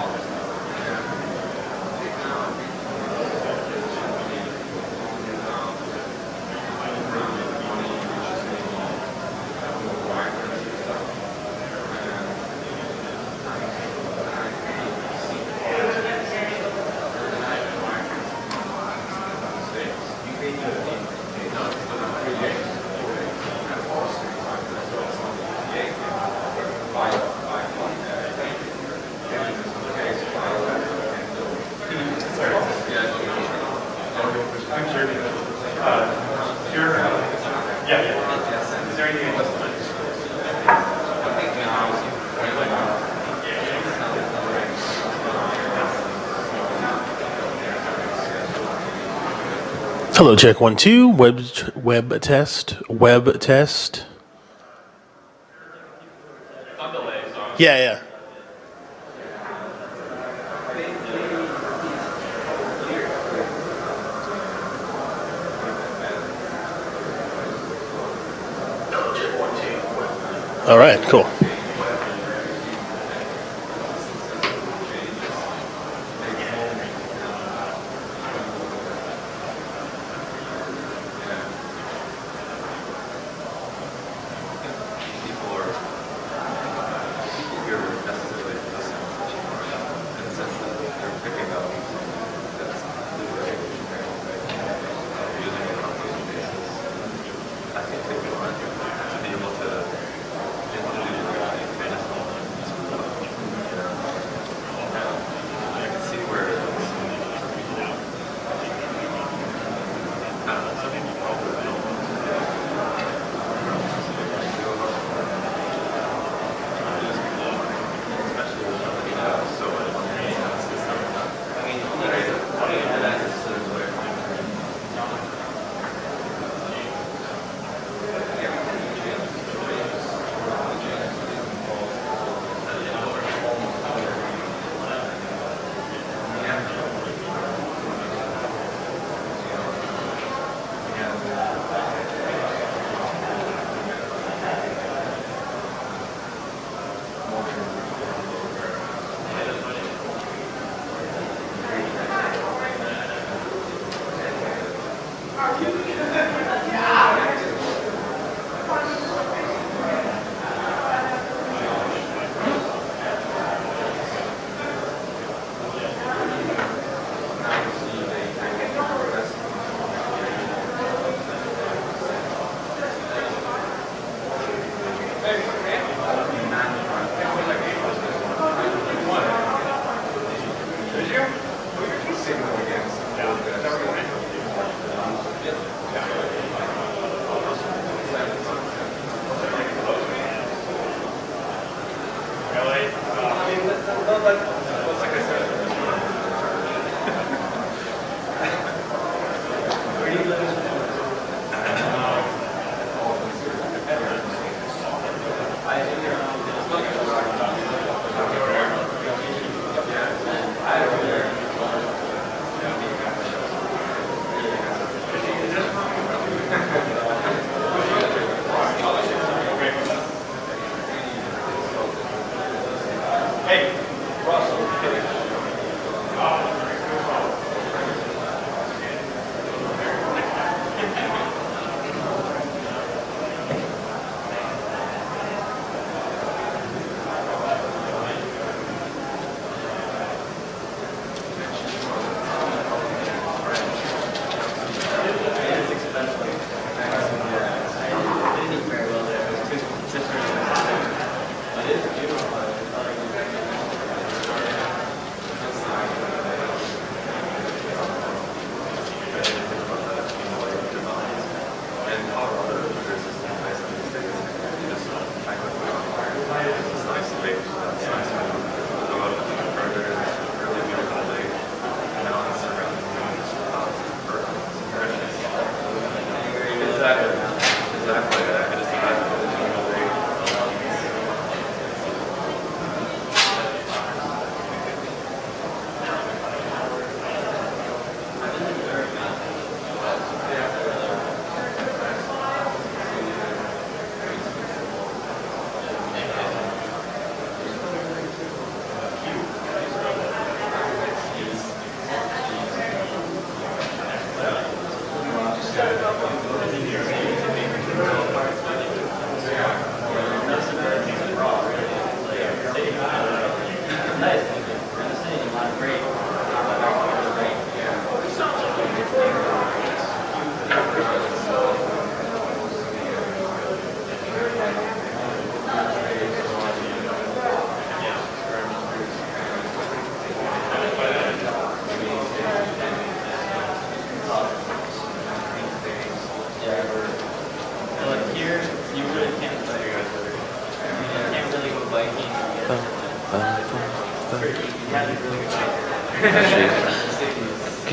all Hello, check one, two, web, web test, web test. Yeah, yeah. All right, cool.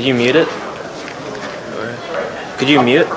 Could you mute it? Could you mute?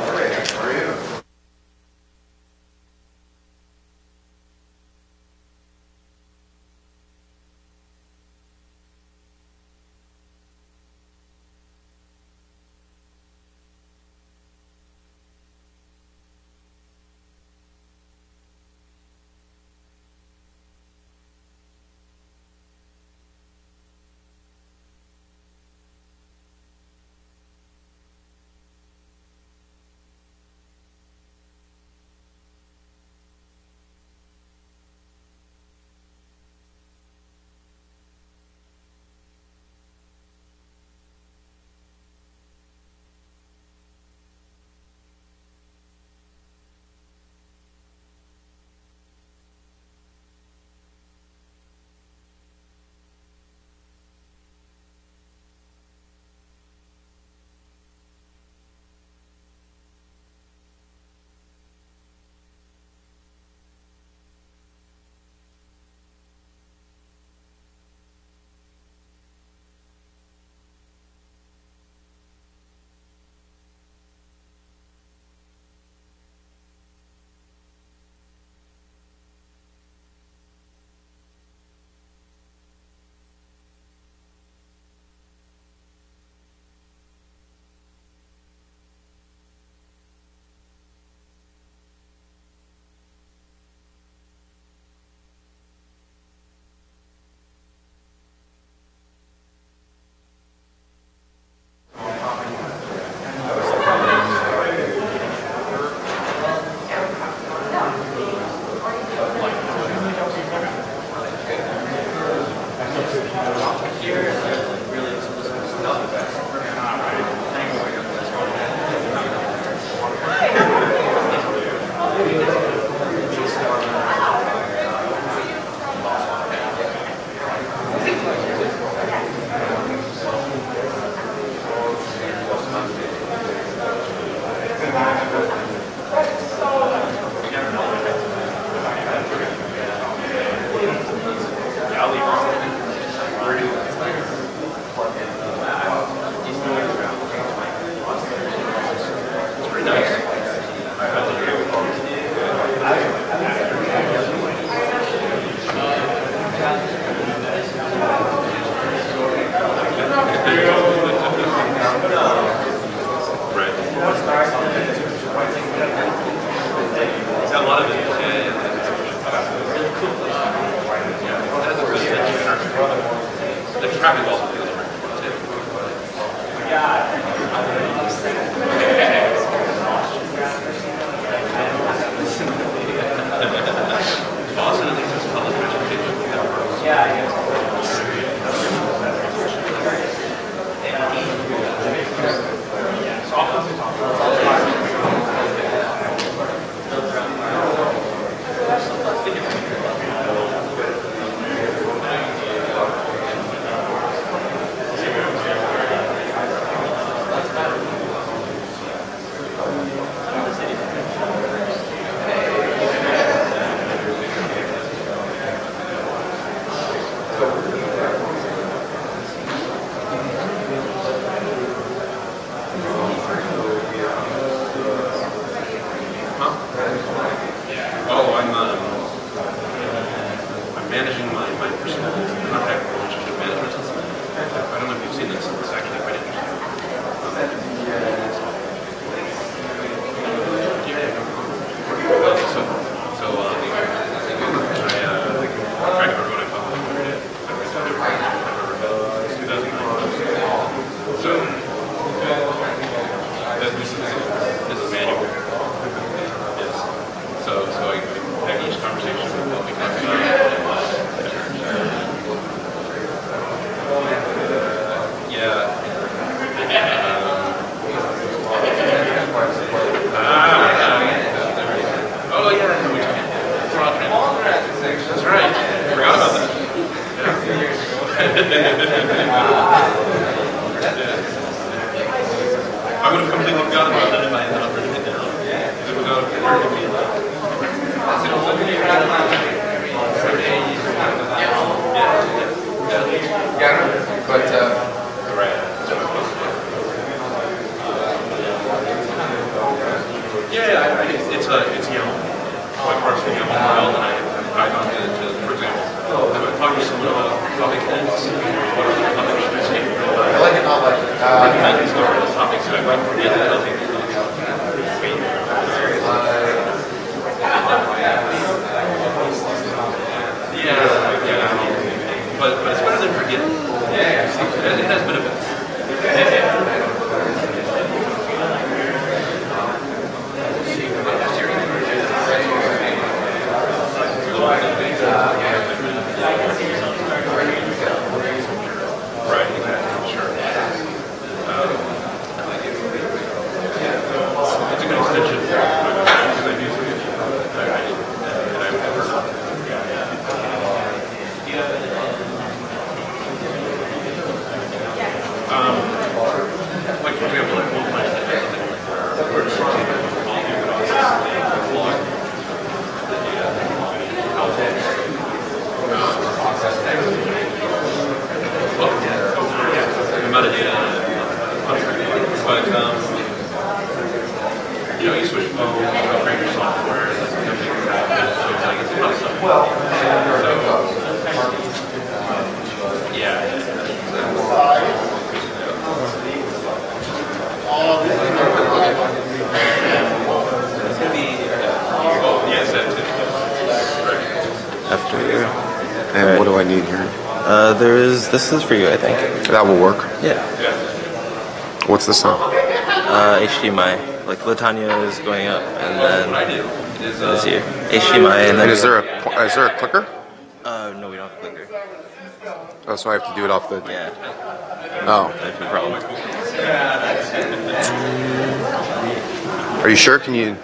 Latanya is going up, and then this year, HDMI, and then. And is there a is there a clicker? Uh, no, we don't have a clicker. Oh, so I have to do it off the. Yeah. Oh. That's no problem. Are you sure? Can you?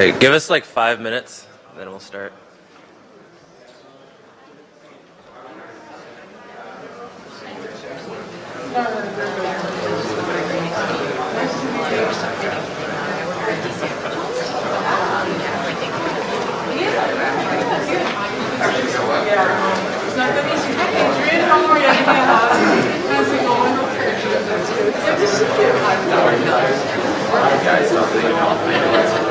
right, give us like five minutes, then we'll start. guys, something.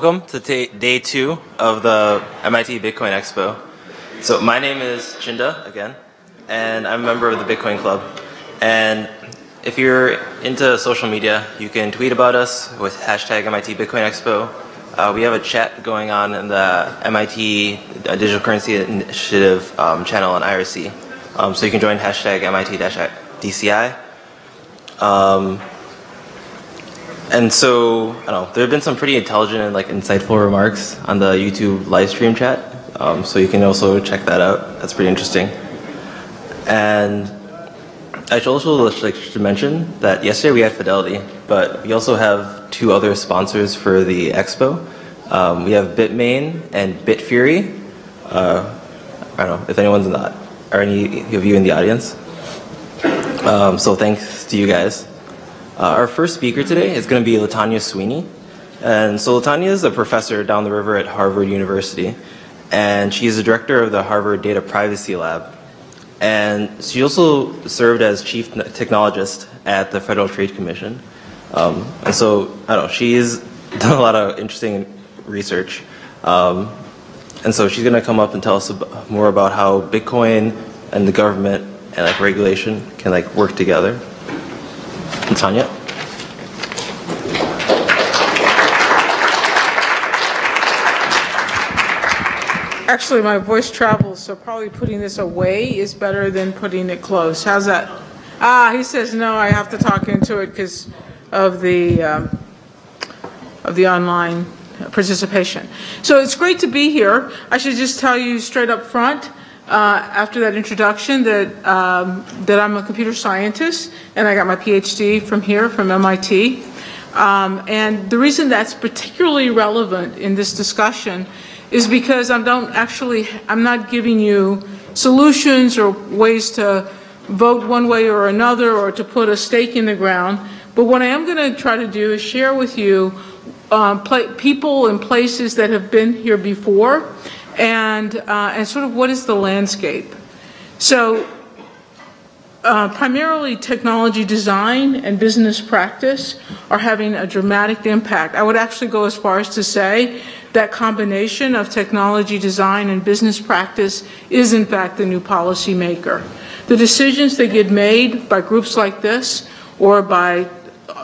welcome to day two of the MIT Bitcoin Expo. So, my name is Chinda again, and I'm a member of the Bitcoin Club. And if you're into social media, you can tweet about us with hashtag MIT Bitcoin Expo. Uh, we have a chat going on in the MIT Digital Currency Initiative um, channel on IRC. Um, so you can join hashtag MIT-DCI. Um, and so, I don't know, there have been some pretty intelligent and like insightful remarks on the YouTube live stream chat. Um, so you can also check that out. That's pretty interesting. And I should also like to mention that yesterday we had Fidelity, but we also have two other sponsors for the expo. Um, we have Bitmain and Bitfury. Uh, I don't know if anyone's the, are any of you in the audience? Um, so thanks to you guys. Uh, our first speaker today is going to be Latanya Sweeney. And so Latanya is a professor down the river at Harvard University. And she is the director of the Harvard Data Privacy Lab. And she also served as chief technologist at the Federal Trade Commission. Um, and so, I don't know, she's done a lot of interesting research. Um, and so she's going to come up and tell us ab- more about how Bitcoin and the government and like regulation can like work together. Tanya? Actually, my voice travels, so probably putting this away is better than putting it close. How's that? Ah, he says no, I have to talk into it because of the, um, of the online participation. So it's great to be here. I should just tell you straight up front, uh, after that introduction, that, um, that I'm a computer scientist, and I got my PhD from here, from MIT. Um, and the reason that's particularly relevant in this discussion is because I don't actually, I'm not giving you solutions or ways to vote one way or another or to put a stake in the ground. But what I am going to try to do is share with you pla people and places that have been here before and, uh, and sort of what is the landscape. So uh, primarily technology design and business practice are having a dramatic impact. I would actually go as far as to say that combination of technology design and business practice is in fact the new policymaker. The decisions that get made by groups like this or by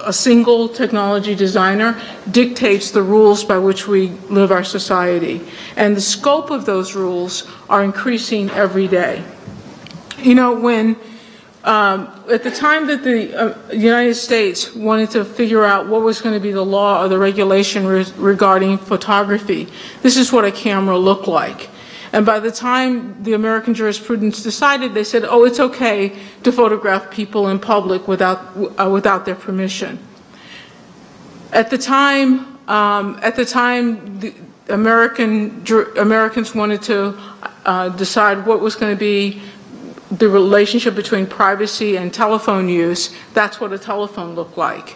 a single technology designer dictates the rules by which we live our society. And the scope of those rules are increasing every day. You know, when um, at the time that the uh, United States wanted to figure out what was going to be the law or the regulation re regarding photography, this is what a camera looked like. And by the time the American jurisprudence decided, they said, oh, it's okay to photograph people in public without, uh, without their permission. At the time, um, at the time, the American, Americans wanted to uh, decide what was going to be the relationship between privacy and telephone use, that's what a telephone looked like.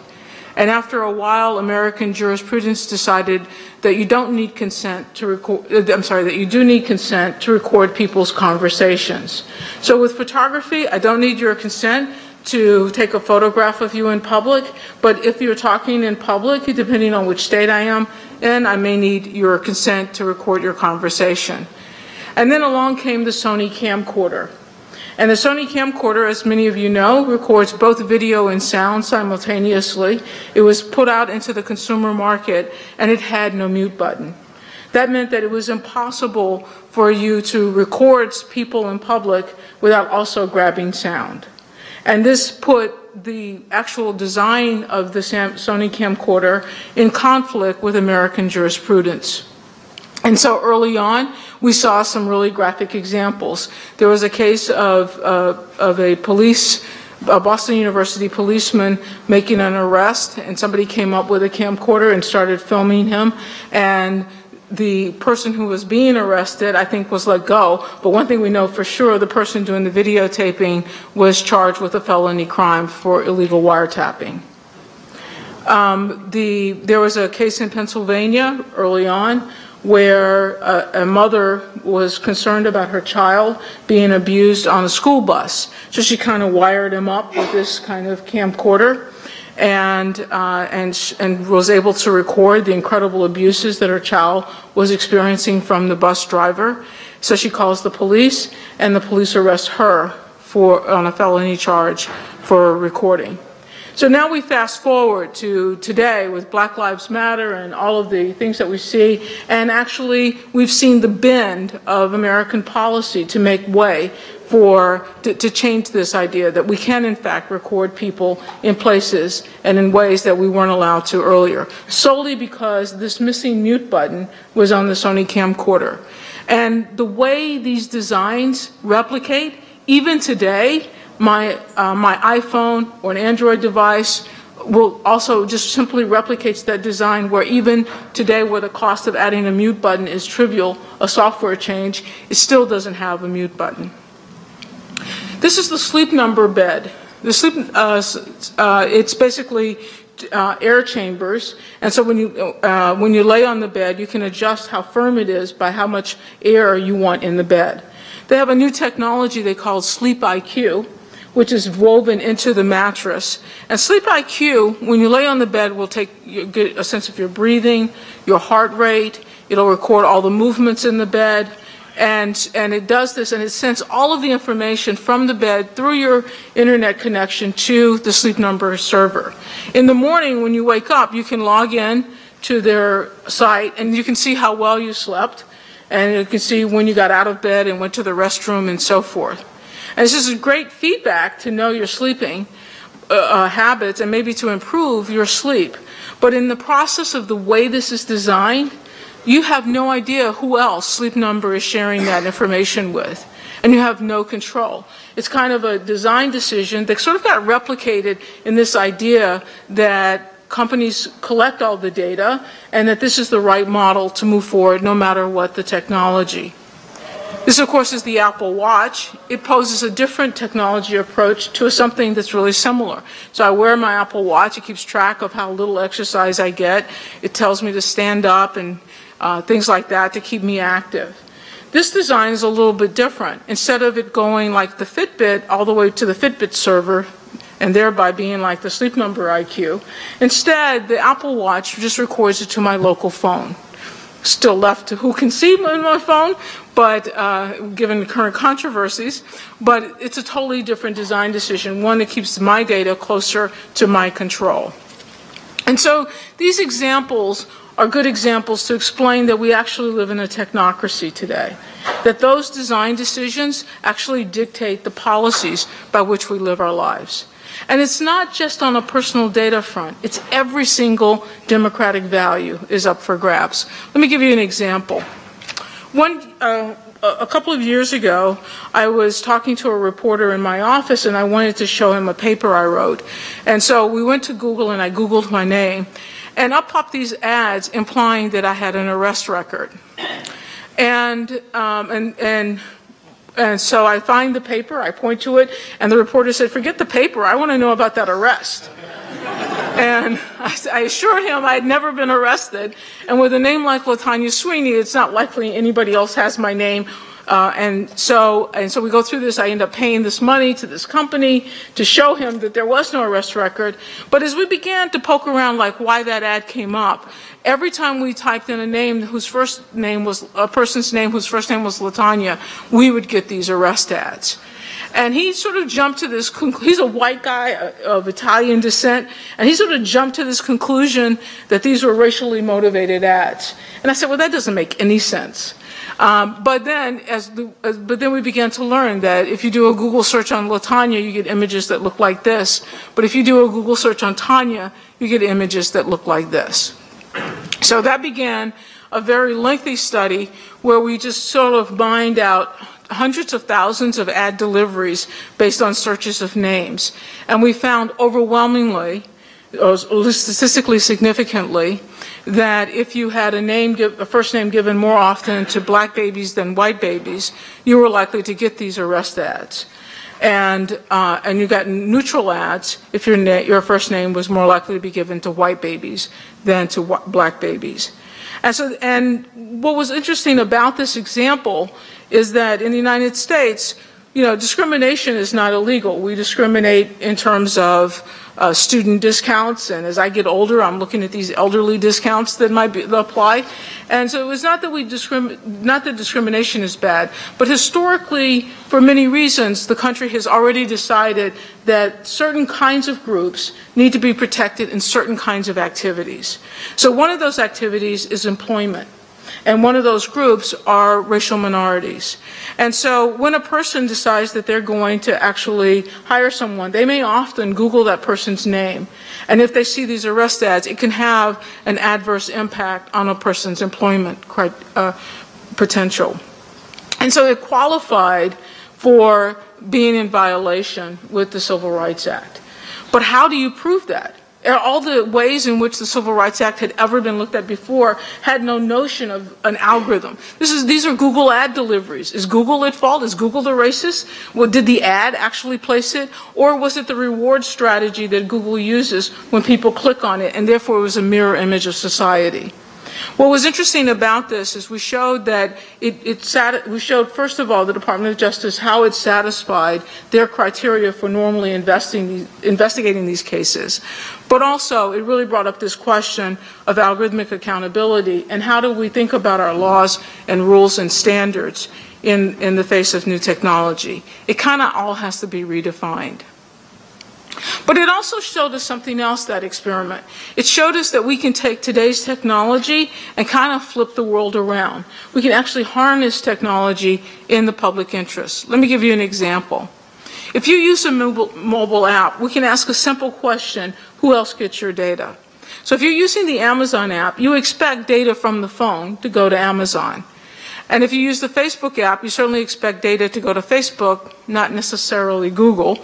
And after a while, American jurisprudence decided that you don't need consent to record, uh, I'm sorry, that you do need consent to record people's conversations. So with photography, I don't need your consent to take a photograph of you in public, but if you're talking in public, depending on which state I am in, I may need your consent to record your conversation. And then along came the Sony camcorder. And the Sony camcorder, as many of you know, records both video and sound simultaneously. It was put out into the consumer market and it had no mute button. That meant that it was impossible for you to record people in public without also grabbing sound. And this put the actual design of the Sony camcorder in conflict with American jurisprudence. And so early on, we saw some really graphic examples. There was a case of, uh, of a police, a Boston University policeman making an arrest, and somebody came up with a camcorder and started filming him. And the person who was being arrested, I think, was let go. But one thing we know for sure, the person doing the videotaping was charged with a felony crime for illegal wiretapping. Um, the, there was a case in Pennsylvania early on where a, a mother was concerned about her child being abused on a school bus. So she kind of wired him up with this kind of camcorder and, uh, and, and was able to record the incredible abuses that her child was experiencing from the bus driver. So she calls the police, and the police arrest her for, on a felony charge for recording. So now we fast forward to today with Black Lives Matter and all of the things that we see, and actually we've seen the bend of American policy to make way for to, to change this idea that we can in fact record people in places and in ways that we weren't allowed to earlier, solely because this missing mute button was on the Sony camcorder. And the way these designs replicate, even today, my, uh, my iPhone or an Android device will also just simply replicates that design where even today where the cost of adding a mute button is trivial, a software change, it still doesn't have a mute button. This is the sleep number bed. The sleep, uh, uh, it's basically uh, air chambers, and so when you uh, when you lay on the bed, you can adjust how firm it is by how much air you want in the bed. They have a new technology they call Sleep IQ, which is woven into the mattress. And Sleep IQ, when you lay on the bed, will take you get a sense of your breathing, your heart rate. It'll record all the movements in the bed. And, and it does this and it sends all of the information from the bed through your internet connection to the sleep number server. In the morning when you wake up, you can log in to their site and you can see how well you slept and you can see when you got out of bed and went to the restroom and so forth. And this is great feedback to know your sleeping uh, uh, habits and maybe to improve your sleep. But in the process of the way this is designed, you have no idea who else Sleep Number is sharing that information with. And you have no control. It's kind of a design decision that sort of got replicated in this idea that companies collect all the data and that this is the right model to move forward no matter what the technology. This, of course, is the Apple Watch. It poses a different technology approach to something that's really similar. So I wear my Apple Watch. It keeps track of how little exercise I get. It tells me to stand up and uh, things like that to keep me active. This design is a little bit different. Instead of it going like the Fitbit all the way to the Fitbit server, and thereby being like the sleep number IQ, instead the Apple Watch just records it to my local phone still left to who can see my, my phone, but uh, given the current controversies, but it's a totally different design decision, one that keeps my data closer to my control. And so these examples are good examples to explain that we actually live in a technocracy today. That those design decisions actually dictate the policies by which we live our lives. And it's not just on a personal data front, it's every single democratic value is up for grabs. Let me give you an example. One, uh, a couple of years ago, I was talking to a reporter in my office and I wanted to show him a paper I wrote. And so we went to Google and I Googled my name. And up popped these ads implying that I had an arrest record. And, um, and, and, and so I find the paper, I point to it, and the reporter said, Forget the paper, I want to know about that arrest. And I, I assured him I had never been arrested. And with a name like Latanya Sweeney, it's not likely anybody else has my name. Uh, and so, and so we go through this. I end up paying this money to this company to show him that there was no arrest record. But as we began to poke around, like why that ad came up, every time we typed in a name whose first name was a person's name whose first name was Latanya, we would get these arrest ads. And he sort of jumped to this, he's a white guy uh, of Italian descent, and he sort of jumped to this conclusion that these were racially motivated ads. And I said, well, that doesn't make any sense. Um, but then, as the, as, but then we began to learn that if you do a Google search on Latanya, you get images that look like this. But if you do a Google search on Tanya, you get images that look like this. So that began a very lengthy study where we just sort of mined out hundreds of thousands of ad deliveries based on searches of names. And we found overwhelmingly, or statistically significantly, that if you had a name, a first name given more often to black babies than white babies, you were likely to get these arrest ads. And, uh, and you got neutral ads if your, your first name was more likely to be given to white babies than to black babies. And so, and what was interesting about this example is that in the United States, you know, discrimination is not illegal. We discriminate in terms of uh, student discounts, and as I get older, I'm looking at these elderly discounts that might be, apply. And so it was not that we discrim, not that discrimination is bad, but historically, for many reasons, the country has already decided that certain kinds of groups need to be protected in certain kinds of activities. So one of those activities is employment. And one of those groups are racial minorities. And so when a person decides that they're going to actually hire someone, they may often Google that person's name. And if they see these arrest ads, it can have an adverse impact on a person's employment uh, potential. And so it qualified for being in violation with the Civil Rights Act. But how do you prove that? All the ways in which the Civil Rights Act had ever been looked at before had no notion of an algorithm. This is, these are Google ad deliveries. Is Google at fault? Is Google the racist? Well, did the ad actually place it? Or was it the reward strategy that Google uses when people click on it and therefore it was a mirror image of society? What was interesting about this is we showed that it, it sat, we showed first of all the Department of Justice how it satisfied their criteria for normally these, investigating these cases, but also it really brought up this question of algorithmic accountability and how do we think about our laws and rules and standards in, in the face of new technology. It kind of all has to be redefined. But it also showed us something else, that experiment. It showed us that we can take today's technology and kind of flip the world around. We can actually harness technology in the public interest. Let me give you an example. If you use a mobile, mobile app, we can ask a simple question, who else gets your data? So if you're using the Amazon app, you expect data from the phone to go to Amazon. And if you use the Facebook app, you certainly expect data to go to Facebook, not necessarily Google.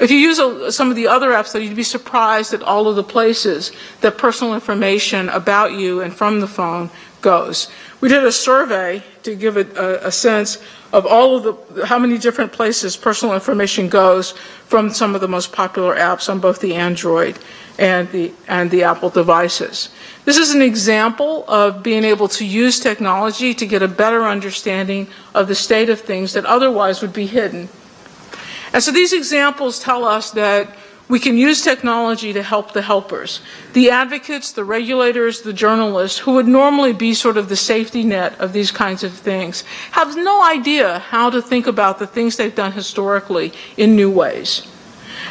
If you use a, some of the other apps, though, you'd be surprised at all of the places that personal information about you and from the phone goes. We did a survey to give it a, a sense of all of the, how many different places personal information goes from some of the most popular apps on both the Android and the, and the Apple devices. This is an example of being able to use technology to get a better understanding of the state of things that otherwise would be hidden. And so these examples tell us that we can use technology to help the helpers. The advocates, the regulators, the journalists, who would normally be sort of the safety net of these kinds of things, have no idea how to think about the things they've done historically in new ways.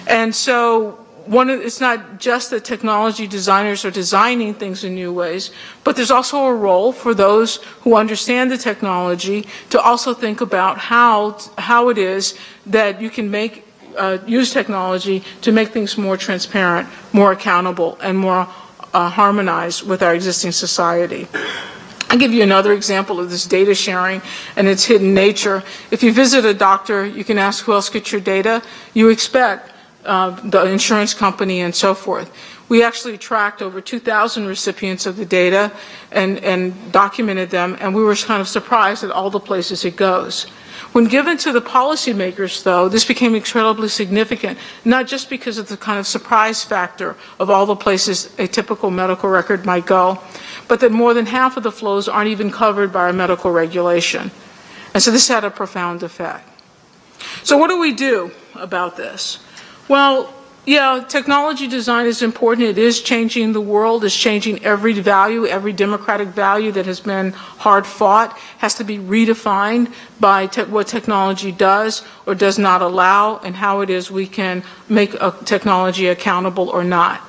And so one of, it's not just that technology designers are designing things in new ways, but there's also a role for those who understand the technology to also think about how, how it is that you can make, uh, use technology to make things more transparent, more accountable, and more uh, harmonized with our existing society. I'll give you another example of this data sharing and its hidden nature. If you visit a doctor, you can ask who else gets your data. You expect uh, the insurance company and so forth. We actually tracked over 2,000 recipients of the data and, and documented them, and we were kind of surprised at all the places it goes. When given to the policymakers, though, this became incredibly significant, not just because of the kind of surprise factor of all the places a typical medical record might go, but that more than half of the flows aren't even covered by our medical regulation. And so this had a profound effect. So what do we do about this? Well, yeah, technology design is important. It is changing the world. It's changing every value, every democratic value that has been hard fought has to be redefined by te what technology does or does not allow and how it is we can make a technology accountable or not.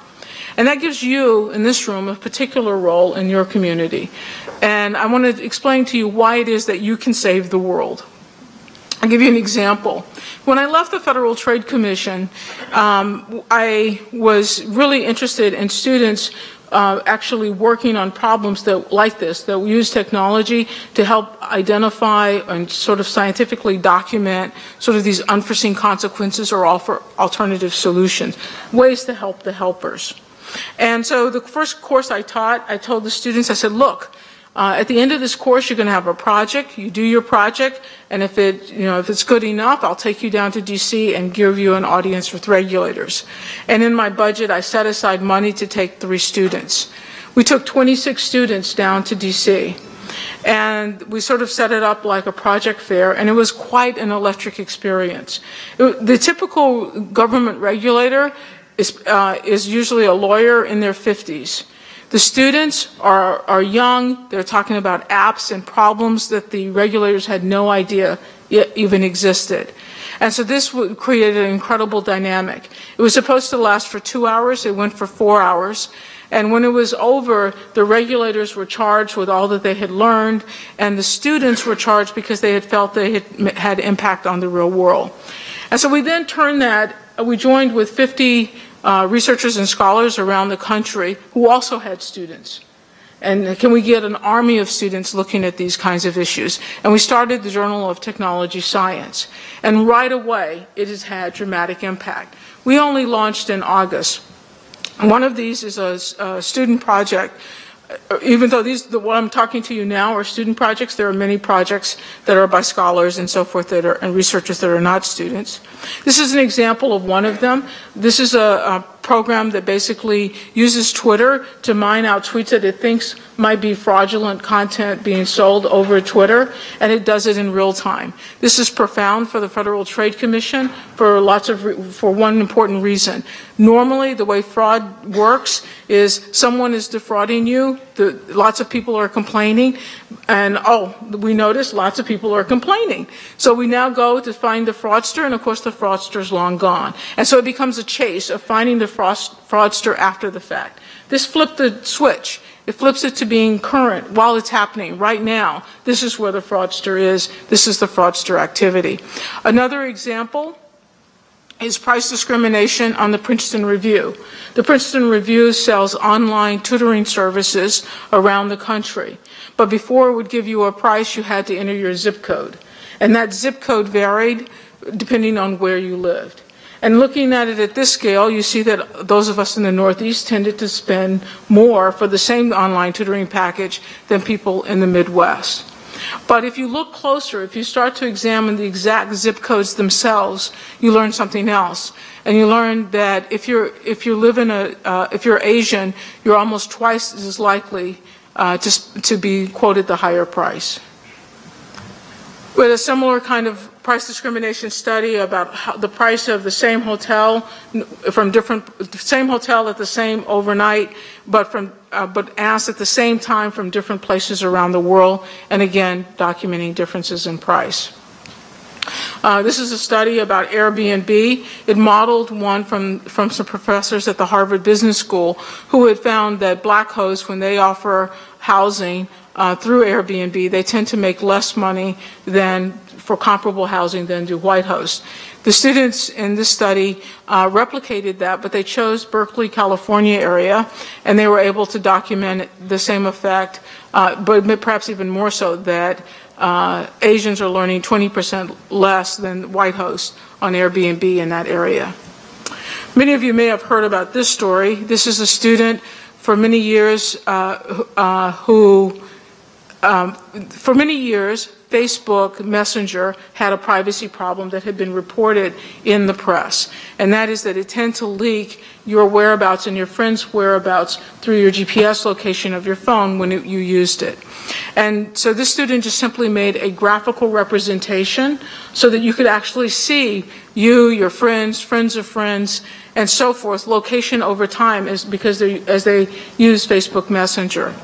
And that gives you, in this room, a particular role in your community. And I want to explain to you why it is that you can save the world. I'll give you an example. When I left the Federal Trade Commission, um, I was really interested in students uh, actually working on problems that like this that use technology to help identify and sort of scientifically document sort of these unforeseen consequences or offer alternative solutions, ways to help the helpers. And so the first course I taught, I told the students, I said, look, uh, at the end of this course, you're going to have a project. You do your project, and if it, you know, if it's good enough, I'll take you down to DC and give you an audience with regulators. And in my budget, I set aside money to take three students. We took 26 students down to DC. And we sort of set it up like a project fair, and it was quite an electric experience. It- the typical government regulator is, uh, is usually a lawyer in their 50s. The students are, are young, they're talking about apps and problems that the regulators had no idea even existed. And so this created an incredible dynamic. It was supposed to last for two hours, it went for four hours. And when it was over, the regulators were charged with all that they had learned, and the students were charged because they had felt they had had impact on the real world. And so we then turned that, we joined with 50 uh, researchers and scholars around the country who also had students. And can we get an army of students looking at these kinds of issues? And we started the Journal of Technology Science. And right away, it has had dramatic impact. We only launched in August. One of these is a, a student project. Even though these, the, what I'm talking to you now are student projects, there are many projects that are by scholars and so forth that are, and researchers that are not students. This is an example of one of them. This is a, a program that basically uses Twitter to mine out tweets that it thinks might be fraudulent content being sold over Twitter, and it does it in real time. This is profound for the Federal Trade Commission for lots of for one important reason. Normally, the way fraud works is someone is defrauding you. The, lots of people are complaining, and oh, we notice lots of people are complaining. So we now go to find the fraudster, and of course, the fraudster is long gone. And so it becomes a chase of finding the fraudster after the fact. This flipped the switch. It flips it to being current while it's happening right now. This is where the fraudster is. This is the fraudster activity. Another example is price discrimination on the Princeton Review. The Princeton Review sells online tutoring services around the country. But before it would give you a price, you had to enter your zip code. And that zip code varied depending on where you lived. And looking at it at this scale, you see that those of us in the Northeast tended to spend more for the same online tutoring package than people in the Midwest. But if you look closer, if you start to examine the exact zip codes themselves, you learn something else. And you learn that if you're, if you live in a, uh, if you're Asian, you're almost twice as likely uh, to, to be quoted the higher price. With a similar kind of price discrimination study about how, the price of the same hotel from different, same hotel at the same overnight, but from, uh, but asked at the same time from different places around the world, and again, documenting differences in price. Uh, this is a study about Airbnb. It modeled one from, from some professors at the Harvard Business School who had found that black hosts, when they offer housing uh, through Airbnb, they tend to make less money than for comparable housing than do white hosts. The students in this study uh, replicated that, but they chose Berkeley, California area, and they were able to document the same effect, uh, but perhaps even more so that uh, Asians are learning 20% less than white hosts on Airbnb in that area. Many of you may have heard about this story. This is a student for many years uh, uh, who, um, for many years, Facebook Messenger had a privacy problem that had been reported in the press, and that is that it tends to leak your whereabouts and your friends' whereabouts through your GPS location of your phone when it, you used it. And so this student just simply made a graphical representation so that you could actually see you, your friends, friends of friends, and so forth, location over time as, because they, as they use Facebook Messenger.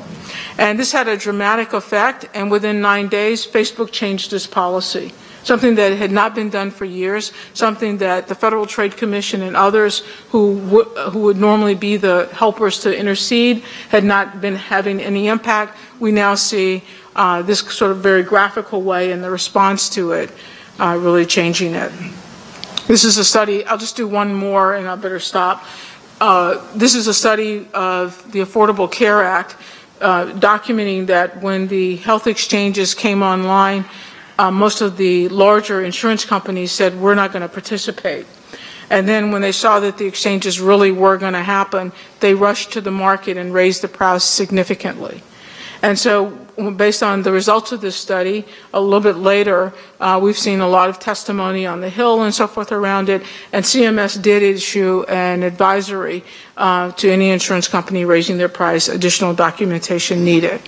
And this had a dramatic effect, and within nine days, Facebook changed its policy. Something that had not been done for years, something that the Federal Trade Commission and others who, would- who would normally be the helpers to intercede had not been having any impact. We now see uh, this sort of very graphical way and the response to it uh, really changing it. This is a study, I'll just do one more and I better stop. Uh, This is a study of the Affordable Care Act uh, documenting that when the health exchanges came online, uh, most of the larger insurance companies said, we're not going to participate. And then when they saw that the exchanges really were going to happen, they rushed to the market and raised the price significantly. And so based on the results of this study, a little bit later, uh, we've seen a lot of testimony on the Hill and so forth around it, and CMS did issue an advisory uh, to any insurance company raising their price, additional documentation needed.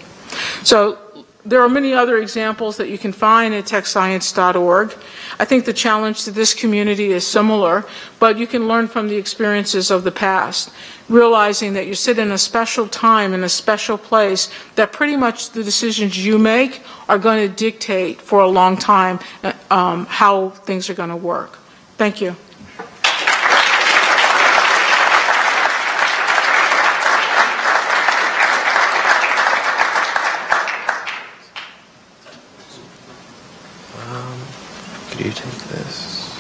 So there are many other examples that you can find at techscience.org. I think the challenge to this community is similar, but you can learn from the experiences of the past, realizing that you sit in a special time, in a special place, that pretty much the decisions you make are going to dictate for a long time uh, um, how things are going to work. Thank you. Could you take this?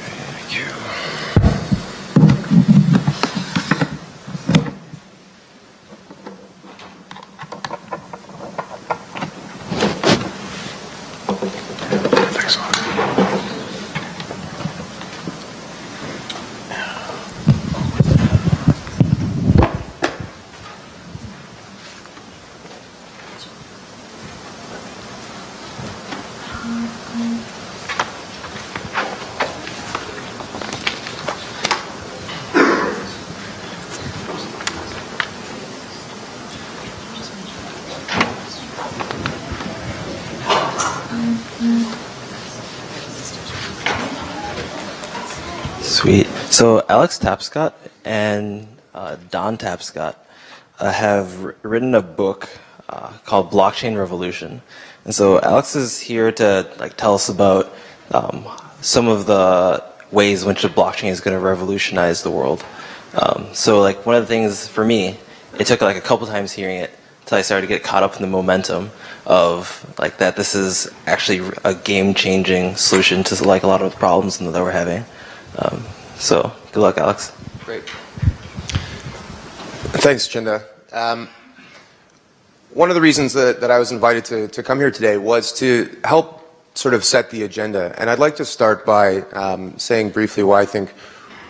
Thank you. Thanks a lot. Sweet. So Alex Tapscott and uh, Don Tapscott uh, have written a book uh, called Blockchain Revolution, and so Alex is here to like tell us about um, some of the ways in which the blockchain is going to revolutionize the world. Um, so like one of the things for me, it took like a couple times hearing it until I started to get caught up in the momentum of like that this is actually a game-changing solution to like a lot of the problems that we're having. Um, so good luck, Alex. Great. Thanks, Chinda. Um, one of the reasons that, that I was invited to, to come here today was to help sort of set the agenda. And I'd like to start by um, saying briefly why I think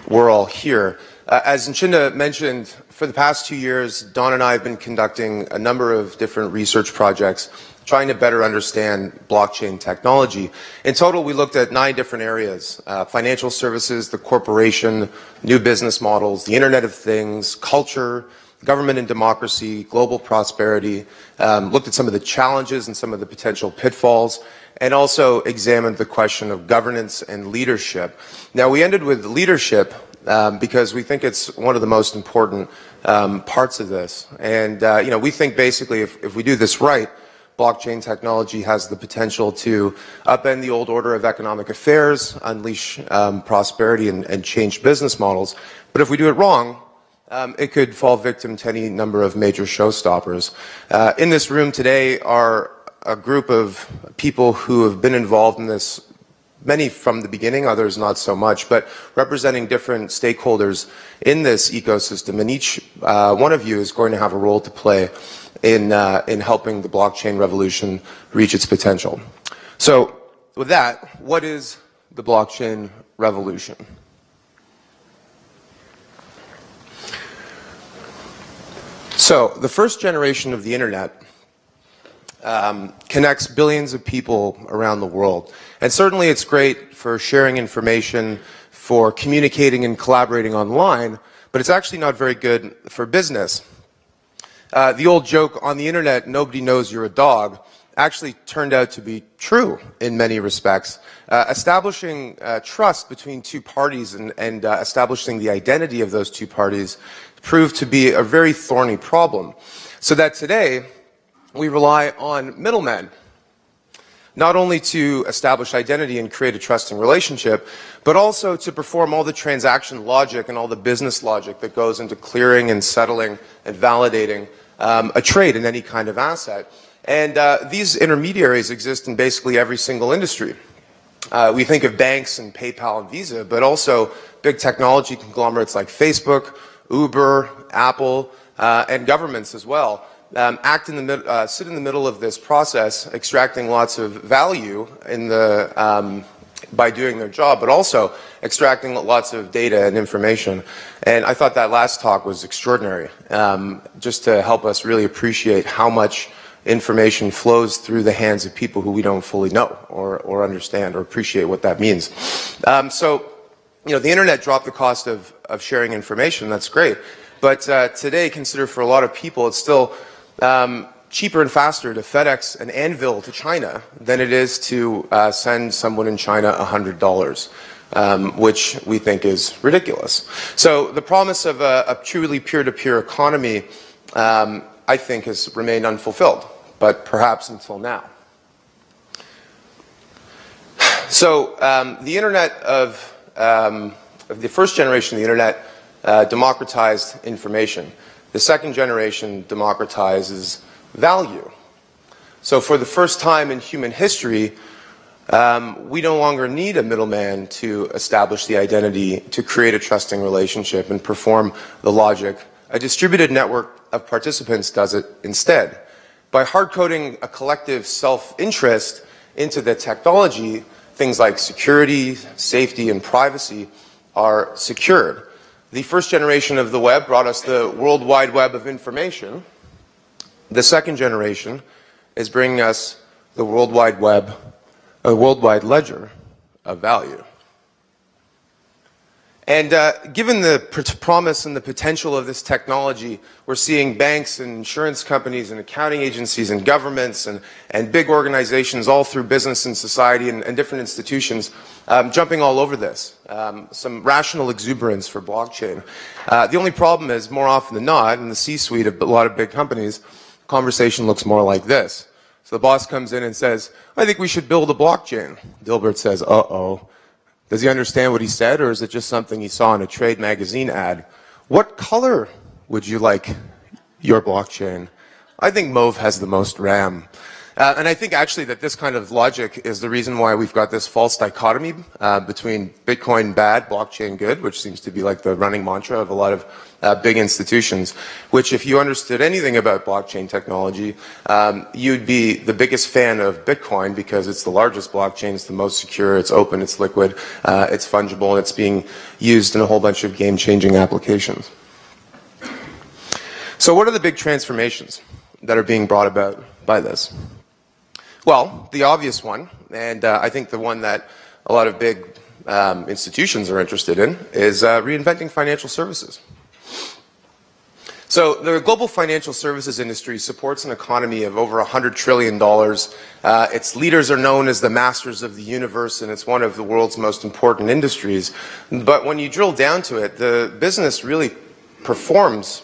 we're all here. Uh, as Nchinda mentioned, for the past two years, Don and I have been conducting a number of different research projects trying to better understand blockchain technology. In total, we looked at nine different areas, uh, financial services, the corporation, new business models, the Internet of Things, culture, government and democracy, global prosperity, um, looked at some of the challenges and some of the potential pitfalls, and also examined the question of governance and leadership. Now, we ended with leadership um, because we think it's one of the most important um, parts of this. And, uh, you know, we think basically if, if we do this right, blockchain technology has the potential to upend the old order of economic affairs, unleash um, prosperity, and, and change business models. But if we do it wrong, um, it could fall victim to any number of major showstoppers. Uh, in this room today are a group of people who have been involved in this many from the beginning, others not so much, but representing different stakeholders in this ecosystem. And each uh, one of you is going to have a role to play in, uh, in helping the blockchain revolution reach its potential. So, with that, what is the blockchain revolution? So, the first generation of the internet um, connects billions of people around the world. And certainly it's great for sharing information, for communicating and collaborating online, but it's actually not very good for business. Uh, the old joke on the internet, nobody knows you're a dog, actually turned out to be true in many respects. Uh, establishing uh, trust between two parties and, and uh, establishing the identity of those two parties proved to be a very thorny problem. So that today, we rely on middlemen, not only to establish identity and create a trusting relationship, but also to perform all the transaction logic and all the business logic that goes into clearing and settling and validating um, a trade in any kind of asset. And uh, these intermediaries exist in basically every single industry. Uh, we think of banks and PayPal and Visa, but also big technology conglomerates like Facebook, Uber, Apple, uh, and governments as well um, act in the uh, sit in the middle of this process, extracting lots of value in the um, by doing their job, but also extracting lots of data and information. And I thought that last talk was extraordinary, um, just to help us really appreciate how much information flows through the hands of people who we don't fully know or, or understand or appreciate what that means. Um, so, you know, the internet dropped the cost of, of sharing information. That's great. But uh, today, consider for a lot of people, it's still um, cheaper and faster to FedEx an anvil to China than it is to uh, send someone in China $100. Um, which we think is ridiculous. So the promise of a, a truly peer-to-peer economy, um, I think, has remained unfulfilled, but perhaps until now. So um, the internet of, um, of, the first generation of the internet uh, democratized information. The second generation democratizes value. So for the first time in human history, um, we no longer need a middleman to establish the identity, to create a trusting relationship and perform the logic. A distributed network of participants does it instead. By hard coding a collective self-interest into the technology, things like security, safety, and privacy are secured. The first generation of the web brought us the World Wide Web of information. The second generation is bringing us the World Wide Web, a worldwide ledger of value. And uh, given the pr- promise and the potential of this technology, we're seeing banks and insurance companies and accounting agencies and governments and, and big organizations all through business and society and, and different institutions um, jumping all over this. Um, some rational exuberance for blockchain. Uh, the only problem is, more often than not, in the C-suite of a lot of big companies, conversation looks more like this. So the boss comes in and says, I think we should build a blockchain. Dilbert says, uh-oh. Does he understand what he said, or is it just something he saw in a trade magazine ad? What color would you like your blockchain? I think mauve has the most RAM. Uh, and I think actually that this kind of logic is the reason why we've got this false dichotomy uh, between Bitcoin bad, blockchain good, which seems to be like the running mantra of a lot of uh, big institutions, which if you understood anything about blockchain technology, um, you'd be the biggest fan of Bitcoin because it's the largest blockchain, it's the most secure, it's open, it's liquid, uh, it's fungible, and it's being used in a whole bunch of game-changing applications. So what are the big transformations that are being brought about by this? Well, the obvious one, and uh, I think the one that a lot of big um, institutions are interested in, is uh, reinventing financial services. So the global financial services industry supports an economy of over $100 trillion. Uh, its leaders are known as the masters of the universe, and it's one of the world's most important industries. But when you drill down to it, the business really performs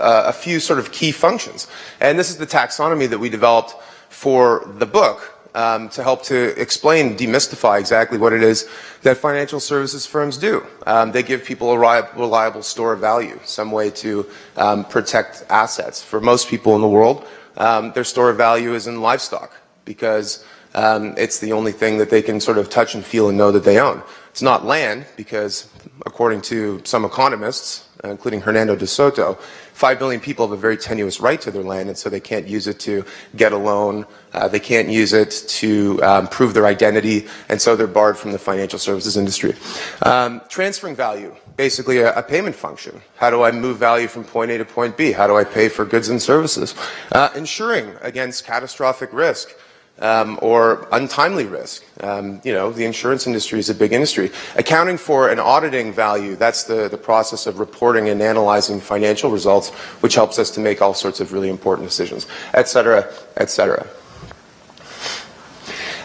uh, a few sort of key functions. And this is the taxonomy that we developed for the book um, to help to explain, demystify exactly what it is that financial services firms do. Um, they give people a reliable store of value, some way to um, protect assets. For most people in the world, um, their store of value is in livestock because um, it's the only thing that they can sort of touch and feel and know that they own. It's not land because, according to some economists, including Hernando de Soto, 5 billion people have a very tenuous right to their land, and so they can't use it to get a loan. Uh, they can't use it to um, prove their identity, and so they're barred from the financial services industry. Um, transferring value, basically a, a, payment function. How do I move value from point A to point B? How do I pay for goods and services? Uh, insuring against catastrophic risk um, or untimely risk. Um, you know, the insurance industry is a big industry. Accounting for and auditing value, that's the, the process of reporting and analyzing financial results, which helps us to make all sorts of really important decisions, et cetera, et cetera.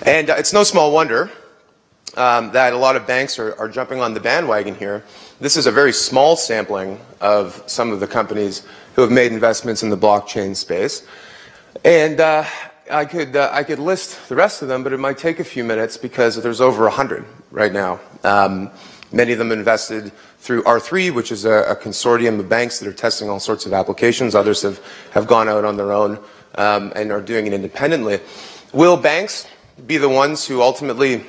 And uh, it's no small wonder um, that a lot of banks are, are, jumping on the bandwagon here. This is a very small sampling of some of the companies who have made investments in the blockchain space. And uh, I could, uh, I could list the rest of them, but it might take a few minutes because there's over 100 right now. Um, many of them invested through R3, which is a, a, consortium of banks that are testing all sorts of applications. Others have, have gone out on their own um, and are doing it independently. Will banks be the ones who ultimately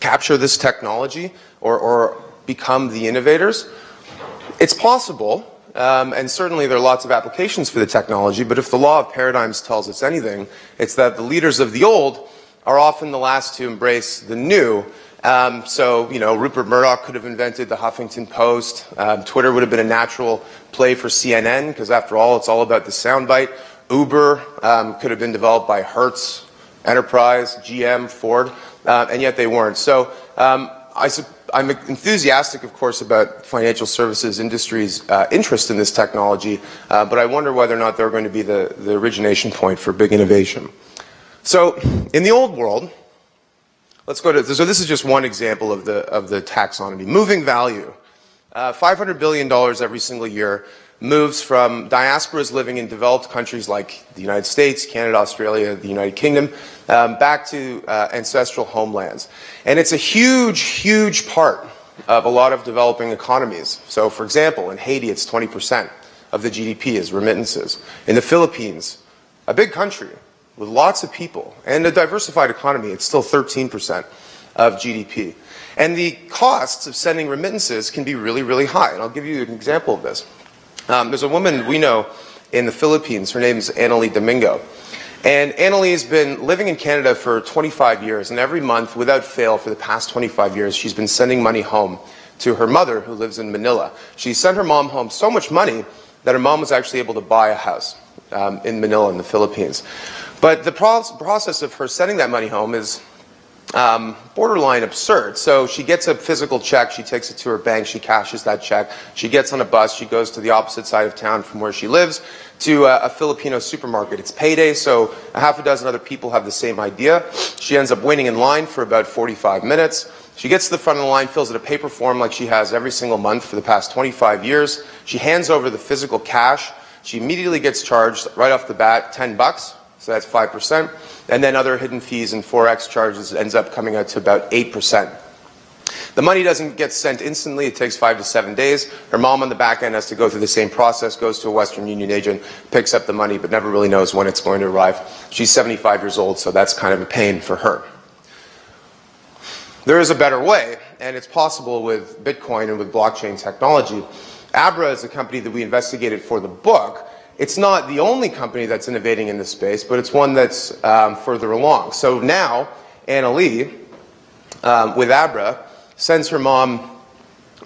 capture this technology or, or become the innovators? It's possible, um, and certainly there are lots of applications for the technology, but if the law of paradigms tells us anything, it's that the leaders of the old are often the last to embrace the new. Um, so, you know, Rupert Murdoch could have invented the Huffington Post. Um, Twitter would have been a natural play for CNN, because after all, it's all about the soundbite. Uber um, could have been developed by Hertz, Enterprise, GM, Ford, uh, and yet they weren't. So um, I, am enthusiastic, of course, about financial services industry's uh, interest in this technology, uh, but I wonder whether or not they're going to be the, the origination point for big innovation. So in the old world, let's go to, so this is just one example of the, of the taxonomy. Moving value. Uh, $500 billion every single year moves from diasporas living in developed countries like the United States, Canada, Australia, the United Kingdom, um, back to uh, ancestral homelands. And it's a huge, huge part of a lot of developing economies. So, for example, in Haiti, it's 20% of the GDP is remittances. In the Philippines, a big country with lots of people and a diversified economy, it's still 13% of GDP. And the costs of sending remittances can be really, really high. And I'll give you an example of this. Um, there's a woman we know in the Philippines. Her name is Annalie Domingo. And Annalie has been living in Canada for 25 years, and every month, without fail, for the past 25 years, she's been sending money home to her mother, who lives in Manila. She sent her mom home so much money that her mom was actually able to buy a house um, in Manila, in the Philippines. But the pro- process of her sending that money home is um, borderline absurd. So she gets a physical check, she takes it to her bank, she cashes that check, she gets on a bus, she goes to the opposite side of town from where she lives to a, a Filipino supermarket. It's payday, so a half a dozen other people have the same idea. She ends up waiting in line for about 45 minutes. She gets to the front of the line, fills out a paper form like she has every single month for the past 25 years. She hands over the physical cash. She immediately gets charged right off the bat 10 bucks so that's 5%. And then other hidden fees and Forex charges ends up coming out to about 8%. The money doesn't get sent instantly. It takes five to seven days. Her mom on the back end has to go through the same process, goes to a Western Union agent, picks up the money, but never really knows when it's going to arrive. She's 75 years old, so that's kind of a pain for her. There is a better way, and it's possible with Bitcoin and with blockchain technology. Abra is a company that we investigated for the book, it's not the only company that's innovating in this space, but it's one that's um, further along. So now, Annalie, um, with Abra, sends her mom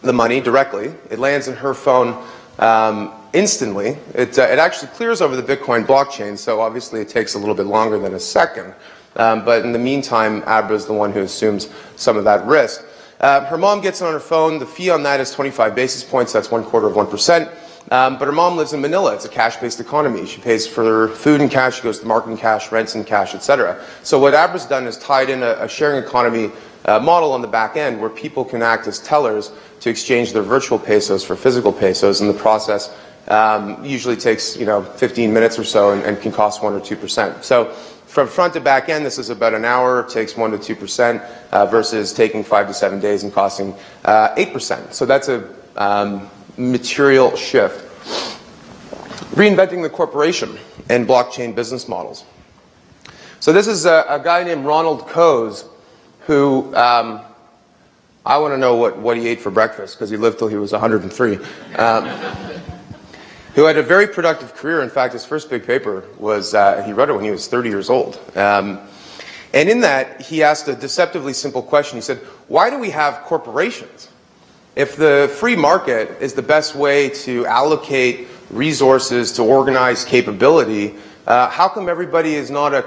the money directly. It lands in her phone um, instantly. It, uh, it actually clears over the Bitcoin blockchain, so obviously it takes a little bit longer than a second. Um, but in the meantime, Abra is the one who assumes some of that risk. Uh, her mom gets it on her phone. The fee on that is 25 basis points. That's one quarter of 1%. Um, but her mom lives in Manila. It's a cash-based economy. She pays for food in cash, she goes to market in cash, rents in cash, etc. So what Abra's done is tied in a, a sharing economy uh, model on the back end where people can act as tellers to exchange their virtual pesos for physical pesos, and the process um, usually takes you know 15 minutes or so and, and can cost one or two percent. So from front to back end, this is about an hour, takes 1% to 2%, uh, versus taking 5 to 7 days and costing uh, 8%. So that's a um, material shift. Reinventing the corporation and blockchain business models. So this is a, a guy named Ronald Coase who um, I want to know what, what he ate for breakfast because he lived till he was 103. Um, who had a very productive career. In fact, his first big paper was, uh, he wrote it when he was 30 years old. Um, and in that, he asked a deceptively simple question. He said, Why do we have corporations? If the free market is the best way to allocate resources to organize capability, uh, how come everybody is not a,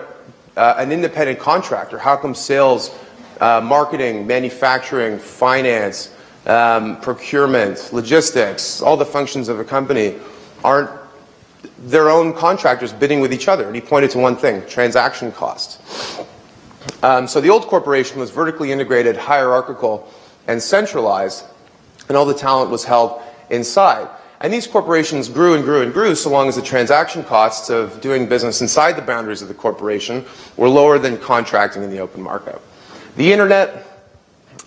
uh, an independent contractor? How come sales, uh, marketing, manufacturing, finance, um, procurement, logistics, all the functions of a company aren't their own contractors bidding with each other? And he pointed to one thing transaction costs. Um, so the old corporation was vertically integrated, hierarchical, and centralized and all the talent was held inside. And these corporations grew and grew and grew so long as the transaction costs of doing business inside the boundaries of the corporation were lower than contracting in the open market. The internet,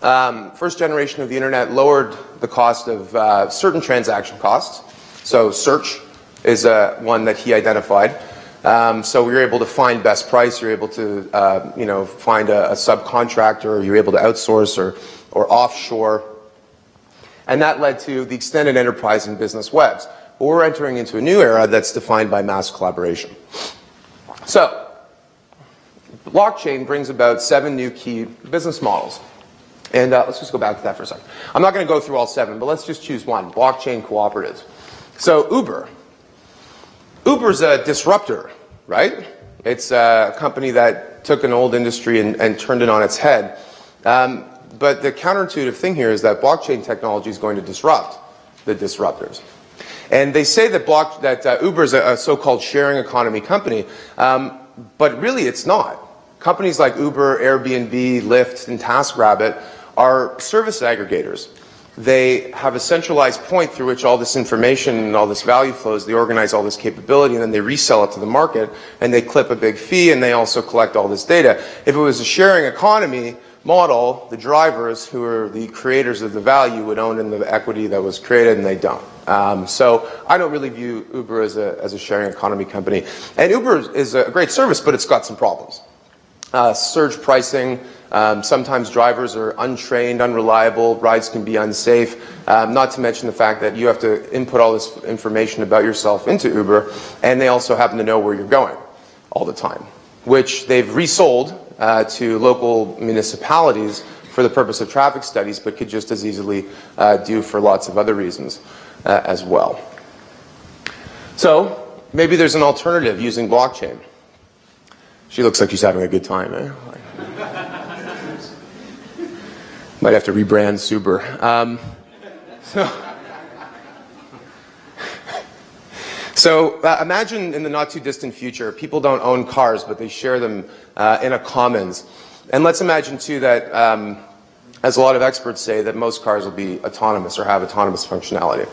um, first generation of the internet lowered the cost of uh, certain transaction costs. So search is uh, one that he identified. Um, so were able to find best price. You're able to, uh, you know, find a, a subcontractor. You're able to outsource or, or offshore and that led to the extended enterprise and business webs. but we're entering into a new era that's defined by mass collaboration. So, blockchain brings about seven new key business models. And uh, let's just go back to that for a second. I'm not going to go through all seven, but let's just choose one blockchain cooperatives. So, Uber. Uber's a disruptor, right? It's a company that took an old industry and, and turned it on its head. Um, but the counterintuitive thing here is that blockchain technology is going to disrupt the disruptors. And they say that, block, that uh, Uber is a, a so-called sharing economy company, um, but really it's not. Companies like Uber, Airbnb, Lyft, and TaskRabbit are service aggregators. They have a centralized point through which all this information and all this value flows. They organize all this capability and then they resell it to the market and they clip a big fee and they also collect all this data. If it was a sharing economy model, the drivers who are the creators of the value would own in the equity that was created and they don't. Um, so I don't really view Uber as a, as a sharing economy company. And Uber is a great service, but it's got some problems. Uh, surge pricing, um, sometimes drivers are untrained, unreliable, rides can be unsafe, um, not to mention the fact that you have to input all this information about yourself into Uber, and they also happen to know where you're going all the time, which they've resold uh, to local municipalities for the purpose of traffic studies, but could just as easily uh, do for lots of other reasons uh, as well. So maybe there's an alternative using blockchain. She looks like she's having a good time, eh? Might have to rebrand Suber. Um, so, so uh, imagine in the not too distant future, people don't own cars, but they share them uh, in a commons. And let's imagine too that, um, as a lot of experts say, that most cars will be autonomous or have autonomous functionality.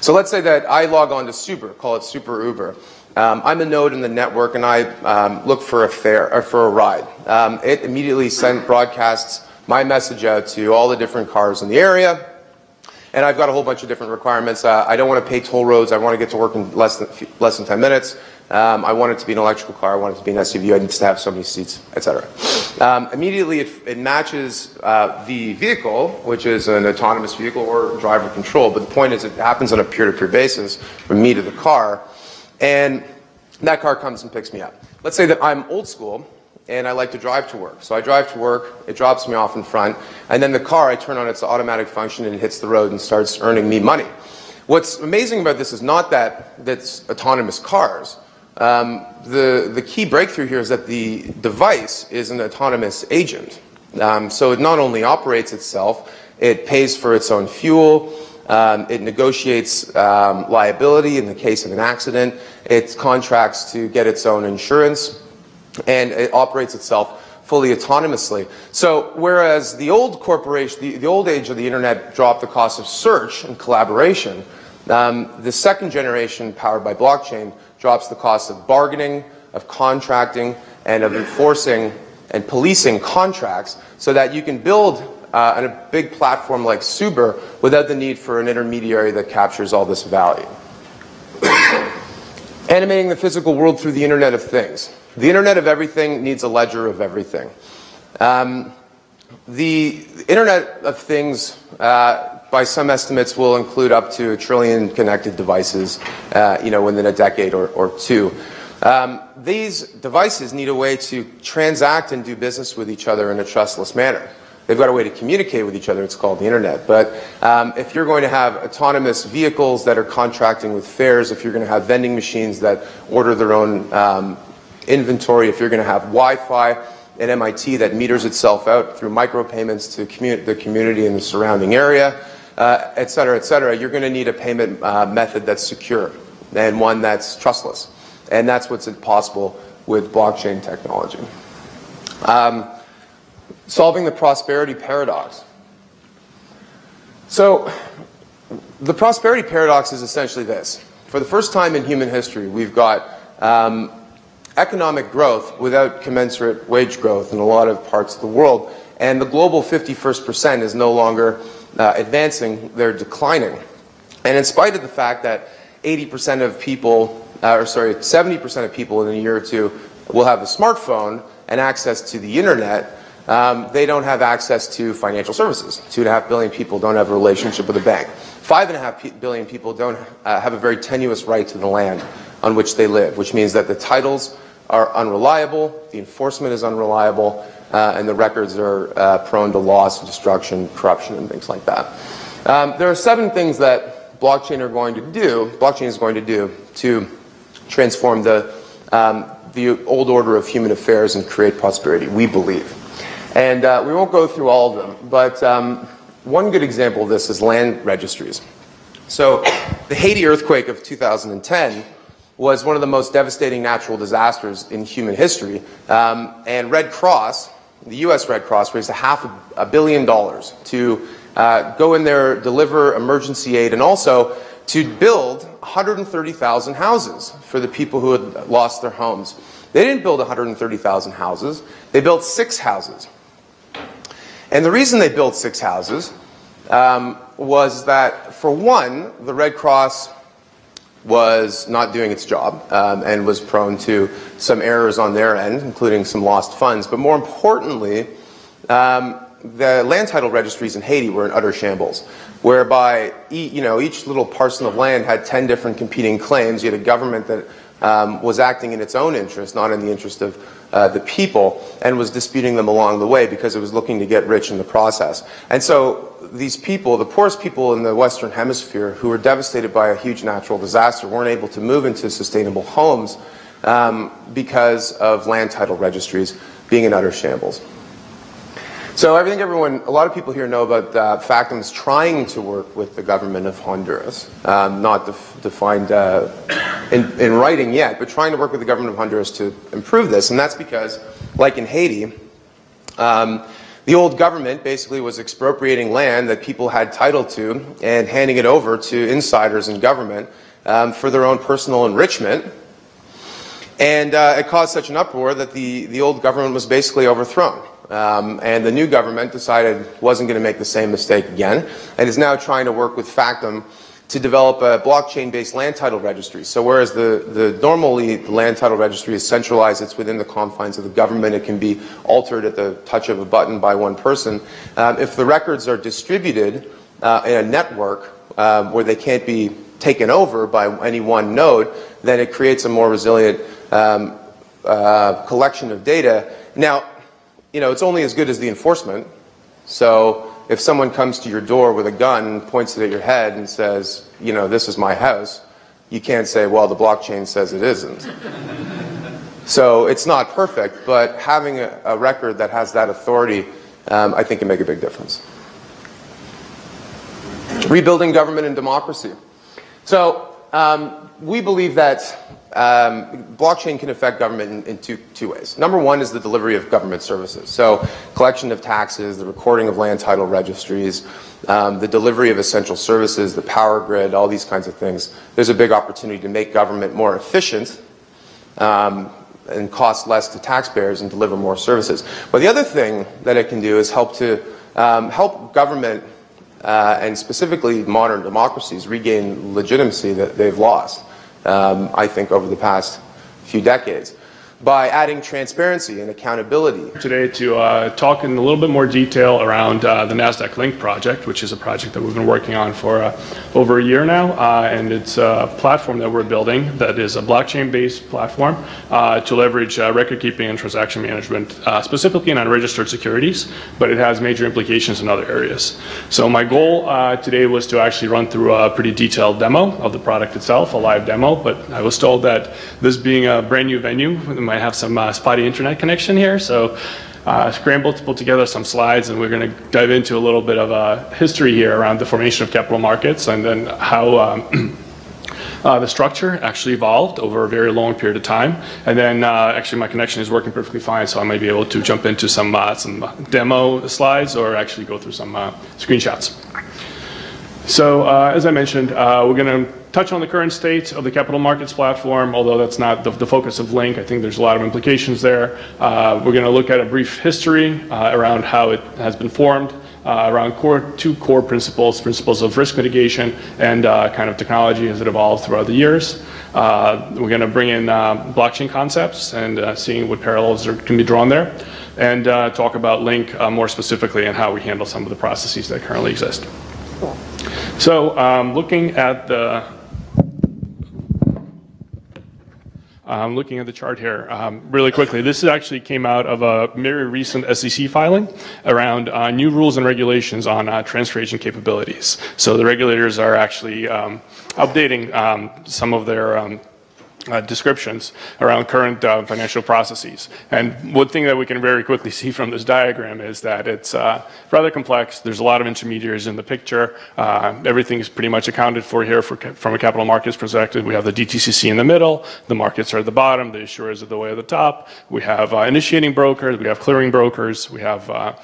So let's say that I log on to Suber, call it Super Uber. Um, I'm a node in the network, and I um, look for a fare or for a ride. Um, it immediately send broadcasts my message out to all the different cars in the area. And I've got a whole bunch of different requirements. Uh, I don't want to pay toll roads. I want to get to work in less than, less than 10 minutes. Um, I want it to be an electrical car. I want it to be an SUV. I need to have so many seats, etc. Um, immediately, it, it matches uh, the vehicle, which is an autonomous vehicle or driver control. But the point is, it happens on a peer-to-peer basis from me to the car, and that car comes and picks me up. Let's say that I'm old school and I like to drive to work. So I drive to work, it drops me off in front, and then the car, I turn on its automatic function and it hits the road and starts earning me money. What's amazing about this is not that that's autonomous cars. Um, the, the key breakthrough here is that the device is an autonomous agent. Um, so it not only operates itself, it pays for its own fuel, um, it negotiates um, liability in the case of an accident, it contracts to get its own insurance, and it operates itself fully autonomously. So whereas the old corporation, the, the old age of the internet dropped the cost of search and collaboration, um, the second generation powered by blockchain drops the cost of bargaining, of contracting, and of enforcing and policing contracts so that you can build uh, a big platform like Suber without the need for an intermediary that captures all this value. Animating the physical world through the Internet of Things. The Internet of Everything needs a ledger of everything. Um, the Internet of Things, uh, by some estimates, will include up to a trillion connected devices, uh, you know, within a decade or, or two. Um, these devices need a way to transact and do business with each other in a trustless manner. They've got a way to communicate with each other. It's called the internet. But um, if you're going to have autonomous vehicles that are contracting with fares, if you're going to have vending machines that order their own um, inventory, if you're going to have Wi-Fi at MIT that meters itself out through micropayments to commu- the community and the surrounding area, uh, et cetera, et cetera, you're going to need a payment uh, method that's secure and one that's trustless. And that's what's possible with blockchain technology. Um, solving the prosperity paradox. So, the prosperity paradox is essentially this. For the first time in human history, we've got um, economic growth without commensurate wage growth in a lot of parts of the world. And the global 51st percent is no longer uh, advancing, they're declining. And in spite of the fact that 80% of people, uh, or sorry, 70% of people in a year or two will have a smartphone and access to the internet, um, they don't have access to financial services. Two and a half billion people don't have a relationship with a bank. Five and a half billion people don't uh, have a very tenuous right to the land on which they live, which means that the titles are unreliable, the enforcement is unreliable, uh, and the records are uh, prone to loss, destruction, corruption, and things like that. Um, there are seven things that blockchain are going to do. Blockchain is going to do to transform the um, the old order of human affairs and create prosperity. We believe, and uh, we won't go through all of them, but um, one good example of this is land registries. So, the Haiti earthquake of 2010 was one of the most devastating natural disasters in human history, um, and Red Cross, the U.S. Red Cross, raised a half a billion dollars to uh, go in there, deliver emergency aid, and also to build 130,000 houses for the people who had lost their homes. They didn't build 130,000 houses, they built six houses. And the reason they built six houses um, was that, for one, the Red Cross was not doing its job um, and was prone to some errors on their end, including some lost funds. But more importantly, um, the land title registries in Haiti were in utter shambles, whereby e- you know, each little parcel of land had 10 different competing claims. You had a government that um, was acting in its own interest, not in the interest of uh, the people, and was disputing them along the way because it was looking to get rich in the process. And so these people, the poorest people in the Western Hemisphere who were devastated by a huge natural disaster, weren't able to move into sustainable homes um, because of land title registries being in utter shambles. So I think everyone, a lot of people here know about uh, Factom's trying to work with the government of Honduras, um, not def- defined uh, in, in writing yet, but trying to work with the government of Honduras to improve this. And that's because, like in Haiti, um, the old government basically was expropriating land that people had title to and handing it over to insiders in government um, for their own personal enrichment. And uh, it caused such an uproar that the, the old government was basically overthrown. Um, and the new government decided wasn't going to make the same mistake again and is now trying to work with Factom to develop a blockchain-based land title registry. So whereas the, the normally the land title registry is centralized, it's within the confines of the government, it can be altered at the touch of a button by one person. Um, if the records are distributed uh, in a network um, where they can't be taken over by any one node, then it creates a more resilient um, uh, collection of data. Now, you know, it's only as good as the enforcement. So if someone comes to your door with a gun, points it at your head, and says, you know, this is my house, you can't say, well, the blockchain says it isn't. so it's not perfect, but having a, a record that has that authority, um, I think, can make a big difference. Rebuilding government and democracy. So um, we believe that um, blockchain can affect government in, in two, two, ways. Number one is the delivery of government services. So, collection of taxes, the recording of land title registries, um, the delivery of essential services, the power grid, all these kinds of things. There's a big opportunity to make government more efficient um, and cost less to taxpayers and deliver more services. But the other thing that it can do is help to um, help government uh, and specifically modern democracies regain legitimacy that they've lost um, I think, over the past few decades by adding transparency and accountability. Today to uh, talk in a little bit more detail around uh, the NASDAQ Linq project, which is a project that we've been working on for uh, over a year now. Uh, and it's a platform that we're building that is a blockchain-based platform uh, to leverage uh, record keeping and transaction management, specifically in unregistered securities, but it has major implications in other areas. So my goal today was to actually run through a pretty detailed demo of the product itself, a live demo, but I was told that this being a brand new venue, might have some uh, spotty internet connection here. So uh, scrambled to put together some slides, and we're going to dive into a little bit of a history here around the formation of capital markets and then how. Um, Uh, the structure actually evolved over a very long period of time. And then uh, actually my connection is working perfectly fine, so I might be able to jump into some, uh, some demo slides or actually go through some uh, screenshots. So uh, as I mentioned, uh, we're going to touch on the current state of the capital markets platform, although that's not the, the focus of Linq. I think there's a lot of implications there. Uh, we're going to look at a brief history uh, around how it has been formed, uh, around core, two core principles, principles of risk mitigation and uh, kind of technology as it evolved throughout the years. we're going to bring in blockchain concepts and seeing what parallels are, can be drawn there. and uh, talk about Linq uh, more specifically and how we handle some of the processes that currently exist. So um, looking at the um, looking at the chart here um, really quickly, this actually came out of a very recent SEC filing around uh, new rules and regulations on uh, transfer agent capabilities. So the regulators are actually um, updating um, some of their um, uh, descriptions around current uh, financial processes. And one thing that we can very quickly see from this diagram is that it's uh, rather complex. There's a lot of intermediaries in the picture. Uh, everything is pretty much accounted for here for, from a capital markets perspective. We have the DTCC in the middle, the markets are at the bottom, the issuers are the way at the top. We have uh, initiating brokers, we have clearing brokers, we have uh,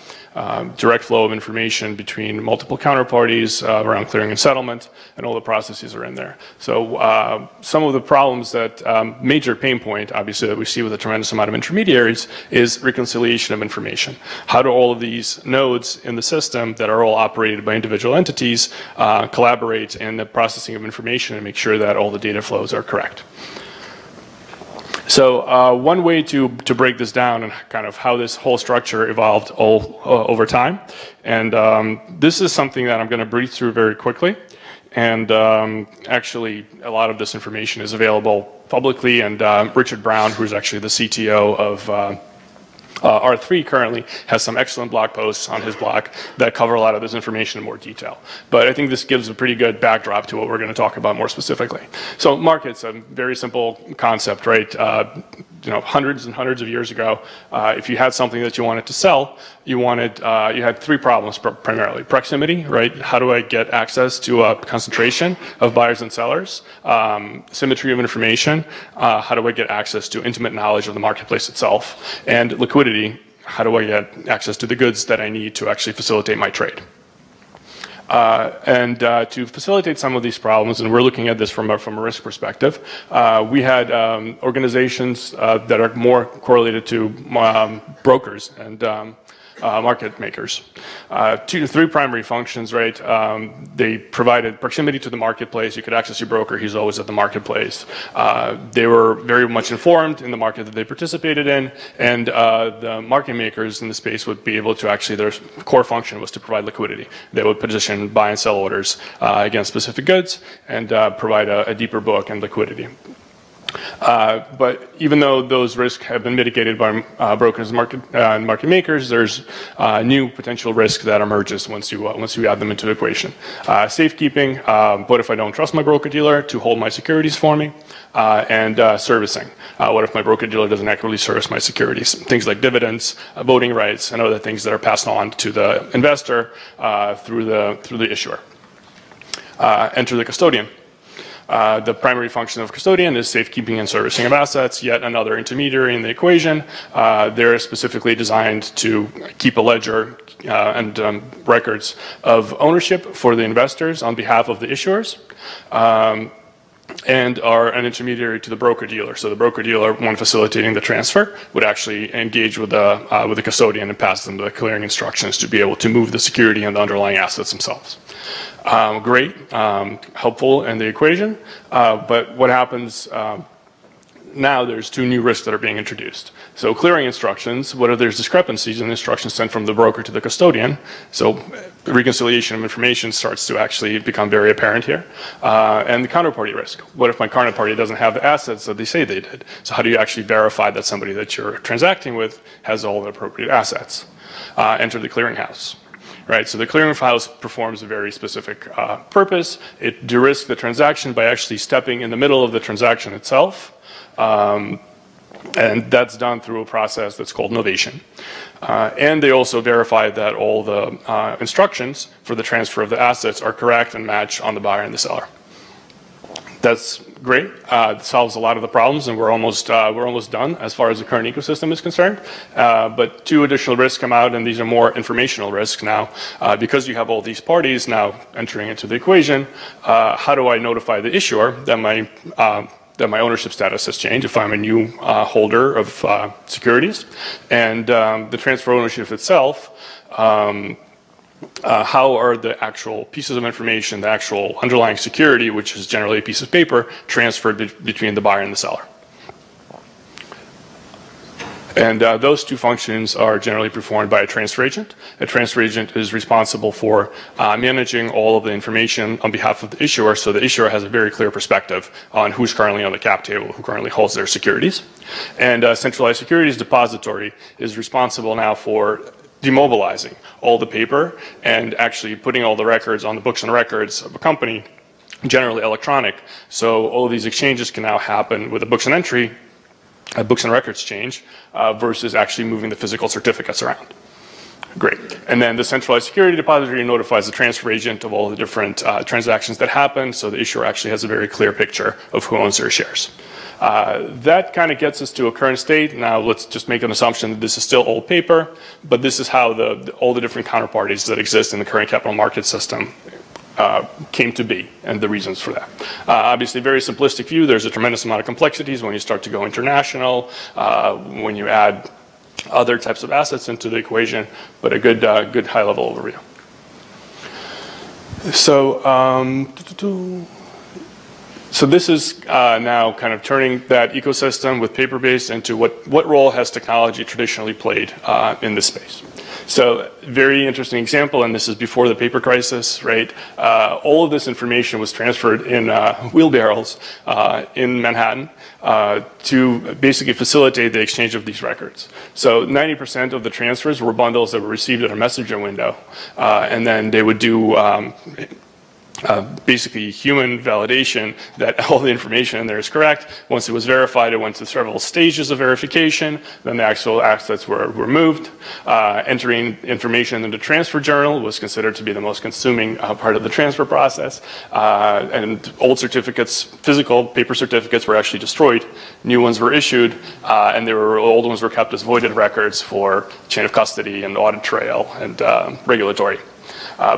direct flow of information between multiple counterparties uh, around clearing and settlement, and all the processes are in there. So uh, some of the problems that um, major pain point, obviously, that we see with a tremendous amount of intermediaries is reconciliation of information. How do all of these nodes in the system that are all operated by individual entities uh, collaborate in the processing of information and make sure that all the data flows are correct? So uh, one way to, to break this down and kind of how this whole structure evolved all, uh, over time, and um, this is something that I'm going to breeze through very quickly. And um, actually, a lot of this information is available publicly, and uh, Richard Brown, who's actually the CTO of uh, uh, R3 currently has some excellent blog posts on his blog that cover a lot of this information in more detail. But I think this gives a pretty good backdrop to what we're going to talk about more specifically. So markets, a very simple concept, right? Uh, you know, hundreds and hundreds of years ago, uh, if you had something that you wanted to sell, you wanted, uh, you had three problems pr primarily. Proximity, right? How do I get access to a concentration of buyers and sellers? Um, symmetry of information. Uh, how do I get access to intimate knowledge of the marketplace itself? And liquidity. How do I get access to the goods that I need to actually facilitate my trade? Uh, and uh, to facilitate some of these problems, and we're looking at this from a, from a risk perspective, uh, we had um, organizations uh, that are more correlated to um, brokers. And um, uh, market makers. Uh, two to three primary functions, right? Um, they provided proximity to the marketplace. You could access your broker. He's always at the marketplace. Uh, they were very much informed in the market that they participated in, and uh, the market makers in the space would be able to actually, their core function was to provide liquidity. They would position buy and sell orders uh, against specific goods and provide a, a deeper book and liquidity. Uh, but even though those risks have been mitigated by uh, brokers and market, uh, market makers, there's uh, new potential risk that emerges once you, uh, once you add them into the equation. Uh, safekeeping, um, what if I don't trust my broker dealer to hold my securities for me? and servicing, what if my broker dealer doesn't accurately service my securities? Things like dividends, voting rights, and other things that are passed on to the investor through, the, through the issuer. enter the custodian. Uh, the primary function of custodian is safekeeping and servicing of assets, yet another intermediary in the equation. Uh, they're specifically designed to keep a ledger uh, and um, records of ownership for the investors on behalf of the issuers. Um, and are an intermediary to the broker dealer. So the broker dealer, when facilitating the transfer, would actually engage with the uh, with the custodian and pass them the clearing instructions to be able to move the security and the underlying assets themselves. Um, great, um, helpful in the equation, uh, but what happens um, now there's two new risks that are being introduced. So clearing instructions, what if there's discrepancies in the instructions sent from the broker to the custodian, so reconciliation of information starts to actually become very apparent here. Uh, and the counterparty risk. What if my counterparty doesn't have the assets that they say they did? So how do you actually verify that somebody that you're transacting with has all the appropriate assets? Uh, enter the clearinghouse right? So the clearinghouse performs a very specific uh, purpose. It de-risks the transaction by actually stepping in the middle of the transaction itself. Um, and that's done through a process that's called novation. Uh, and they also verify that all the uh, instructions for the transfer of the assets are correct and match on the buyer and the seller. That's great. Uh, it solves a lot of the problems, and we're almost uh, we're almost done as far as the current ecosystem is concerned. Uh, but two additional risks come out, and these are more informational risks now uh, because you have all these parties now entering into the equation. How do I notify the issuer that my that my ownership status has changed if I'm a new holder of securities, and um, the transfer ownership itself. Um, uh, how are the actual pieces of information, the actual underlying security, which is generally a piece of paper, transferred be between the buyer and the seller. And uh, those two functions are generally performed by a transfer agent. A transfer agent is responsible for uh, managing all of the information on behalf of the issuer, so the issuer has a very clear perspective on who's currently on the cap table, who currently holds their securities. And uh, centralized securities depository is responsible now for demobilizing all the paper and actually putting all the records on the books and records of a company, generally electronic. So all of these exchanges can now happen with a books and entry books and records change uh, versus actually moving the physical certificates around. Great. And then the centralized security depository notifies the transfer agent of all the different uh, transactions that happen, so the issuer actually has a very clear picture of who owns their shares. Uh, that kind of gets us to a current state. Now let's just make an assumption that this is still old paper, but this is how the, the, all the different counterparties that exist in the current capital market system uh, came to be and the reasons for that. Uh, obviously, very simplistic view. There's a tremendous amount of complexities when you start to go international, uh, when you add other types of assets into the equation, but a good, uh, good high-level overview. So, um, so this is uh, now kind of turning that ecosystem with paper-based into what, what role has technology traditionally played uh, in this space. So very interesting example, and this is before the paper crisis, right? Uh, all of this information was transferred in uh, wheelbarrows uh, in Manhattan uh, to basically facilitate the exchange of these records. So 90% of the transfers were bundles that were received at a messenger window, uh, and then they would do um, uh, basically human validation that all the information in there is correct. Once it was verified, it went to several stages of verification. Then the actual assets were removed. Uh, entering information into the transfer journal was considered to be the most consuming uh, part of the transfer process. Uh, and old certificates, physical paper certificates, were actually destroyed. New ones were issued, uh, and there were old ones were kept as voided records for chain of custody and audit trail and uh, regulatory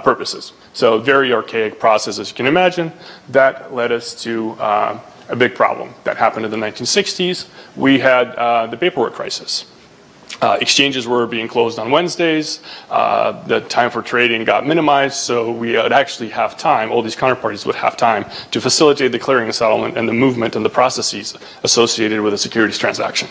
purposes. So very archaic process, as you can imagine. That led us to uh, a big problem that happened in the 1960s. We had uh, the paperwork crisis. Uh, exchanges were being closed on Wednesdays. Uh, the time for trading got minimized, so we would actually have time, all these counterparties would have time to facilitate the clearing and settlement and the movement and the processes associated with a securities transaction.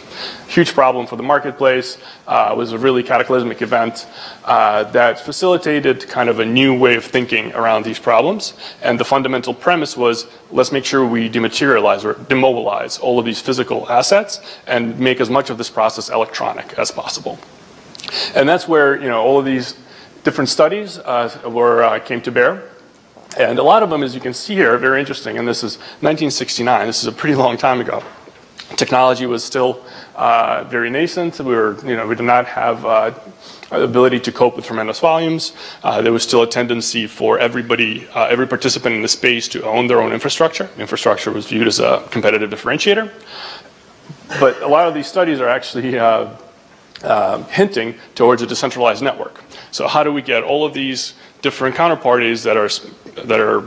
Huge problem for the marketplace. Uh, it was a really cataclysmic event uh, that facilitated kind of a new way of thinking around these problems. And the fundamental premise was let's make sure we dematerialize or demobilize all of these physical assets and make as much of this process electronic as possible. And that's where you know all of these different studies uh, were uh, came to bear. And a lot of them, as you can see here, are very interesting. And this is 1969. This is a pretty long time ago. Technology was still uh, very nascent. We were, you know, we did not have uh, ability to cope with tremendous volumes. Uh, there was still a tendency for everybody, uh, every participant in the space to own their own infrastructure. Infrastructure was viewed as a competitive differentiator. But a lot of these studies are actually uh, hinting towards a decentralized network. So how do we get all of these different counterparties that are that are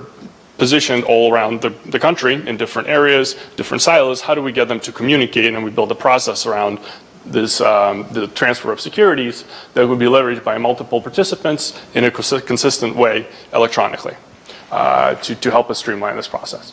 positioned all around the, the country in different areas, different silos? How do we get them to communicate? And we build a process around this um, the transfer of securities that would be leveraged by multiple participants in a cons consistent way electronically uh, to, to help us streamline this process.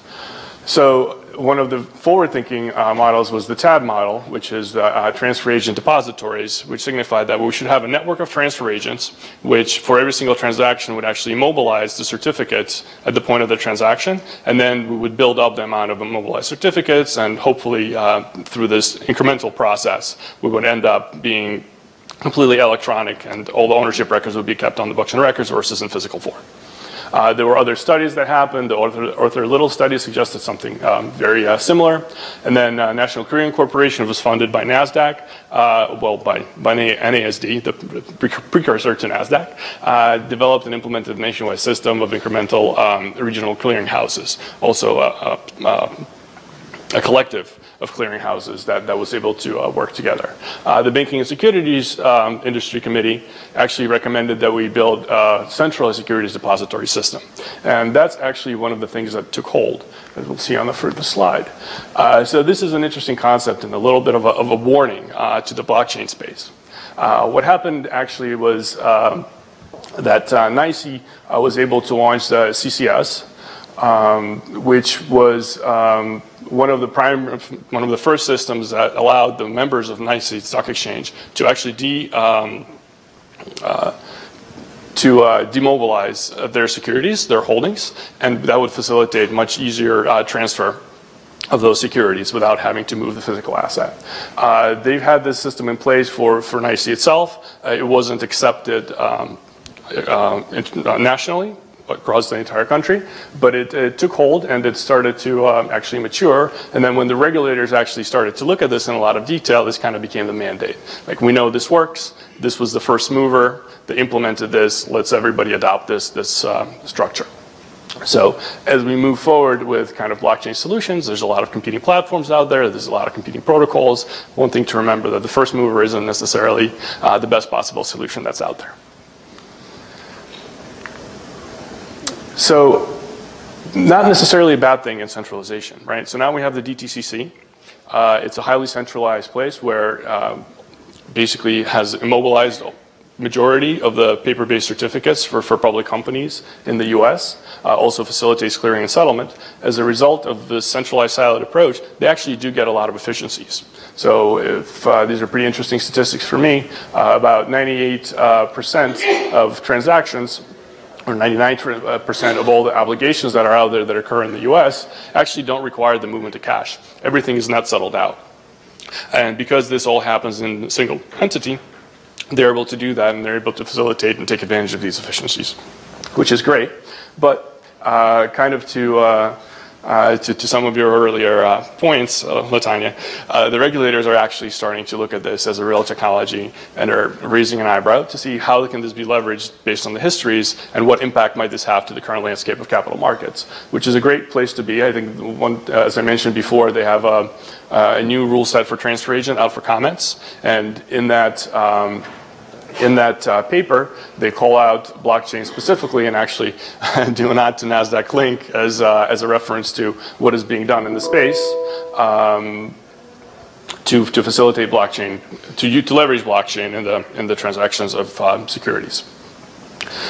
So one of the forward-thinking uh, models was the TAB model, which is uh, transfer agent depositories, which signified that we should have a network of transfer agents, which for every single transaction would actually mobilize the certificates at the point of the transaction, and then we would build up the amount of immobilized certificates, and hopefully uh, through this incremental process, we would end up being completely electronic, and all the ownership records would be kept on the books and records versus in physical form. Uh, there were other studies that happened. The Arthur, Arthur Little study suggested something um, very uh, similar. And then uh, National Clearing Corporation was funded by NASDAQ, uh, well, by, by NASD, the precursor to NASDAQ, uh, developed and implemented a nationwide system of incremental um, regional clearinghouses, also a, a collective of clearinghouses that, that was able to uh, work together. Uh, the Banking and Securities um, Industry Committee actually recommended that we build a centralized securities depository system. And that's actually one of the things that took hold, as we'll see on the, the slide. Uh, so this is an interesting concept and a little bit of a, of a warning uh, to the blockchain space. Uh, what happened actually was um, that uh, NYSE was able to launch the CCS, um, which was um, one of the prime, one of the first systems that allowed the members of NYSE Stock Exchange to actually de, um, uh, to uh, demobilize their securities, their holdings, and that would facilitate much easier uh, transfer of those securities without having to move the physical asset. Uh, they've had this system in place for, for NYSE itself. Uh, it wasn't accepted um, uh, nationally across the entire country, but it, it took hold and it started to um, actually mature. And then when the regulators actually started to look at this in a lot of detail, this kind of became the mandate. Like we know this works. This was the first mover. They implemented this. Let's everybody adopt this this uh, structure. So as we move forward with kind of blockchain solutions, there's a lot of competing platforms out there. There's a lot of competing protocols. One thing to remember that the first mover isn't necessarily uh, the best possible solution that's out there. So not necessarily a bad thing in centralization, right? So now we have the DTCC. Uh, it's a highly centralized place where uh, basically has immobilized majority of the paper-based certificates for, for public companies in the US, uh, also facilitates clearing and settlement. As a result of the centralized siloed approach, they actually do get a lot of efficiencies. So if uh, these are pretty interesting statistics for me, uh, about 98% uh, of transactions or 99% of all the obligations that are out there that occur in the US actually don't require the movement of cash. Everything is net settled out. And because this all happens in a single entity, they're able to do that and they're able to facilitate and take advantage of these efficiencies, which is great. But uh, kind of to, uh, uh, to, to, some of your earlier uh, points, uh, Latanya, uh, the regulators are actually starting to look at this as a real technology and are raising an eyebrow to see how can this be leveraged based on the histories and what impact might this have to the current landscape of capital markets, which is a great place to be. I think, one, as I mentioned before, they have a, a, new rule set for transfer agent out for comments, and in that. Um, in that uh, paper, they call out blockchain specifically and actually do an ad to NASDAQ Linq as, uh, as a reference to what is being done in the space um, to, to facilitate blockchain, to, to leverage blockchain in the, in the transactions of um, securities.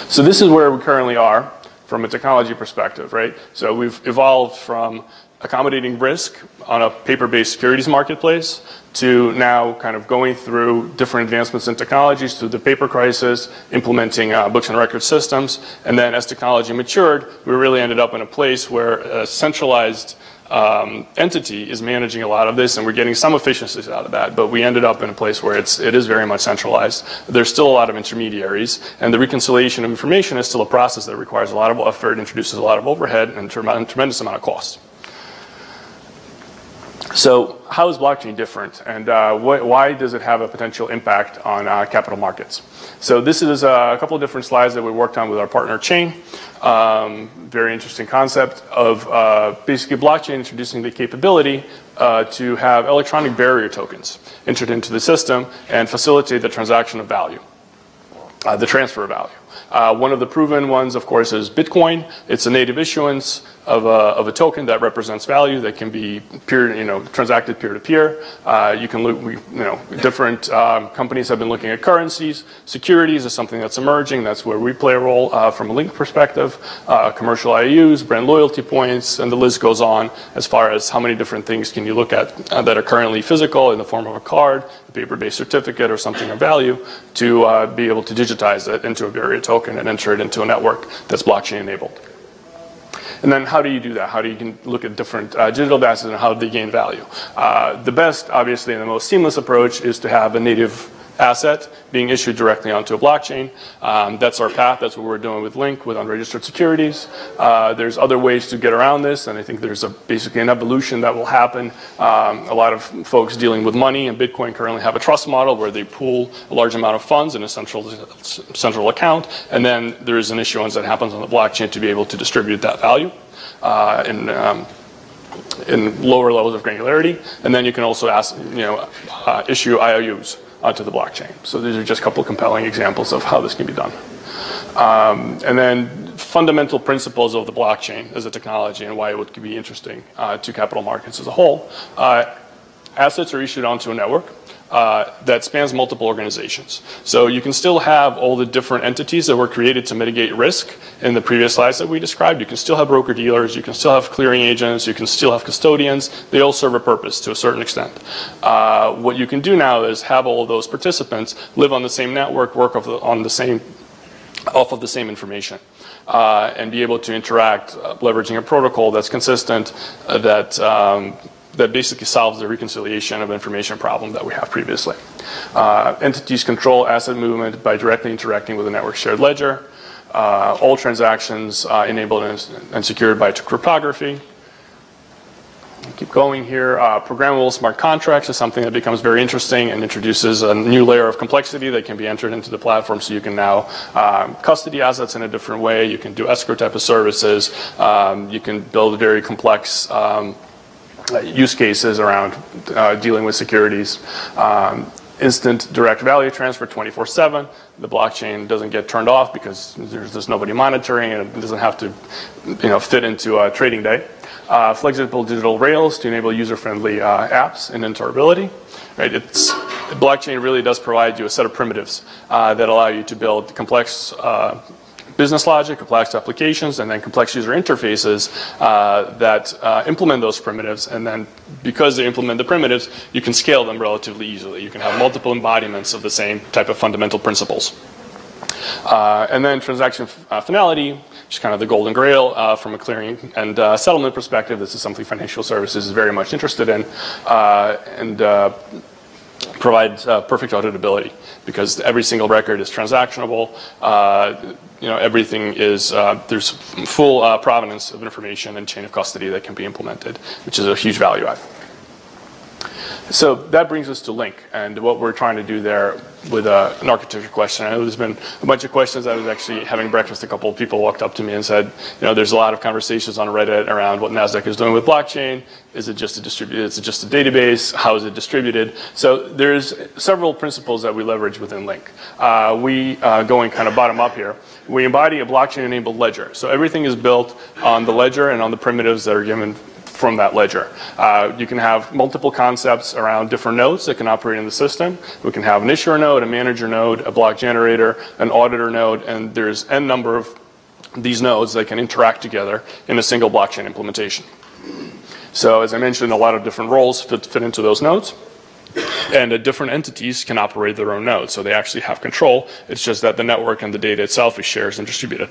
So this is where we currently are from a technology perspective, right? So we've evolved from accommodating risk on a paper-based securities marketplace to now kind of going through different advancements in technologies through the paper crisis, implementing uh, books and record systems, and then as technology matured, we really ended up in a place where a centralized um, entity is managing a lot of this, and we're getting some efficiencies out of that. But we ended up in a place where it's it is very much centralized. There's still a lot of intermediaries, and the reconciliation of information is still a process that requires a lot of effort, introduces a lot of overhead, and a tremendous amount of cost. So how is blockchain different and uh, wh why does it have a potential impact on uh, capital markets? So this is uh, a couple of different slides that we worked on with our partner Chain. Um, very interesting concept of uh, basically blockchain introducing the capability uh, to have electronic bearer tokens entered into the system and facilitate the transaction of value, uh, the transfer of value. Uh, one of the proven ones, of course, is Bitcoin. It's a native issuance of a, of a token that represents value that can be peer, you know, transacted peer to peer. Uh, you can look, we, you know, different um, companies have been looking at currencies. Securities is something that's emerging. That's where we play a role uh, from a Linq perspective. Uh, commercial IOUs, brand loyalty points, and the list goes on as far as how many different things can you look at uh, that are currently physical in the form of a card, paper-based certificate, or something of value to uh, be able to digitize it into a bearer token and enter it into a network that's blockchain enabled. And then how do you do that? How do you look at different uh, digital assets and how do they gain value? Uh, the best, obviously, and the most seamless approach is to have a native asset being issued directly onto a blockchain. Um, that's our path. That's what we're doing with Linq, with unregistered securities. Uh, there's other ways to get around this, and I think there's a, basically an evolution that will happen. Um, a lot of folks dealing with money and Bitcoin currently have a trust model where they pool a large amount of funds in a central, central account, and then there is an issuance that happens on the blockchain to be able to distribute that value. Uh, in, um, in lower levels of granularity, and then you can also ask, you know, uh, issue IOUs onto the blockchain. So these are just a couple compelling examples of how this can be done. Um, and then fundamental principles of the blockchain as a technology and why it would be interesting uh, to capital markets as a whole. Uh, assets are issued onto a network. Uh, that spans multiple organizations. So you can still have all the different entities that were created to mitigate risk in the previous slides that we described. You can still have broker dealers, you can still have clearing agents, you can still have custodians. They all serve a purpose to a certain extent. Uh, what you can do now is have all those participants live on the same network, work off the, on the same, off of the same information. Uh, and be able to interact, uh, leveraging a protocol that's consistent, uh, that um, that basically solves the reconciliation of information problem that we have previously. Uh, entities control asset movement by directly interacting with the network shared ledger. Uh, all transactions uh, enabled and, and, secured by cryptography. Keep going here. Uh, programmable smart contracts is something that becomes very interesting and introduces a new layer of complexity that can be entered into the platform. So you can now um, custody assets in a different way. You can do escrow type of services. Um, you can build very complex um, use cases around uh, dealing with securities. Um, instant direct value transfer 24-7. The blockchain doesn't get turned off because there's, just nobody monitoring and it doesn't have to you know, fit into a trading day. Uh, flexible digital rails to enable user-friendly uh, apps and interoperability. Right, it's, blockchain really does provide you a set of primitives uh, that allow you to build complex uh, business logic, complex applications, and then complex user interfaces uh, that uh, implement those primitives. And then because they implement the primitives, you can scale them relatively easily. You can have multiple embodiments of the same type of fundamental principles. Uh, and then transaction uh, finality, which is kind of the golden grail uh, from a clearing and uh, settlement perspective. This is something financial services is very much interested in. Uh, and provides uh, perfect auditability because every single record is transactionable. You know, everything is, uh, there's full uh, provenance of information and chain of custody that can be implemented, which is a huge value add. So that brings us to Linq and what we're trying to do there with uh, an architecture question. I know there's been a bunch of questions. I was actually having breakfast. A couple of people walked up to me and said, you know, there's a lot of conversations on Reddit around what Nasdaq is doing with blockchain. Is it just a distributed? Is it just a database? How is it distributed? So there's several principles that we leverage within Linq. Uh, we uh, going kind of bottom up here. We embody a blockchain-enabled ledger. So everything is built on the ledger and on the primitives that are given from that ledger. Uh, you can have multiple concepts around different nodes that can operate in the system. We can have an issuer node, a manager node, a block generator, an auditor node, and there's n number of these nodes that can interact together in a single blockchain implementation. So as I mentioned, a lot of different roles fit, fit into those nodes. And uh, different entities can operate their own nodes, so they actually have control. It's just that the network and the data itself is shared and distributed.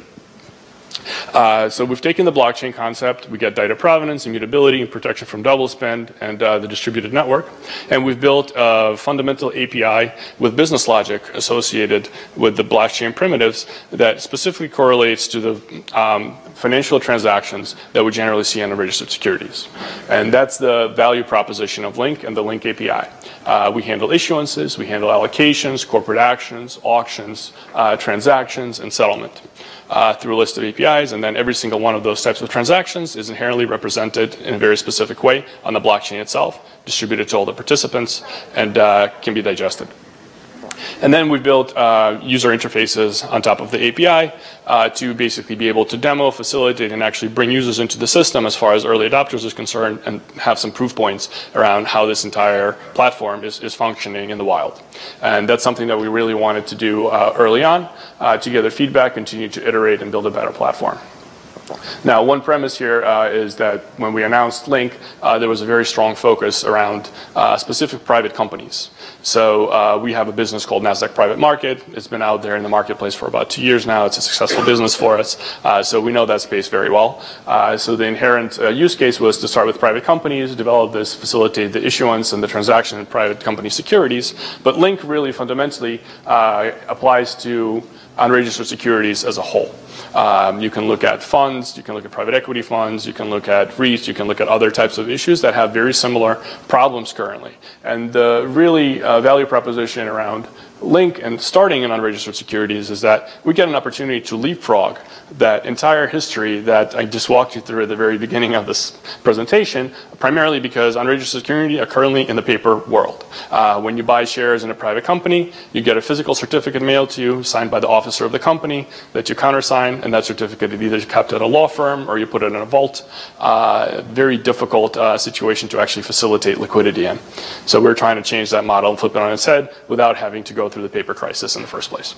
Uh, so we've taken the blockchain concept, we get data provenance, immutability, and protection from double spend, and uh, the distributed network. And we've built a fundamental API with business logic associated with the blockchain primitives that specifically correlates to the um, financial transactions that we generally see on the registered securities. And that's the value proposition of Linq and the Linq API. Uh, we handle issuances, we handle allocations, corporate actions, auctions, uh, transactions, and settlement uh, through a list of APIs, and then every single one of those types of transactions is inherently represented in a very specific way on the blockchain itself, distributed to all the participants, and uh, can be digested. And then we built uh, user interfaces on top of the API uh, to basically be able to demo, facilitate, and actually bring users into the system as far as early adopters is concerned and have some proof points around how this entire platform is, is functioning in the wild. And that's something that we really wanted to do uh, early on uh, to gather feedback, continue to iterate, and build a better platform. Now, one premise here uh, is that when we announced Linq, uh, there was a very strong focus around uh, specific private companies. So uh, we have a business called Nasdaq Private Market. It's been out there in the marketplace for about two years now. It's a successful business for us. Uh, so we know that space very well. Uh, so the inherent use case was to start with private companies, develop this, facilitate the issuance and the transaction in private company securities. But Linq really fundamentally applies to unregistered securities as a whole. Um, you can look at funds, you can look at private equity funds, you can look at REITs, you can look at other types of issues that have very similar problems currently. And the really uh, value proposition around Linq and starting in unregistered securities is that we get an opportunity to leapfrog that entire history that I just walked you through at the very beginning of this presentation, primarily because unregistered securities are currently in the paper world. Uh, when you buy shares in a private company, you get a physical certificate mailed to you, signed by the officer of the company, that you countersign and that certificate is either kept at a law firm or you put it in a vault. Uh, very difficult uh, situation to actually facilitate liquidity in. So we're trying to change that model and flip it on its head without having to go through the paper crisis in the first place.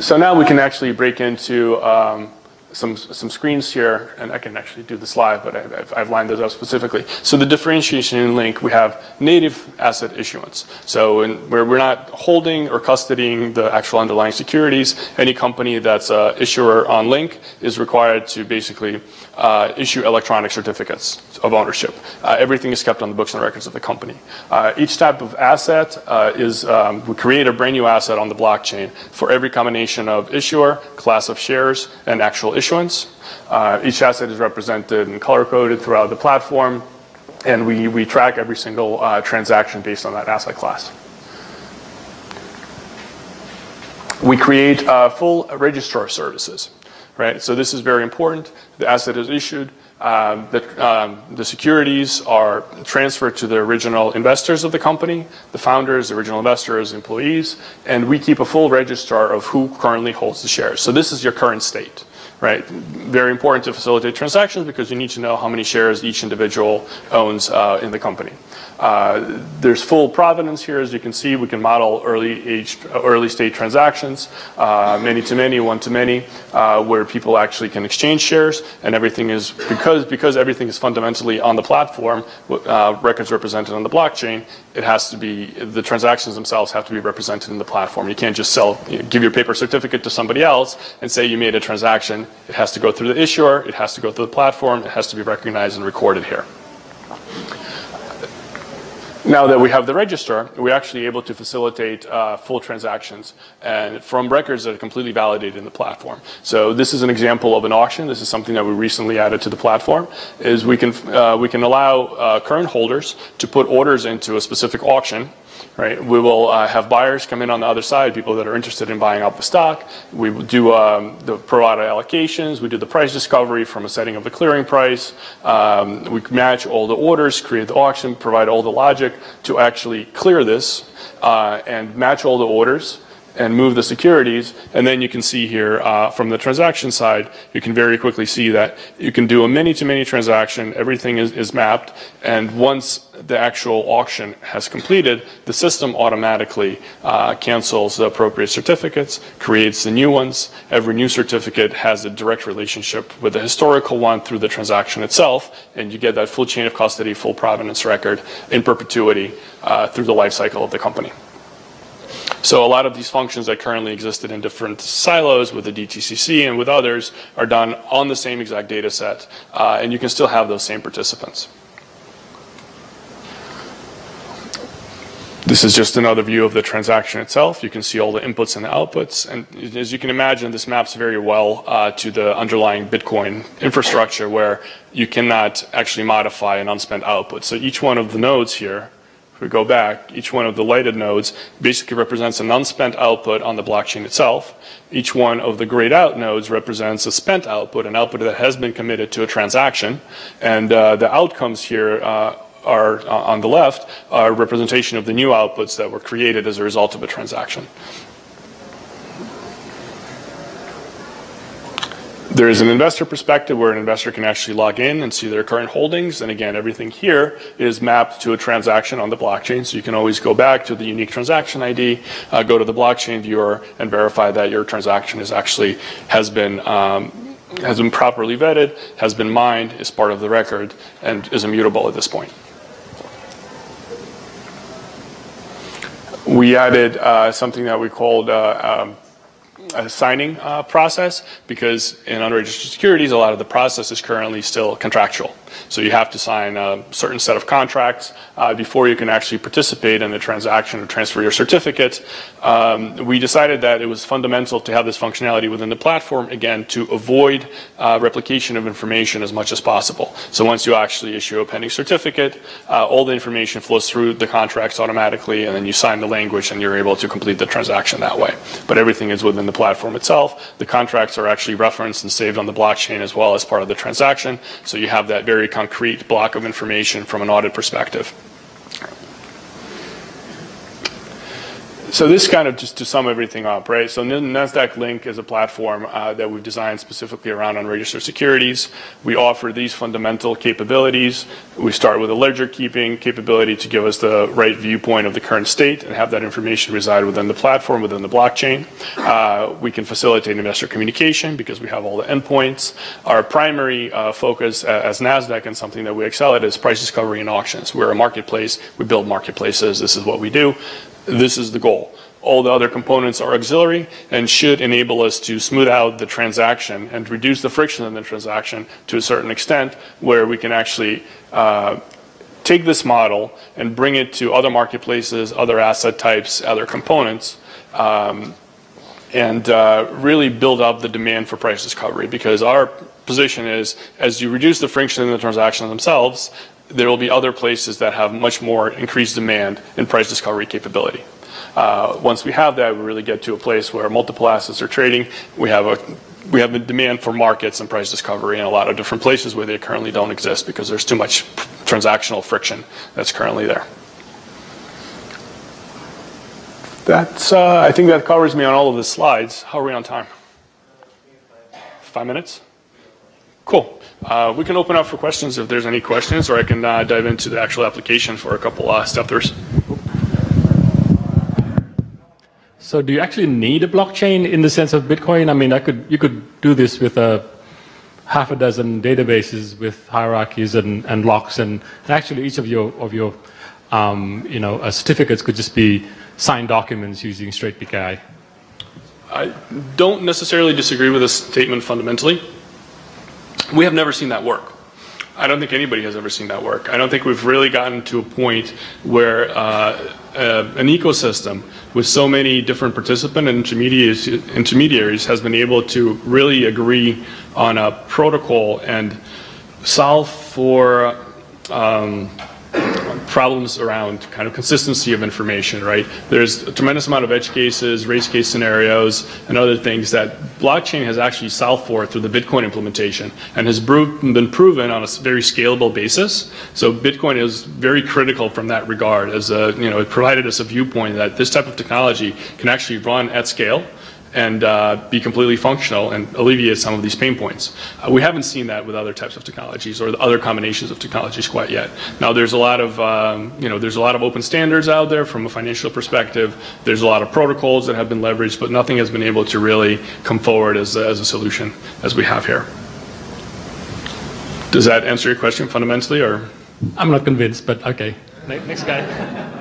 So now we can actually break into um, some, some screens here, and I can actually do this live, but I've, I've lined those up specifically. So the differentiation in Linq, we have native asset issuance. So in, where we're not holding or custodying the actual underlying securities, any company that's an issuer on Linq is required to basically uh, issue electronic certificates of ownership. Uh, everything is kept on the books and records of the company. Uh, each type of asset uh, is, um, we create a brand new asset on the blockchain for every combination of issuer, class of shares, and actual issuance. Uh, each asset is represented and color coded throughout the platform, and we, we track every single uh, transaction based on that asset class. We create full registrar services right? So this is very important. The asset is issued. Um, the, um, the, securities are transferred to the original investors of the company, the founders, the original investors, employees, and we keep a full register of who currently holds the shares. So this is your current state right? Very important to facilitate transactions because you need to know how many shares each individual owns uh, in the company. Uh, there's full provenance here, as you can see. We can model early age, early stage transactions, uh, many to many, one to many, uh, where people actually can exchange shares, and everything is because because everything is fundamentally on the platform, uh, records represented on the blockchain. It has to be the transactions themselves have to be represented in the platform. You can't just sell, you know, give your paper certificate to somebody else and say you made a transaction it has to go through the issuer, it has to go through the platform, it has to be recognized and recorded here. Now that we have the register, we're actually able to facilitate uh, full transactions and from records that are completely validated in the platform. So this is an example of an auction. This is something that we recently added to the platform. Is we can uh, we can allow uh, current holders to put orders into a specific auction right? We will uh, have buyers come in on the other side, people that are interested in buying out the stock. We will do um, the provider allocations. We do the price discovery from a setting of the clearing price. Um, we match all the orders, create the auction, provide all the logic to actually clear this uh, and match all the orders and move the securities. And then you can see here uh, from the transaction side, you can very quickly see that you can do a many-to-many transaction. Everything is, is mapped. And once the actual auction has completed, the system automatically uh, cancels the appropriate certificates, creates the new ones. Every new certificate has a direct relationship with the historical one through the transaction itself, and you get that full chain of custody, full provenance record in perpetuity uh, through the life cycle of the company. So a lot of these functions that currently existed in different silos with the DTCC and with others are done on the same exact data set, uh, and you can still have those same participants. This is just another view of the transaction itself. You can see all the inputs and the outputs. And as you can imagine, this maps very well uh, to the underlying Bitcoin infrastructure where you cannot actually modify an unspent output. So each one of the nodes here if we go back, each one of the lighted nodes basically represents an unspent output on the blockchain itself. Each one of the grayed out nodes represents a spent output, an output that has been committed to a transaction. And uh, the outcomes here uh, are uh, on the left are representation of the new outputs that were created as a result of a transaction. There is an investor perspective where an investor can actually log in and see their current holdings. And again, everything here is mapped to a transaction on the blockchain. So you can always go back to the unique transaction ID, uh, go to the blockchain viewer, and verify that your transaction is actually has been um, has been properly vetted, has been mined, is part of the record, and is immutable at this point. We added uh, something that we called uh, um, a signing uh, process because in unregistered securities, a lot of the process is currently still contractual. So you have to sign a certain set of contracts uh, before you can actually participate in the transaction or transfer your certificate. Um, we decided that it was fundamental to have this functionality within the platform, again, to avoid uh, replication of information as much as possible. So once you actually issue a pending certificate, uh, all the information flows through the contracts automatically, and then you sign the language and you're able to complete the transaction that way. But everything is within the platform itself. The contracts are actually referenced and saved on the blockchain as well as part of the transaction. So you have that very concrete block of information from an audit perspective. So this kind of just to sum everything up, right? So Nasdaq Linq is a platform uh, that we've designed specifically around unregistered securities. We offer these fundamental capabilities. We start with a ledger keeping capability to give us the right viewpoint of the current state and have that information reside within the platform, within the blockchain. Uh, we can facilitate investor communication because we have all the endpoints. Our primary uh, focus as Nasdaq and something that we excel at is price discovery and auctions. We're a marketplace. We build marketplaces. This is what we do. This is the goal. All the other components are auxiliary and should enable us to smooth out the transaction and reduce the friction in the transaction to a certain extent where we can actually uh, take this model and bring it to other marketplaces, other asset types, other components, um, and uh, really build up the demand for price discovery. Because our position is, as you reduce the friction in the transactions themselves, there will be other places that have much more increased demand and price discovery capability. Uh, once we have that, we really get to a place where multiple assets are trading. We have a we have a demand for markets and price discovery in a lot of different places where they currently don't exist because there's too much transactional friction that's currently there. That's, uh, I think that covers me on all of the slides. How are we on time? Five minutes? Cool. Uh, we can open up for questions if there's any questions, or I can uh, dive into the actual application for a couple uh, steppers. So do you actually need a blockchain in the sense of Bitcoin? I mean, I could you could do this with a half a dozen databases with hierarchies and, and locks, and, and actually each of your of your um, you know uh, certificates could just be signed documents using straight PKI. I don't necessarily disagree with this statement fundamentally. We have never seen that work. I don't think anybody has ever seen that work. I don't think we've really gotten to a point where uh, uh, an ecosystem with so many different participant and intermediaries, intermediaries has been able to really agree on a protocol and solve for um, problems around kind of consistency of information, right? There's a tremendous amount of edge cases, race case scenarios, and other things that blockchain has actually solved for through the Bitcoin implementation and has been proven on a very scalable basis. So Bitcoin is very critical from that regard as a, you know, it provided us a viewpoint that this type of technology can actually run at scale and uh, be completely functional and alleviate some of these pain points. Uh, we haven't seen that with other types of technologies or other combinations of technologies quite yet. Now, there's a lot of um, you know there's a lot of open standards out there from a financial perspective. There's a lot of protocols that have been leveraged, but nothing has been able to really come forward as a, as a solution as we have here. Does that answer your question fundamentally, or? I'm not convinced, but okay. Next guy.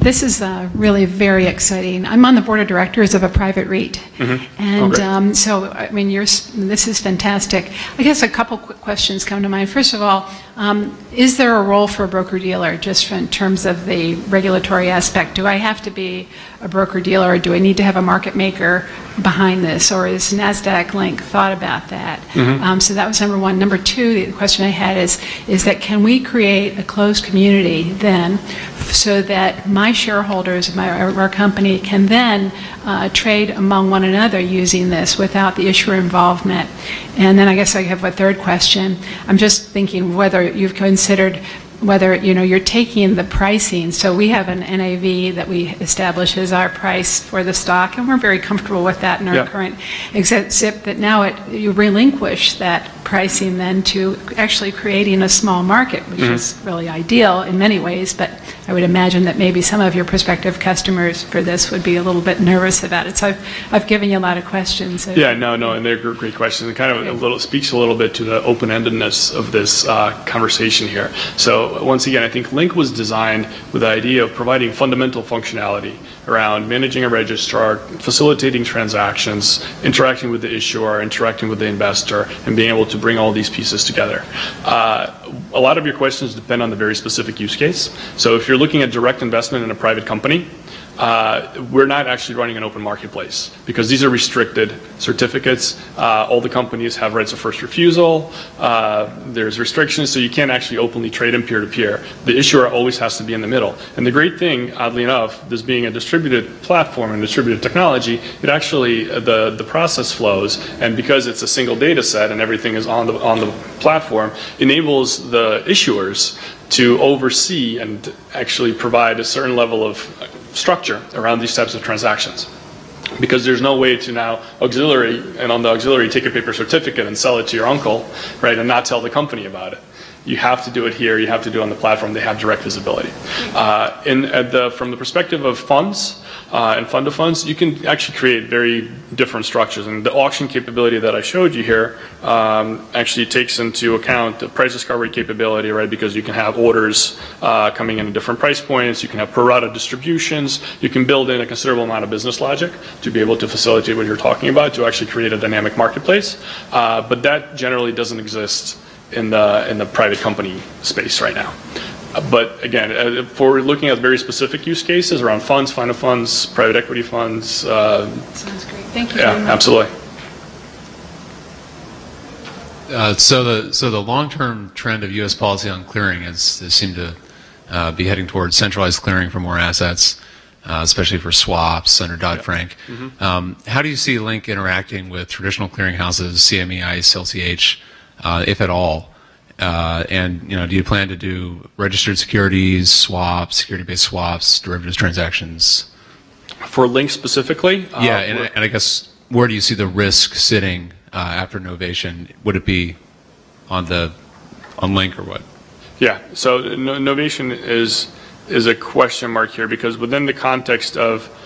This is uh, really very exciting. I'm on the board of directors of a private REIT, mm-hmm. and oh, um, so I mean, this is fantastic. I guess a couple quick questions come to mind. First of all, um, is there a role for a broker dealer just in terms of the regulatory aspect? Do I have to be a broker dealer or do I need to have a market maker behind this? Or is NASDAQ Linq thought about that? Mm-hmm. Um, so that was number one. Number two, the question I had is, is that can we create a closed community then so that my shareholders, my, our company can then uh, trade among one another using this without the issuer involvement? And then I guess I have a third question. I'm just thinking whether you've considered whether you know you're taking the pricing. So we have an NAV that we establish as our price for the stock, and we're very comfortable with that in our yeah. current except that now it, you relinquish that pricing then to actually creating a small market, which mm-hmm. is really ideal in many ways. But I would imagine that maybe some of your prospective customers for this would be a little bit nervous about it. So I've, I've given you a lot of questions. So yeah, no, no, and they're great questions. It kind of a little speaks a little bit to the open-endedness of this uh, conversation here. So once again, I think Linq was designed with the idea of providing fundamental functionality around managing a registrar, facilitating transactions, interacting with the issuer, interacting with the investor, and being able to bring all these pieces together. Uh, a lot of your questions depend on the very specific use case. So if you're looking at direct investment in a private company, uh, we're not actually running an open marketplace because these are restricted certificates. Uh, all the companies have rights of first refusal. Uh, there's restrictions, so you can't actually openly trade them peer-to-peer. The issuer always has to be in the middle. And the great thing, oddly enough, this being a distributed platform and distributed technology, it actually uh, the the process flows, and because it's a single data set and everything is on the on the platform, enables the issuers to oversee and actually provide a certain level of structure around these types of transactions because there's no way to now auxiliary and on the auxiliary take a paper certificate and sell it to your uncle, right, and not tell the company about it. You have to do it here. You have to do it on the platform. They have direct visibility. Uh, in the, from the perspective of funds uh, and fund of funds, you can actually create very different structures. And the auction capability that I showed you here um, actually takes into account the price discovery capability, right? Because you can have orders uh, coming in at different price points. You can have pro rata distributions. You can build in a considerable amount of business logic to be able to facilitate what you're talking about to actually create a dynamic marketplace. Uh, but that generally doesn't exist in the in the private company space right now. Uh, But again, uh, for looking at very specific use cases around funds, fund of funds, private equity funds, uh, Sounds great. Thank you yeah, very much. absolutely. Uh, so the so the long-term trend of U.S. policy on clearing is, is seem to uh, be heading towards centralized clearing for more assets, uh, especially for swaps under Dodd Frank. Um, how do you see Linq interacting with traditional clearinghouses, CME, ICE, LCH, uh, if at all? Uh, and you know, do you plan to do registered securities, swaps, security-based swaps, derivatives transactions? For Linq specifically, uh, yeah, and, and I guess where do you see the risk sitting uh, after Novation? Would it be on the on Linq or what? Yeah, so no- Novation is, is a question mark here because within the context of, uh,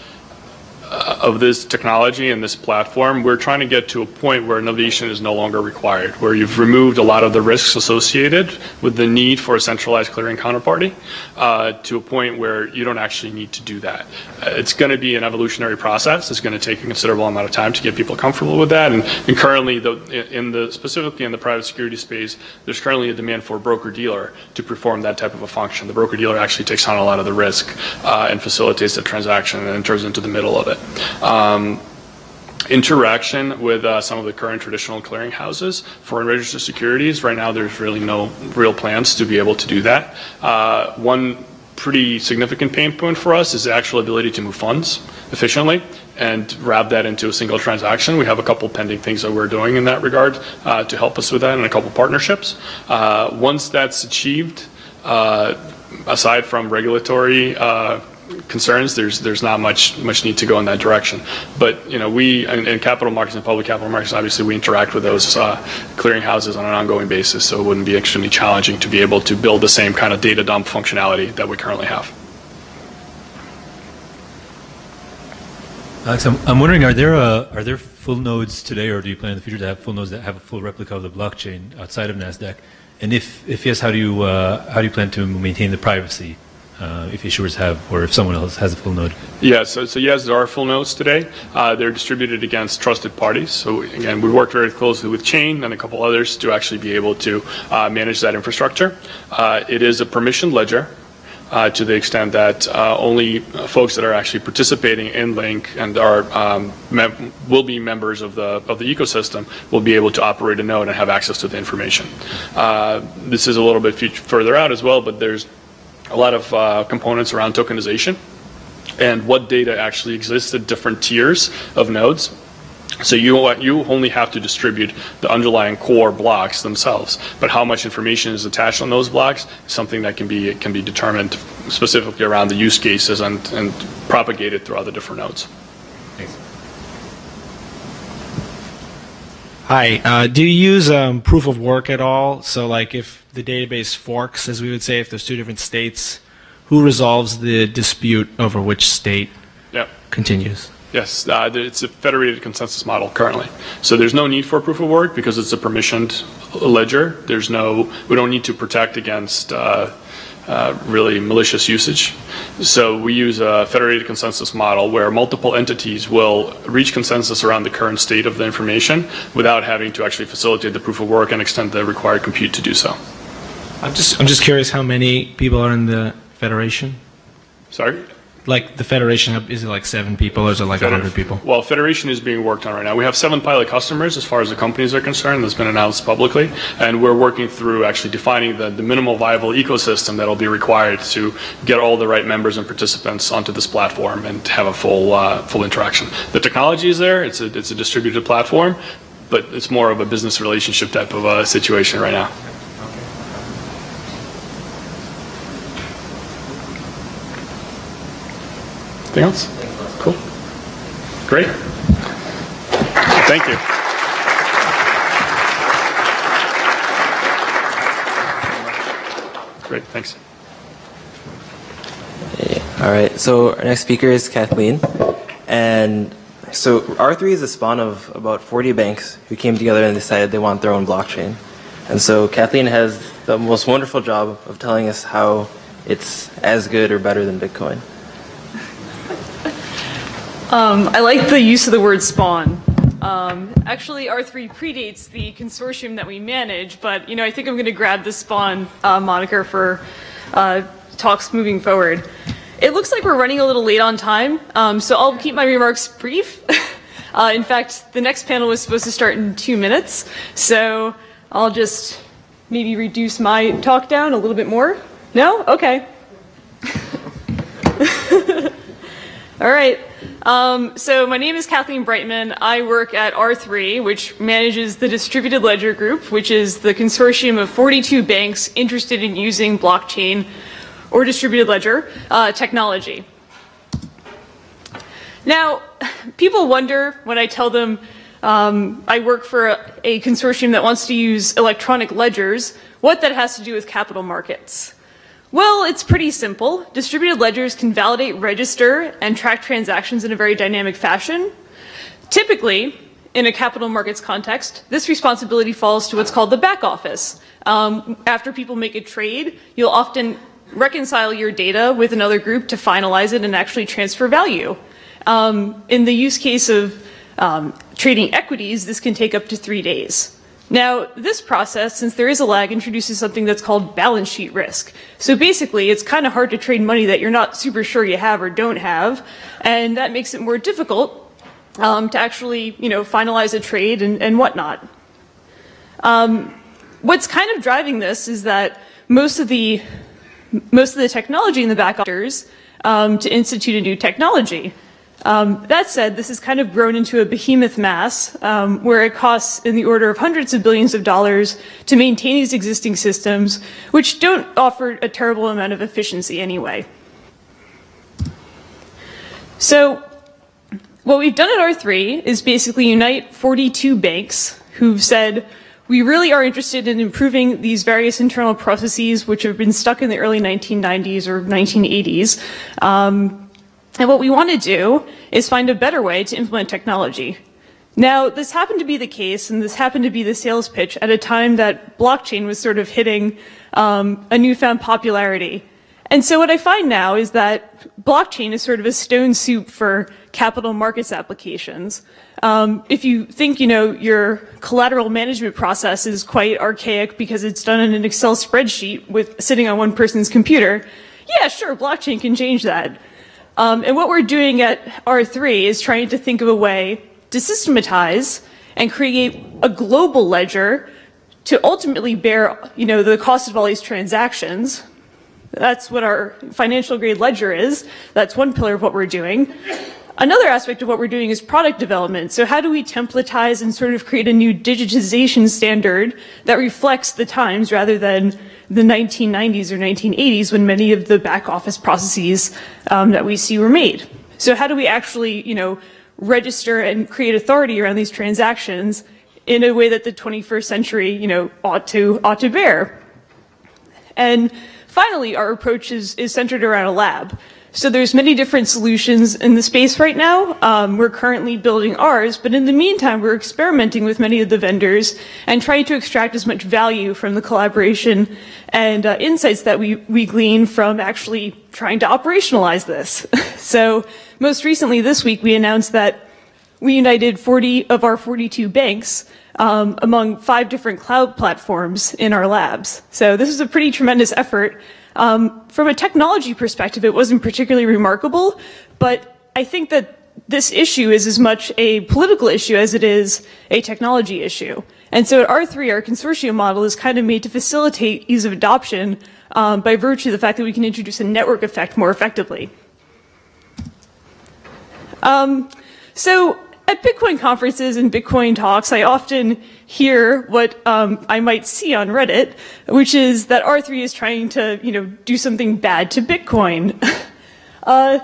of this technology and this platform, we're trying to get to a point where novation is no longer required, where you've removed a lot of the risks associated with the need for a centralized clearing counterparty uh, to a point where you don't actually need to do that. Uh, It's going to be an evolutionary process. It's going to take a considerable amount of time to get people comfortable with that. And, and currently, the, in the specifically in the private security space, there's currently a demand for a broker dealer to perform that type of a function. The broker dealer actually takes on a lot of the risk uh, and facilitates the transaction and enters into the middle of it. Um, interaction with uh, some of the current traditional clearinghouses for unregistered securities. Right now, there's really no real plans to be able to do that. Uh, one pretty significant pain point for us is the actual ability to move funds efficiently and wrap that into a single transaction. We have a couple pending things that we're doing in that regard uh, to help us with that and a couple partnerships. Uh, once that's achieved, uh, aside from regulatory uh, concerns, there's there's not much much need to go in that direction. But you know, we in, capital markets and public capital markets, obviously, we interact with those uh, clearinghouses on an ongoing basis. So it wouldn't be extremely challenging to be able to build the same kind of data dump functionality that we currently have. Alex, I'm, I'm wondering, are there uh, are there full nodes today, or do you plan in the future to have full nodes that have a full replica of the blockchain outside of Nasdaq? And if if yes, how do you uh, how do you plan to maintain the privacy uh, if issuers have, or if someone else has a full node? Yeah, so, so yes, there are full nodes today. Uh, they're distributed against trusted parties. So again, we worked very closely with Chain and a couple others to actually be able to uh, manage that infrastructure. Uh, it is a permissioned ledger. Uh, to the extent that uh, only folks that are actually participating in Linq and are um, will be members of the of the ecosystem will be able to operate a node and have access to the information. This is a little bit further out as well, but there's a lot of uh, components around tokenization and what data actually exists at different tiers of nodes. So you you only have to distribute the underlying core blocks themselves, but how much information is attached on those blocks is something that can be can be determined specifically around the use cases and, and propagated throughout the different nodes. Hi. Uh, do you use um, proof of work at all? So, like, if the database forks, as we would say, if there's two different states, who resolves the dispute over which state Yep. continues? Yes, uh, it's a federated consensus model currently. So there's no need for proof of work because it's a permissioned ledger. There's no, we don't need to protect against uh, uh, really malicious usage. So we use a federated consensus model where multiple entities will reach consensus around the current state of the information without having to actually facilitate the proof of work and extend the required compute to do so. I'm just I'm just curious how many people are in the federation. Sorry? Like the federation, is it like seven people or is it like a Feder- hundred people? Well, Federation is being worked on right now. We have seven pilot customers as far as the companies are concerned. That's been announced publicly. And we're working through actually defining the, the minimal viable ecosystem that'll be required to get all the right members and participants onto this platform and have a full, uh, full interaction. The technology is there. It's a, it's a distributed platform, but it's more of a business relationship type of uh, situation right now. Anything else? Cool. Great. Thank you. Great, thanks. All right, so our next speaker is Kathleen. And so R3 is a spawn of about 40 banks who came together and decided they want their own blockchain. And so Kathleen has the most wonderful job of telling us how it's as good or better than Bitcoin. Um, I like the use of the word spawn. Um, actually, R3 predates the consortium that we manage, but you know, I think I'm going to grab the spawn uh, moniker for uh, talks moving forward. It looks like we're running a little late on time, um, so I'll keep my remarks brief. uh, in fact, the next panel was supposed to start in two minutes, so I'll just maybe reduce my talk down a little bit more. No? Okay. All right. Um, so my name is Kathleen Breitman. I work at R3, which manages the Distributed Ledger Group, which is the consortium of 42 banks interested in using blockchain or distributed ledger uh, technology. Now, people wonder when I tell them um, I work for a, a consortium that wants to use electronic ledgers, what that has to do with capital markets. Well, it's pretty simple. Distributed ledgers can validate, register, and track transactions in a very dynamic fashion. Typically, in a capital markets context, this responsibility falls to what's called the back office. Um, after people make a trade, you'll often reconcile your data with another group to finalize it and actually transfer value. Um, in the use case of um, trading equities, this can take up to three days. Now, this process, since there is a lag, introduces something that's called balance sheet risk. So basically, it's kind of hard to trade money that you're not super sure you have or don't have, and that makes it more difficult um, to actually, you know, finalize a trade and, and whatnot. Um, what's kind of driving this is that most of the most of the technology in the back office um, to institute a new technology. Um, that said, this has kind of grown into a behemoth mass um, where it costs in the order of hundreds of billions of dollars to maintain these existing systems, which don't offer a terrible amount of efficiency anyway. So, what we've done at R3 is basically unite 42 banks who've said, we really are interested in improving these various internal processes which have been stuck in the early 1990s or 1980s. Um, and what we want to do is find a better way to implement technology. Now, this happened to be the case, and this happened to be the sales pitch at a time that blockchain was sort of hitting um, a newfound popularity. And so what I find now is that blockchain is sort of a stone soup for capital markets applications. Um, if you think, you know, your collateral management process is quite archaic because it's done in an Excel spreadsheet with sitting on one person's computer, yeah, sure, blockchain can change that. Um, and what we're doing at R3 is trying to think of a way to systematize and create a global ledger to ultimately bear, you know, the cost of all these transactions. That's what our financial grade ledger is. That's one pillar of what we're doing. Another aspect of what we're doing is product development. So how do we templatize and sort of create a new digitization standard that reflects the times rather than the 1990s or 1980s when many of the back office processes um, that we see were made. So how do we actually, you know, register and create authority around these transactions in a way that the 21st century, you know, ought to ought to bear? And finally, our approach is, is centered around a lab. So there's many different solutions in the space right now. Um, we're currently building ours, but in the meantime, we're experimenting with many of the vendors and trying to extract as much value from the collaboration and uh, insights that we, we glean from actually trying to operationalize this. so most recently this week, we announced that we united 40 of our 42 banks um, among five different cloud platforms in our labs. So this is a pretty tremendous effort. Um, from a technology perspective, it wasn't particularly remarkable, but I think that this issue is as much a political issue as it is a technology issue. And so at R3, our consortium model is kind of made to facilitate ease of adoption um, by virtue of the fact that we can introduce a network effect more effectively. Um, so at Bitcoin conferences and Bitcoin talks, I often hear what um, I might see on Reddit, which is that R3 is trying to, you know, do something bad to Bitcoin. uh,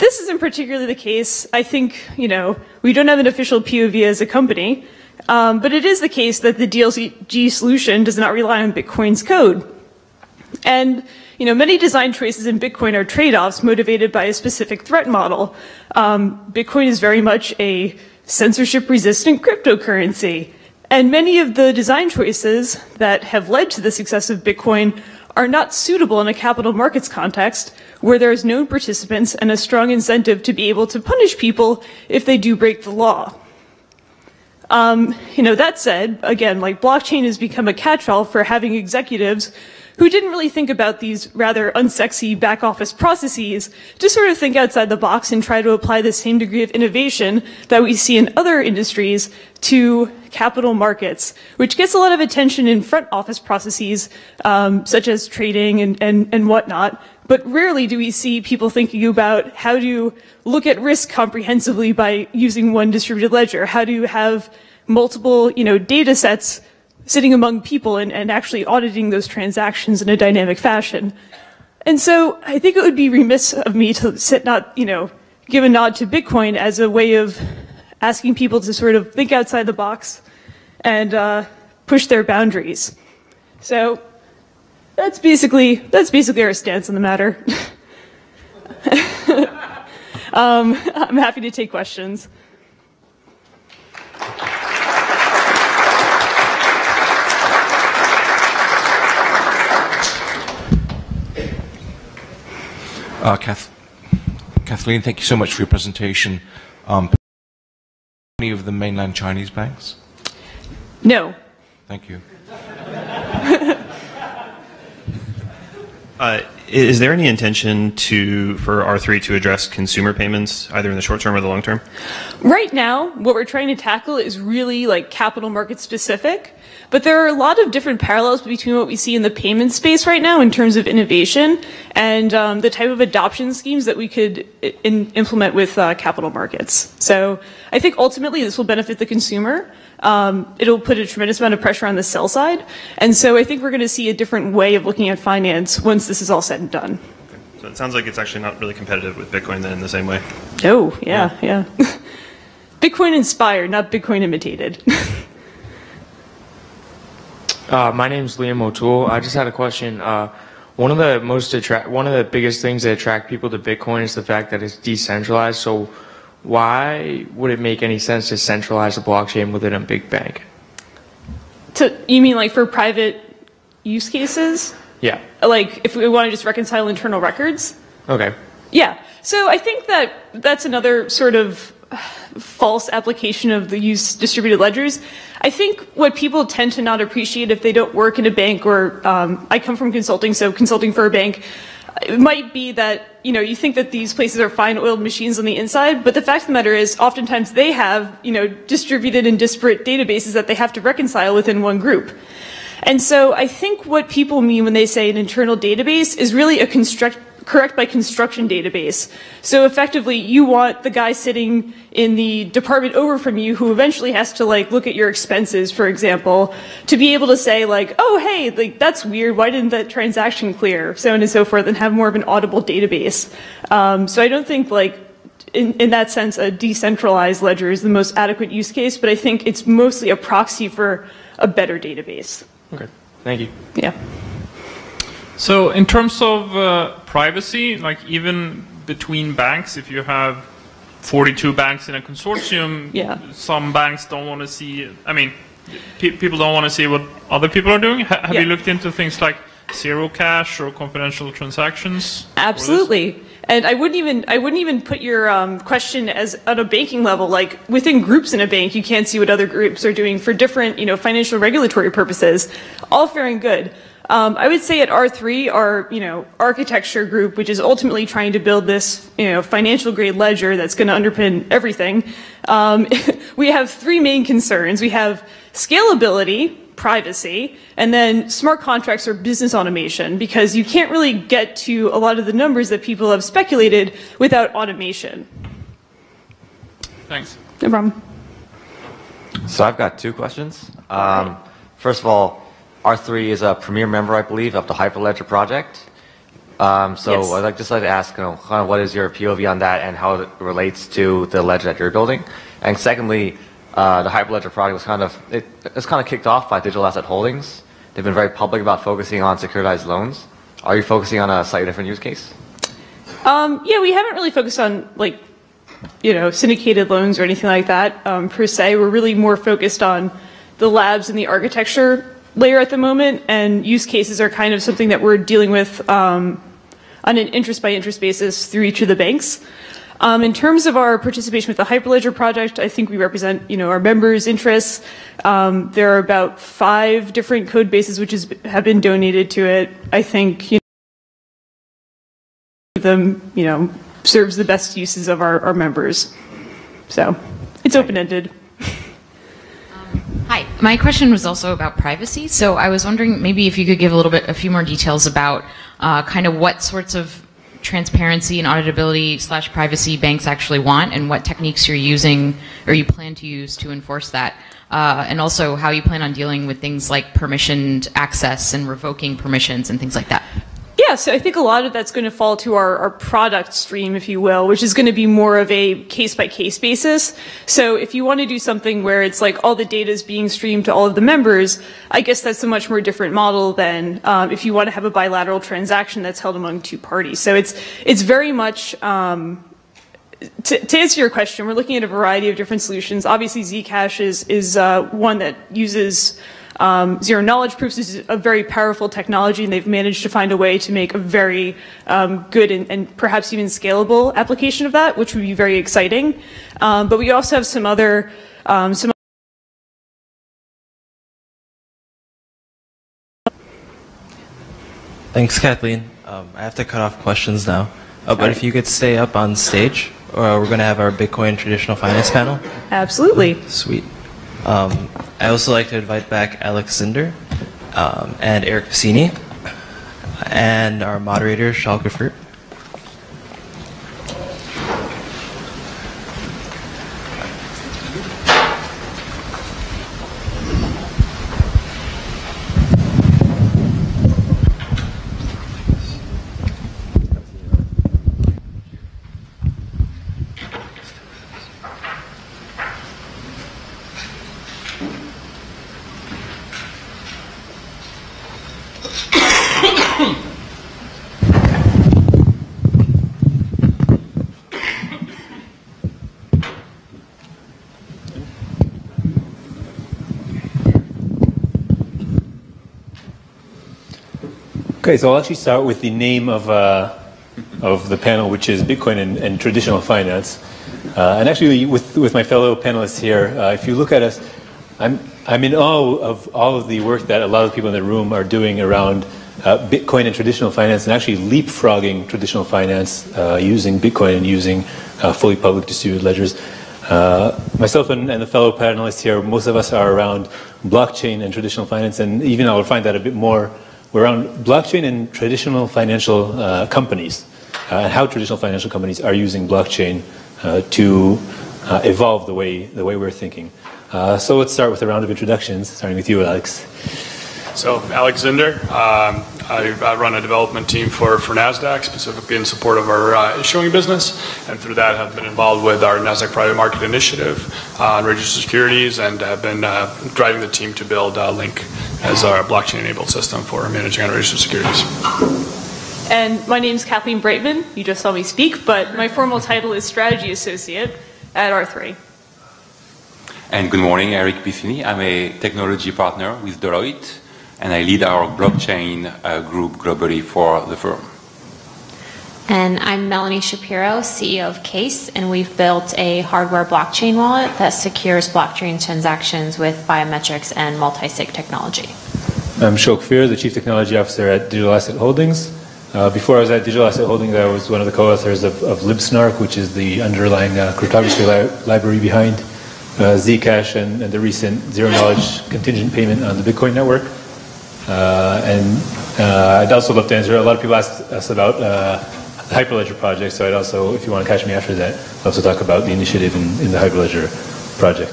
This isn't particularly the case. I think, you know, we don't have an official POV as a company, um, but it is the case that the DLG solution does not rely on Bitcoin's code. And, you know, many design choices in Bitcoin are trade-offs motivated by a specific threat model. Um, Bitcoin is very much a censorship-resistant cryptocurrency. And many of the design choices that have led to the success of Bitcoin are not suitable in a capital markets context where there's known participants and a strong incentive to be able to punish people if they do break the law. Um, you know, that said, again, like blockchain has become a catch-all for having executives who didn't really think about these rather unsexy back office processes to sort of think outside the box and try to apply the same degree of innovation that we see in other industries to capital markets, which gets a lot of attention in front office processes, um, such as trading and, and, and whatnot. But rarely do we see people thinking about how to look at risk comprehensively by using one distributed ledger. How do you have multiple, you know, data sets sitting among people and, and actually auditing those transactions in a dynamic fashion. And so I think it would be remiss of me to sit not, you know, give a nod to Bitcoin as a way of asking people to sort of think outside the box and uh, push their boundaries. So that's basically that's basically our stance on the matter. um, I'm happy to take questions. Uh, Kath, Kathleen, thank you so much for your presentation. Um, any of the mainland Chinese banks? No. Thank you. Uh, is there any intention to for R3 to address consumer payments either in the short term or the long term? Right now, what we're trying to tackle is really like capital market specific, but there are a lot of different parallels between what we see in the payment space right now in terms of innovation and um, the type of adoption schemes that we could in, implement with uh, capital markets. So I think ultimately this will benefit the consumer. Um, it'll put a tremendous amount of pressure on the sell side. And so I think we're going to see a different way of looking at finance once this is all said and done. So it sounds like it's actually not really competitive with Bitcoin then in the same way. Oh, yeah, yeah. Bitcoin inspired, not Bitcoin imitated. uh, my name's Liam O'Toole. I just had a question. Uh, one of the most attract, one of the biggest things that attract people to Bitcoin is the fact that it's decentralized. So why would it make any sense to centralize a blockchain within a big bank? To, you mean like for private use cases? Yeah. Like if we want to just reconcile internal records? Okay. Yeah. So I think that that's another sort of false application of the use distributed ledgers. I think what people tend to not appreciate if they don't work in a bank or um, I come from consulting, so consulting for a bank, it might be that you know you think that these places are fine oiled machines on the inside but the fact of the matter is oftentimes they have you know distributed and disparate databases that they have to reconcile within one group and so i think what people mean when they say an internal database is really a construct correct by construction database. So effectively, you want the guy sitting in the department over from you who eventually has to like look at your expenses, for example, to be able to say like, oh, hey, like that's weird. Why didn't that transaction clear? So on and so forth, and have more of an audible database. Um, so I don't think like in, in that sense, a decentralized ledger is the most adequate use case, but I think it's mostly a proxy for a better database. Okay, thank you. Yeah. So in terms of uh, privacy, like even between banks, if you have 42 banks in a consortium, yeah. some banks don't want to see, I mean, pe people don't want to see what other people are doing. Ha have yeah. you looked into things like Zerocash or confidential transactions? Absolutely. And I wouldn't even I wouldn't even put your um, question as at a banking level. Like within groups in a bank, you can't see what other groups are doing for different you know financial regulatory purposes. All fair and good. Um, I would say at R3, our you know architecture group, which is ultimately trying to build this you know financial grade ledger that's going to underpin everything, um, we have three main concerns. We have scalability, privacy, and then smart contracts or business automation, because you can't really get to a lot of the numbers that people have speculated without automation. Thanks. No problem. So I've got two questions. Um, first of all, R3 is a premier member, I believe, of the Hyperledger project. Um, so Yes. I'd like just like to ask, you know, kind of what is your POV on that and how it relates to the ledger that you're building? And secondly, uh, the Hyperledger project was kind of it, it's kind of kicked off by Digital Asset Holdings. They've been very public about focusing on securitized loans. Are you focusing on a slightly different use case? Um, yeah, we haven't really focused on like, you know, syndicated loans or anything like that um, per se. We're really more focused on the labs and the architecture layer at the moment, and use cases are kind of something that we're dealing with um, on an interest by interest basis through each of the banks. Um, in terms of our participation with the Hyperledger project, I think we represent, you know, our members' interests. Um, there are about five different code bases which has, have been donated to it. I think, you know, them, you know, serves the best uses of our, our members. So it's open-ended. Hi, my question was also about privacy. So I was wondering maybe if you could give a little bit, a few more details about uh, kind of what sorts of transparency and auditability slash privacy banks actually want, and what techniques you're using or you plan to use to enforce that, uh, and also how you plan on dealing with things like permissioned access and revoking permissions and things like that. Yeah, so I think a lot of that's going to fall to our, our product stream, if you will, which is going to be more of a case by case basis. So if you want to do something where it's like all the data is being streamed to all of the members, I guess that's a much more different model than um, if you want to have a bilateral transaction that's held among two parties. So it's it's very much. Um, to, to answer your question, we're looking at a variety of different solutions. Obviously, Zcash is is uh, one that uses um, zero knowledge proofs is a very powerful technology, and they've managed to find a way to make a very um, good and, and perhaps even scalable application of that, which would be very exciting. Um, but we also have some other um, some. Thanks, Kathleen. Um, I have to cut off questions now. Uh, but if you could stay up on stage, uh, we're going to have our Bitcoin traditional finance panel. Absolutely. Sweet. Um, I also like to invite back Alex Zinder um, and Eric Piscini and our moderator, Shaul Kfir. Okay, so I'll actually start with the name of, uh, of the panel, which is Bitcoin and, and traditional finance. Uh, and actually, with, with my fellow panelists here, uh, if you look at us, I'm, I'm in awe of all of the work that a lot of people in the room are doing around uh, Bitcoin and traditional finance and actually leapfrogging traditional finance uh, using Bitcoin and using uh, fully public distributed ledgers. Uh, myself and, and the fellow panelists here, most of us are around blockchain and traditional finance, and even I'll find that a bit more around blockchain and traditional financial uh, companies, uh, and how traditional financial companies are using blockchain uh, to uh, evolve the way the way we're thinking. So let's start with a round of introductions, starting with you, Alex. So, Alex Zinder, um, I, I run a development team for, for NASDAQ, specifically in support of our uh, issuing business, and through that have been involved with our NASDAQ Private Market Initiative uh, on registered securities and have been uh, driving the team to build uh, Linq as our blockchain-enabled system for managing unregistered securities. And my name is Kathleen Breitman. You just saw me speak, but my formal title is Strategy Associate at R3. And good morning, Eric Piscini. I'm a technology partner with Deloitte, and I lead our blockchain uh, group globally for the firm. And I'm Melanie Shapiro, CEO of Case, and we've built a hardware blockchain wallet that secures blockchain transactions with biometrics and multi-sig technology. I'm Shaul Kfir, the Chief Technology Officer at Digital Asset Holdings. Uh, before I was at Digital Asset Holdings, I was one of the co-authors of, of LibSnark, which is the underlying uh, cryptography li library behind uh, Zcash and, and, the recent zero-knowledge contingent payment on the Bitcoin network. Uh, and uh, I'd also love to answer, a lot of people ask us about uh, the Hyperledger project, so I'd also, if you want to catch me after that, love to talk about the initiative in, in the Hyperledger project.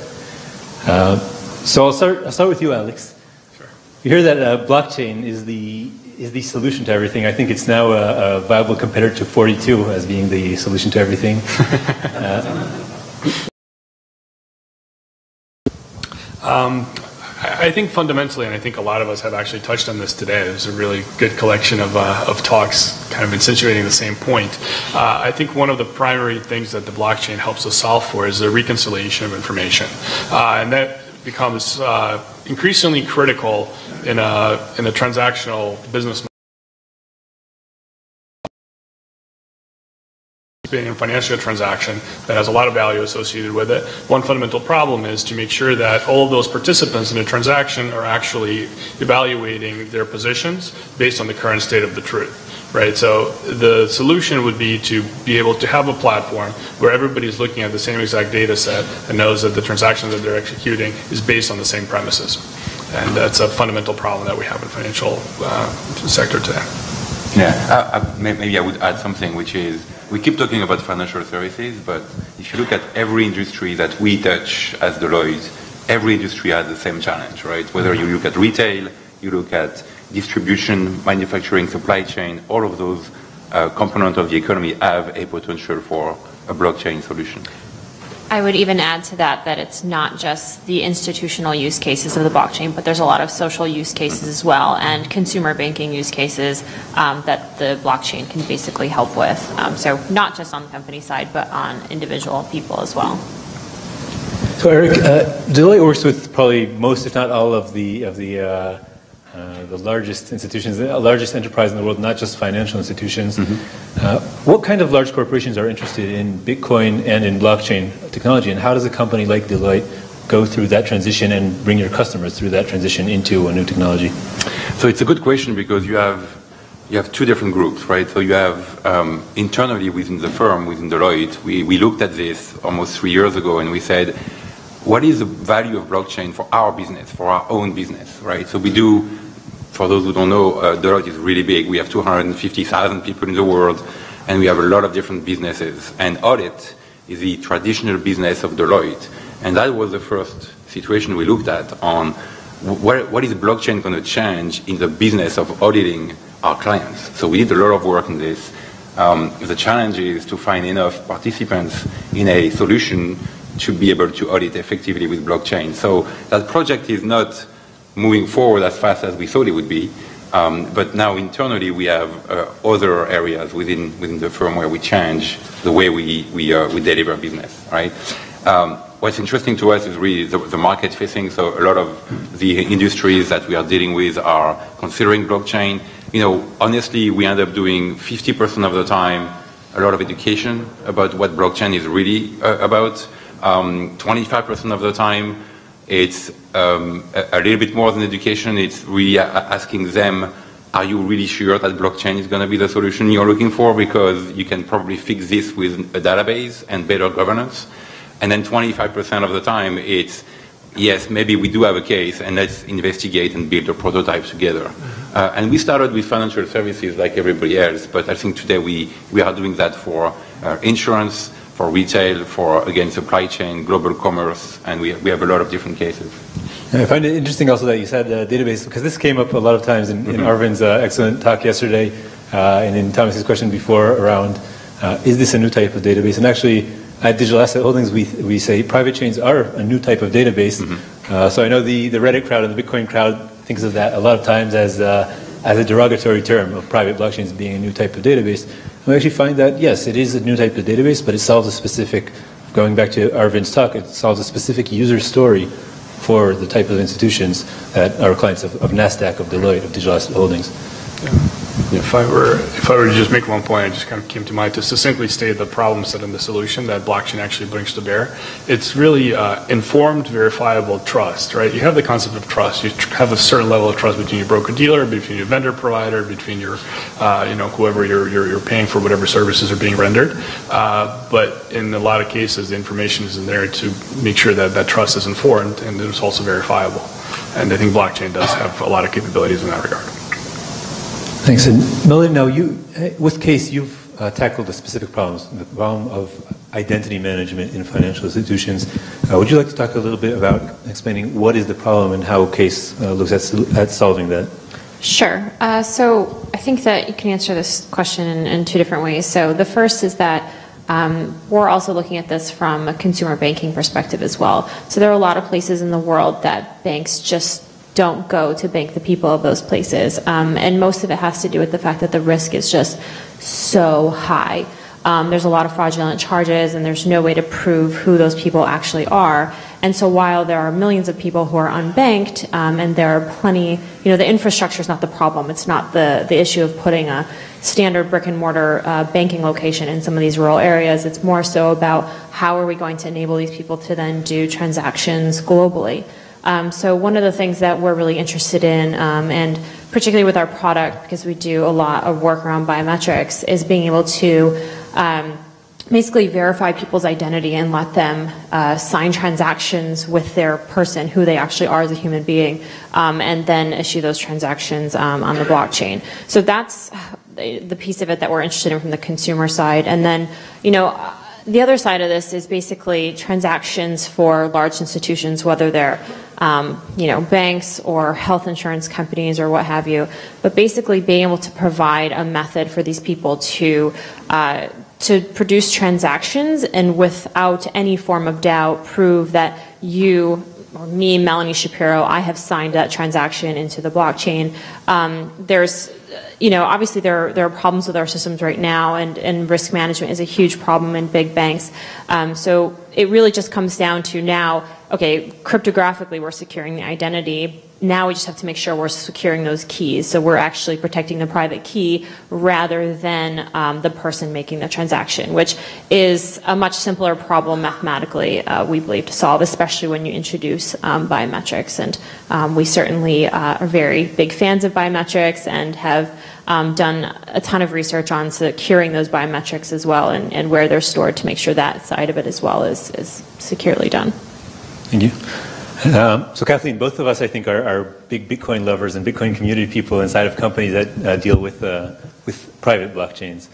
so I'll start, I'll start with you, Alex. Sure. You hear that uh, blockchain is the is the solution to everything. I think it's now a, a viable competitor to 42 as being the solution to everything. uh, Um, I think fundamentally, and I think a lot of us have actually touched on this today, there's a really good collection of, uh, of talks kind of insinuating the same point. Uh, I think one of the primary things that the blockchain helps us solve for is the reconciliation of information. Uh, and that becomes uh, increasingly critical in a, in a transactional business being a financial transaction that has a lot of value associated with it. One fundamental problem is to make sure that all of those participants in a transaction are actually evaluating their positions based on the current state of the truth. Right, so the solution would be to be able to have a platform where everybody is looking at the same exact data set and knows that the transaction that they're executing is based on the same premises. And that's a fundamental problem that we have in the financial uh, sector today. Yeah, I, maybe I would add something, which is we keep talking about financial services, but if you look at every industry that we touch as Deloitte, every industry has the same challenge, right? Whether you look at retail, you look at distribution, manufacturing, supply chain, all of those uh, components of the economy have a potential for a blockchain solution. I would even add to that that it's not just the institutional use cases of the blockchain, but there's a lot of social use cases as well and consumer banking use cases um, that the blockchain can basically help with. Um, so not just on the company side, but on individual people as well. So Eric, uh, Deloitte works with probably most, if not all, of the of the uh, uh, the largest institutions, the largest enterprise in the world, not just financial institutions. Uh, what kind of large corporations are interested in Bitcoin and in blockchain technology, and how does a company like Deloitte go through that transition and bring your customers through that transition into a new technology? So it's a good question because you have you have two different groups, right? So you have um, internally within the firm, within Deloitte, we, we looked at this almost three years ago and we said, what is the value of blockchain for our business, for our own business, right? So we do, for those who don't know, uh, Deloitte is really big. We have 250,000 people in the world and we have a lot of different businesses. And audit is the traditional business of Deloitte. And that was the first situation we looked at on what, what is blockchain going to change in the business of auditing our clients. So we did a lot of work in this. Um, the challenge is to find enough participants in a solution to be able to audit effectively with blockchain. So that project is not moving forward as fast as we thought it would be. Um, but now internally we have uh, other areas within within the firm where we change the way we we, uh, we deliver business, right? Um, what's interesting to us is really the, the market facing. So a lot of the industries that we are dealing with are considering blockchain. You know, honestly, we end up doing 50% of the time a lot of education about what blockchain is really uh, about. Um, 25% of the time, it's um, a, a little bit more than education. It's really asking them, are you really sure that blockchain is going to be the solution you're looking for? Because you can probably fix this with a database and better governance. And then 25% of the time, it's yes, maybe we do have a case, and let's investigate and build a prototype together. Uh, and we started with financial services like everybody else, but I think today we, we are doing that for uh, insurance, for retail, for, again, supply chain, global commerce, and we, we have a lot of different cases. I find it interesting also that you said uh, database because this came up a lot of times in, in Mhm. Arvind's uh, excellent talk yesterday uh, and in Thomas's question before around uh, is this a new type of database? And actually, at Digital Asset Holdings, we, we say private chains are a new type of database. Uh, so I know the, the Reddit crowd and the Bitcoin crowd thinks of that a lot of times as, uh, as a derogatory term of private blockchains being a new type of database. We actually find that, yes, it is a new type of database, but it solves a specific, going back to Arvind's talk, it solves a specific user story for the type of institutions that are clients of, of NASDAQ, of Deloitte, of Digital Asset Holdings. If I were, if I were to just make one point, it just kind of came to mind to succinctly state the problem set and the solution that blockchain actually brings to bear. It's really uh, informed, verifiable trust, right? You have the concept of trust. You tr- have a certain level of trust between your broker dealer, between your vendor provider, between your, uh, you know, whoever you're, you're, you're paying for whatever services are being rendered. Uh, but in a lot of cases, the information is in there to make sure that that trust is informed and it's also verifiable. And I think blockchain does have a lot of capabilities in that regard. Thanks. And Melody, now you, eh, with Case, you've uh, tackled the specific problems, the problem of identity management in financial institutions. Uh, would you like to talk a little bit about explaining what is the problem and how Case uh, looks at, at solving that? Sure. Uh, so I think that you can answer this question in, in two different ways. So the first is that um, we're also looking at this from a consumer banking perspective as well. So there are a lot of places in the world that banks just don't go to bank the people of those places. Um, and most of it has to do with the fact that the risk is just so high. Um, there's a lot of fraudulent charges, and there's no way to prove who those people actually are. And so while there are millions of people who are unbanked, um, and there are plenty, you know, the infrastructure is not the problem. It's not the, the issue of putting a standard brick and mortar uh, banking location in some of these rural areas. It's more so about how are we going to enable these people to then do transactions globally. Um, so one of the things that we're really interested in, um, and particularly with our product, because we do a lot of work around biometrics, is being able to um, basically verify people's identity and let them uh, sign transactions with their person, who they actually are as a human being, um, and then issue those transactions um, on the blockchain. So that's the piece of it that we're interested in from the consumer side. And then, you know, the other side of this is basically transactions for large institutions, whether they're um, you know, banks or health insurance companies or what have you, but basically being able to provide a method for these people to uh, to produce transactions and without any form of doubt prove that you or me, Melanie Shapiro, I have signed that transaction into the blockchain. Um, there's you know, obviously there are, there are problems with our systems right now, and, and risk management is a huge problem in big banks. Um, so it really just comes down to now, okay, cryptographically we're securing the identity. Now we just have to make sure we're securing those keys. So we're actually protecting the private key rather than um, the person making the transaction, which is a much simpler problem mathematically, uh, we believe, to solve, especially when you introduce um, biometrics. And um, we certainly uh, are very big fans of biometrics and have um, done a ton of research on securing those biometrics as well and, and where they're stored to make sure that side of it as well is, is securely done. Thank you. Um, so Kathleen, both of us, I think, are, are, big Bitcoin lovers and Bitcoin community people inside of companies that uh, deal with uh, with private blockchains.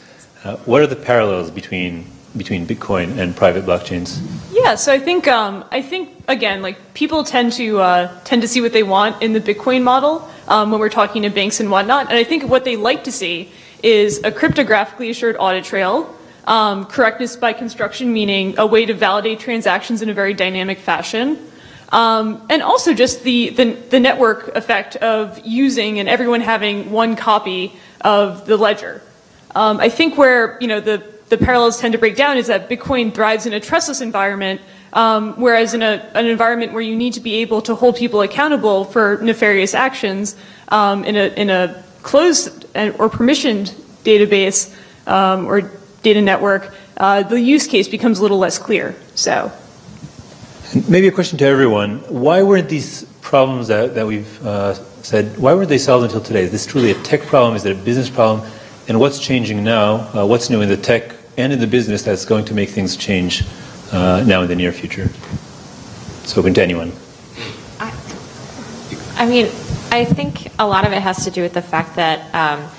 Uh, what are the parallels between between Bitcoin and private blockchains? Yeah, so I think um, I think again, like people tend to uh, tend to see what they want in the Bitcoin model um, when we're talking to banks and whatnot, and I think what they like to see is a cryptographically assured audit trail. Um, correctness by construction, meaning a way to validate transactions in a very dynamic fashion. Um, and also just the, the, the, network effect of using and everyone having one copy of the ledger. Um, I think where you know the, the parallels tend to break down is that Bitcoin thrives in a trustless environment, um, whereas in a, an environment where you need to be able to hold people accountable for nefarious actions um, in, a, in a closed or permissioned database um, or data network, uh, the use case becomes a little less clear. So. Maybe a question to everyone. Why weren't these problems that, that we've uh, said, why weren't they solved until today? Is this truly a tech problem? Is it a business problem? And what's changing now? Uh, what's new in the tech and in the business that's going to make things change uh, now in the near future? Spoken to anyone. I, I, mean, I think a lot of it has to do with the fact that um,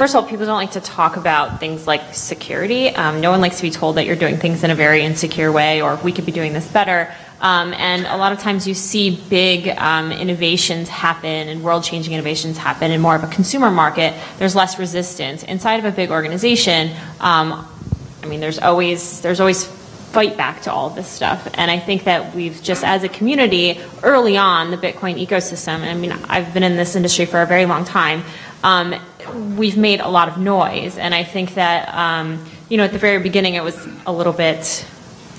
first of all, people don't like to talk about things like security. Um, no one likes to be told that you're doing things in a very insecure way or we could be doing this better. Um, and a lot of times you see big um, innovations happen and world changing innovations happen in more of a consumer market. There's less resistance. Inside of a big organization, um, I mean, there's always, there's always fight back to all of this stuff. And I think that we've just, as a community, early on, the Bitcoin ecosystem, I mean, I've been in this industry for a very long time, um, we've made a lot of noise. And I think that, um, you know, at the very beginning, it was a little bit,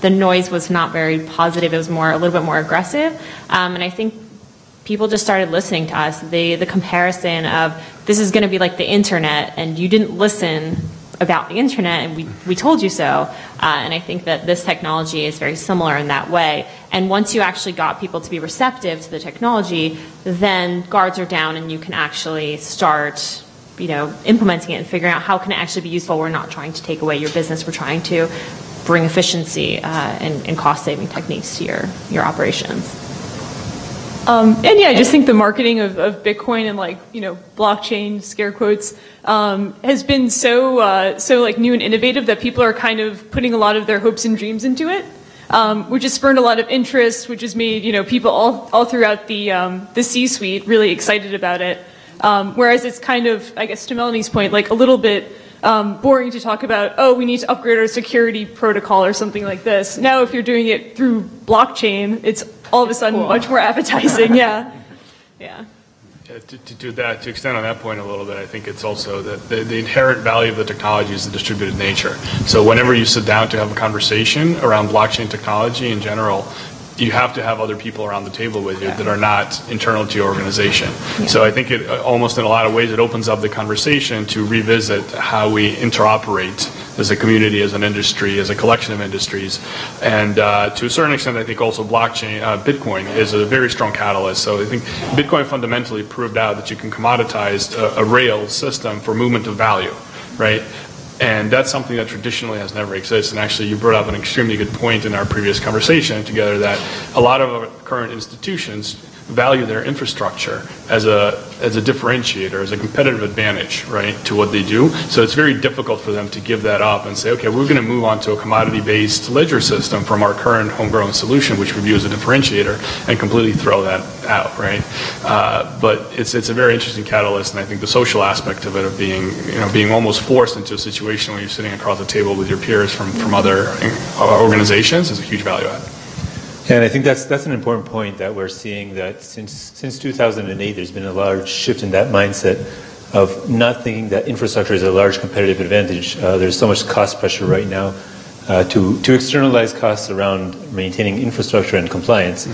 the noise was not very positive. It was more, a little bit more aggressive. Um, and I think people just started listening to us. The, the comparison of this is going to be like the internet and you didn't listen about the internet and we, we told you so. Uh, and I think that this technology is very similar in that way. And once you actually got people to be receptive to the technology, then guards are down and you can actually start you know, implementing it and figuring out how can it actually be useful. We're not trying to take away your business. We're trying to bring efficiency uh, and, and cost-saving techniques to your, your operations. Um, and yeah, I just think the marketing of, of, Bitcoin and like you know blockchain scare quotes um, has been so uh, so like new and innovative that people are kind of putting a lot of their hopes and dreams into it, um, which has spurned a lot of interest, which has made you know people all all throughout the um, the C-suite really excited about it. Um, whereas it's kind of, I guess to Melanie's point, like a little bit um, boring to talk about, oh, we need to upgrade our security protocol or something like this. Now, if you're doing it through blockchain, it's all of a sudden much more appetizing. yeah. Yeah. Yeah, to, to do that, to extend on that point a little bit, I think it's also that the, the inherent value of the technology is the distributed nature. So whenever you sit down to have a conversation around blockchain technology in general, you have to have other people around the table with you that are not internal to your organization. So I think it almost in a lot of ways it opens up the conversation to revisit how we interoperate as a community, as an industry, as a collection of industries. And uh, to a certain extent, I think also blockchain, uh, Bitcoin is a very strong catalyst. So I think Bitcoin fundamentally proved out that you can commoditize a, a rail system for movement of value, right? And that's something that traditionally has never existed. And actually, you brought up an extremely good point in our previous conversation together that a lot of our current institutions value their infrastructure as a as a differentiator, as a competitive advantage, right, to what they do. So it's very difficult for them to give that up and say, okay, we're going to move on to a commodity-based ledger system from our current homegrown solution, which we view as a differentiator, and completely throw that out, right? Uh, but it's it's a very interesting catalyst, and I think the social aspect of it, of being you know being almost forced into a situation where you're sitting across the table with your peers from from other uh, organizations, is a huge value add. And I think that's that's an important point that we're seeing that since since 2008, there's been a large shift in that mindset of not thinking that infrastructure is a large competitive advantage. Uh, there's so much cost pressure right now uh, to to externalize costs around maintaining infrastructure and compliance.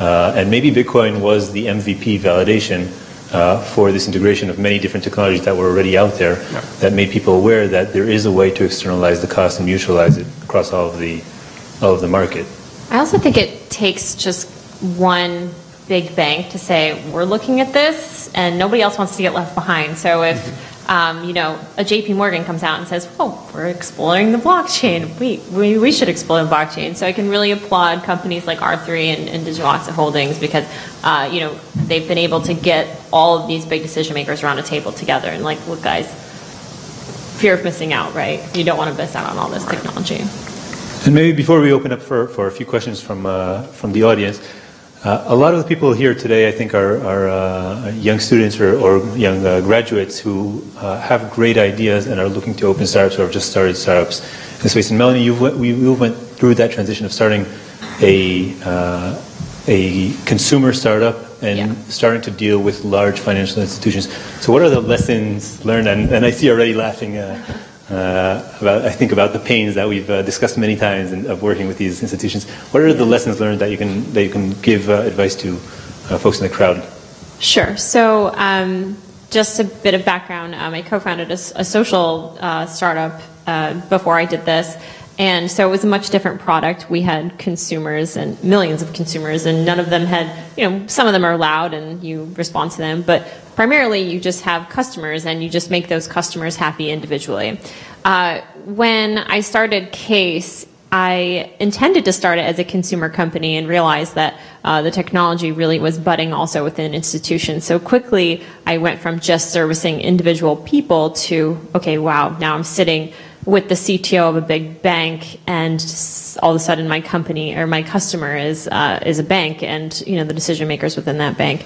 Uh, and maybe Bitcoin was the MVP validation uh, for this integration of many different technologies that were already out there that made people aware that there is a way to externalize the cost and mutualize it across all of the all of the market. I also think it takes just one big bank to say, we're looking at this, and nobody else wants to get left behind. So if, um, you know, a JP Morgan comes out and says, oh, we're exploring the blockchain, we, we, we should explore the blockchain. So I can really applaud companies like R3 and, and Digital Asset Holdings because, uh, you know, they've been able to get all of these big decision makers around a table together and like, look, guys, fear of missing out, right? You don't want to miss out on all this technology. And maybe before we open up for, for a few questions from, uh, from the audience, uh, a lot of the people here today, I think, are, are uh, young students or, or young uh, graduates who uh, have great ideas and are looking to open startups or have just started startups in space. And Melanie, you went, we we went through that transition of starting a, uh, a consumer startup and starting to deal with large financial institutions. So what are the lessons learned? And, and I see already laughing uh, uh, about, I think about the pains that we've uh, discussed many times in, of working with these institutions. What are the lessons learned that you can, that you can give uh, advice to uh, folks in the crowd? Sure. So, um, just a bit of background. Um, I co-founded a social uh, startup uh, before I did this, and so it was a much different product. We had consumers and millions of consumers, and none of them had. You know, some of them are loud, and you respond to them, but primarily you just have customers, and you just make those customers happy individually. Uh, when I started Case, I intended to start it as a consumer company and realized that uh, the technology really was budding also within institutions. So quickly, I went from just servicing individual people to, okay, wow, now I'm sitting with the CTO of a big bank, and all of a sudden, my company or my customer is uh, is a bank, and you know the decision makers within that bank.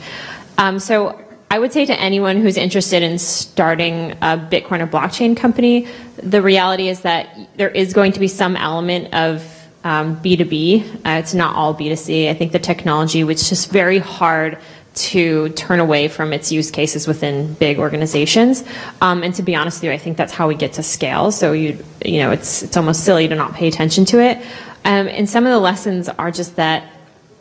Um, so I would say to anyone who's interested in starting a Bitcoin or blockchain company, the reality is that there is going to be some element of um, B2B. Uh, it's not all B2C. I think the technology, which is just very hard to turn away from its use cases within big organizations. Um, and to be honest with you, I think that's how we get to scale. So you, you know, it's, it's almost silly to not pay attention to it. Um, and some of the lessons are just that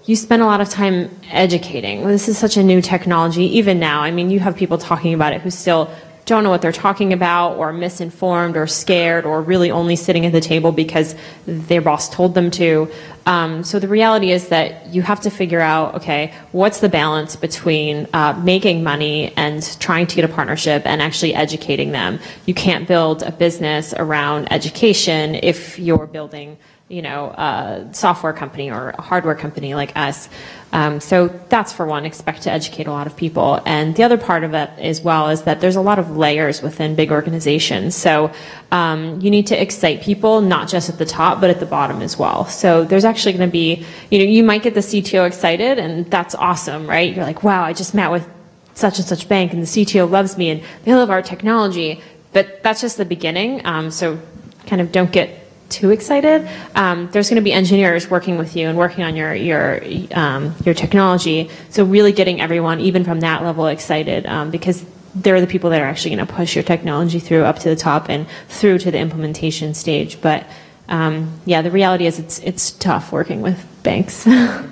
you spend a lot of time educating. This is such a new technology, even now. I mean, you have people talking about it who still don't know what they're talking about, or misinformed, or scared, or really only sitting at the table because their boss told them to. Um, so the reality is that you have to figure out, okay, what's the balance between uh, making money and trying to get a partnership and actually educating them. You can't build a business around education if you're building you know, a software company or a hardware company like us. Um, so that's for one, expect to educate a lot of people. And the other part of it as well is that there's a lot of layers within big organizations. So um, you need to excite people, not just at the top, but at the bottom as well. So there's actually going to be, you know, you might get the CTO excited and that's awesome, right? You're like, wow, I just met with such and such bank, and the CTO loves me, and they love our technology. But that's just the beginning. Um, so kind of don't get too excited. Um, there's going to be engineers working with you and working on your your um, your technology. So really getting everyone, even from that level, excited um, because they're the people that are actually going to push your technology through up to the top and through to the implementation stage. But um, yeah, the reality is it's it's tough working with banks. yeah,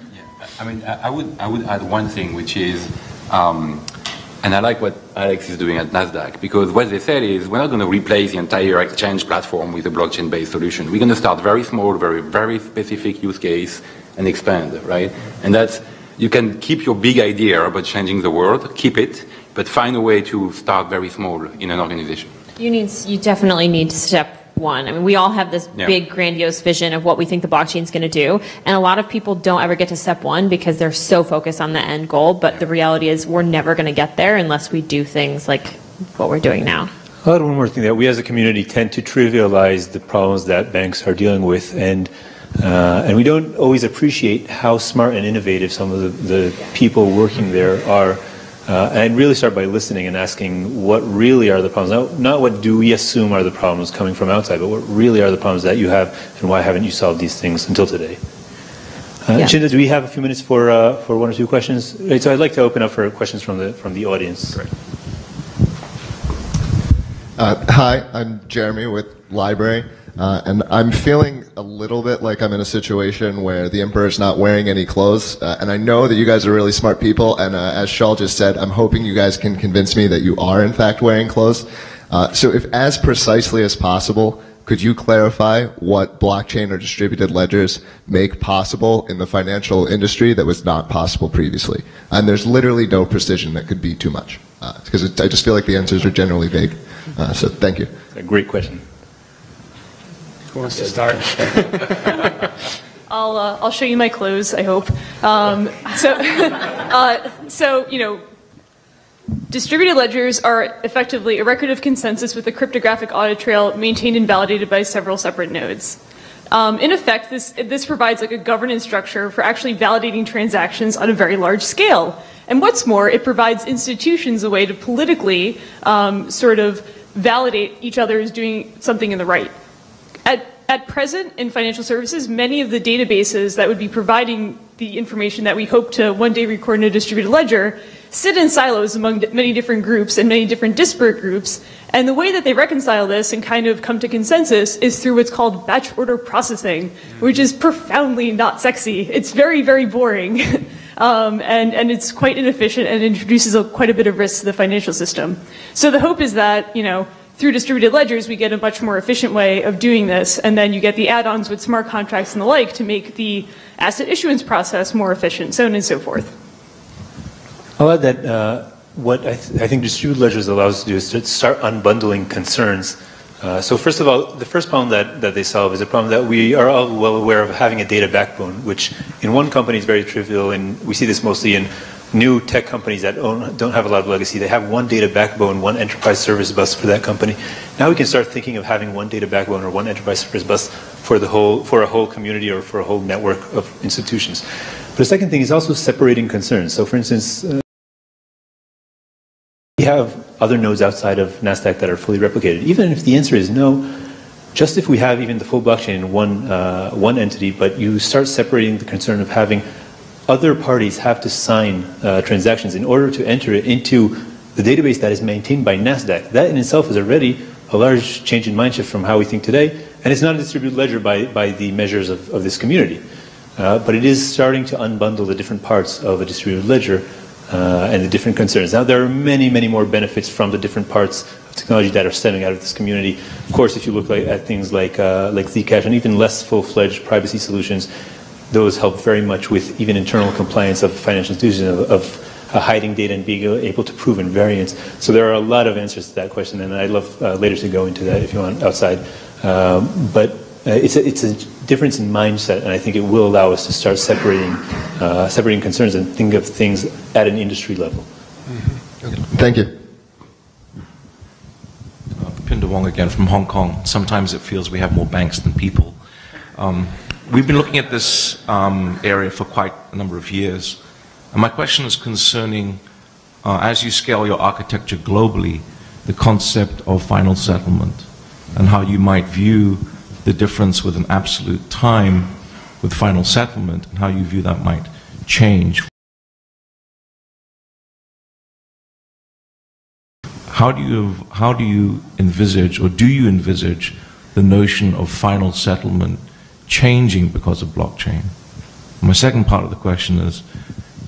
I mean, I would, I would add one thing, which is, um, and I like what Alex is doing at NASDAQ, because what they said is we're not going to replace the entire exchange platform with a blockchain-based solution. We're going to start very small, very, very specific use case and expand, right? And that's, you can keep your big idea about changing the world, keep it, but find a way to start very small in an organization. You need, you definitely need to step one. I mean, we all have this Yeah. big, grandiose vision of what we think the blockchain is going to do, and a lot of people don't ever get to step one because they're so focused on the end goal. But the reality is, we're never going to get there unless we do things like what we're doing now. I'll add one more thing that we as a community tend to trivialize the problems that banks are dealing with, and uh, and we don't always appreciate how smart and innovative some of the, the people working there are. Uh, and really start by listening and asking what really are the problems. Not, not what do we assume are the problems coming from outside, but what really are the problems that you have, and why haven't you solved these things until today? Uh, Yeah. Chinda, do we have a few minutes for uh, for one or two questions? Right, so I'd like to open up for questions from the from the audience. Uh, hi, I'm Jeremy with Library, uh, and I'm feeling a little bit like I'm in a situation where the Emperor's not wearing any clothes, uh, and I know that you guys are really smart people, and uh, as Shaul just said, I'm hoping you guys can convince me that you are in fact wearing clothes. Uh, so if as precisely as possible, could you clarify what blockchain or distributed ledgers make possible in the financial industry that was not possible previously? And there's literally no precision that could be too much, because I just feel like the answers are generally vague. Uh, so thank you. A great question. Who wants to start? I'll, uh, I'll show you my clothes, I hope. Um, so, uh, so, you know, distributed ledgers are effectively a record of consensus with a cryptographic audit trail maintained and validated by several separate nodes. Um, in effect, this, this provides like a governance structure for actually validating transactions on a very large scale. And what's more, it provides institutions a way to politically um, sort of validate each other as doing something in the right. At, present, in financial services, many of the databases that would be providing the information that we hope to one day record in a distributed ledger sit in silos among many different groups and many different disparate groups. And the way that they reconcile this and kind of come to consensus is through what's called batch order processing, which is profoundly not sexy. It's very, very boring. Um, and, and it's quite inefficient and introduces a, quite a bit of risk to the financial system. So the hope is that, you know, through distributed ledgers, we get a much more efficient way of doing this, and then you get the add-ons with smart contracts and the like to make the asset issuance process more efficient, so on and so forth. I'll add that uh, what I, th- I think distributed ledgers allows us to do is to start unbundling concerns. Uh, so first of all, the first problem that, that they solve is a problem that we are all well aware of having a data backbone, which in one company is very trivial, and we see this mostly in new tech companies that own, don't have a lot of legacy. They have one data backbone, one enterprise service bus for that company. Now we can start thinking of having one data backbone or one enterprise service bus for the whole, for a whole community or for a whole network of institutions. But the second thing is also separating concerns. So for instance, uh, we have other nodes outside of NASDAQ that are fully replicated. Even if the answer is no, just if we have even the full blockchain in one, uh, one entity, but you start separating the concern of having other parties have to sign uh, transactions in order to enter it into the database that is maintained by NASDAQ. That in itself is already a large change in mind shift from how we think today, and it's not a distributed ledger by, by the measures of, of this community. Uh, but it is starting to unbundle the different parts of a distributed ledger uh, and the different concerns. Now, there are many, many more benefits from the different parts of technology that are stemming out of this community. Of course, if you look like, at things like, uh, like Zcash and even less full-fledged privacy solutions, those help very much with even internal compliance of financial institutions, of, of uh, hiding data and being able to prove invariance. So there are a lot of answers to that question, and I'd love uh, later to go into that if you want outside. Um, but uh, it's, a, it's a difference in mindset, and I think it will allow us to start separating, uh, separating concerns and think of things at an industry level. Thank you. Pindar Wong again from Hong Kong. Sometimes it feels we have more banks than people. Um, we've been looking at this um, area for quite a number of years. And my question is concerning uh, as you scale your architecture globally, the concept of final settlement and how you might view the difference with an absolute time with final settlement and how you view that might change. How do you, how do you envisage, or do you envisage, the notion of final settlement changing because of blockchain? My second part of the question is,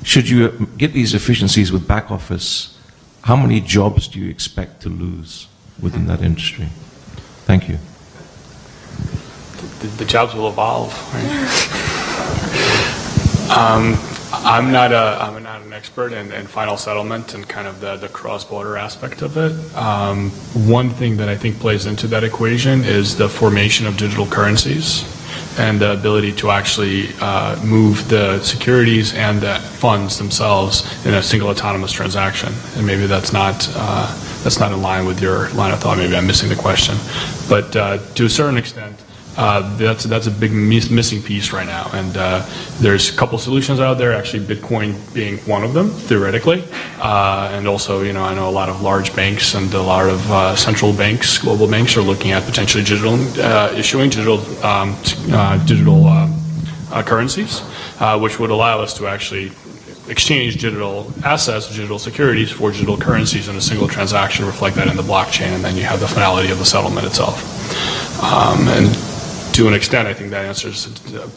should you get these efficiencies with back office, how many jobs do you expect to lose within that industry? Thank you. The, the jobs will evolve. Right? um, I'm not a I'm not an expert in, in final settlement and kind of the, the cross-border aspect of it. Um, one thing that I think plays into that equation is the formation of digital currencies and the ability to actually uh, move the securities and the funds themselves in a single autonomous transaction. And maybe that's not uh, that's not in line with your line of thought. Maybe I'm missing the question, but uh, to a certain extent. Uh, that's that's a big miss, missing piece right now, and uh, there's a couple solutions out there. Actually, Bitcoin being one of them, theoretically, uh, and also, you know, I know a lot of large banks and a lot of uh, central banks, global banks, are looking at potentially digital uh, issuing digital um, uh, digital currencies, which would allow us to actually exchange digital assets, digital securities for digital currencies in a single transaction, reflect that in the blockchain, and then you have the finality of the settlement itself. Um, and to an extent, I think that answers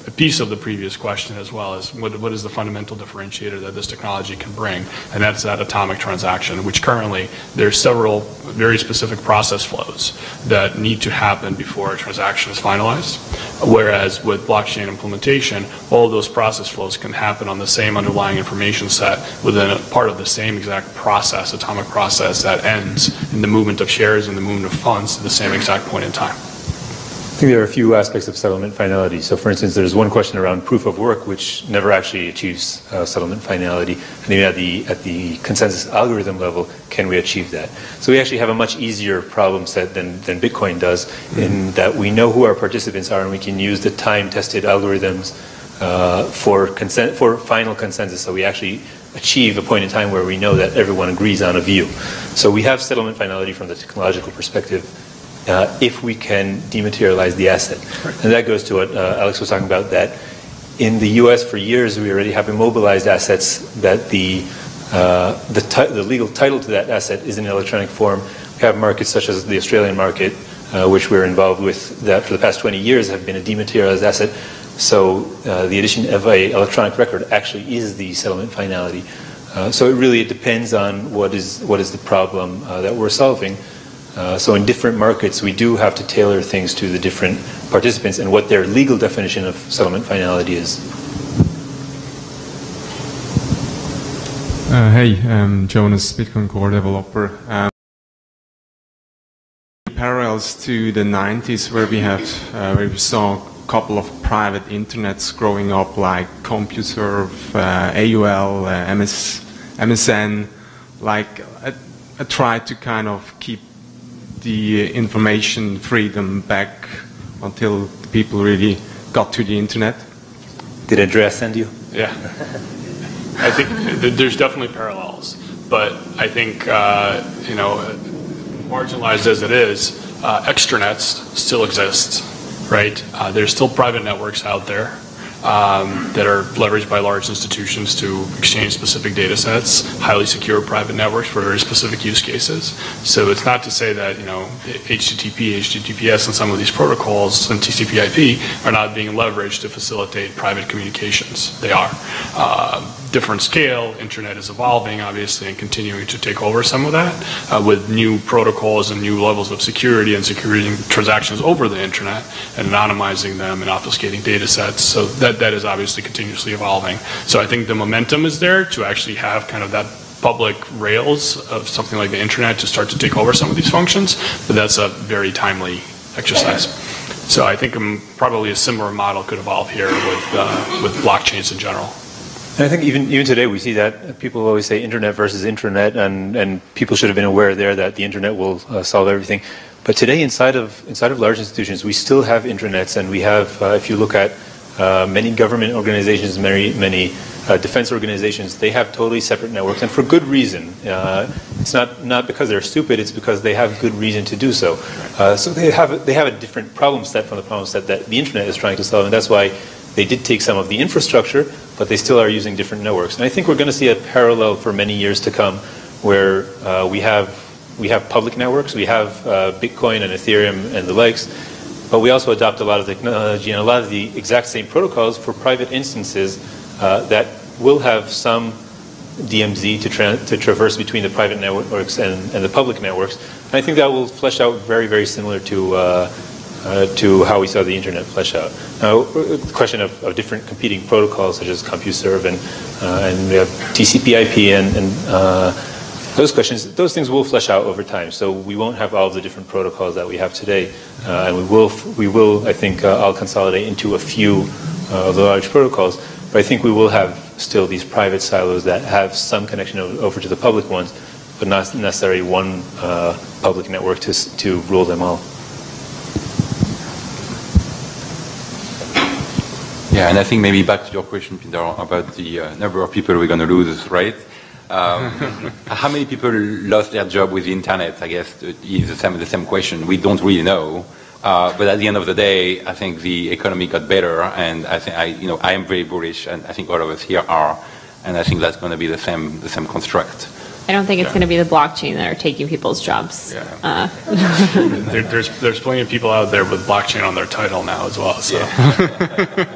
a piece of the previous question as well as what, what is the fundamental differentiator that this technology can bring, and that's that atomic transaction, which currently there's several very specific process flows that need to happen before a transaction is finalized, whereas with blockchain implementation, all of those process flows can happen on the same underlying information set within a part of the same exact process, atomic process that ends in the movement of shares and the movement of funds at the same exact point in time. I think there are a few aspects of settlement finality. So, for instance, there's one question around proof of work, which never actually achieves uh, settlement finality. And even at the at the consensus algorithm level, can we achieve that? So, we actually have a much easier problem set than than Bitcoin does, mm-hmm. in that we know who our participants are, and we can use the time-tested algorithms uh, for consent for final consensus. So, we actually achieve a point in time where we know that everyone agrees on a view. So, we have settlement finality from the technological perspective uh, if we can dematerialize the asset. And that goes to what uh, Alex was talking about, that in the U.S. for years we already have immobilized assets that the, uh, the, the, legal title to that asset is in electronic form. We have markets such as the Australian market, uh, which we're involved with, that for the past 20 years have been a dematerialized asset. So uh, the addition of a electronic record actually is the settlement finality. Uh, so it really it depends on what is, what is the problem that we're solving. Uh, so in different markets, we do have to tailor things to the different participants and what their legal definition of settlement finality is. Uh, hey, um, Jonas, Bitcoin core developer. Um, parallels to the 90s where we have uh, where we saw a couple of private internets growing up like CompuServe, uh, AOL, uh, MS, MSN. Like I, I tried to kind of keep the information freedom back until people really got to the internet. Did Andrea send you? Yeah. I think there's definitely parallels, but I think, uh, you know, marginalized as it is, uh, extranets still exist, right? Uh, there's still private networks out there um, that are leveraged by large institutions to exchange specific data sets, highly secure private networks for very specific use cases. So it's not to say that, you know, HTTP, HTTPS, and some of these protocols and TCP/IP are not being leveraged to facilitate private communications. They are. Uh, different scale, internet is evolving, obviously, and continuing to take over some of that uh, with new protocols and new levels of security and securing transactions over the internet and anonymizing them and obfuscating data sets. So that, that is obviously continuously evolving. So I think the momentum is there to actually have kind of that public rails of something like the internet to start to take over some of these functions, but that's a very timely exercise. So I think um, probably a similar model could evolve here with, uh, with blockchains in general. I think even even today we see that people always say internet versus intranet, and, and people should have been aware there that the internet will uh, solve everything. But today, inside of inside of large institutions, we still have intranets, and we have, uh, if you look at uh, many government organizations, many many uh, defense organizations, they have totally separate networks, and for good reason. Uh, it's not, not because they're stupid, it's because they have good reason to do so. Uh, so they have, they have a different problem set from the problem set that the internet is trying to solve, and that's why they did take some of the infrastructure, but they still are using different networks. And I think we're going to see a parallel for many years to come where uh, we have we have public networks, we have uh, Bitcoin and Ethereum and the likes, but we also adopt a lot of technology and a lot of the exact same protocols for private instances uh, that will have some DMZ to, tra to traverse between the private networks and, and, the public networks. And I think that will flesh out very, very similar to, uh, uh, to how we saw the internet flesh out. Now, the question of, of different competing protocols such as CompuServe and, uh, and we have TCP/IP and, and uh, those questions, those things will flesh out over time. So we won't have all of the different protocols that we have today, uh, and we will, we will, I think, uh, all consolidate into a few uh, of the large protocols. But I think we will have still these private silos that have some connection over to the public ones, but not necessarily one uh, public network to to rule them all. Yeah, and I think maybe back to your question, Peter, about the uh, number of people we're going to lose, right? Um, how many people lost their job with the internet? I guess is the same, the same question. We don't really know. Uh, but at the end of the day, I think the economy got better, and I think I, you know, I am very bullish, and I think all of us here are, and I think that's going to be the same, the same construct. I don't think it's yeah. going to be the blockchain that are taking people's jobs. Yeah. Uh. there, there's there's plenty of people out there with blockchain on their title now as well. So. Yeah.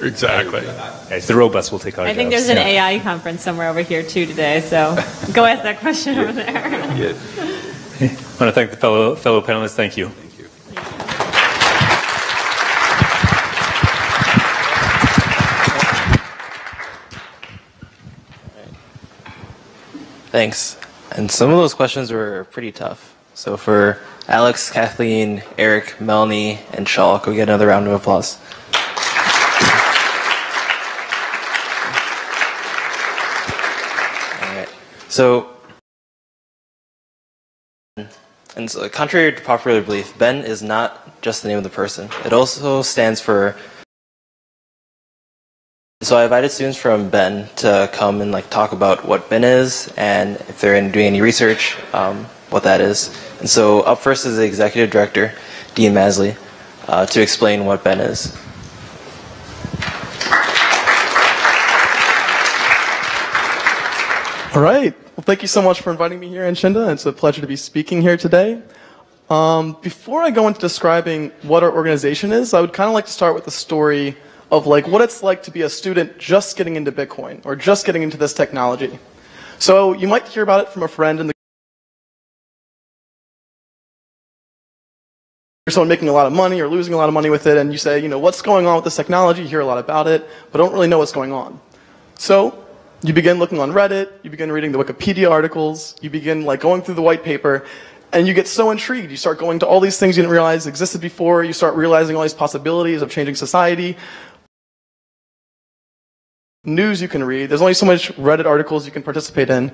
exactly. Yeah, it's the robots will take our I jobs. think there's an yeah. AI conference somewhere over here too today, so go ask that question over there. Yes. I want to thank the fellow fellow panelists. Thank you. Thanks. And some of those questions were pretty tough. So for Alex, Kathleen, Eric, Melanie, and Shaul, we get another round of applause? All right. So, and so, contrary to popular belief, Ben is not just the name of the person. It also stands for. So I invited students from Ben to come and like talk about what Ben is and if they're doing any research, um, what that is. And so up first is the executive director, Dean Masley, uh, to explain what Ben is. All right. Well, thank you so much for inviting me here, Anshinda. It's a pleasure to be speaking here today. Um, before I go into describing what our organization is, I would kind of like to start with the story of like what it's like to be a student just getting into Bitcoin or just getting into this technology. So you might hear about it from a friend in the someone making a lot of money or losing a lot of money with it, and you say, you know, what's going on with this technology? You hear a lot about it, but don't really know what's going on. So you begin looking on Reddit, you begin reading the Wikipedia articles, you begin like going through the white paper, and you get so intrigued. You start going to all these things you didn't realize existed before, you start realizing all these possibilities of changing society. News you can read, there's only so much Reddit articles you can participate in.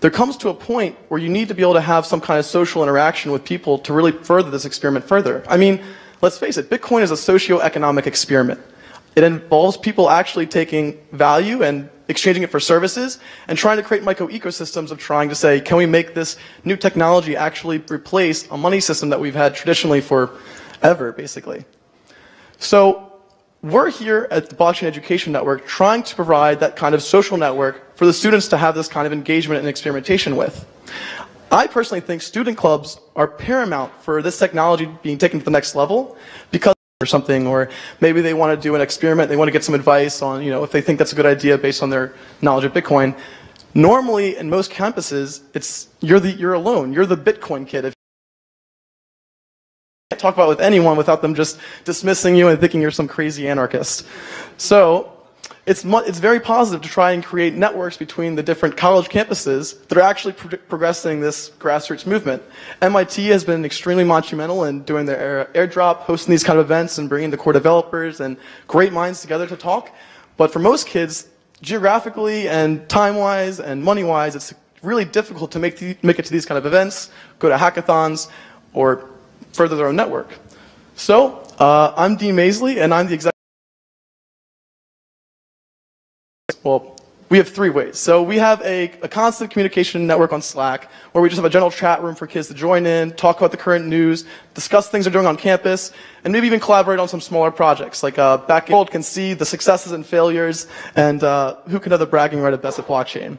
There comes to a point where you need to be able to have some kind of social interaction with people to really further this experiment further. I mean, let's face it, Bitcoin is a socio-economic experiment. It involves people actually taking value and exchanging it for services and trying to create micro ecosystems of trying to say, can we make this new technology actually replace a money system that we've had traditionally for ever, basically. So we're here at the Blockchain Education Network trying to provide that kind of social network for the students to have this kind of engagement and experimentation with. I personally think student clubs are paramount for this technology being taken to the next level because or something, or maybe they want to do an experiment, they want to get some advice on, you know, if they think that's a good idea based on their knowledge of Bitcoin. Normally, in most campuses, it's you're the you're alone. You're the Bitcoin kid. If talk about with anyone without them just dismissing you and thinking you're some crazy anarchist. So it's, it's very positive to try and create networks between the different college campuses that are actually pro progressing this grassroots movement. MIT has been extremely monumental in doing their air, airdrop, hosting these kind of events, and bringing the core developers and great minds together to talk. But for most kids, geographically and time-wise and money-wise, it's really difficult to make, make it to these kind of events, go to hackathons, or further their own network. So, uh, I'm Dean Masley, and I'm the executive Well, we have three ways. So we have a, a, constant communication network on Slack where we just have a general chat room for kids to join in, talk about the current news, discuss things they're doing on campus, and maybe even collaborate on some smaller projects. Like uh, back world can see the successes and failures and uh, who can have the bragging right at best at blockchain.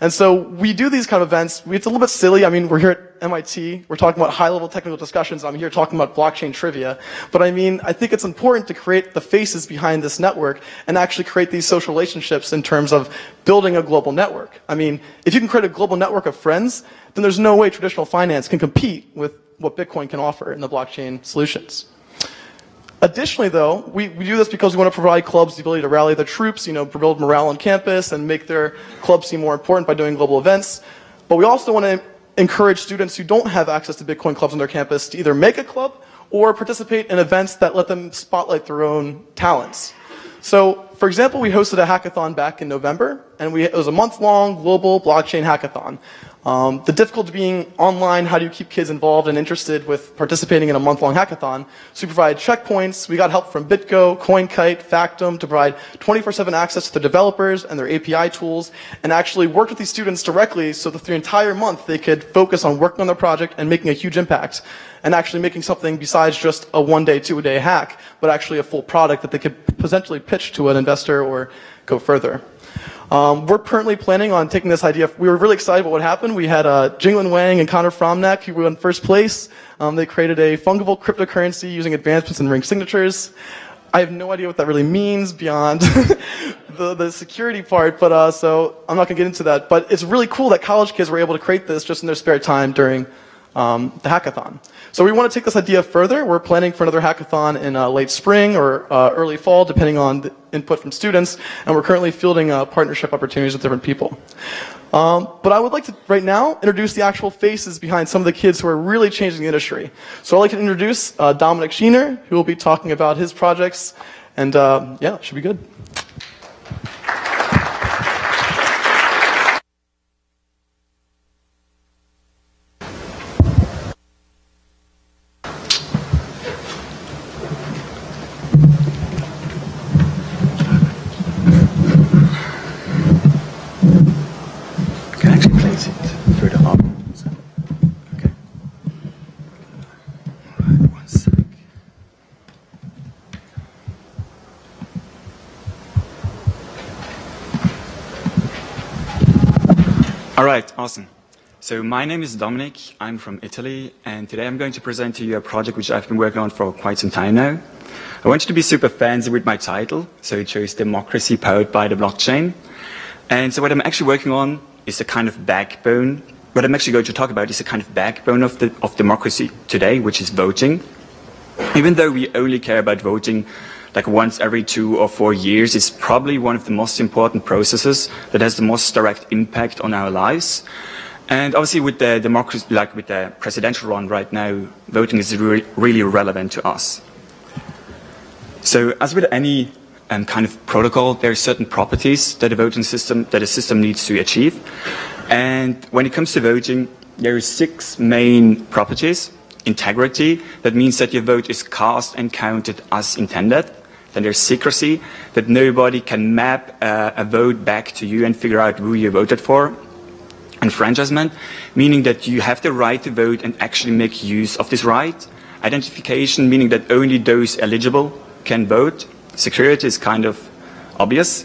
And so we do these kind of events. It's a little bit silly. I mean, we're here at MIT. We're talking about high-level technical discussions. I'm here talking about blockchain trivia. But I mean, I think it's important to create the faces behind this network and actually create these social relationships in terms of building a global network. I mean, if you can create a global network of friends, then there's no way traditional finance can compete with what Bitcoin can offer in the blockchain solutions. Additionally, though, we, we do this because we want to provide clubs the ability to rally their troops, you know, build morale on campus and make their clubs seem more important by doing global events. But we also want to encourage students who don't have access to Bitcoin clubs on their campus to either make a club or participate in events that let them spotlight their own talents. So, for example, we hosted a hackathon back in November, and we, it was a month-long global blockchain hackathon. Um, the difficulty being online, how do you keep kids involved and interested with participating in a month-long hackathon? So we provided checkpoints. We got help from BitGo, CoinKite, Factom to provide 24-7 access to the developers and their API tools, and actually worked with these students directly so that the entire month they could focus on working on their project and making a huge impact, and actually making something besides just a one-day, two-day hack, but actually a full product that they could potentially pitch to an investor or go further. Um, we're currently planning on taking this idea. We were really excited about what happened. We had uh, Jinglin Wang and Connor Fromknecht who in first place. Um, they created a fungible cryptocurrency using advancements in ring signatures. I have no idea what that really means beyond the, the security part, but uh, so I'm not going to get into that. But it's really cool that college kids were able to create this just in their spare time during um, the hackathon. So we want to take this idea further. We're planning for another hackathon in uh, late spring or uh, early fall, depending on the input from students. And we're currently fielding uh, partnership opportunities with different people. Um, but I would like to, right now, introduce the actual faces behind some of the kids who are really changing the industry. So I'd like to introduce uh, Dominic Schiener, who will be talking about his projects. And uh, yeah, should be good. Awesome. So my name is Dominic. I'm from Italy, and today I'm going to present to you a project which I've been working on for quite some time now. I want you to be super fancy with my title, so it shows democracy powered by the blockchain. And so what I'm actually working on is a kind of backbone. What I'm actually going to talk about is a kind of backbone of, the, of democracy today, which is voting. Even though we only care about voting like once every two or four years is probably one of the most important processes that has the most direct impact on our lives. And obviously with the democracy, like with the presidential run right now, voting is re really relevant to us. So as with any um, kind of protocol, there are certain properties that a voting system, that a system needs to achieve. And when it comes to voting, there are six main properties. Integrity, that means that your vote is cast and counted as intended. Then there's secrecy, that nobody can map uh, a vote back to you and figure out who you voted for. Enfranchisement, meaning that you have the right to vote and actually make use of this right. Identification, meaning that only those eligible can vote. Security is kind of obvious.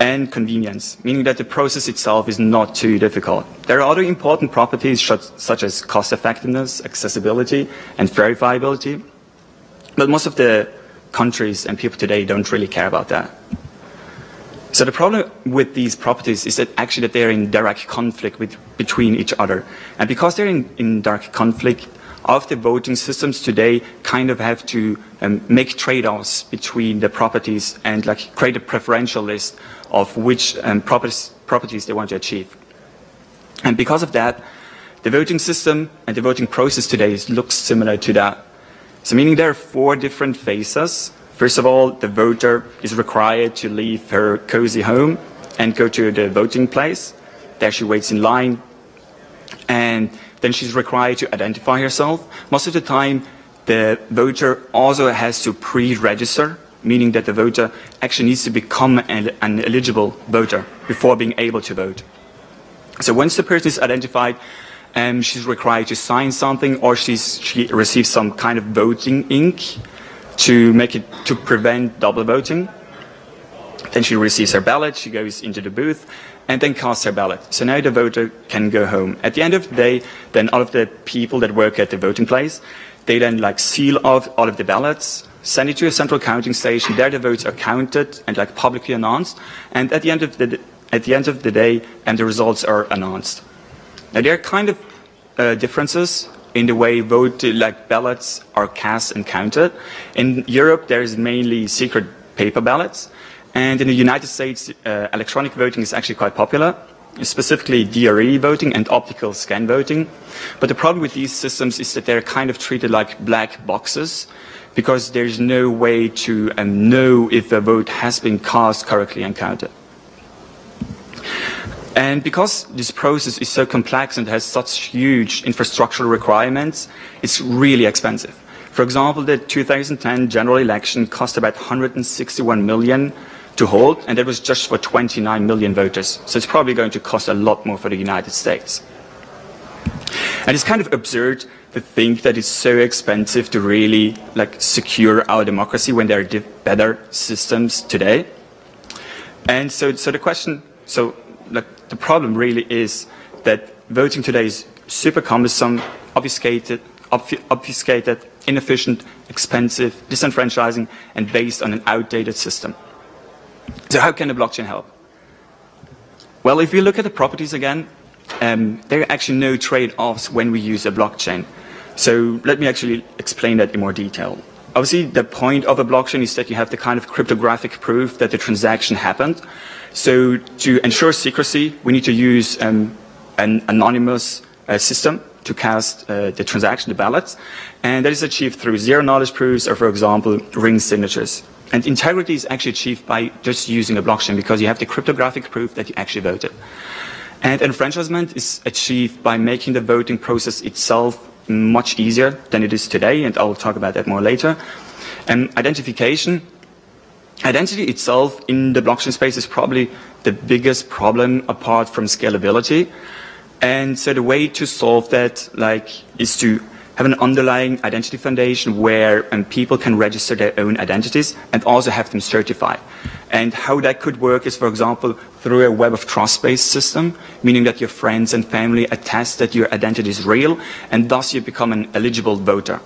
And convenience, meaning that the process itself is not too difficult. There are other important properties such as cost effectiveness, accessibility, and verifiability. But most of the countries and people today don't really care about that. So the problem with these properties is that actually that they're in direct conflict with, between each other. And because they're in, in direct conflict, of the voting systems today kind of have to um, make trade-offs between the properties and like create a preferential list of which um, properties, properties they want to achieve. And because of that, the voting system and the voting process today looks similar to that. So meaning there are four different phases. First of all, the voter is required to leave her cozy home and go to the voting place. There she waits in line. And then she's required to identify herself. Most of the time, the voter also has to pre-register, meaning that the voter actually needs to become an, an eligible voter before being able to vote. So once the person is identified, um, she's required to sign something or she's, she receives some kind of voting ink to make it to prevent double voting. Then she receives her ballot, she goes into the booth, and then casts her ballot. So now the voter can go home. At the end of the day, then all of the people that work at the voting place, they then like seal off all of the ballots, send it to a central counting station. There the votes are counted and like publicly announced. And at the end of the at the end of the day, and the results are announced. Now there are kind of uh, differences in the way vote like ballots are cast and counted. In Europe, there is mainly secret paper ballots. And in the United States, uh, electronic voting is actually quite popular, specifically DRE voting and optical scan voting. But the problem with these systems is that they're kind of treated like black boxes because there's no way to um, know if a vote has been cast correctly and counted. And because this process is so complex and has such huge infrastructural requirements, it's really expensive. For example, the 2010 general election cost about 161 million to hold, and that was just for 29 million voters. So it's probably going to cost a lot more for the United States. And it's kind of absurd to think that it's so expensive to really like secure our democracy when there are better systems today. And so, so the question, so like the problem really is that voting today is super cumbersome, obfuscated, obfuscated, inefficient, expensive, disenfranchising, and based on an outdated system. So how can the blockchain help? Well, if we look at the properties again, um, there are actually no trade-offs when we use a blockchain. So let me actually explain that in more detail. Obviously, the point of a blockchain is that you have the kind of cryptographic proof that the transaction happened. So to ensure secrecy, we need to use um, an anonymous uh, system to cast uh, the transaction, the ballots, and that is achieved through zero knowledge proofs or, for example, ring signatures. And integrity is actually achieved by just using a blockchain because you have the cryptographic proof that you actually voted. And enfranchisement is achieved by making the voting process itself much easier than it is today, and I'll talk about that more later. And identification, identity itself in the blockchain space is probably the biggest problem apart from scalability. And so the way to solve that, like, is to have an underlying identity foundation where um, people can register their own identities and also have them certified. And how that could work is, for example, through a web of trust-based system, meaning that your friends and family attest that your identity is real, and thus you become an eligible voter.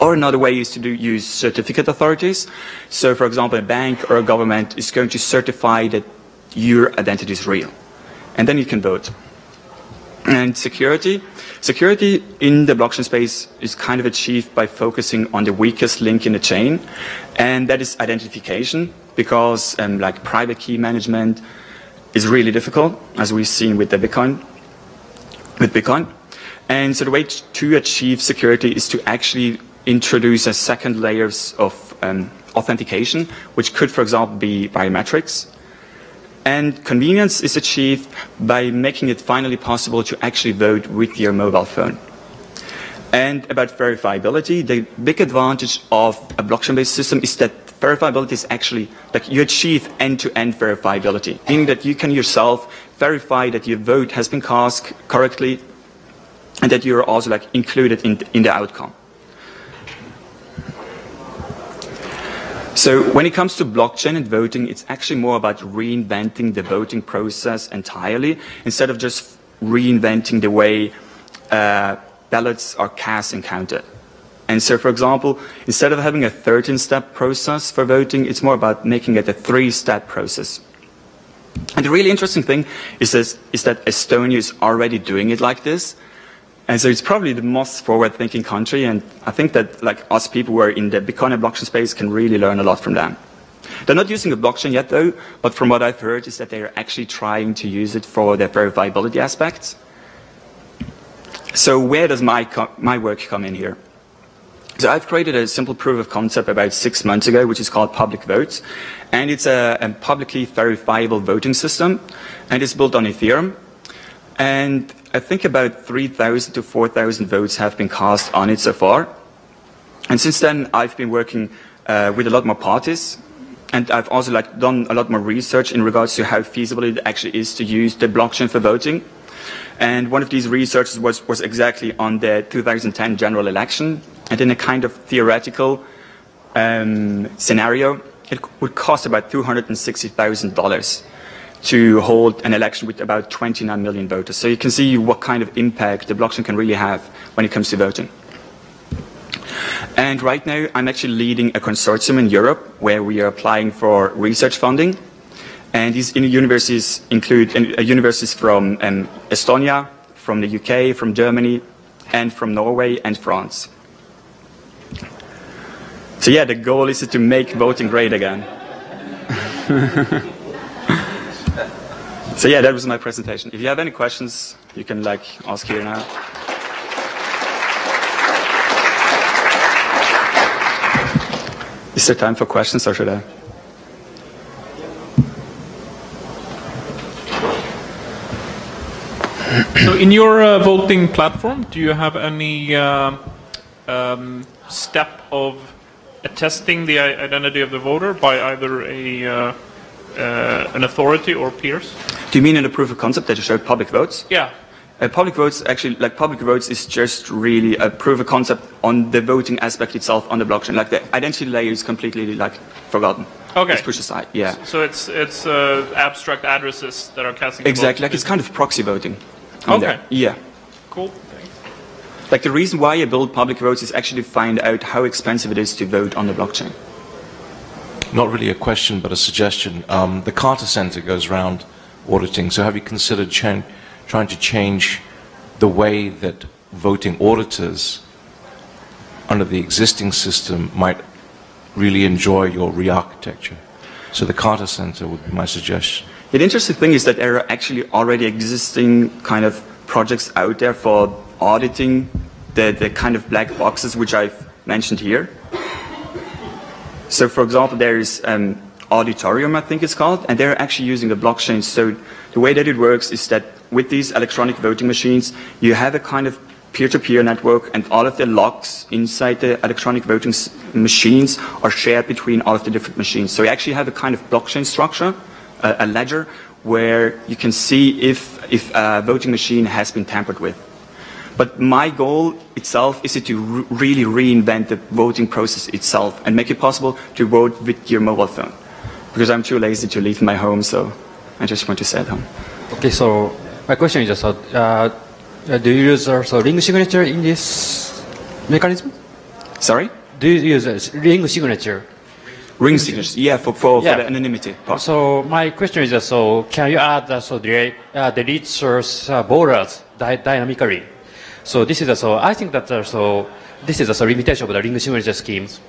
Or another way is to do, use certificate authorities. So, for example, a bank or a government is going to certify that your identity is real. And then you can vote. And security. Security in the blockchain space is kind of achieved by focusing on the weakest link in the chain, and that is identification, because um, like private key management is really difficult, as we've seen with the Bitcoin. With Bitcoin. And so the way to achieve security is to actually introduce a second layers of um, authentication, which could, for example, be biometrics. And convenience is achieved by making it finally possible to actually vote with your mobile phone. And about verifiability, the big advantage of a blockchain-based system is that verifiability is actually like you achieve end-to-end verifiability, meaning that you can yourself verify that your vote has been cast correctly and that you're also like included in, in the outcome. So when it comes to blockchain and voting, it's actually more about reinventing the voting process entirely instead of just reinventing the way uh, ballots are cast and counted. And so, for example, instead of having a 13-step process for voting, it's more about making it a three-step process. And the really interesting thing is, this, is that Estonia is already doing it like this, and so it's probably the most forward-thinking country, and I think that like us people who are in the Bitcoin and blockchain space can really learn a lot from them. They're not using a blockchain yet, though, but from what I've heard is that they're actually trying to use it for their verifiability aspects. So where does my, my work come in here? So I've created a simple proof of concept about six months ago, which is called Public Votes. And it's a, a publicly verifiable voting system, and it's built on Ethereum. And I think about 3,000 to 4,000 votes have been cast on it so far. And since then, I've been working uh, with a lot more parties. And I've also like done a lot more research in regards to how feasible it actually is to use the blockchain for voting. And one of these researches was, was exactly on the 2010 general election. And in a kind of theoretical um, scenario, it would cost about $260,000 to hold an election with about 29 million voters. So you can see what kind of impact the blockchain can really have when it comes to voting. And right now, I'm actually leading a consortium in Europe where we are applying for research funding. And these universities include uh, universities from um, Estonia, from the UK, from Germany, and from Norway and France. So yeah, the goal is to make voting great again. so yeah, that was my presentation. If you have any questions, you can like ask here now. Is there time for questions or should I? So in your uh, voting platform, do you have any uh, um, step of attesting the identity of the voter by either a uh, uh, an authority or peers? Do you mean in the proof of concept that you showed public votes? Yeah. Uh, public votes actually, like public votes, is just really a proof of concept on the voting aspect itself on the blockchain. Like the identity layer is completely like forgotten. Okay. It's pushed aside. Yeah. So it's it's uh, abstract addresses that are casting. Exactly. Like it's kind of proxy voting. Okay. there. Yeah. Cool. Thanks. Like the reason why I build public votes is actually to find out how expensive it is to vote on the blockchain. Not really a question, but a suggestion. Um, the Carter Center goes around auditing, so have you considered trying to change the way that voting auditors under the existing system might really enjoy your re-architecture? So the Carter Center would be my suggestion. The interesting thing is that there are actually already existing kind of projects out there for auditing the, the kind of black boxes which I've mentioned here. So, for example, there is um, Auditorium, I think it's called, and they're actually using the blockchain. So, the way that it works is that with these electronic voting machines, you have a kind of peer-to-peer network, and all of the logs inside the electronic voting machines are shared between all of the different machines. So, you actually have a kind of blockchain structure, a, a ledger, where you can see if if a voting machine has been tampered with. But my goal itself is to re- really reinvent the voting process itself and make it possible to vote with your mobile phone. Because I'm too lazy to leave my home, so I just want to stay at home. Okay, so my question is just, uh, uh, do you use also ring signature in this mechanism? Sorry? Do you use a ring signature? Ring signatures, yeah, for, for, Yeah. for the anonymity part. So my question is so can you add uh, so the uh, the research uh, borders dy- dynamically? So this is a, so I think that uh, so this is a so limitation of the ring signature schemes.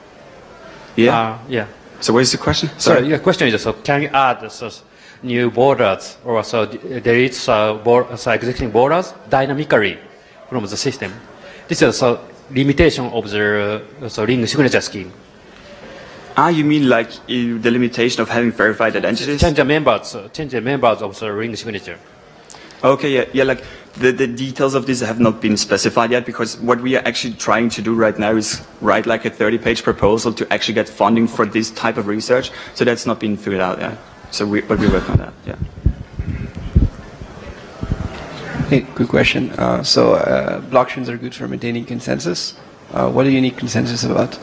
Yeah. Uh, yeah. So what is the question? So the question is so can you add so new borders or so there is uh, bor- so existing borders dynamically from the system? This is a limitation of the uh, so ring signature scheme. Ah, you mean like uh, the limitation of having verified identities? Change the members, uh, change the members of the ring signature. Okay, yeah, yeah, like the, the details of this have not been specified yet because what we are actually trying to do right now is write like a 30 page proposal to actually get funding for this type of research. So that's not been figured out yet. So we, but we work on that, yeah. Hey, good question. Uh, so, uh, blockchains are good for maintaining consensus. Uh, what do you need consensus about?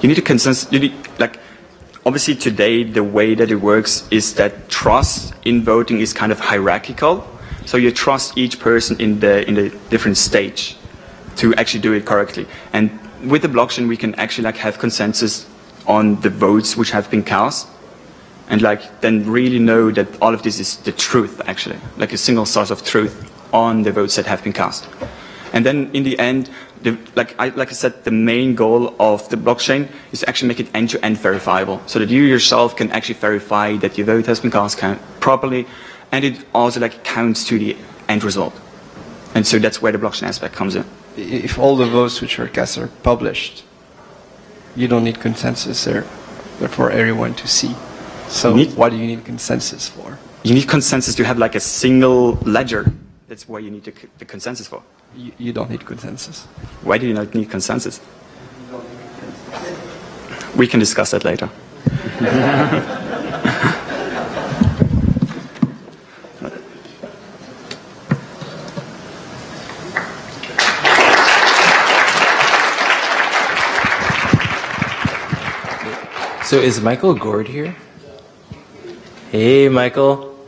You need a consensus, you need, like, obviously today the way that it works is that trust in voting is kind of hierarchical. So you trust each person in the, in the different stage to actually do it correctly. And with the blockchain, we can actually like have consensus on the votes which have been cast and like then really know that all of this is the truth actually, like a single source of truth on the votes that have been cast. And then in the end, the, like, I, like I said, the main goal of the blockchain is to actually make it end-to-end verifiable, so that you yourself can actually verify that your vote has been cast properly, and it also like counts to the end result. And so that's where the blockchain aspect comes in. If all the votes which are cast are published, you don't need consensus there, but for everyone to see. So, what do you need consensus for? You need consensus to have like a single ledger. That's what you need the, the consensus for. You, you don't need consensus. Why do you not need consensus? We can discuss that later. So is Michael Gord here? Hey, Michael.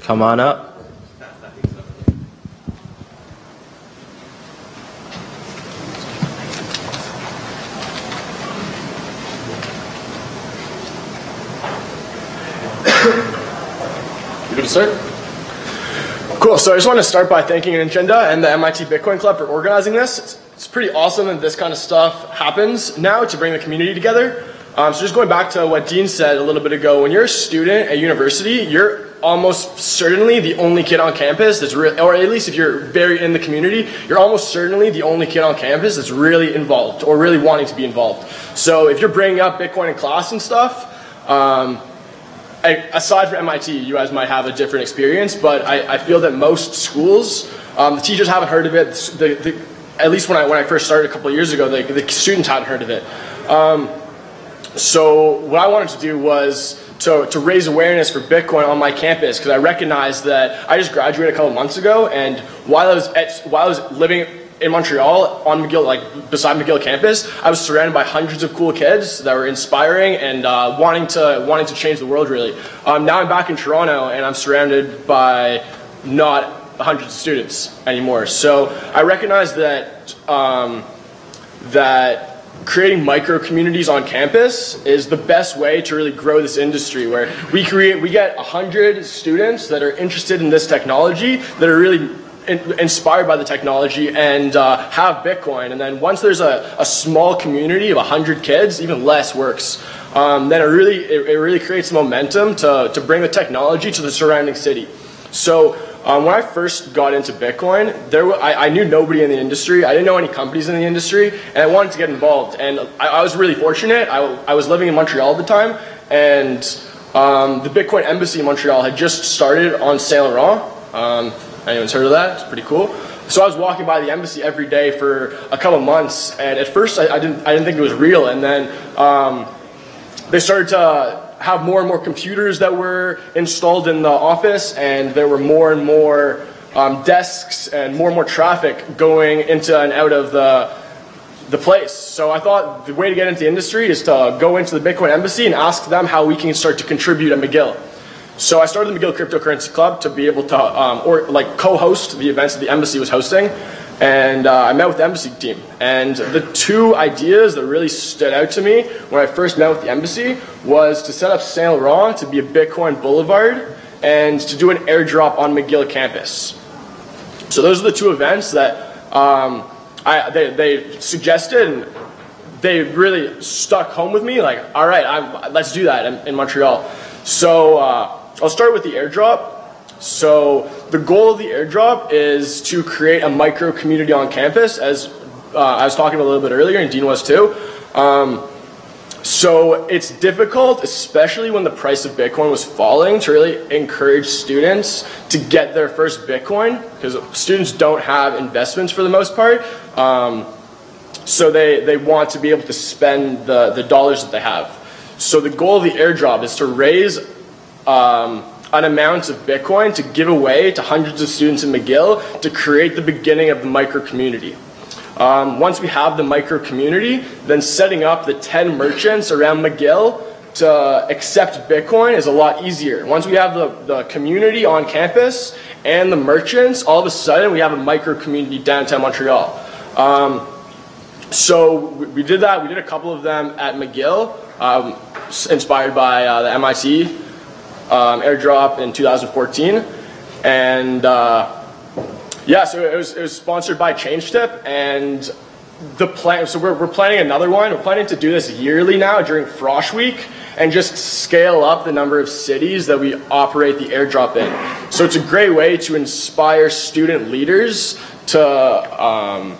Come on up. You good start? Cool. So I just want to start by thanking Agenda and the MIT Bitcoin Club for organizing this. It's, it's pretty awesome that this kind of stuff happens now to bring the community together. Um, so just going back to what Dean said a little bit ago, when you're a student at university, you're almost certainly the only kid on campus that's re- or at least if you're very in the community, you're almost certainly the only kid on campus that's really involved or really wanting to be involved. So if you're bringing up Bitcoin in class and stuff, um, aside from MIT, you guys might have a different experience, but I, I feel that most schools, um, the teachers haven't heard of it. The, the, at least when I, when I first started a couple years ago, the, the students hadn't heard of it. Um, so what I wanted to do was to, to raise awareness for Bitcoin on my campus because I recognized that I just graduated a couple months ago, and while I was at, while I was living in Montreal on McGill, like beside McGill campus, I was surrounded by hundreds of cool kids that were inspiring and uh, wanting to wanting to change the world. Really, um, now I'm back in Toronto and I'm surrounded by not hundreds of students anymore. So I recognize that um, that creating micro communities on campus is the best way to really grow this industry where we create we get 100 students that are interested in this technology that are really in, inspired by the technology and uh, have bitcoin. And then once there's a, a small community of 100 kids even less works. Um, then it really it, it really creates momentum to, to bring the technology to the surrounding city. So um, when I first got into Bitcoin, there I, I knew nobody in the industry. I didn't know any companies in the industry, and I wanted to get involved. And I, I was really fortunate. I was living in Montreal at the time, and um, the Bitcoin Embassy in Montreal had just started on Saint Laurent. Um, anyone's heard of that? It's pretty cool. So I was walking by the embassy every day for a couple months, and at first I, I didn't I didn't think it was real, and then um, they started to have more and more computers that were installed in the office, and there were more and more um, desks and more and more traffic going into and out of the the place. So I thought the way to get into the industry is to go into the Bitcoin Embassy and ask them how we can start to contribute at McGill. So I started the McGill Cryptocurrency Club to be able to, um, or like co-host the events that the embassy was hosting. And uh, I met with the embassy team. And the two ideas that really stood out to me when I first met with the embassy was to set up Saint Laurent to be a Bitcoin boulevard and to do an airdrop on McGill campus. So those are the two events that um, I, they, they suggested and they really stuck home with me. Like, all right, I'm, let's do that in, in Montreal. So uh, I'll start with the airdrop. So the goal of the airdrop is to create a micro community on campus, as uh, I was talking a little bit earlier, and Dean was too. Um, so it's difficult, especially when the price of Bitcoin was falling, to really encourage students to get their first Bitcoin because students don't have investments for the most part. Um, so they, they want to be able to spend the, the dollars that they have. So the goal of the airdrop is to raise um, an amount of Bitcoin to give away to hundreds of students in McGill to create the beginning of the micro community. Um, once we have the micro community, then setting up the 10 merchants around McGill to accept Bitcoin is a lot easier. Once we have the, the community on campus and the merchants, all of a sudden we have a micro community downtown Montreal. Um, so we, did that. We did a couple of them at McGill, um, inspired by uh, the MIT um, airdrop in 2014, and uh, yeah, so it was, it was sponsored by ChangeTip, and the plan. So we're, we're planning another one. We're planning to do this yearly now during Frosh Week, and just scale up the number of cities that we operate the airdrop in. So it's a great way to inspire student leaders to. Um,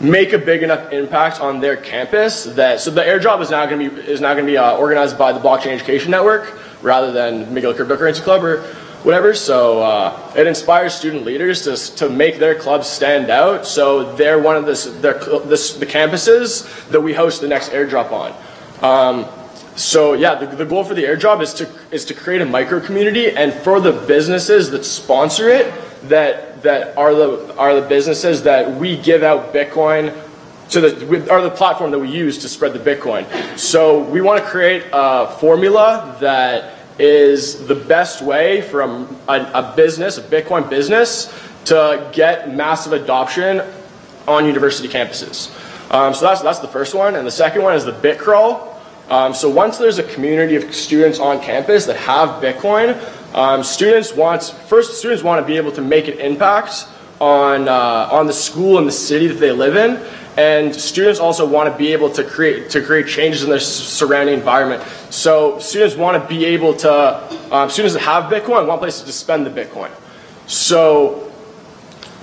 make a big enough impact on their campus that so the airdrop is now going to be is now to be uh, organized by the Blockchain Education Network rather than McGill Cryptocurrency Club or whatever. So uh, it inspires student leaders to, to make their clubs stand out. So they're one of this, the campuses that we host the next airdrop on. Um, so yeah, the, the goal for the airdrop is to is to create a micro community, and for the businesses that sponsor it, that that are the are the businesses that we give out Bitcoin to the are the platform that we use to spread the Bitcoin. So we want to create a formula that is the best way from a, a business, a Bitcoin business, to get massive adoption on university campuses. Um, so that's, that's the first one. And the second one is the Bit Crawl. Um, so once there's a community of students on campus that have Bitcoin, um, students want, first students want to be able to make an impact on, uh, on the school and the city that they live in. And students also want to be able to create, to create changes in their surrounding environment. So students want to be able to, um, students that have Bitcoin want places to spend the Bitcoin. So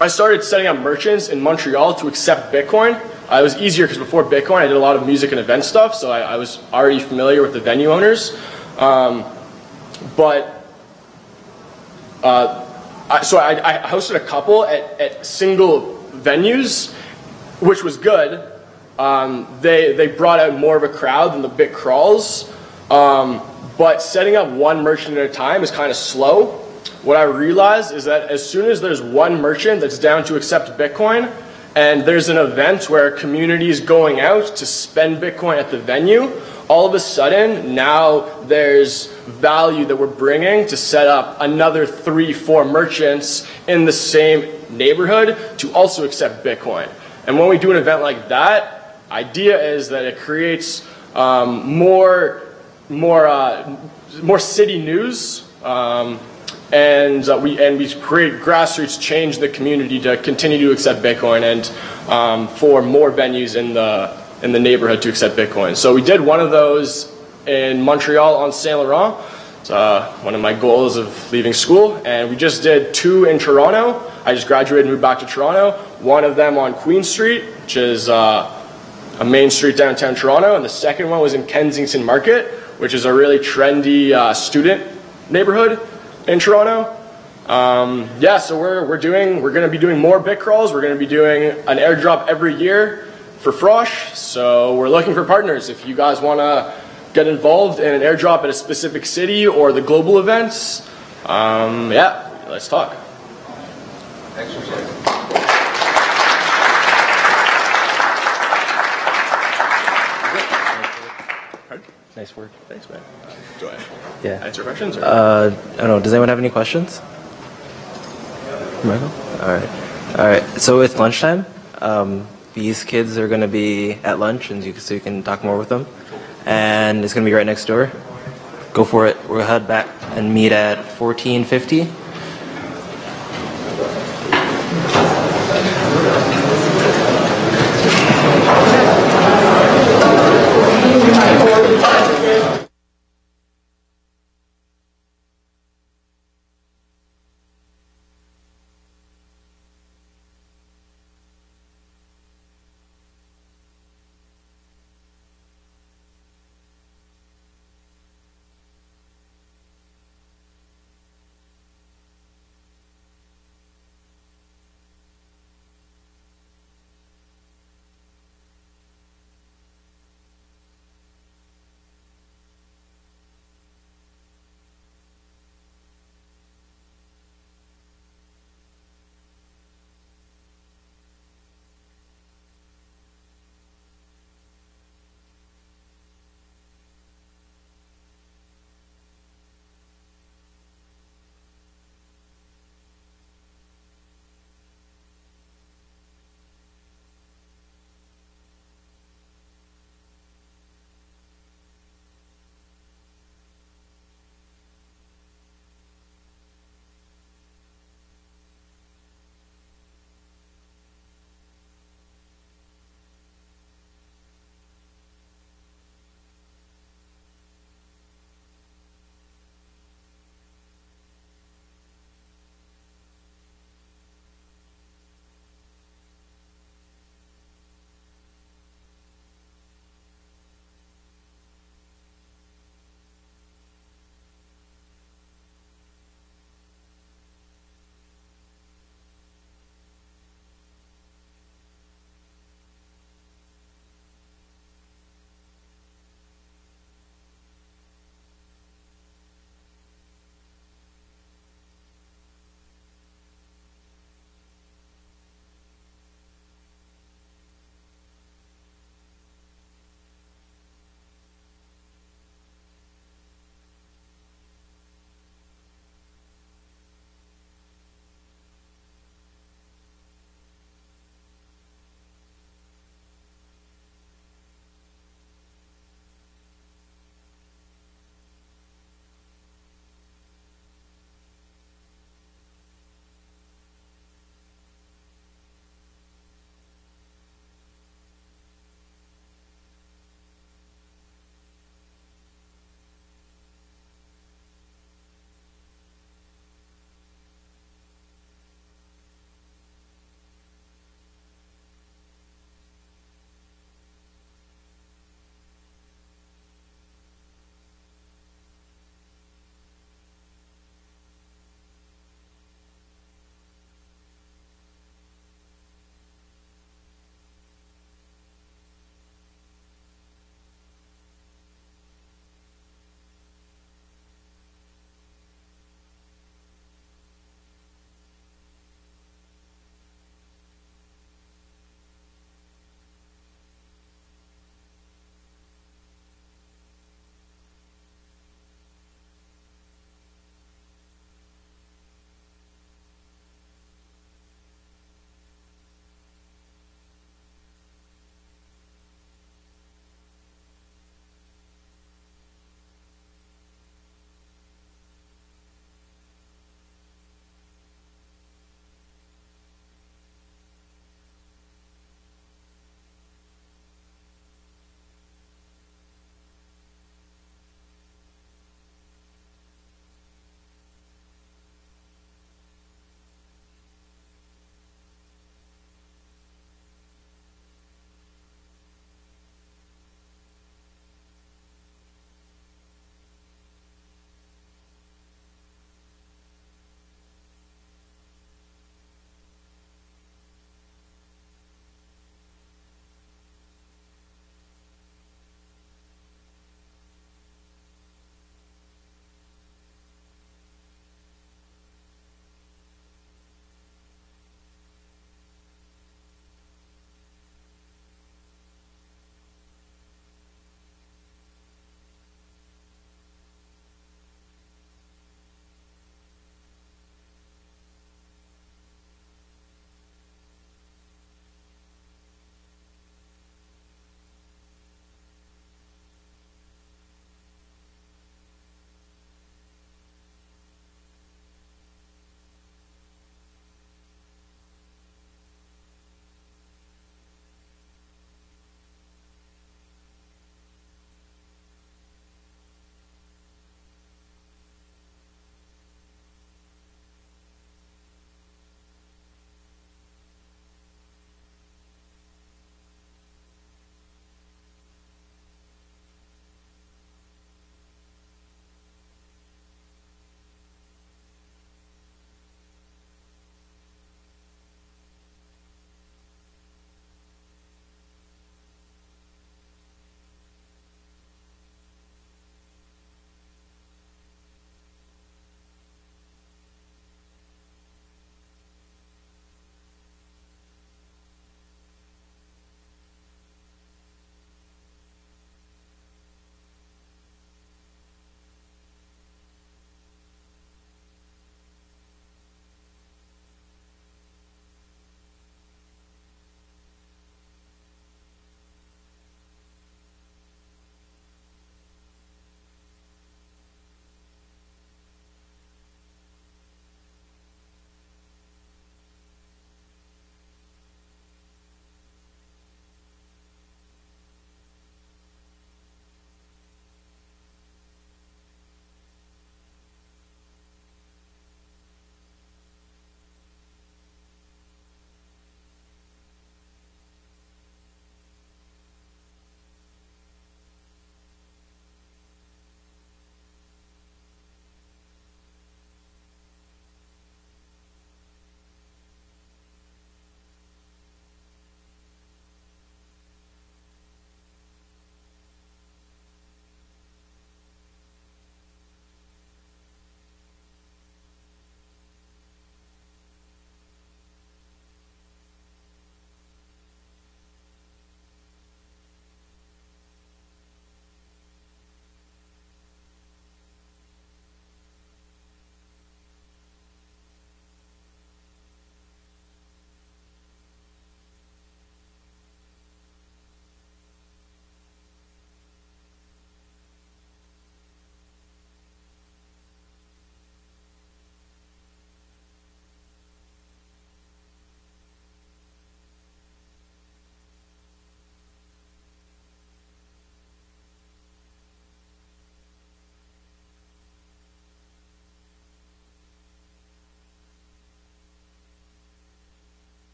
I started setting up merchants in Montreal to accept Bitcoin. Uh, it was easier because before Bitcoin, I did a lot of music and event stuff, so I, I was already familiar with the venue owners. Um, but uh, I, so I, I hosted a couple at, at single venues, which was good. Um, they they brought out more of a crowd than the bit crawls, um, but setting up one merchant at a time is kind of slow. What I realized is that as soon as there's one merchant that's down to accept Bitcoin, and there's an event where a community is going out to spend Bitcoin at the venue, all of a sudden now there's value that we're bringing to set up another three, four merchants in the same neighborhood to also accept Bitcoin. And when we do an event like that, idea is that it creates um, more, more, uh, more city news. Um, and uh, we and we create grassroots change in the community to continue to accept Bitcoin and um, for more venues in the in the neighborhood to accept Bitcoin. So we did one of those in Montreal on Saint Laurent. It's uh, one of my goals of leaving school, and we just did two in Toronto. I just graduated and moved back to Toronto. One of them on Queen Street, which is uh, a main street downtown Toronto, and the second one was in Kensington Market, which is a really trendy uh, student neighborhood in Toronto. Um, yeah, so we're, we're doing, we're going to be doing more bit crawls. We're going to be doing an airdrop every year for Frosh. So we're looking for partners. If you guys want to get involved in an airdrop at a specific city or the global events, um, yeah, let's talk. Nice work. Thanks, man. Do I Yeah. answer questions? Or? Uh, I don't know. Does anyone have any questions? Michael? All right. All right. So it's lunchtime. Um, these kids are going to be at lunch, and you, so you can talk more with them. And it's going to be right next door. Go for it. We'll head back and meet at 1450.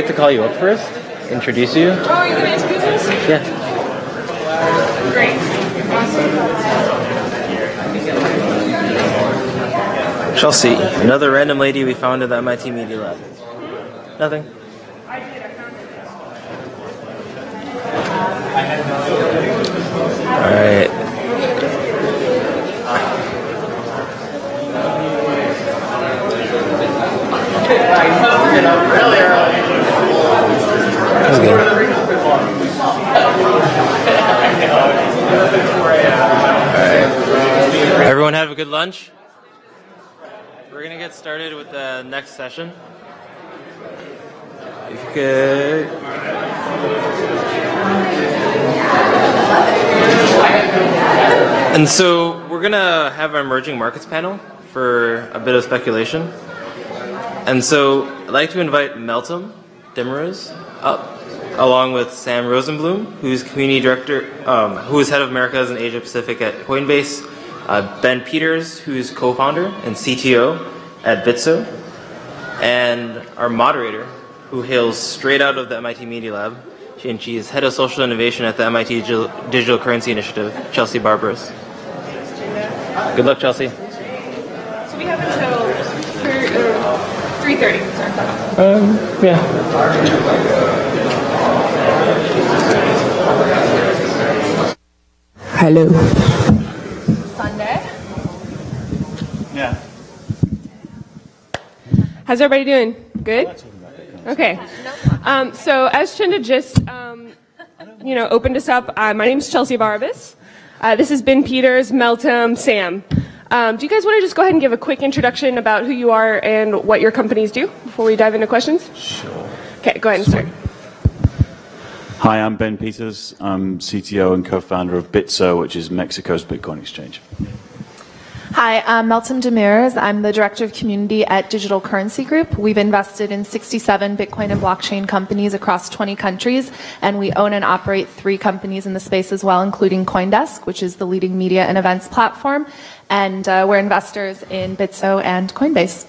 Get to call you up first? Introduce you? Oh, are you gonna introduce us? Yeah. Great. Awesome. Chelsea, another random lady we found at the MIT Media Lab. Nothing. All right. Everyone have a good lunch? We're gonna get started with the next session. If you could. And so we're gonna have our emerging markets panel for a bit of speculation. And so I'd like to invite Meltem up, along with Sam Rosenblum, who's community director, um, who is head of Americas and Asia Pacific at Coinbase, uh, Ben Peters, who's co-founder and CTO at Bitso, and our moderator, who hails straight out of the MIT Media Lab, and she is head of social innovation at the MIT Digital, Digital Currency Initiative, Chelsea Barabas. Good luck, Chelsea. So we have until three thirty. Um, yeah. Hello. Sunday. Yeah. How's everybody doing? Good? Okay. Um, so as Chinda just, um, you know, opened us up, uh, my name is Chelsea Barabas. Uh, this is Ben Peters, Meltem, Sam. Um, do you guys want to just go ahead and give a quick introduction about who you are and what your companies do before we dive into questions? Sure. Okay, go ahead and start. Hi, I'm Ben Peters. I'm CTO and co-founder of Bitso, which is Mexico's Bitcoin exchange. Hi, I'm Meltem Demirors. I'm the Director of Community at Digital Currency Group. We've invested in 67 Bitcoin and blockchain companies across 20 countries, and we own and operate three companies in the space as well, including Coindesk, which is the leading media and events platform. And uh, we're investors in Bitso and Coinbase.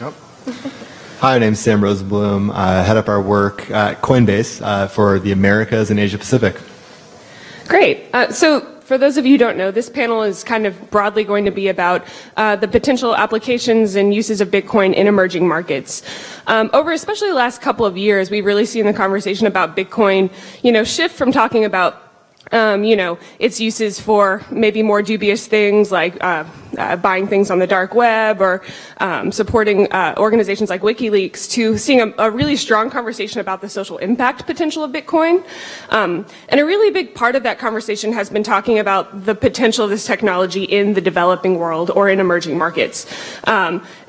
Yep. Hi, my name's Sam Rosenblum. I head up our work at Coinbase uh, for the Americas and Asia Pacific. Great. Uh, so, for those of you who don't know, this panel is kind of broadly going to be about uh, the potential applications and uses of Bitcoin in emerging markets. Um, over especially the last couple of years, we've really seen the conversation about Bitcoin, you know, shift from talking about um, you know, its uses for maybe more dubious things like uh, uh, buying things on the dark web or um, supporting uh, organizations like WikiLeaks to seeing a, a, really strong conversation about the social impact potential of Bitcoin. Um, and a really big part of that conversation has been talking about the potential of this technology in the developing world or in emerging markets.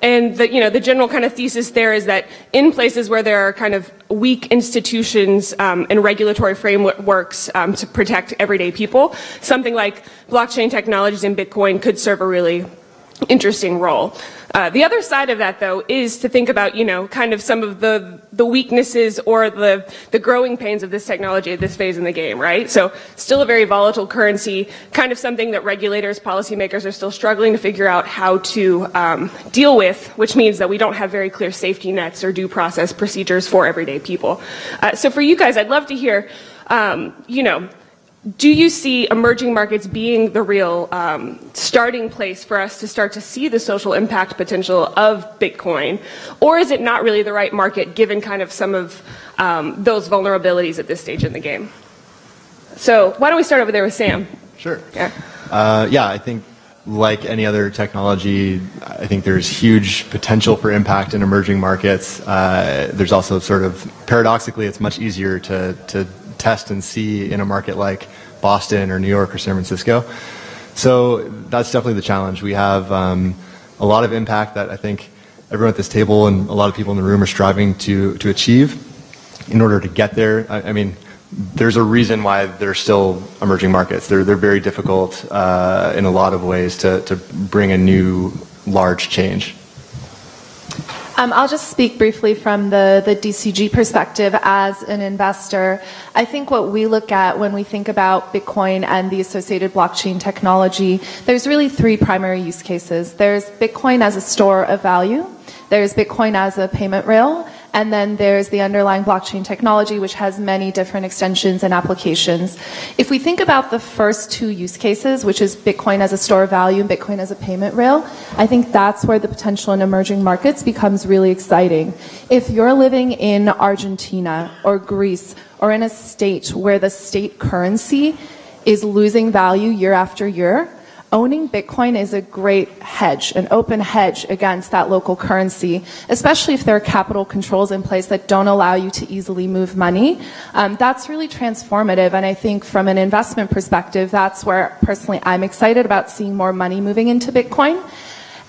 And the, you know, the general kind of thesis there is that in places where there are kind of weak institutions um, and regulatory frameworks um, to protect everyday people, something like blockchain technologies and Bitcoin could serve a really interesting role. Uh, the other side of that, though, is to think about, you know, kind of some of the the weaknesses or the the growing pains of this technology at this phase in the game, right? So, still a very volatile currency, kind of something that regulators, policymakers are still struggling to figure out how to um, deal with, which means that we don't have very clear safety nets or due process procedures for everyday people. Uh, so, for you guys, I'd love to hear, um, you know do you see emerging markets being the real um, starting place for us to start to see the social impact potential of Bitcoin? Or is it not really the right market given kind of some of um, those vulnerabilities at this stage in the game? So why don't we start over there with Sam? Sure. Yeah. Uh, yeah, I think like any other technology, I think there's huge potential for impact in emerging markets. Uh, there's also sort of paradoxically, it's much easier to, to test and see in a market like Boston or New York or San Francisco. So that's definitely the challenge. We have um, a lot of impact that I think everyone at this table and a lot of people in the room are striving to, to achieve. In order to get there, I, I mean, there's a reason why they're still emerging markets. They're, they're very difficult uh, in a lot of ways to, to bring a new large change. Um, I'll just speak briefly from the, the DCG perspective as an investor. I think what we look at when we think about Bitcoin and the associated blockchain technology, there's really three primary use cases. There's Bitcoin as a store of value, there's Bitcoin as a payment rail, and then there's the underlying blockchain technology, which has many different extensions and applications. If we think about the first two use cases, which is Bitcoin as a store of value and Bitcoin as a payment rail, I think that's where the potential in emerging markets becomes really exciting. If you're living in Argentina or Greece or in a state where the state currency is losing value year after year, owning Bitcoin is a great hedge, an open hedge against that local currency, especially if there are capital controls in place that don't allow you to easily move money. Um, that's really transformative. And I think from an investment perspective, that's where personally I'm excited about seeing more money moving into Bitcoin.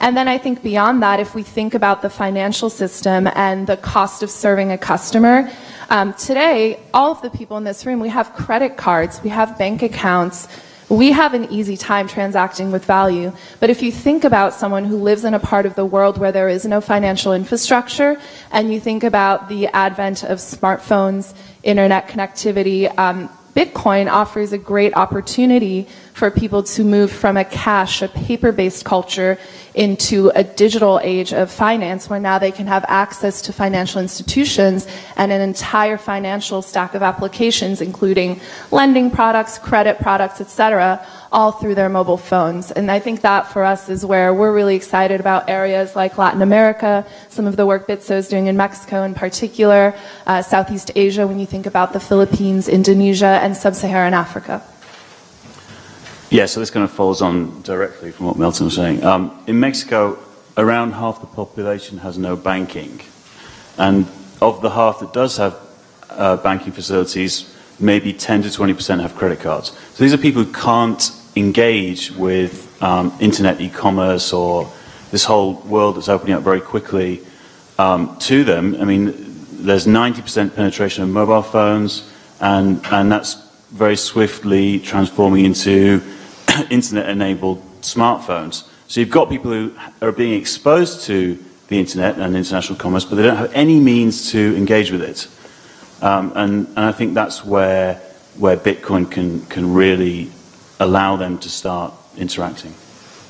And then I think beyond that, if we think about the financial system and the cost of serving a customer, um, today, all of the people in this room, we have credit cards, we have bank accounts, we have an easy time transacting with value, but if you think about someone who lives in a part of the world where there is no financial infrastructure, and you think about the advent of smartphones, internet connectivity, um, Bitcoin offers a great opportunity for people to move from a cash, a paper-based culture into a digital age of finance where now they can have access to financial institutions and an entire financial stack of applications, including lending products, credit products, etc., all through their mobile phones. And I think that for us is where we're really excited about areas like Latin America, some of the work Bitso is doing in Mexico in particular, uh, Southeast Asia when you think about the Philippines, Indonesia, and Sub-Saharan Africa. Yeah, so this kind of follows on directly from what Meltem was saying. Um, in Mexico, around half the population has no banking. And of the half that does have uh, banking facilities, maybe 10 to 20% have credit cards. So these are people who can't engage with um, internet e-commerce or this whole world that's opening up very quickly um, to them. I mean, there's 90% penetration of mobile phones, and, and that's very swiftly transforming into internet-enabled smartphones. So you've got people who are being exposed to the internet and international commerce, but they don't have any means to engage with it. Um, and, and I think that's where, where Bitcoin can, can really allow them to start interacting.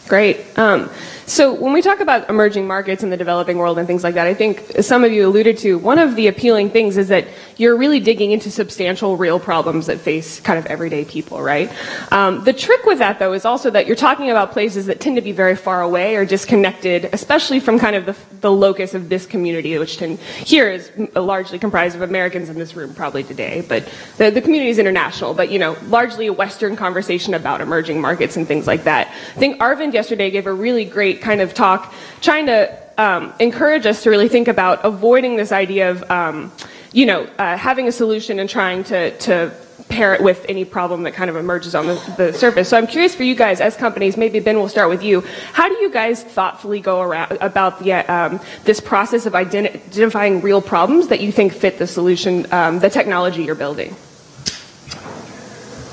Great. Um, so when we talk about emerging markets in the developing world and things like that, I think some of you alluded to, one of the appealing things is that you're really digging into substantial real problems that face kind of everyday people, right? Um, the trick with that though is also that you're talking about places that tend to be very far away or disconnected, especially from kind of the, the locus of this community, which tend, here is largely comprised of Americans in this room probably today, but the, the community is international, but you know, largely a Western conversation about emerging markets and things like that. I think Arvind yesterday gave a really great kind of talk trying to um, encourage us to really think about avoiding this idea of, um, you know, uh, having a solution and trying to, to pair it with any problem that kind of emerges on the, the, surface. So I'm curious for you guys as companies, maybe Ben will start with you. How do you guys thoughtfully go around about the, um, this process of identi identifying real problems that you think fit the solution, um, the technology you're building?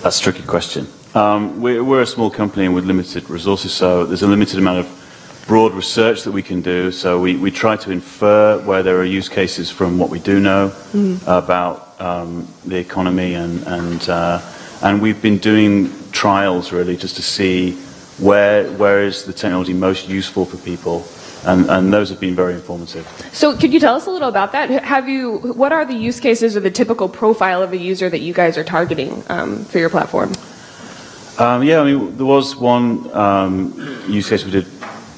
That's a tricky question. Um, we're, we're, a small company with limited resources, so there's a limited amount of broad research that we can do. So we, we try to infer where there are use cases from what we do know mm. about um, the economy, and and uh, and we've been doing trials really just to see where where is the technology most useful for people. And, and those have been very informative. So, could you tell us a little about that? Have you? What are the use cases or the typical profile of a user that you guys are targeting um, for your platform? Um, yeah, I mean, there was one um, use case we did,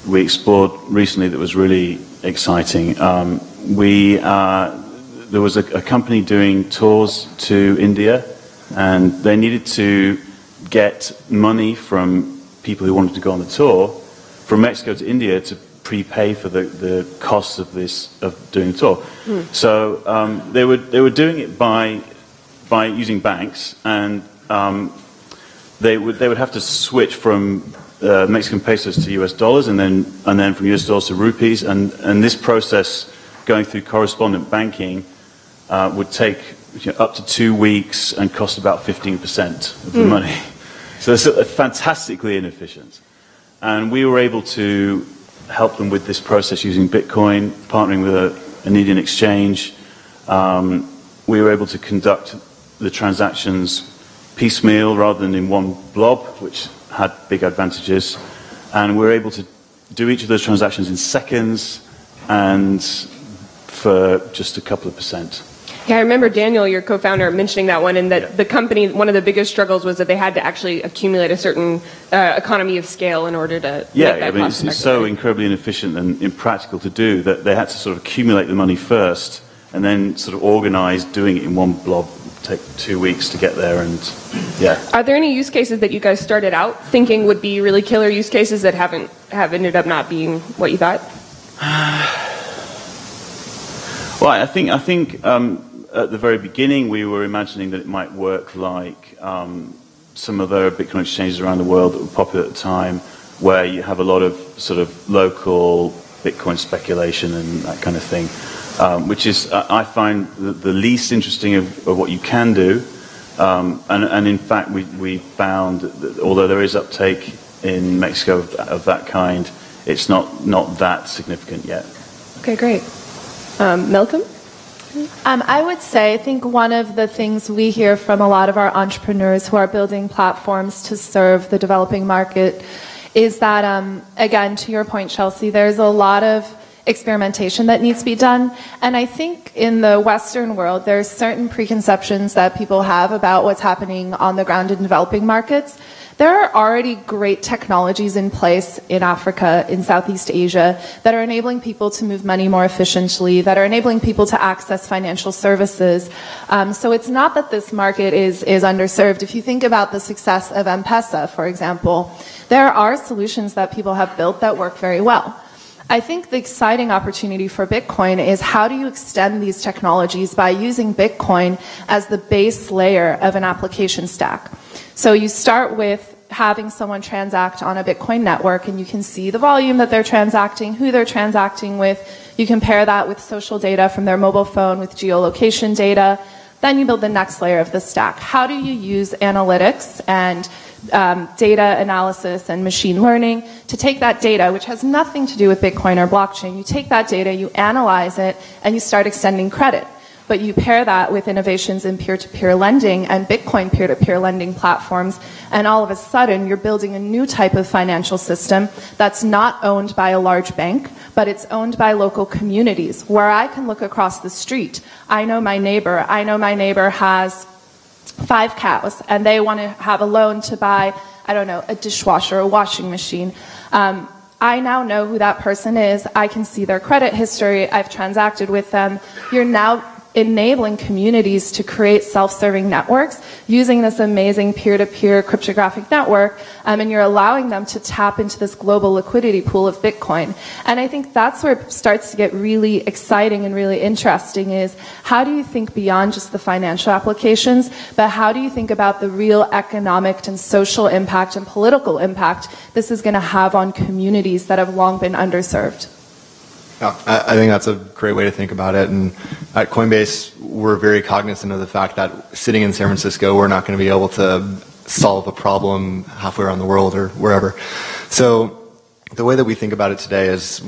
we explored recently that was really exciting. Um, we, uh, there was a, a, company doing tours to India, and they needed to get money from people who wanted to go on the tour from Mexico to India to prepay for the, the costs of this of doing the tour. Mm. So um, they were they were doing it by by using banks and um, they would they would have to switch from uh, Mexican pesos to US dollars and then and then from US dollars to rupees and and this process going through correspondent banking uh, would take you know, up to two weeks and cost about 15% of the mm. money. So it's fantastically inefficient. And we were able to help them with this process using Bitcoin, partnering with a, an Indian exchange. Um, we were able to conduct the transactions piecemeal rather than in one blob, which had big advantages. And we're able to do each of those transactions in seconds and for just a couple of percent. Yeah, I remember Daniel, your co-founder, mentioning that one, and that the company, one of the biggest struggles was that they had to actually accumulate a certain uh, economy of scale in order to. Yeah, I mean, it's, it's so incredibly inefficient and impractical to do that they had to sort of accumulate the money first and then sort of organize doing it in one blob take two weeks to get there and yeah. Are there any use cases that you guys started out thinking would be really killer use cases that haven't have ended up not being what you thought? Well i think i think um, at the very beginning we were imagining that it might work like um, some other bitcoin exchanges around the world that were popular at the time where you have a lot of sort of local bitcoin speculation and that kind of thing um, which is, uh, I find, the, the least interesting of, of, what you can do. Um, and, and, in fact, we, we found that although there is uptake in Mexico of, of that kind, it's not, not that significant yet. Okay, great. Um, Meltem? Um, I would say, I think one of the things we hear from a lot of our entrepreneurs who are building platforms to serve the developing market is that, um, again, to your point, Chelsea, there's a lot of experimentation that needs to be done. And I think in the Western world, there's certain preconceptions that people have about what's happening on the ground in developing markets. There are already great technologies in place in Africa, in Southeast Asia, that are enabling people to move money more efficiently, that are enabling people to access financial services. Um, so it's not that this market is, is underserved. If you think about the success of M-Pesa, for example, there are solutions that people have built that work very well. I think the exciting opportunity for Bitcoin is how do you extend these technologies by using Bitcoin as the base layer of an application stack. So you start with having someone transact on a Bitcoin network and you can see the volume that they're transacting, who they're transacting with. You compare that with social data from their mobile phone with geolocation data. Then you build the next layer of the stack. How do you use analytics and um, data analysis and machine learning to take that data, which has nothing to do with Bitcoin or blockchain, you take that data, you analyze it, and you start extending credit. But you pair that with innovations in peer to peer lending and Bitcoin peer to peer lending platforms, and all of a sudden you're building a new type of financial system that's not owned by a large bank, but it's owned by local communities where I can look across the street. I know my neighbor. I know my neighbor has five cows and they want to have a loan to buy, I don't know, a dishwasher, a washing machine. Um, I now know who that person is. I can see their credit history. I've transacted with them. You're now enabling communities to create self-serving networks using this amazing peer-to-peer cryptographic network, um, and you're allowing them to tap into this global liquidity pool of Bitcoin. And I think that's where it starts to get really exciting and really interesting is how do you think beyond just the financial applications, but how do you think about the real economic and social impact and political impact this is going to have on communities that have long been underserved? Yeah, I, I think that's a great way to think about it. And at Coinbase, we're very cognizant of the fact that sitting in San Francisco, we're not going to be able to solve a problem halfway around the world or wherever. So the way that we think about it today is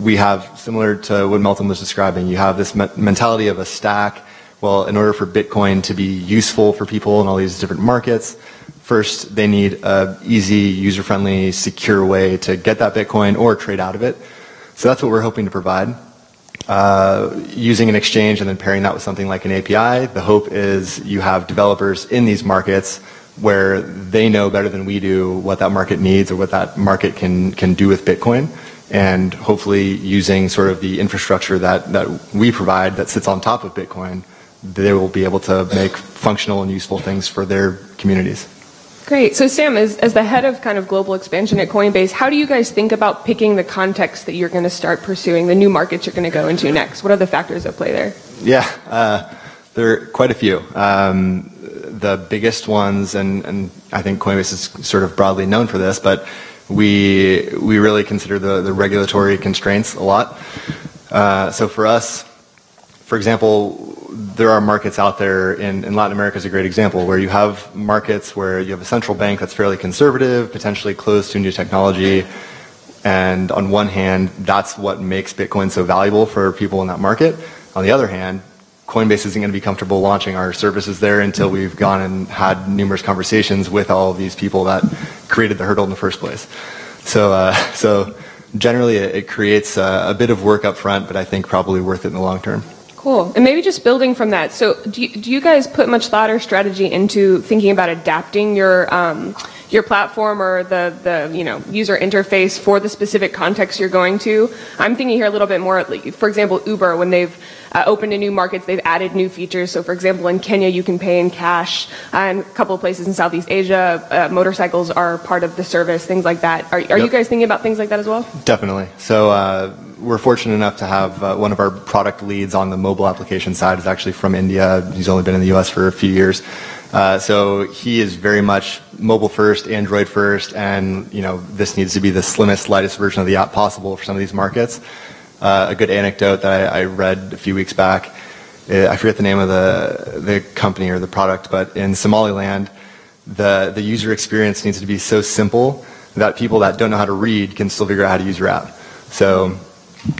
we have, similar to what Meltem was describing, you have this me mentality of a stack. Well, in order for Bitcoin to be useful for people in all these different markets, first they need a easy, user-friendly, secure way to get that Bitcoin or trade out of it. So that's what we're hoping to provide. Uh, using an exchange and then pairing that with something like an API, the hope is you have developers in these markets where they know better than we do what that market needs or what that market can, can do with Bitcoin. And hopefully using sort of the infrastructure that, that we provide that sits on top of Bitcoin, they will be able to make functional and useful things for their communities. Great. So Sam, as, as the head of kind of global expansion at Coinbase, how do you guys think about picking the context that you're going to start pursuing, the new markets you're going to go into next? What are the factors at play there? Yeah, uh, there are quite a few. Um, the biggest ones, and, and I think Coinbase is sort of broadly known for this, but we, we really consider the, the regulatory constraints a lot. Uh, so for us, for example, there are markets out there, in, in Latin America is a great example, where you have markets where you have a central bank that's fairly conservative, potentially closed to new technology, and on one hand, that's what makes Bitcoin so valuable for people in that market. On the other hand, Coinbase isn't going to be comfortable launching our services there until we've gone and had numerous conversations with all of these people that created the hurdle in the first place. So, uh, so generally, it, it creates a, a bit of work up front, but I think probably worth it in the long term. Cool. And maybe just building from that. So, do you, do you guys put much thought or strategy into thinking about adapting your um, your platform or the the you know user interface for the specific context you're going to? I'm thinking here a little bit more. For example, Uber when they've uh, opened in new markets, they've added new features. So, for example, in Kenya, you can pay in cash, uh, and a couple of places in Southeast Asia, uh, motorcycles are part of the service. Things like that. Are, are yep. you guys thinking about things like that as well? Definitely. So uh, we're fortunate enough to have uh, one of our product leads on the mobile application side is actually from India. He's only been in the U.S. for a few years. Uh, so he is very much mobile first, Android first, and you know this needs to be the slimmest, lightest version of the app possible for some of these markets. Uh, a good anecdote that I, I, read a few weeks back. Uh, I forget the name of the the company or the product, but in Somaliland, the the user experience needs to be so simple that people that don't know how to read can still figure out how to use your app. So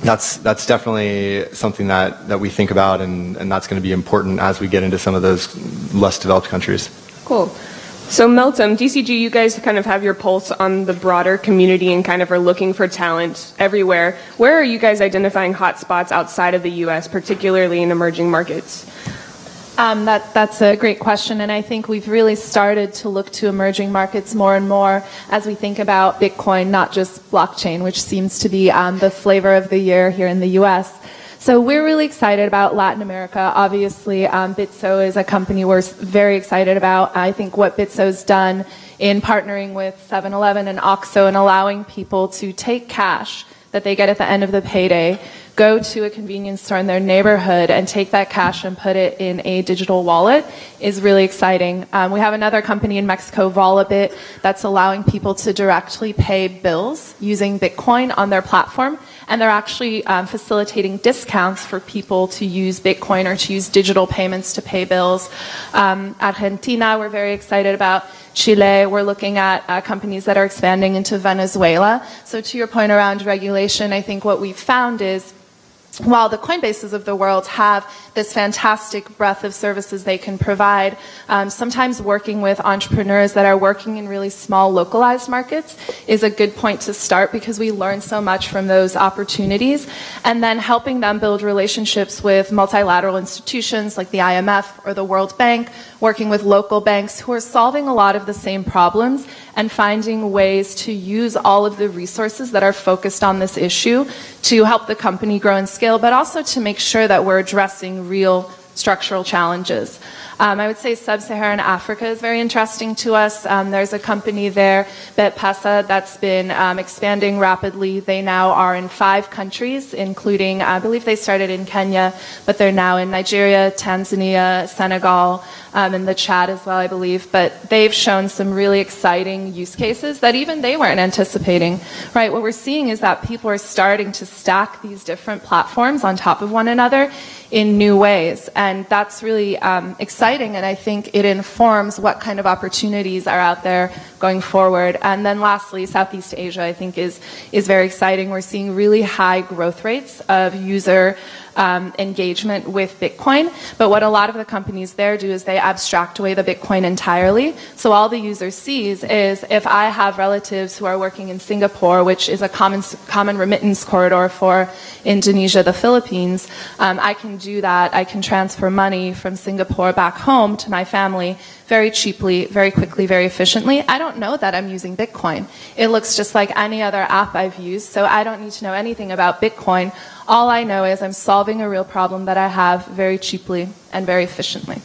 that's that's definitely something that, that we think about and, and that's going to be important as we get into some of those less developed countries. Cool. So Meltem, DCG, you guys kind of have your pulse on the broader community and kind of are looking for talent everywhere. Where are you guys identifying hotspots outside of the U.S., particularly in emerging markets? Um, that, that's a great question, and I think we've really started to look to emerging markets more and more as we think about Bitcoin, not just blockchain, which seems to be um, the flavor of the year here in the U.S. So we're really excited about Latin America. Obviously, um, Bitso is a company we're very excited about. I think what Bitso's done in partnering with 7-Eleven and OXXO and allowing people to take cash that they get at the end of the payday go to a convenience store in their neighborhood and take that cash and put it in a digital wallet is really exciting. Um, we have another company in Mexico, Volabit, that's allowing people to directly pay bills using Bitcoin on their platform and they're actually um, facilitating discounts for people to use Bitcoin or to use digital payments to pay bills. Um, Argentina, we're very excited about. Chile, we're looking at uh, companies that are expanding into Venezuela. So to your point around regulation, I think what we've found is while the Coinbases of the world have this fantastic breadth of services they can provide, um, sometimes working with entrepreneurs that are working in really small localized markets is a good point to start because we learn so much from those opportunities. And then helping them build relationships with multilateral institutions like the IMF or the World Bank, working with local banks who are solving a lot of the same problems and finding ways to use all of the resources that are focused on this issue to help the company grow and scale, but also to make sure that we're addressing real structural challenges. Um, I would say sub-Saharan Africa is very interesting to us. Um, there's a company there, BitPesa, that's been um, expanding rapidly. They now are in five countries, including, I believe they started in Kenya, but they're now in Nigeria, Tanzania, Senegal, um, and the Chad as well, I believe. But they've shown some really exciting use cases that even they weren't anticipating. Right? What we're seeing is that people are starting to stack these different platforms on top of one another in new ways, and that's really um, exciting. And I think it informs what kind of opportunities are out there going forward. And then lastly, Southeast Asia, I think, is is very exciting. We're seeing really high growth rates of user um, engagement with Bitcoin. But what a lot of the companies there do is they abstract away the Bitcoin entirely. So all the user sees is if I have relatives who are working in Singapore, which is a common, common remittance corridor for Indonesia, the Philippines, um, I can do that. I can transfer money from Singapore back home to my family very cheaply, very quickly, very efficiently. I don't know that I'm using Bitcoin. It looks just like any other app I've used, so I don't need to know anything about Bitcoin. All I know is I'm solving a real problem that I have very cheaply and very efficiently.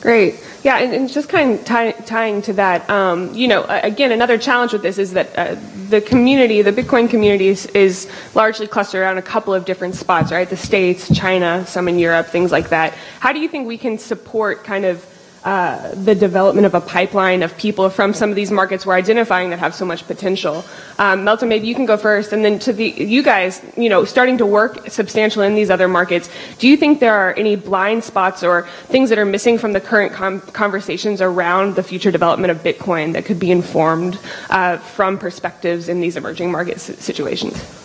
Great. Yeah, and, and just kind of tie, tying to that, um, you know, again, another challenge with this is that uh, the community, the Bitcoin community is, is, largely clustered around a couple of different spots, right? The States, China, some in Europe, things like that. How do you think we can support kind of uh, the development of a pipeline of people from some of these markets we're identifying that have so much potential. Um, Meltem, maybe you can go first, and then to the you guys, you know, starting to work substantially in these other markets. Do you think there are any blind spots or things that are missing from the current com- conversations around the future development of Bitcoin that could be informed uh, from perspectives in these emerging market situations?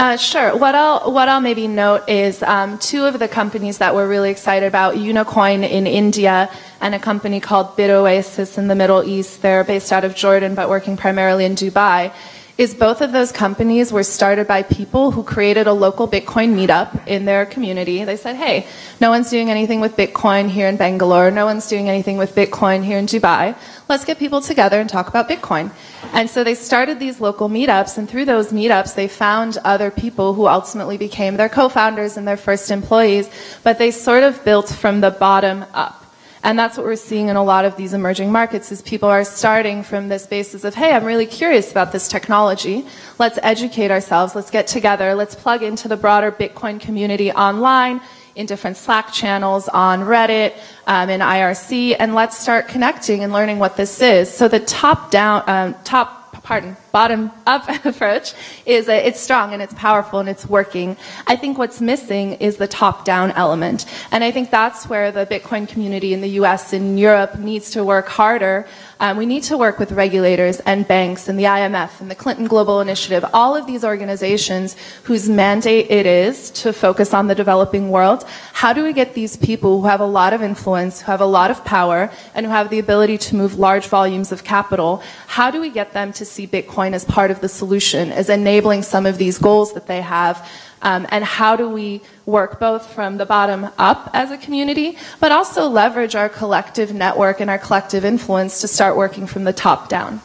Uh, sure. What I'll what I'll maybe note is um, two of the companies that we're really excited about: Unocoin in India and a company called BitOasis in the Middle East. They're based out of Jordan, but working primarily in Dubai is both of those companies were started by people who created a local Bitcoin meetup in their community. They said, hey, no one's doing anything with Bitcoin here in Bangalore. No one's doing anything with Bitcoin here in Dubai. Let's get people together and talk about Bitcoin. And so they started these local meetups, and through those meetups, they found other people who ultimately became their co-founders and their first employees, but they sort of built from the bottom up. And that's what we're seeing in a lot of these emerging markets is people are starting from this basis of, hey, I'm really curious about this technology. Let's educate ourselves. Let's get together. Let's plug into the broader Bitcoin community online in different Slack channels, on Reddit, um, in IRC, and let's start connecting and learning what this is. So the top down, um, top pardon, bottom up approach is a, it's strong and it's powerful and it's working. I think what's missing is the top down element. And I think that's where the Bitcoin community in the US and Europe needs to work harder um, we need to work with regulators and banks and the IMF and the Clinton Global Initiative, all of these organizations whose mandate it is to focus on the developing world. How do we get these people who have a lot of influence, who have a lot of power, and who have the ability to move large volumes of capital? How do we get them to see Bitcoin as part of the solution, as enabling some of these goals that they have? Um, and how do we work both from the bottom up as a community, but also leverage our collective network and our collective influence to start working from the top down.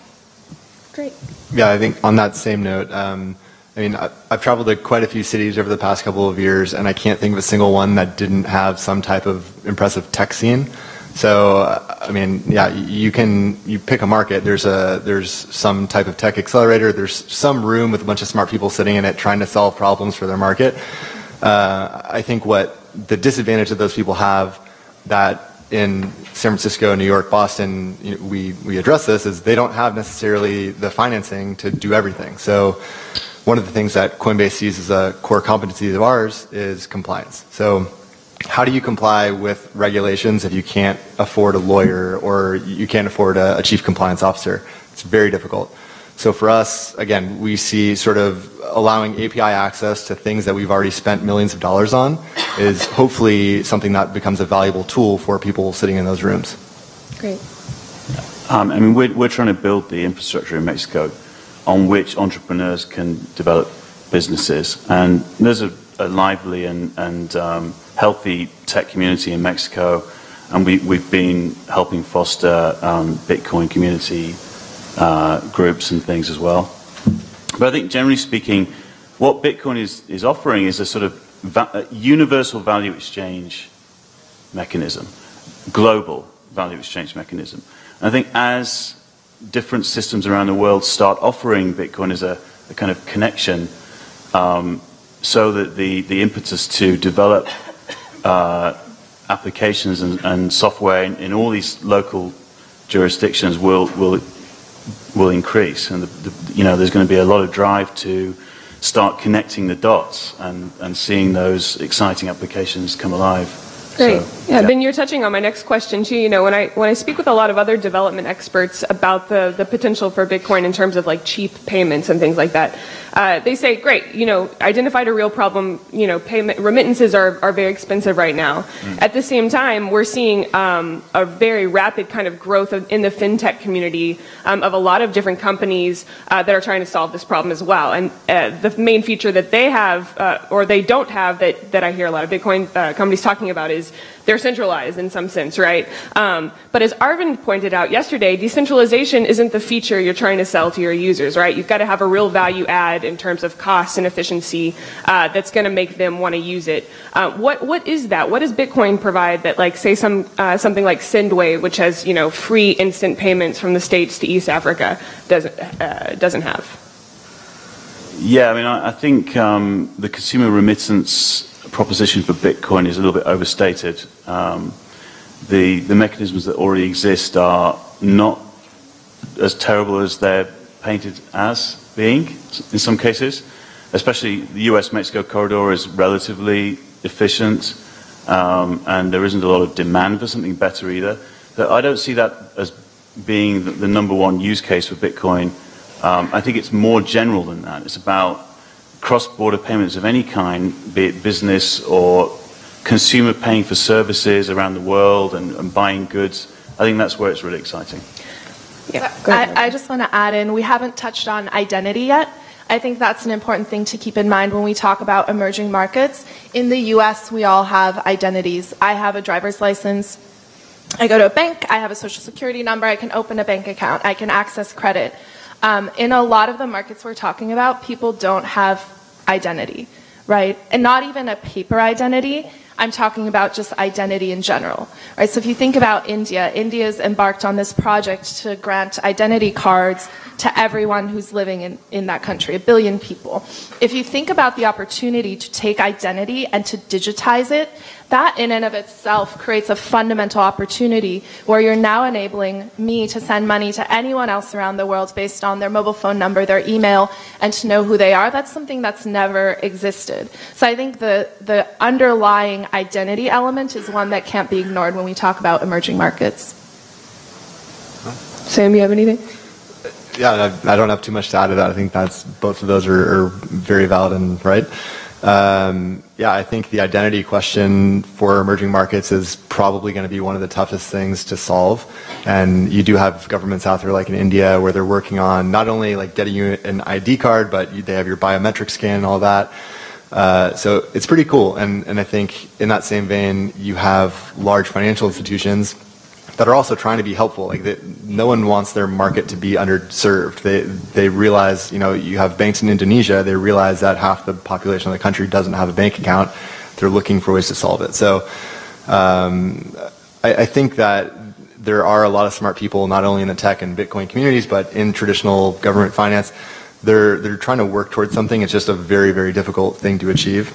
Great. Yeah, I think on that same note, um, I mean, I've traveled to quite a few cities over the past couple of years, and I can't think of a single one that didn't have some type of impressive tech scene. So, I mean, yeah, you can you pick a market. There's a there's some type of tech accelerator. There's some room with a bunch of smart people sitting in it trying to solve problems for their market. Uh, I think what the disadvantage that those people have that in San Francisco, New York, Boston, we we address this is they don't have necessarily the financing to do everything. So one of the things that Coinbase sees as a core competency of ours is compliance. So how do you comply with regulations if you can't afford a lawyer or you can't afford a, a chief compliance officer? It's very difficult. So for us, again, we see sort of allowing API access to things that we've already spent millions of dollars on is hopefully something that becomes a valuable tool for people sitting in those rooms. Great. Um, I mean, we're, we're trying to build the infrastructure in Mexico on which entrepreneurs can develop businesses. And there's a, a lively and, and um, healthy tech community in Mexico. And we, we've been helping foster um, Bitcoin community uh, groups and things as well. But I think generally speaking, what Bitcoin is, is offering is a sort of va universal value exchange mechanism, global value exchange mechanism. And I think as different systems around the world start offering Bitcoin as a, a kind of connection, um, so that the, the impetus to develop uh, applications and, and software in, in, all these local jurisdictions will, will, will increase. And, the, the, you know, there's going to be a lot of drive to start connecting the dots and, and seeing those exciting applications come alive. Great. So, yeah, yeah, Ben, you're touching on my next question too. You know, when I when I speak with a lot of other development experts about the the potential for Bitcoin in terms of like cheap payments and things like that, uh, they say, great, you know, identified a real problem. You know, payment remittances are are very expensive right now. Mm. At the same time, we're seeing um, a very rapid kind of growth of, in the fintech community um, of a lot of different companies uh, that are trying to solve this problem as well. And uh, the main feature that they have uh, or they don't have that that I hear a lot of Bitcoin uh, companies talking about is they're centralized in some sense, right? Um, but as Arvind pointed out yesterday, decentralization isn't the feature you're trying to sell to your users, right? You've got to have a real value add in terms of cost and efficiency uh, that's going to make them want to use it. Uh, what what is that? What does Bitcoin provide that, like, say, some uh, something like Sendwave, which has you know free instant payments from the states to East Africa, doesn't uh, doesn't have? Yeah, I mean, I, I think um, the consumer remittance proposition for Bitcoin is a little bit overstated. Um, the, the mechanisms that already exist are not as terrible as they're painted as being in some cases. Especially the US-Mexico corridor is relatively efficient, um, and there isn't a lot of demand for something better either. I don't see that as being the, the number one use case for Bitcoin. Um, I think it's more general than that. It's about cross-border payments of any kind, be it business or consumer paying for services around the world and, and buying goods, I think that's where it's really exciting. Yeah. I, I just want to add in, we haven't touched on identity yet. I think that's an important thing to keep in mind when we talk about emerging markets. In the US, we all have identities. I have a driver's license. I go to a bank, I have a social security number, I can open a bank account, I can access credit. Um, in a lot of the markets we're talking about, people don't have identity, right? And not even a paper identity. I'm talking about just identity in general, right? So if you think about India, India's embarked on this project to grant identity cards to everyone who's living in, in that country, a billion people. If you think about the opportunity to take identity and to digitize it, that in and of itself creates a fundamental opportunity where you're now enabling me to send money to anyone else around the world based on their mobile phone number, their email, and to know who they are. That's something that's never existed. So I think the, the underlying identity element is one that can't be ignored when we talk about emerging markets. Sam, you have anything? Yeah, I don't have too much to add to that. I think that's both of those are, are very valid and right. Um, yeah, I think the identity question for emerging markets is probably going to be one of the toughest things to solve. And you do have governments out there like in India where they're working on not only like getting you an ID card, but they have your biometric scan and all that. Uh, so it's pretty cool. And, and I think in that same vein, you have large financial institutions that are also trying to be helpful. Like they, no one wants their market to be underserved. They they realize you know you have banks in Indonesia. They realize that half the population of the country doesn't have a bank account. They're looking for ways to solve it. So um, I, I think that there are a lot of smart people, not only in the tech and Bitcoin communities, but in traditional government finance. They're they're trying to work towards something. It's just a very very difficult thing to achieve.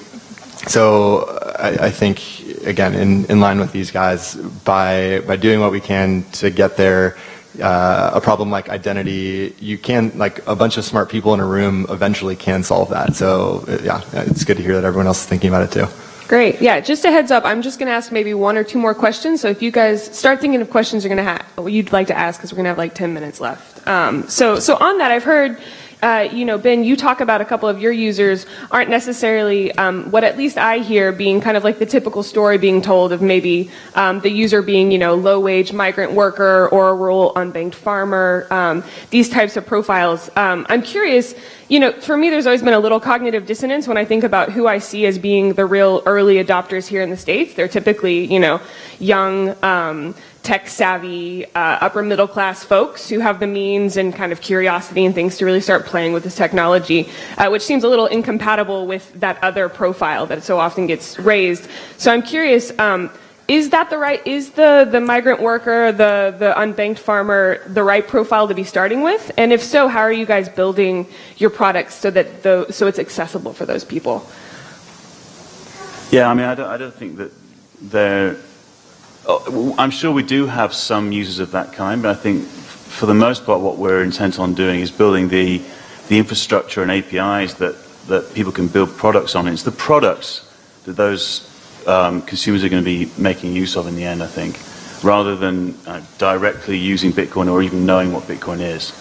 So I, I, think again, in, in line with these guys, by by doing what we can to get there, uh, a problem like identity, you can, like a bunch of smart people in a room eventually can solve that. So uh, yeah, it's good to hear that everyone else is thinking about it too. Great. Yeah, just a heads up. I'm just going to ask maybe one or two more questions. So if you guys start thinking of questions you're going to have, you'd like to ask, because we're going to have like 10 minutes left. Um, so, so on that, I've heard uh, you know, Ben, you talk about a couple of your users aren't necessarily um, what at least I hear being kind of like the typical story being told of maybe um, the user being, you know, low wage migrant worker or a rural unbanked farmer, um, these types of profiles. Um, I'm curious, you know, for me, there's always been a little cognitive dissonance when I think about who I see as being the real early adopters here in the States. They're typically, you know, young, um, tech savvy, uh, upper middle class folks who have the means and kind of curiosity and things to really start playing with this technology, uh, which seems a little incompatible with that other profile that so often gets raised. So I'm curious, um, is that the right, is the, the migrant worker, the, the unbanked farmer, the right profile to be starting with? And if so, how are you guys building your products so that the, so it's accessible for those people? Yeah, I mean, I don't, I don't think that they're Oh, I'm sure we do have some users of that kind, but I think for the most part what we're intent on doing is building the, the infrastructure and APIs that, that people can build products on. It's the products that those um, consumers are going to be making use of in the end, I think, rather than uh, directly using Bitcoin or even knowing what Bitcoin is.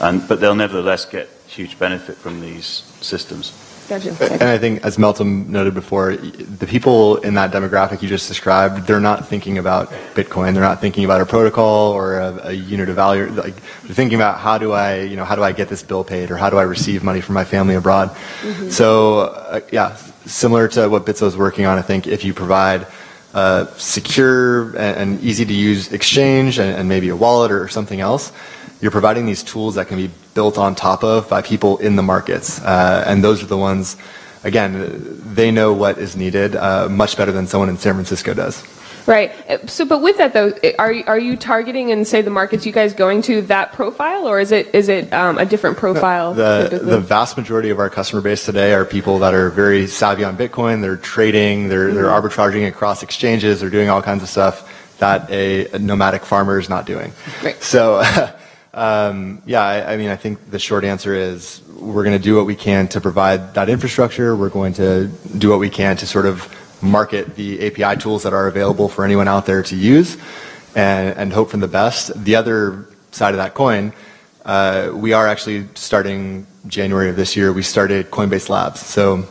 And, but they'll nevertheless get huge benefit from these systems. Gotcha. And I think, as Meltem noted before, the people in that demographic you just described, they're not thinking about Bitcoin. They're not thinking about a protocol or a, a, unit of value. Like they're thinking about how do I, you know, how do I get this bill paid or how do I receive money from my family abroad. Mm-hmm. So, uh, yeah, similar to what Bitso is working on, I think if you provide a secure and, and easy to use exchange and, and maybe a wallet or something else, you're providing these tools that can be built on top of by people in the markets. Uh, and those are the ones, again, they know what is needed uh, much better than someone in San Francisco does. Right. So, but with that though, are are you targeting in say the markets you guys going to that profile, or is it is it um, a different profile? The the vast majority of our customer base today are people that are very savvy on Bitcoin. They're trading. They're mm-hmm. they're arbitraging across exchanges. They're doing all kinds of stuff that a, a nomadic farmer is not doing. Right. So. Um, yeah, I, I, mean, I think the short answer is we're going to do what we can to provide that infrastructure. We're going to do what we can to sort of market the API tools that are available for anyone out there to use and, and hope for the best. The other side of that coin, uh, we are actually starting January of this year, we started Coinbase Labs. So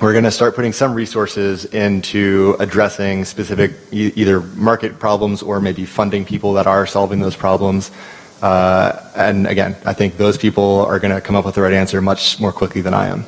we're going to start putting some resources into addressing specific e- either market problems or maybe funding people that are solving those problems. Uh, and again, I think those people are going to come up with the right answer much more quickly than I am.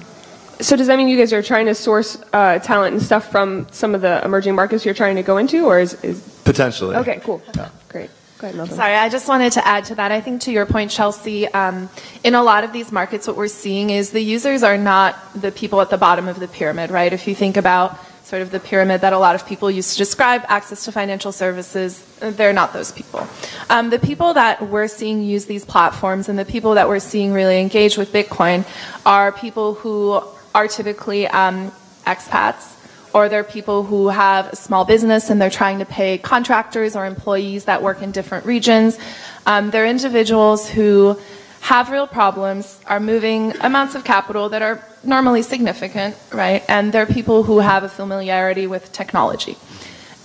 So does that mean you guys are trying to source uh, talent and stuff from some of the emerging markets you're trying to go into, or is, is... potentially? Okay, cool. Yeah. Great. Go ahead, Sorry, I just wanted to add to that. I think to your point, Chelsea, um, in a lot of these markets, what we're seeing is the users are not the people at the bottom of the pyramid, right? If you think about sort of the pyramid that a lot of people use to describe access to financial services, they're not those people. Um, the people that we're seeing use these platforms and the people that we're seeing really engage with Bitcoin are people who are typically um, expats or they're people who have a small business and they're trying to pay contractors or employees that work in different regions. Um, they're individuals who have real problems, are moving amounts of capital that are normally significant, right? And they're people who have a familiarity with technology.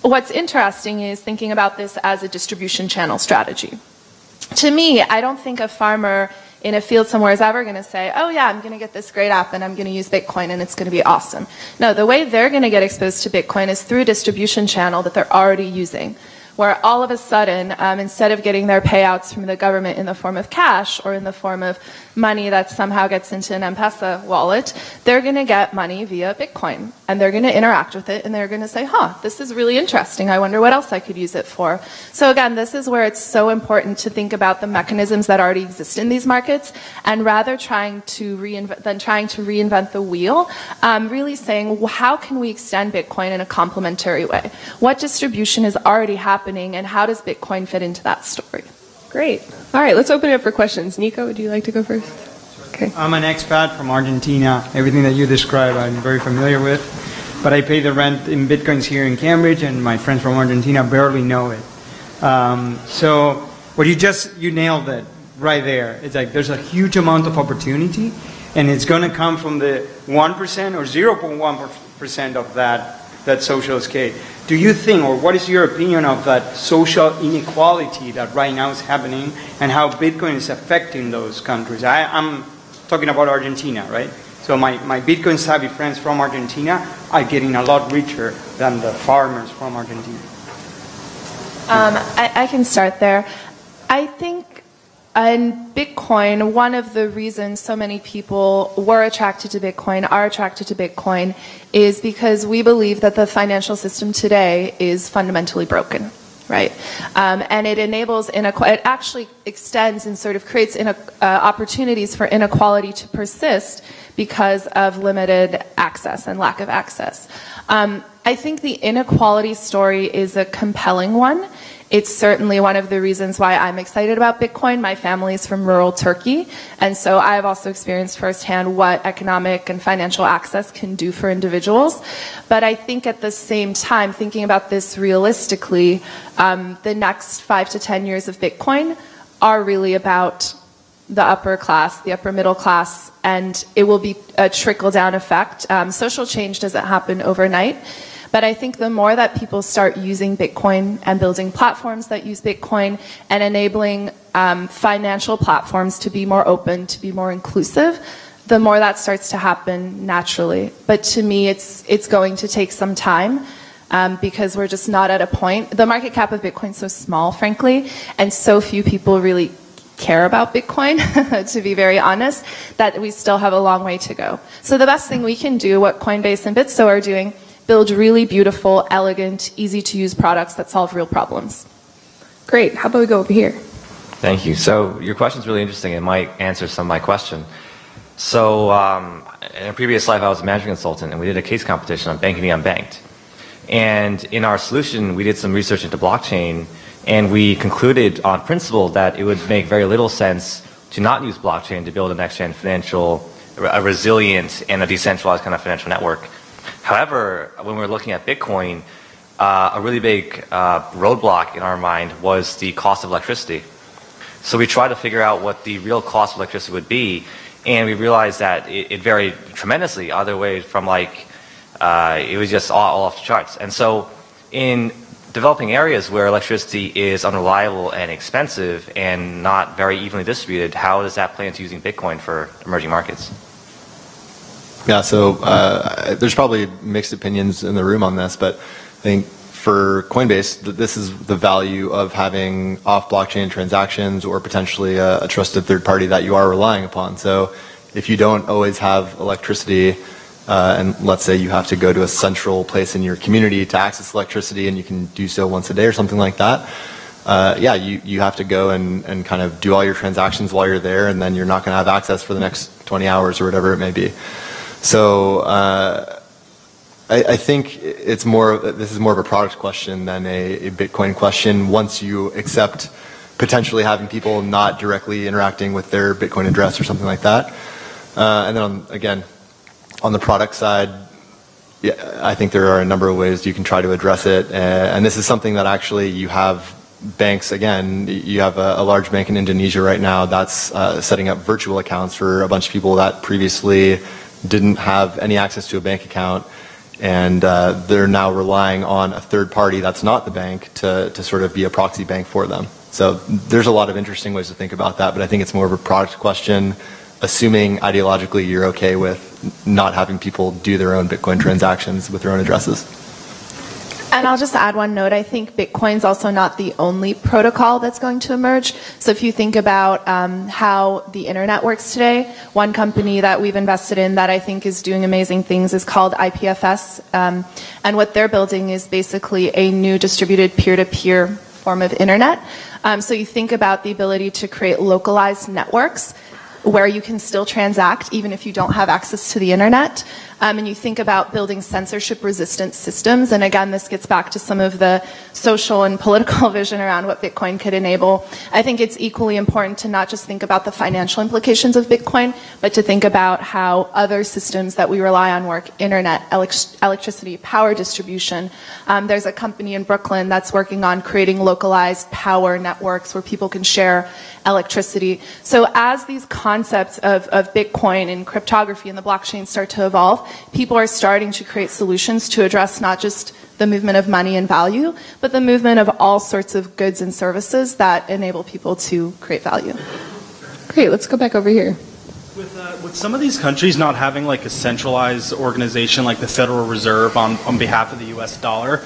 What's interesting is thinking about this as a distribution channel strategy. To me, I don't think a farmer in a field somewhere is ever going to say, oh yeah, I'm going to get this great app and I'm going to use Bitcoin and it's going to be awesome. No, the way they're going to get exposed to Bitcoin is through a distribution channel that they're already using where all of a sudden, um, instead of getting their payouts from the government in the form of cash or in the form of money that somehow gets into an M-Pesa wallet, they're going to get money via Bitcoin. And they're going to interact with it and they're going to say, huh, this is really interesting. I wonder what else I could use it for. So again, this is where it's so important to think about the mechanisms that already exist in these markets and rather trying to reinvent, than trying to reinvent the wheel, um, really saying, well, how can we extend Bitcoin in a complementary way? What distribution is already happening and how does Bitcoin fit into that story? Great. All right, let's open it up for questions. Nico, would you like to go first? Okay. I'm an expat from Argentina. Everything that you describe, I'm very familiar with. But I pay the rent in bitcoins here in Cambridge, and my friends from Argentina barely know it. Um, so What you just, you nailed it right there. It's like there's a huge amount of opportunity, and it's going to come from the 1% or 0.1% of that, that social scale. Do you think, or what is your opinion of that social inequality that right now is happening and how Bitcoin is affecting those countries? I, I'm talking about Argentina, right? So my, my Bitcoin savvy friends from Argentina are getting a lot richer than the farmers from Argentina. Um, I, I can start there. I think in Bitcoin, one of the reasons so many people were attracted to Bitcoin, are attracted to Bitcoin, is because we believe that the financial system today is fundamentally broken right? Um, and it enables it actually extends and sort of creates uh, opportunities for inequality to persist because of limited access and lack of access. Um, I think the inequality story is a compelling one it's certainly one of the reasons why I'm excited about Bitcoin. My family is from rural Turkey, and so I've also experienced firsthand what economic and financial access can do for individuals. But I think at the same time, thinking about this realistically, um, the next five to ten years of Bitcoin are really about the upper class, the upper middle class, and it will be a trickle down effect. Um, social change doesn't happen overnight. But I think the more that people start using Bitcoin and building platforms that use Bitcoin and enabling um, financial platforms to be more open, to be more inclusive, the more that starts to happen naturally. But to me, it's it's going to take some time. Um, because we're just not at a point. The market cap of Bitcoin is so small, frankly, and so few people really care about Bitcoin, to be very honest, that we still have a long way to go. So the best thing we can do, what Coinbase and Bitso are doing, build really beautiful, elegant, easy to use products that solve real problems. Great. How about we go over here? Thank you. So your question is really interesting. It might answer some of my question. So um, in a previous life, I was a management consultant, and we did a case competition on banking the unbanked. And in our solution, we did some research into blockchain, and we concluded on principle that it would make very little sense to not use blockchain to build a next-gen financial, a resilient and a decentralized kind of financial network. However, when we were looking at Bitcoin, uh, a really big uh, roadblock in our mind was the cost of electricity. So we tried to figure out what the real cost of electricity would be, and we realized that it, it varied tremendously, other ways from like, uh, it was just all, all, off the charts. And so in developing areas where electricity is unreliable and expensive and not very evenly distributed, how does that play into using Bitcoin for emerging markets? Yeah, so uh, there's probably mixed opinions in the room on this, but I think for Coinbase, this is the value of having off blockchain transactions or potentially a, a, trusted third party that you are relying upon. So if you don't always have electricity, uh, and let's say you have to go to a central place in your community to access electricity and you can do so once a day or something like that, uh, yeah, you, you have to go and, and kind of do all your transactions while you're there and then you're not going to have access for the next 20 hours or whatever it may be. So uh, I, I, think it's more. This is more of a product question than a, a, Bitcoin question. Once you accept potentially having people not directly interacting with their Bitcoin address or something like that, uh, and then on, again on the product side, yeah, I think there are a number of ways you can try to address it. Uh, and this is something that actually you have banks again you have a, a, large bank in indonesia right now that's uh, setting up virtual accounts for a bunch of people that previously didn't have any access to a bank account, and uh, they're now relying on a third party that's not the bank to, to sort of be a proxy bank for them. So there's a lot of interesting ways to think about that, but I think it's more of a product question, assuming ideologically you're okay with not having people do their own Bitcoin transactions with their own addresses. And I'll just add one note. I think Bitcoin's also not the only protocol that's going to emerge. So if you think about um, how the internet works today, one company that we've invested in that I think is doing amazing things is called IPFS. Um, and what they're building is basically a new distributed peer-to-peer form of internet. Um, so you think about the ability to create localized networks where you can still transact even if you don't have access to the internet. um, and you think about building censorship resistant systems, and again, this gets back to some of the social and political vision around what Bitcoin could enable, I think it's equally important to not just think about the financial implications of Bitcoin, but to think about how other systems that we rely on work, internet, elec- electricity, power distribution. Um, there's a company in Brooklyn that's working on creating localized power networks where people can share electricity. So as these concepts of, of Bitcoin and cryptography and the blockchain start to evolve, people are starting to create solutions to address not just the movement of money and value, but the movement of all sorts of goods and services that enable people to create value. Great, let's go back over here. With, uh, with some of these countries not having like a centralized organization like the Federal Reserve on, on behalf of the US dollar,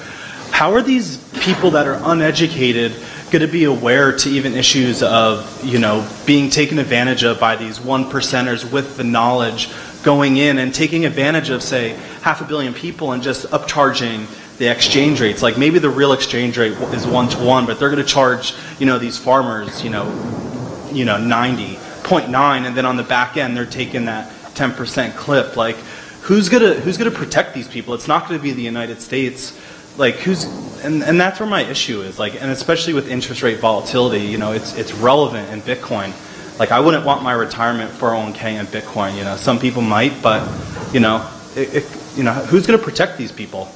how are these people that are uneducated going to be aware to even issues of, you know, being taken advantage of by these one percenters with the knowledge going in and taking advantage of, say, half a billion people and just upcharging the exchange rates. Like maybe the real exchange rate is one to one, but they're going to charge, you know, these farmers, you know, you know, 90.9, and then on the back end they're taking that 10% clip. Like, who's gonna who's gonna protect these people? It's not going to be the United States. Like, who's and, and that's where my issue is. Like, and especially with interest rate volatility, you know, it's it's relevant in Bitcoin. Like, I wouldn't want my retirement 401k in Bitcoin. You know, some people might, but you know, it, you know, who's going to protect these people?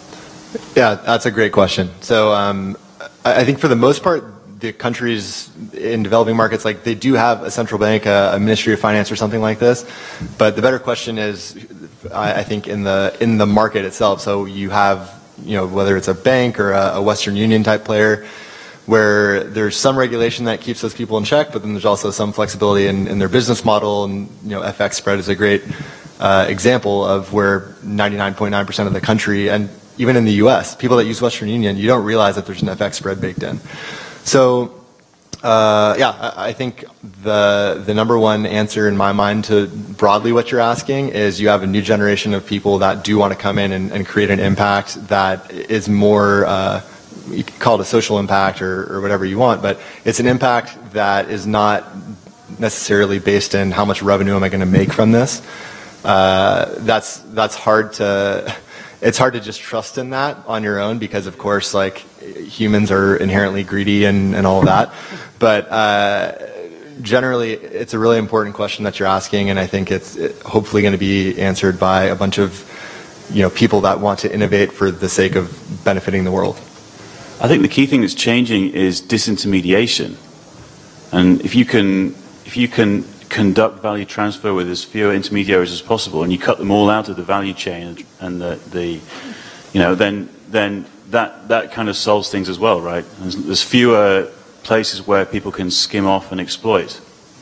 Yeah, that's a great question. So um, I think for the most part, the countries in developing markets, like they do have a central bank, a, a ministry of finance, or something like this. But the better question is, I think in the in the market itself. So you have, you know, whether it's a bank or a, a Western Union type player, where there's some regulation that keeps those people in check, but then there's also some flexibility in, in their business model, and you know, FX spread is a great uh, example of where 99.9% of the country and even in the U.S., people that use Western Union, you don't realize that there's an FX spread baked in. So, uh, yeah, I, think the the number one answer in my mind to broadly what you're asking is you have a new generation of people that do want to come in and, and create an impact that is more. Uh, you can call it a social impact or, or whatever you want, but it's an impact that is not necessarily based in how much revenue am I going to make from this. Uh, that's that's hard to it's hard to just trust in that on your own because of course like humans are inherently greedy and, and all of that but uh, generally it's a really important question that you're asking and i think it's hopefully going to be answered by a bunch of you know people that want to innovate for the sake of benefiting the world I think the key thing that's changing is disintermediation. And if you can, if you can conduct value transfer with as few intermediaries as possible, and you cut them all out of the value chain and the, the you know, then then that that kind of solves things as well, right? There's, there's fewer places where people can skim off and exploit.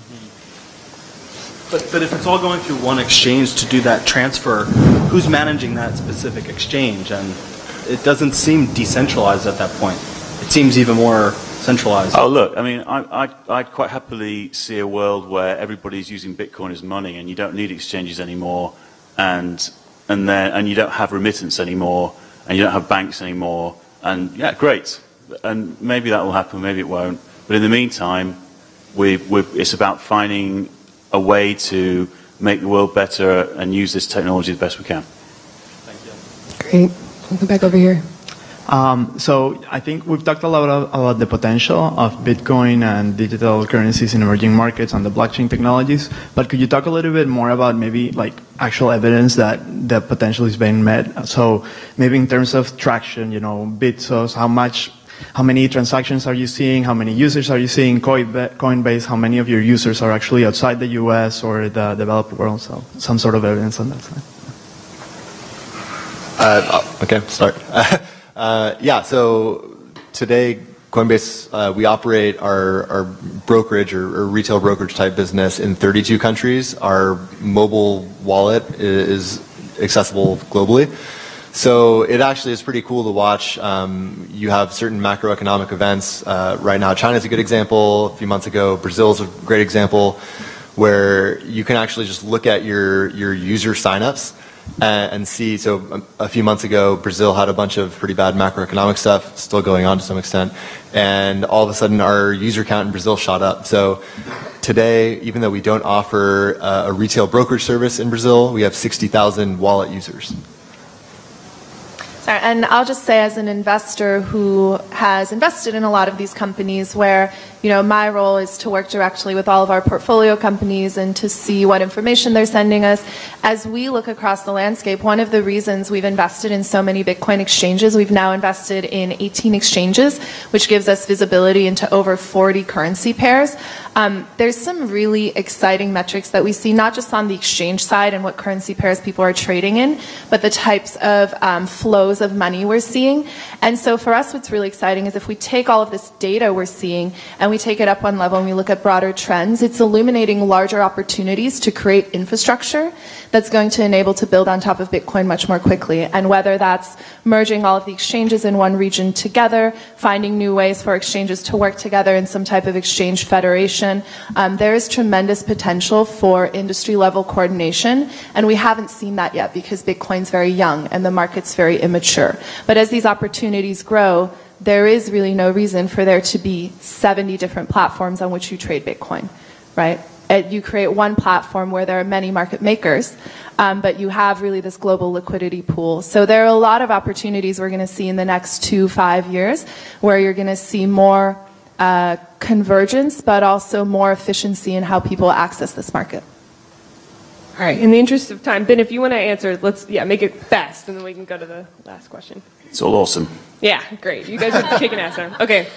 Mm-hmm. But, but if it's all going through one exchange to do that transfer, who's managing that specific exchange? And it doesn't seem decentralized at that point. It seems even more centralized. Oh, look, I mean, I, I, I'd quite happily see a world where everybody's using Bitcoin as money and you don't need exchanges anymore and, and, then, and you don't have remittance anymore and you don't have banks anymore. And yeah, great. And maybe that will happen, maybe it won't. But in the meantime, we it's about finding a way to make the world better and use this technology the best we can. Thank you. Great. We'll go back over here. Um, so I think we've talked a lot of, about the potential of Bitcoin and digital currencies in emerging markets and the blockchain technologies. But could you talk a little bit more about maybe like actual evidence that the potential is being met? So maybe in terms of traction, you know, Bitsos, how much, how many transactions are you seeing? How many users are you seeing? Coinbase, how many of your users are actually outside the U.S. or the developed world? So some sort of evidence on that side. Uh, okay, start. Uh, yeah, so today, Coinbase, uh, we operate our, our brokerage or, or, retail brokerage type business in 32 countries. Our mobile wallet is accessible globally. So it actually is pretty cool to watch. Um, you have certain macroeconomic events. Uh, right now, China's a good example. A few months ago, Brazil's a great example where you can actually just look at your, your user signups and see. So a, a, few months ago, Brazil had a bunch of pretty bad macroeconomic stuff, still going on to some extent, and all of a sudden our user count in Brazil shot up. So today, even though we don't offer uh, a retail brokerage service in Brazil, we have 60,000 wallet users. Sorry, and I'll just say as an investor who has invested in a lot of these companies where, you know, my role is to work directly with all of our portfolio companies and to see what information they're sending us. As we look across the landscape, one of the reasons we've invested in so many Bitcoin exchanges, we've now invested in 18 exchanges, which gives us visibility into over 40 currency pairs. Um, there's some really exciting metrics that we see, not just on the exchange side and what currency pairs people are trading in, but the types of um, flows of money we're seeing. And so for us, what's really exciting is if we take all of this data we're seeing and we take it up one level and we look at broader trends, it's illuminating larger opportunities to create infrastructure that's going to enable to build on top of Bitcoin much more quickly. And whether that's merging all of the exchanges in one region together, finding new ways for exchanges to work together in some type of exchange federation, um, there is tremendous potential for industry level coordination, and we haven't seen that yet because Bitcoin's very young and the market's very immature. But as these opportunities grow, there is really no reason for there to be 70 different platforms on which you trade Bitcoin, right? You create one platform where there are many market makers, um, but you have really this global liquidity pool. So there are a lot of opportunities we're going to see in the next two, five years where you're going to see more uh, convergence, but also more efficiency in how people access this market. All right. In the interest of time, Ben, if you want to answer, let's yeah make it fast, and then we can go to the last question. It's all awesome. Yeah, great. You guys are kicking ass now. Okay.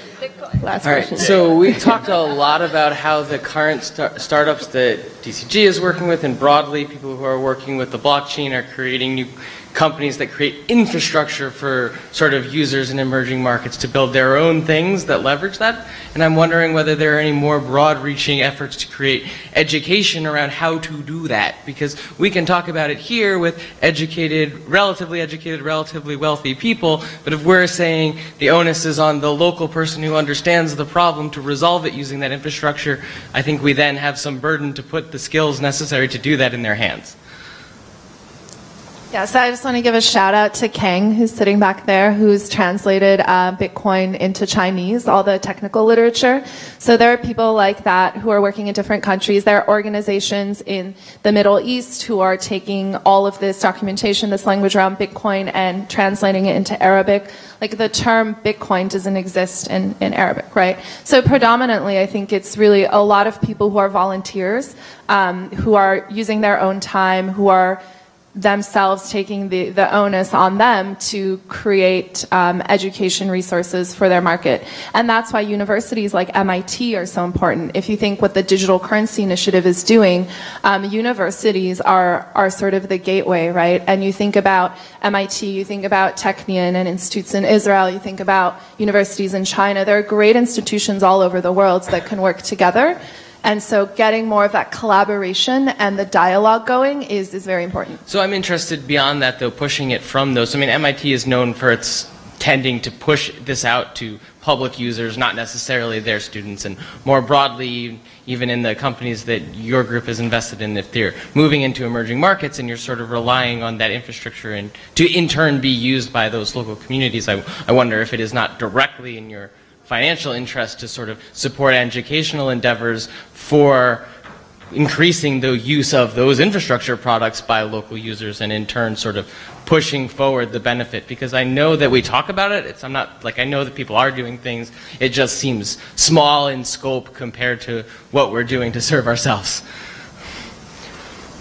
Last All right. question. So we talked a lot about how the current star- startups that DCG is working with, and broadly people who are working with the blockchain are creating new companies that create infrastructure for sort of users in emerging markets to build their own things that leverage that. And I'm wondering whether there are any more broad reaching efforts to create education around how to do that. Because we can talk about it here with educated, relatively educated, relatively wealthy people, but if we're saying the onus is on the local person who understands the problem to resolve it using that infrastructure, I think we then have some burden to put the skills necessary to do that in their hands. Yeah, so I just want to give a shout out to Kang, who's sitting back there, who's translated uh, Bitcoin into Chinese, all the technical literature. So there are people like that who are working in different countries. There are organizations in the Middle East who are taking all of this documentation, this language around Bitcoin, and translating it into Arabic. Like the term Bitcoin doesn't exist in, in Arabic, right? So predominantly, I think it's really a lot of people who are volunteers, um, who are using their own time, who are themselves taking the, the onus on them to create um, education resources for their market. And that's why universities like MIT are so important. If you think what the Digital Currency Initiative is doing, um, universities are, are sort of the gateway, right? And you think about MIT, you think about Technion and institutes in Israel, you think about universities in China. There are great institutions all over the world that can work together and so getting more of that collaboration and the dialogue going is, is very important. So I'm interested beyond that, though, pushing it from those. I mean, MIT is known for its tending to push this out to public users, not necessarily their students, and more broadly, even in the companies that your group is invested in, if they're moving into emerging markets and you're sort of relying on that infrastructure and to in turn be used by those local communities, I, I wonder if it is not directly in your financial interest to sort of support educational endeavors for increasing the use of those infrastructure products by local users and in turn sort of pushing forward the benefit. Because I know that we talk about it. It's I'm not like I know that people are doing things. It just seems small in scope compared to what we're doing to serve ourselves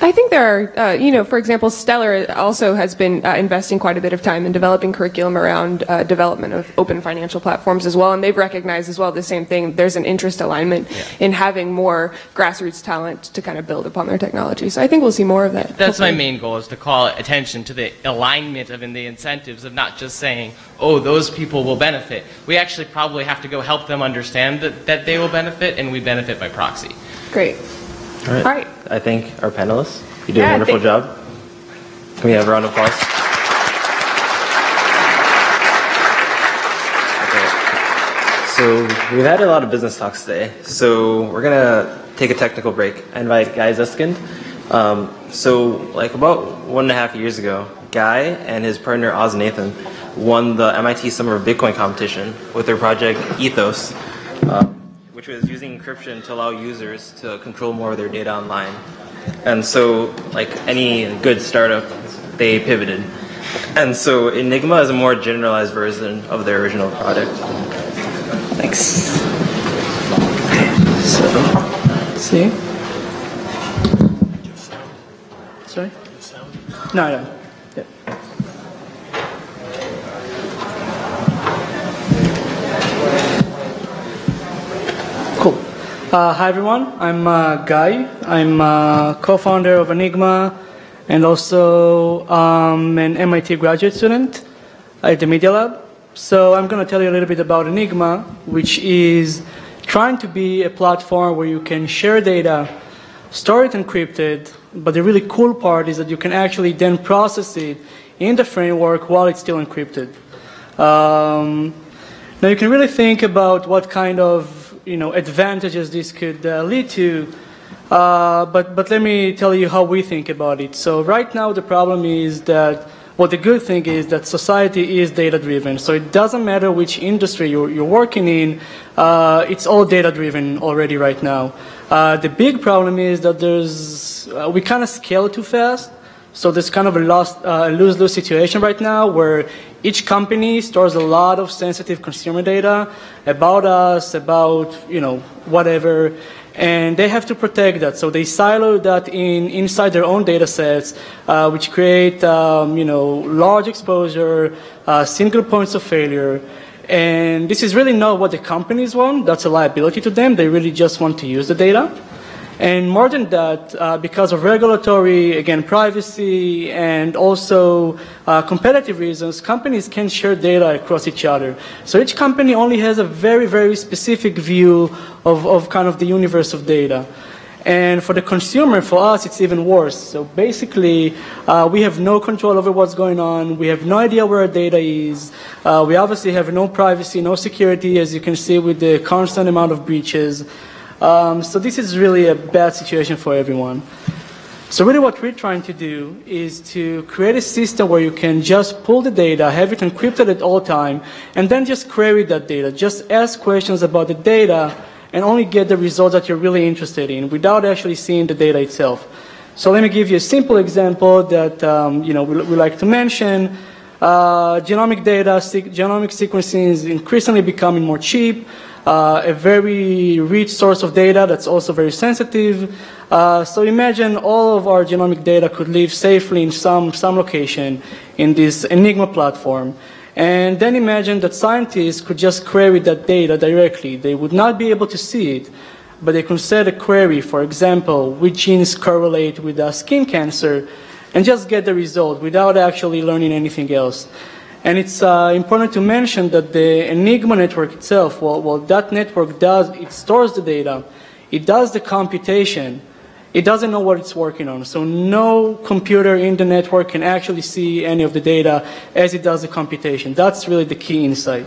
I think there are, uh, you know, for example, Stellar also has been uh, investing quite a bit of time in developing curriculum around uh, development of open financial platforms as well, and they've recognized as well the same thing. There's an interest alignment yeah. in having more grassroots talent to kind of build upon their technology. So I think we'll see more of that. That's hopefully. my main goal is to call attention to the alignment of in the incentives of not just saying, oh, those people will benefit. We actually probably have to go help them understand that, that they will benefit, and we benefit by proxy. Great. All right. All right. I thank our panelists. You did Yeah, a wonderful job. Can we have a round of applause? Okay. So we've had a lot of business talks today. So we're gonna take a technical break. I invite Guy Zyskind. Um, so like about one and a half years ago, Guy and his partner Oz Nathan won the MIT Summer of Bitcoin competition with their project Ethos. Um, which was using encryption to allow users to control more of their data online. And so, like any good startup, they pivoted. And so Enigma is a more generalized version of their original product. Thanks. So, see. Sorry? No, no. Uh, hi everyone, I'm uh, Guy. I'm uh, co-founder of Enigma and also um, an MIT graduate student at the Media Lab. So I'm going to tell you a little bit about Enigma, which is trying to be a platform where you can share data, store it encrypted, but the really cool part is that you can actually then process it in the framework while it's still encrypted. Um, now you can really think about what kind of you know advantages this could uh, lead to. Uh, but but let me tell you how we think about it. So right now the problem is that well the good thing is that society is data driven. So it doesn't matter which industry you're, you're working in, uh, it's all data driven already right now. Uh, the big problem is that there's uh, we kind of scale too fast. So there's kind of a uh, lose-lose situation right now where each company stores a lot of sensitive consumer data about us, about you know whatever, and they have to protect that. So they silo that in inside their own data sets, uh, which create um, you know large exposure, uh, single points of failure. And this is really not what the companies want. That's a liability to them. They really just want to use the data. And more than that, uh, because of regulatory, again, privacy, and also uh, competitive reasons, companies can share data across each other. So each company only has a very, very specific view of, of kind of the universe of data. And for the consumer, for us, it's even worse. So basically, uh, we have no control over what's going on. We have no idea where our data is. Uh, we obviously have no privacy, no security, as you can see with the constant amount of breaches. Um, so this is really a bad situation for everyone. So really what we're trying to do is to create a system where you can just pull the data, have it encrypted at all time, and then just query that data. Just ask questions about the data and only get the results that you're really interested in without actually seeing the data itself. So let me give you a simple example that um, you know we, we, like to mention. Uh, genomic data, genomic sequencing is increasingly becoming more cheap uh, a very rich source of data that's also very sensitive. Uh, so imagine all of our genomic data could live safely in some, some location in this Enigma platform. And then imagine that scientists could just query that data directly. They would not be able to see it, but they could set a query, for example, which genes correlate with skin cancer, and just get the result without actually learning anything else. And it's uh, important to mention that the Enigma network itself, well, that network does, it stores the data, it does the computation, it doesn't know what it's working on. So no computer in the network can actually see any of the data as it does the computation. That's really the key insight.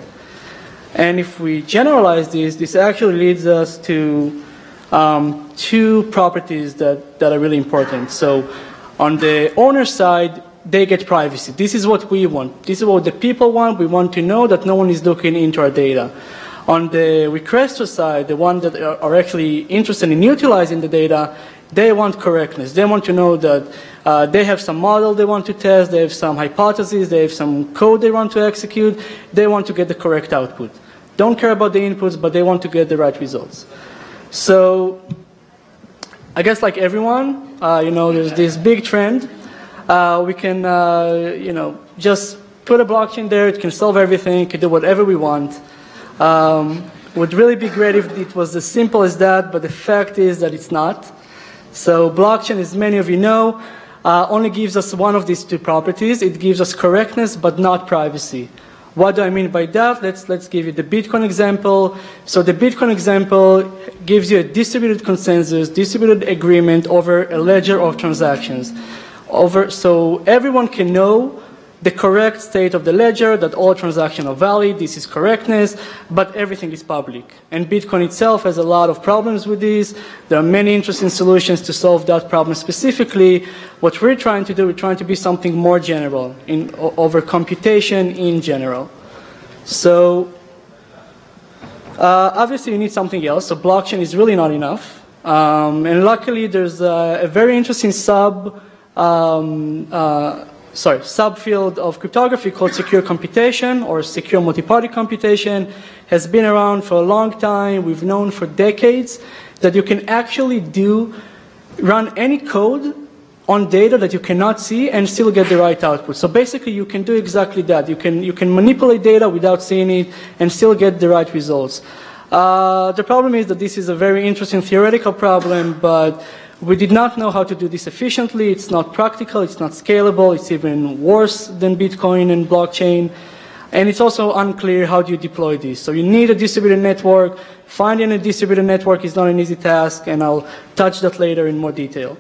And if we generalize this, this actually leads us to um, two properties that, that are really important. So on the owner side, they get privacy. This is what we want. This is what the people want. We want to know that no one is looking into our data. On the requester side, the ones that are actually interested in utilizing the data, they want correctness. They want to know that uh, they have some model they want to test, they have some hypotheses, they have some code they want to execute, they want to get the correct output. Don't care about the inputs, but they want to get the right results. So I guess like everyone, uh, you know, there's this big trend uh, we can, uh, you know, just put a blockchain there. It can solve everything. It can do whatever we want. Um, would really be great if it was as simple as that, but the fact is that it's not. So blockchain, as many of you know, uh, only gives us one of these two properties. It gives us correctness, but not privacy. What do I mean by that? Let's, let's give you the Bitcoin example. So the Bitcoin example gives you a distributed consensus, distributed agreement over a ledger of transactions over, so everyone can know the correct state of the ledger, that all transactions are valid, this is correctness, but everything is public. And Bitcoin itself has a lot of problems with this. There are many interesting solutions to solve that problem specifically. What we're trying to do, we're trying to be something more general, in, over computation in general. So Uh, obviously, you need something else. So blockchain is really not enough. Um, and luckily, there's a, a very interesting sub, um, uh, sorry, subfield of cryptography called secure computation or secure multi-party computation. Has been around for a long time. We've known for decades that you can actually do run any code on data that you cannot see and still get the right output. So basically you can do exactly that. You can, you can manipulate data without seeing it and still get the right results. Uh, the problem is that this is a very interesting theoretical problem, but we did not know how to do this efficiently. It's not practical, it's not scalable, it's even worse than Bitcoin and blockchain. And it's also unclear how do you deploy this. So you need a distributed network. Finding a distributed network is not an easy task, and I'll touch that later in more detail.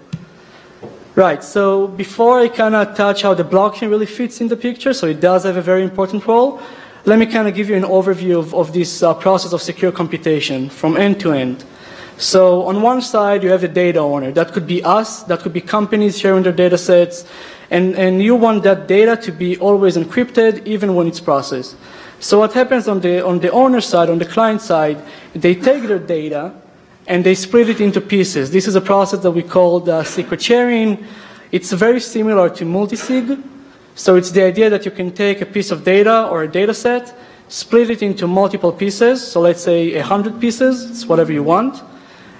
Right, so before I kind of touch how the blockchain really fits in the picture, so it does have a very important role, let me kind of give you an overview of, of this uh, process of secure computation from end to end. So on one side, you have the data owner. That could be us, that could be companies sharing their data sets, and, and you want that data to be always encrypted, even when it's processed. So what happens on the, on the owner side, on the client side, they take their data, and they split it into pieces. This is a process that we call uh, secret sharing. It's very similar to multisig. So it's the idea that you can take a piece of data or a data set, split it into multiple pieces. So let's say 100 pieces, it's whatever you want.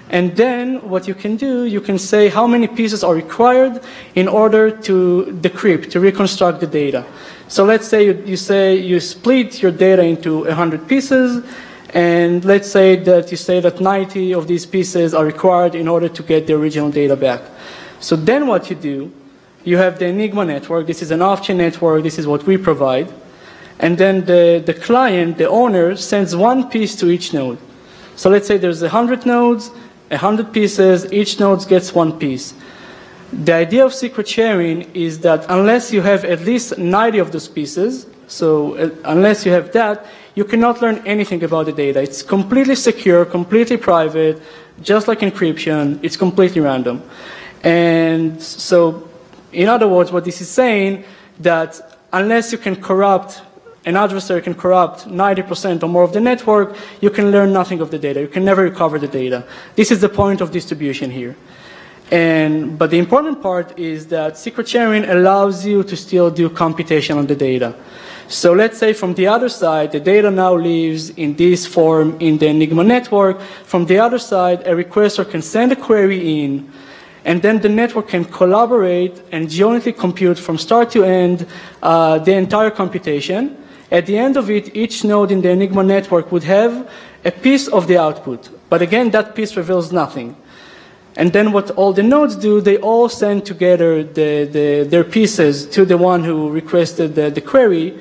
And then what you can do, you can say how many pieces are required in order to decrypt, to reconstruct the data. So let's say you, you say you split your data into 100 pieces, and let's say that you say that 90 of these pieces are required in order to get the original data back. So then what you do, you have the Enigma network. This is an off-chain network. This is what we provide. And then the, the client, the owner, sends one piece to each node. So let's say there's 100 nodes, 100 pieces, each node gets one piece. The idea of secret sharing is that unless you have at least 90 of those pieces, so uh, unless you have that, you cannot learn anything about the data. It's completely secure, completely private, just like encryption. It's completely random. And so, in other words, what this is saying that unless you can corrupt an adversary can corrupt 90% or more of the network, you can learn nothing of the data. You can never recover the data. This is the point of distribution here. And, but the important part is that secret sharing allows you to still do computation on the data. So let's say from the other side, the data now lives in this form in the Enigma network. From the other side, a requester can send a query in, and then the network can collaborate and jointly compute from start to end uh, the entire computation. At the end of it, each node in the Enigma network would have a piece of the output. But again, that piece reveals nothing. And then what all the nodes do, they all send together the, the, their pieces to the one who requested the, the query.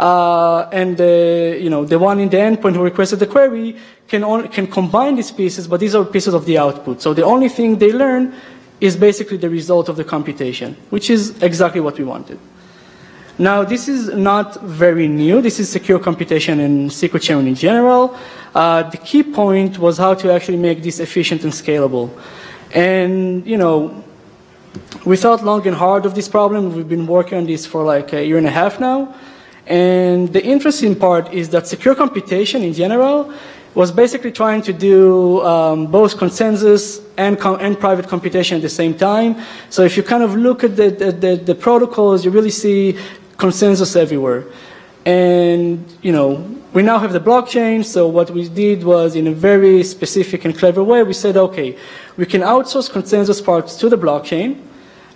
Uh, and the, you know, the one in the endpoint who requested the query can, on, can combine these pieces, but these are pieces of the output. So the only thing they learn is basically the result of the computation, which is exactly what we wanted. Now, this is not very new. This is secure computation and secret sharing in general. Uh, the key point was how to actually make this efficient and scalable. And, you know, we thought long and hard of this problem. We've been working on this for like a year and a half now. And the interesting part is that secure computation in general was basically trying to do um, both consensus and, and private computation at the same time. So if you kind of look at the, the, the protocols, you really see consensus everywhere. And, you know, we now have the blockchain, so what we did was in a very specific and clever way, we said, okay, we can outsource consensus parts to the blockchain,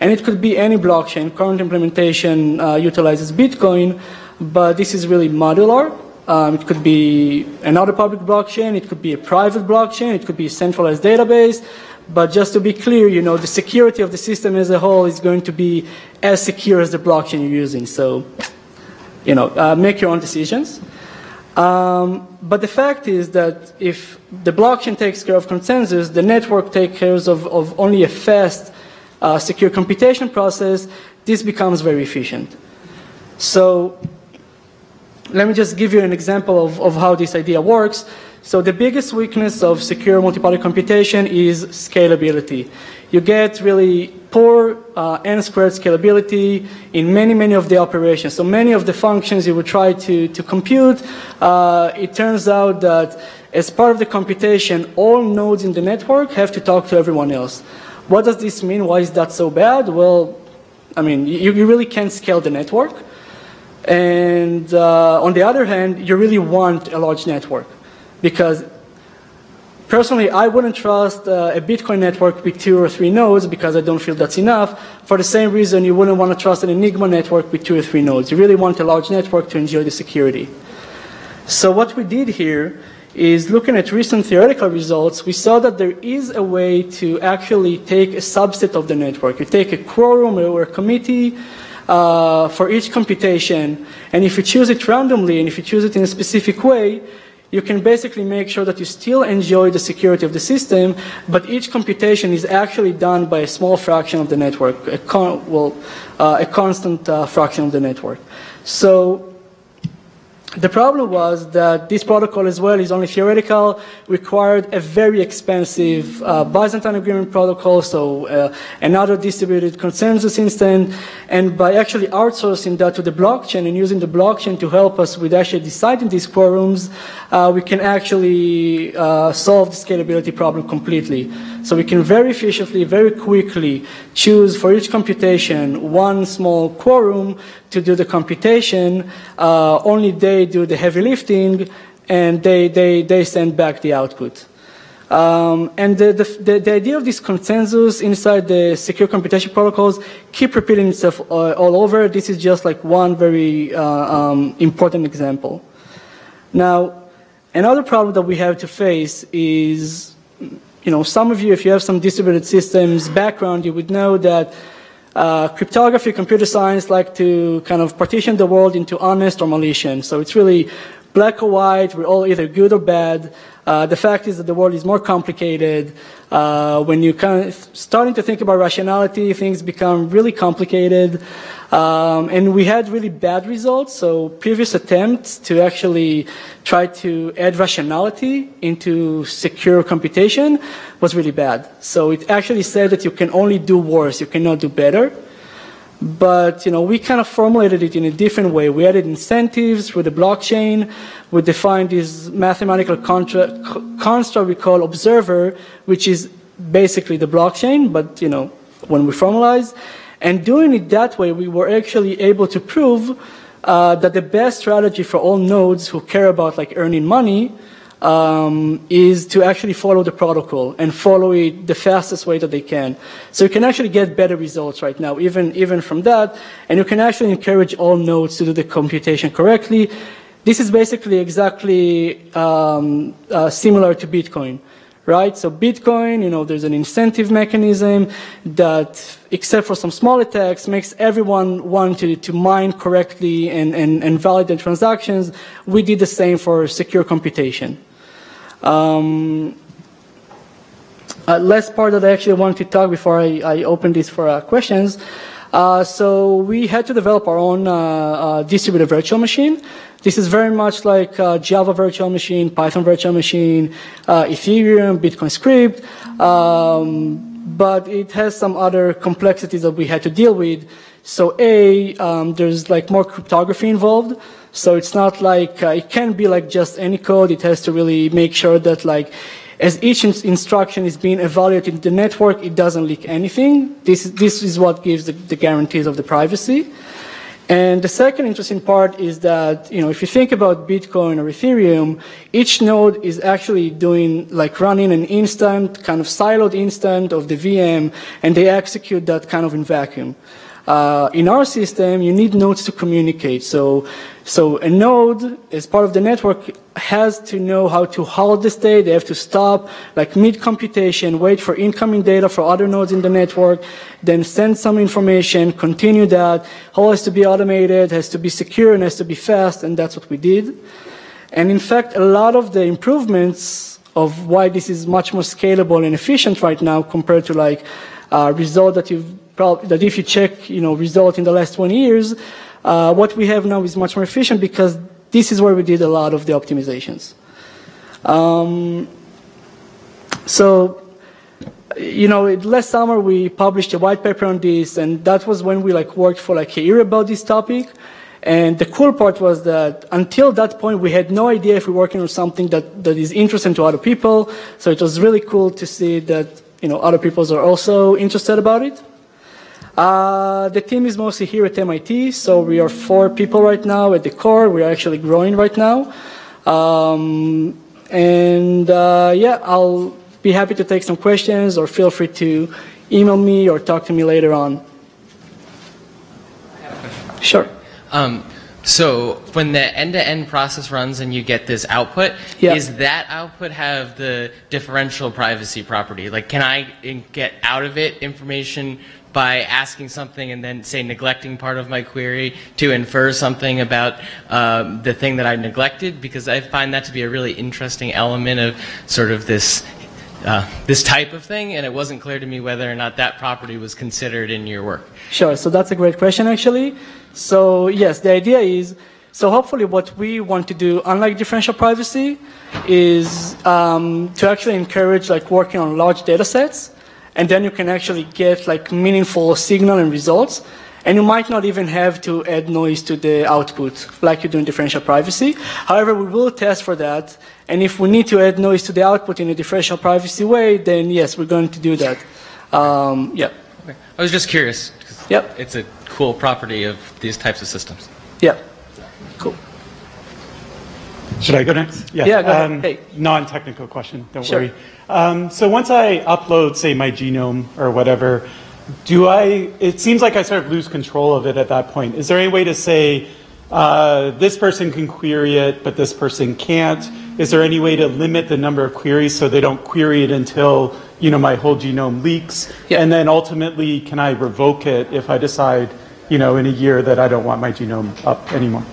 and it could be any blockchain. Current implementation uh, utilizes Bitcoin, but this is really modular. Um, it could be another public blockchain, it could be a private blockchain, it could be a centralized database. But just to be clear, you know, the security of the system as a whole is going to be as secure as the blockchain you're using. So, you know, uh, make your own decisions. Um, but the fact is that if the blockchain takes care of consensus, the network takes care of, of only a fast, uh, secure computation process, this becomes very efficient. So let me just give you an example of, of how this idea works. So the biggest weakness of secure multi-party computation is scalability. You get really poor uh, n squared scalability in many, many of the operations. So many of the functions you would try to, to compute, uh, it turns out that as part of the computation, all nodes in the network have to talk to everyone else. What does this mean? Why is that so bad? Well, I mean, you, you really can't scale the network. And uh, on the other hand, you really want a large network because personally, I wouldn't trust uh, a Bitcoin network with two or three nodes because I don't feel that's enough. For the same reason, you wouldn't want to trust an Enigma network with two or three nodes. You really want a large network to enjoy the security. So what we did here is looking at recent theoretical results, we saw that there is a way to actually take a subset of the network. You take a quorum or a committee uh, for each computation, and if you choose it randomly and if you choose it in a specific way, you can basically make sure that you still enjoy the security of the system, but each computation is actually done by a small fraction of the network, a, con well, uh, a constant uh, fraction of the network. So the problem was that this protocol as well is only theoretical, required a very expensive uh, Byzantine agreement protocol, so uh, another distributed consensus instance, and by actually outsourcing that to the blockchain and using the blockchain to help us with actually deciding these quorums, uh, we can actually uh, solve the scalability problem completely. So we can very efficiently, very quickly choose for each computation one small quorum to do the computation. Uh, only they do the heavy lifting, and they, they, they send back the output. Um, and the, the, the, idea of this consensus inside the secure computation protocols keep repeating itself uh, all over. This is just like one very uh, um, important example. Now, another problem that we have to face is, you know, some of you, if you have some distributed systems background, you would know that uh, cryptography, computer science like to kind of partition the world into honest or malicious. So it's really black or white. We're all either good or bad. Uh, the fact is that the world is more complicated. Uh, when you kind of starting to think about rationality, things become really complicated. Um, and we had really bad results. So previous attempts to actually try to add rationality into secure computation was really bad. So it actually said that you can only do worse, you cannot do better. But you know, we kind of formulated it in a different way. We added incentives with the blockchain. We defined this mathematical construct we call observer, which is basically the blockchain, but you know, when we formalize. And doing it that way, we were actually able to prove uh, that the best strategy for all nodes who care about like earning money um, is to actually follow the protocol and follow it the fastest way that they can. So you can actually get better results right now, even, even from that. And you can actually encourage all nodes to do the computation correctly. This is basically exactly um, uh, similar to Bitcoin right? So Bitcoin, you know, there's an incentive mechanism that, except for some small attacks, makes everyone want to, to mine correctly and, and, and validate transactions. We did the same for secure computation. Um, uh, last part that I actually want to talk before I, I open this for uh, questions. Uh, so we had to develop our own uh, uh, distributed virtual machine. This is very much like uh, Java virtual machine, Python virtual machine, Ethereum, Bitcoin script, um, but it has some other complexities that we had to deal with. So A, um, there's like more cryptography involved. So it's not like, uh, it can't be like just any code. It has to really make sure that like, as each in instruction is being evaluated in the network, it doesn't leak anything. This, this is what gives the, the guarantees of the privacy. And the second interesting part is that, you know, if you think about Bitcoin or Ethereum, each node is actually doing, like running an instant, kind of siloed instant of the VM, and they execute that kind of in vacuum. Uh, in our system, you need nodes to communicate. So, so a node, as part of the network, has to know how to halt the state. They have to stop, like mid-computation, wait for incoming data for other nodes in the network, then send some information, continue that. All has to be automated, has to be secure, and has to be fast, and that's what we did. And in fact, a lot of the improvements of why this is much more scalable and efficient right now compared to like uh, result that you've that if you check, you know, result in the last 20 years, uh, what we have now is much more efficient because this is where we did a lot of the optimizations. Um, so, you know, last summer we published a white paper on this, and that was when we like worked for like a year about this topic. And the cool part was that until that point, we had no idea if we were working on something that, that is interesting to other people. So it was really cool to see that, you know, other people are also interested about it. Uh, the team is mostly here at MIT, so we are four people right now at the core. We are actually growing right now. Um, and uh, yeah, I'll be happy to take some questions or feel free to email me or talk to me later on. Sure. Um, so when the end-to-end process runs and you get this output, Yeah. is that output have the differential privacy property? Like, can I get out of it information by asking something and then say neglecting part of my query to infer something about um, the thing that I neglected? Because I find that to be a really interesting element of sort of this. Uh, this type of thing, and it wasn't clear to me whether or not that property was considered in your work. Sure. So that's a great question, actually. So yes, the idea is, so hopefully what we want to do, unlike differential privacy, is um, to actually encourage like working on large data sets, and then you can actually get like meaningful signal and results. And you might not even have to add noise to the output like you do in differential privacy. However, we will test for that. And if we need to add noise to the output in a differential privacy way, then yes, we're going to do that. Um, yeah. I was just curious. Yep. It's a cool property of these types of systems. Yeah. Cool. Should I go next? Yeah, go ahead. Hey. Non-technical question, don't Sure. worry. Um, so once I upload, say, my genome or whatever, do I, it seems like I sort of lose control of it at that point. Is there any way to say, uh, this person can query it, but this person can't? Is there any way to limit the number of queries so they don't query it until, you know, my whole genome leaks? And then ultimately, can I revoke it if I decide, you know, in a year that I don't want my genome up anymore?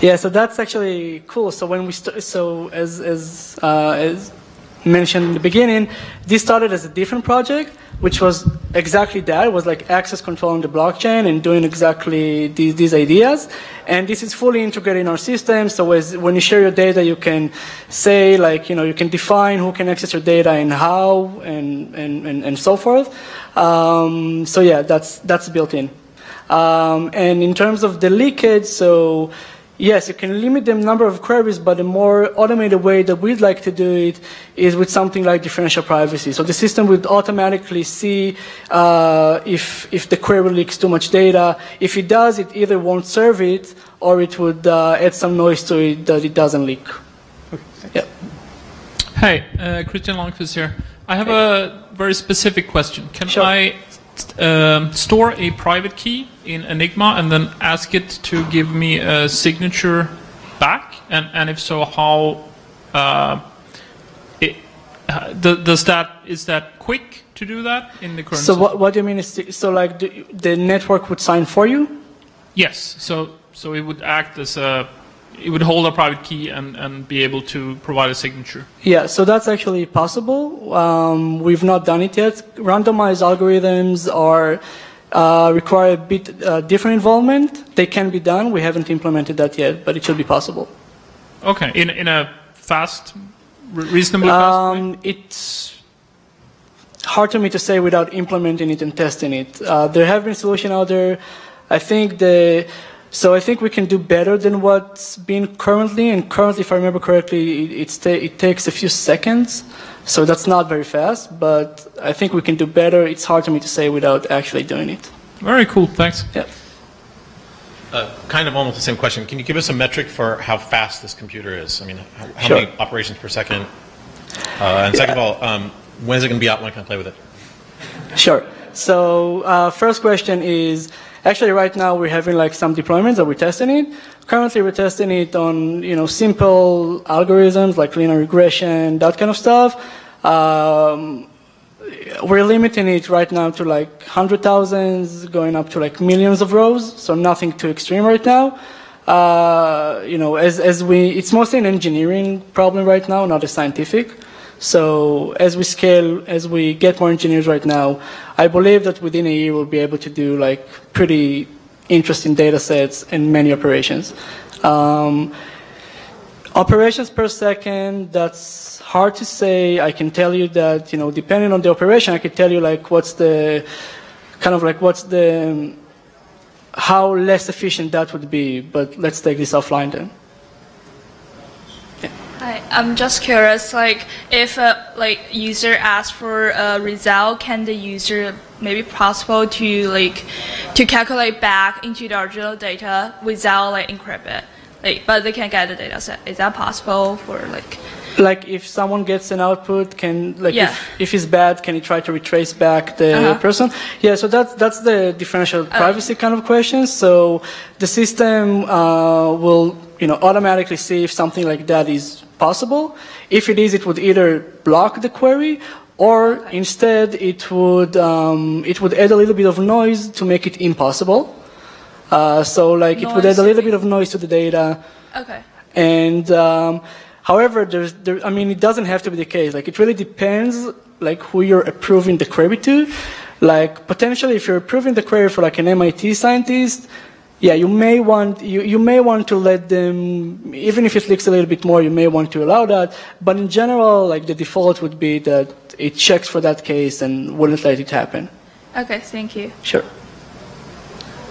Yeah, so that's actually cool. So when we st- so as as uh, as mentioned in the beginning, this started as a different project, which was exactly that. It was like access control on the blockchain and doing exactly these, these ideas. And this is fully integrated in our system. So as, when you share your data, you can say like, you know, you can define who can access your data and how and, and, and, and so forth. Um, so yeah, that's, that's built in. Um, and in terms of the leakage, so yes, you can limit the number of queries, but the more automated way that we'd like to do it is with something like differential privacy. So the system would automatically see uh, if, if the query leaks too much data. If it does, it either won't serve it or it would uh, add some noise to it that it doesn't leak. Yeah. Hey, uh, Christian Longfus here. I have a very specific question. Can I um, store a private key in Enigma and then ask it to give me a signature back? And, and if so, how uh, it, uh, does that is that quick to do that in the current? So what, what do you mean? Is so like the, the network would sign for you? Yes. So so it would act as a it would hold a private key and, and be able to provide a signature. Yeah, so that's actually possible. Um, we've not done it yet. Randomized algorithms are uh, require a bit uh, different involvement. They can be done. We haven't implemented that yet, but it should be possible. Okay. In in a fast, re- reasonably fast. Um, it's hard for me to say without implementing it and testing it. Uh, there have been solutions out there. I think the so I think we can do better than what's been currently. And currently, if I remember correctly, it, it's ta- it takes a few seconds. So that's not very fast, but I think we can do better. It's hard for me to say without actually doing it. Very cool. Thanks. Yeah. Uh, kind of almost the same question. Can you give us a metric for how fast this computer is? I mean, how, how Sure. many operations per second? Uh, and second of all, um, when is it going to be out? When can I play with it? Sure. So uh, first question is actually right now we're having like some deployments that we're testing it. Currently we're testing it on you know simple algorithms like linear regression, that kind of stuff. Um, we're limiting it right now to like hundred thousands, going up to like millions of rows. So nothing too extreme right now. Uh, you know, as as we, it's mostly an engineering problem right now, not a scientific. So as we scale, as we get more engineers right now, I believe that within a year we'll be able to do like pretty interesting data sets and many operations. Um, Operations per second, that's hard to say. I can tell you that, you know, depending on the operation, I can tell you like what's the, kind of like what's the, how less efficient that would be, but let's take this offline then. Hi, I'm just curious, like if a like user asks for a result, can the user maybe possible to like to calculate back into the original data without like encrypt it? Like, but they can get the data set. Is that possible for like? Like if someone gets an output, can like Yeah. if, if it's bad, can you try to retrace back the Uh-huh. person? Yeah, so that's that's the differential privacy kind of question. So the system uh, will you know automatically see if something like that is possible. If it is, it would either block the query or instead it would um, it would add a little bit of noise to make it impossible. Uh, so like it would add a little bit of noise to the data. Okay. And um, however, there's, there, I mean, it doesn't have to be the case. Like, it really depends, like, who you're approving the query to. Like, potentially, if you're approving the query for like an MIT scientist, yeah, you may want you, you may want to let them, even if it leaks a little bit more, you may want to allow that. But in general, like the default would be that it checks for that case and wouldn't let it happen. Okay, thank you. Sure.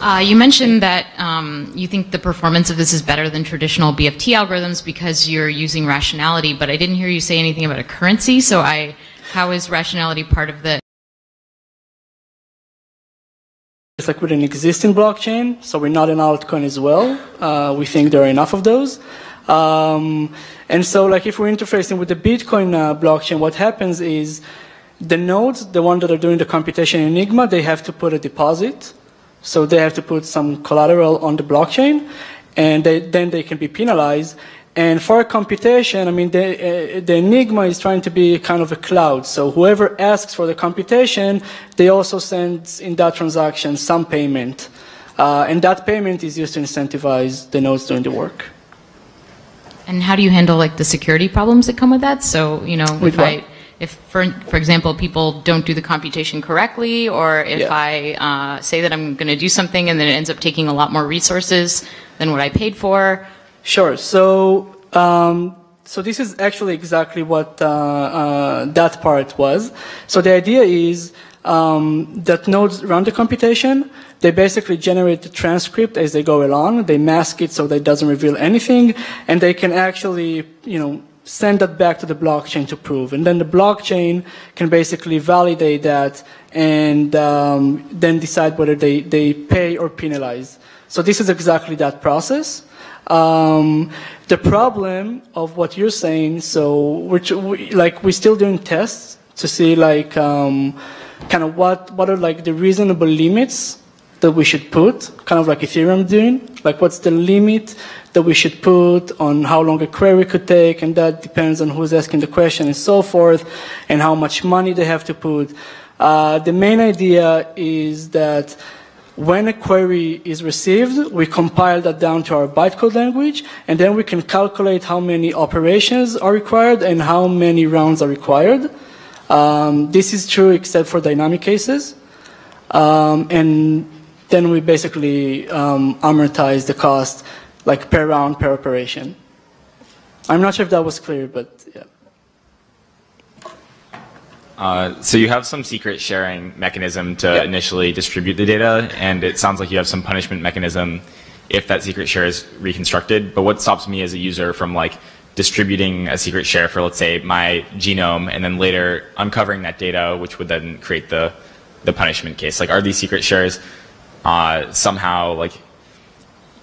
Uh, you mentioned that um, you think the performance of this is better than traditional BFT algorithms because you're using rationality, but I didn't hear you say anything about a currency. So I, how is rationality part of the? It's like with an existing blockchain, so we're not an altcoin as well. Uh, we think there are enough of those. Um, and so, like, if we're interfacing with the Bitcoin uh, blockchain, what happens is the nodes, the ones that are doing the computation in Enigma, they have to put a deposit. So they have to put some collateral on the blockchain, and they, then they can be penalized. And for a computation, I mean, the, uh, the Enigma is trying to be kind of a cloud. So whoever asks for the computation, they also send in that transaction some payment. Uh, and that payment is used to incentivize the nodes doing the work. And how do you handle like the security problems that come with that? So you know, With if I, if for for example, people don't do the computation correctly, or if Yeah. I uh, say that I'm going to do something and then it ends up taking a lot more resources than what I paid for. Sure. So, um, so this is actually exactly what uh, uh, that part was. So the idea is um, that nodes run the computation. They basically generate the transcript as they go along. They mask it so that it doesn't reveal anything, and they can actually, you know, send that back to the blockchain to prove. And then the blockchain can basically validate that and um, then decide whether they, they pay or penalize. So this is exactly that process. Um, the problem of what you're saying, so we're, we, like we're still doing tests to see like um, kind of what what are like the reasonable limits that we should put, kind of like Ethereum doing, like what's the limit that we should put on how long a query could take, and that depends on who's asking the question and so forth, and how much money they have to put. Uh, the main idea is that when a query is received, we compile that down to our bytecode language, and then we can calculate how many operations are required and how many rounds are required. Um, this is true except for dynamic cases. Um, and then we basically um, amortize the cost like per round, per operation. I'm not sure if that was clear, but yeah. Uh, so you have some secret sharing mechanism to initially distribute the data, and it sounds like you have some punishment mechanism if that secret share is reconstructed. But what stops me as a user from like distributing a secret share for, let's say, my genome, and then later uncovering that data, which would then create the the punishment case? Like, are these secret shares uh, somehow like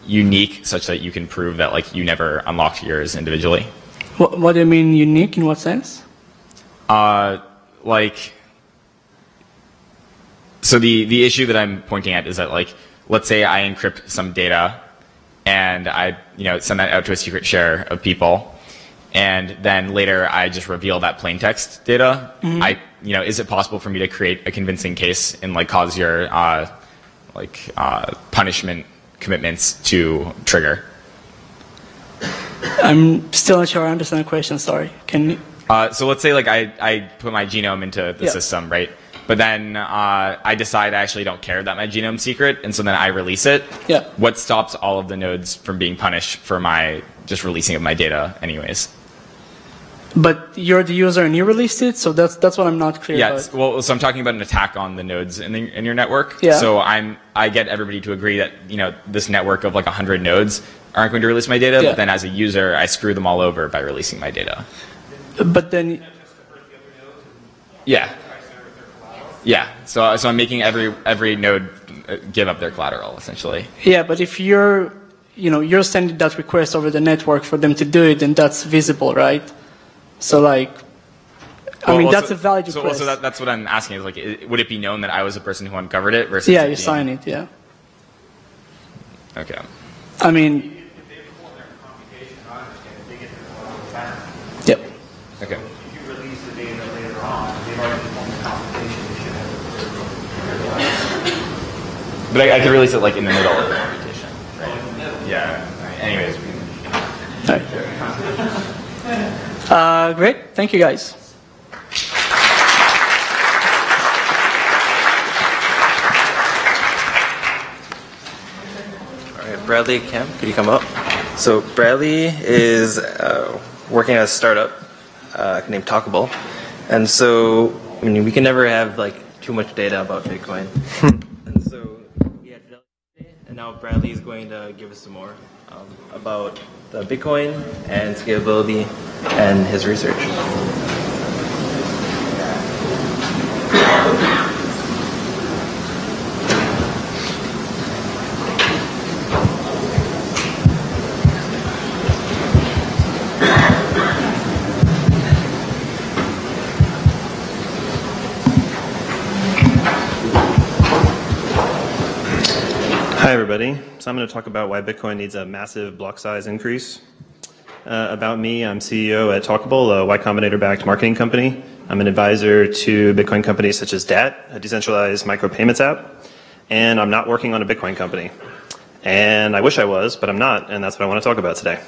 unique, such that you can prove that like you never unlocked yours individually? What, what do you mean unique in what sense? Uh, like, so the, the issue that I'm pointing at is that like, let's say I encrypt some data and I, you know, send that out to a secret share of people. And then later I just reveal that plain text data. Mhm. I, you know, is it possible for me to create a convincing case and like cause your, uh, like, uh, punishment commitments to trigger? I'm still not sure I understand the question, sorry. Can you? Uh, so let's say like I, I put my genome into the Yeah. system, right? But then uh, I decide I actually don't care that my genome's secret, and so then I release it. Yeah. What stops all of the nodes from being punished for my just releasing of my data anyways. But you're the user and you released it, so that's that's what I'm not clear Yeah, about. it's- well, so I'm talking about an attack on the nodes in, the, in your network. Yeah. So I'm I get everybody to agree that you know this network of like 100 nodes aren't going to release my data, Yeah. but then as a user, I screw them all over by releasing my data. But then, Yeah. Yeah. So so I'm making every every node uh, give up their collateral essentially. yeah, but if you're, you know, you're sending that request over the network for them to do it, then that's visible, right? So like, I Well, mean, well, that's so- a valid So, request. well, so that, that's what I'm asking is like, i would it be known that I was the person who uncovered it versus? yeah, you being- sign it. Yeah. Okay. I mean, Yep. Okay. But I, I could release it like in the middle of the competition. Right? Yeah. Anyways. Uh, great. Thank you, guys. All right, Bradley Kemp, could you come up? So Bradley is uh, working at a startup uh, named Talkable, and so I mean we can never have like too much data about Bitcoin, and so we had Fidelity, and now Bradley is going to give us some more um, about the Bitcoin and scalability and his research. Everybody. So I'm going to talk about why Bitcoin needs a massive block size increase. Uh, about me, I'm CEO at Talkable, a Y Combinator-backed marketing company. I'm an advisor to Bitcoin companies such as DAT, a decentralized micropayments app, and I'm not working on a Bitcoin company. And I wish I was, but I'm not, and that's what I want to talk about today.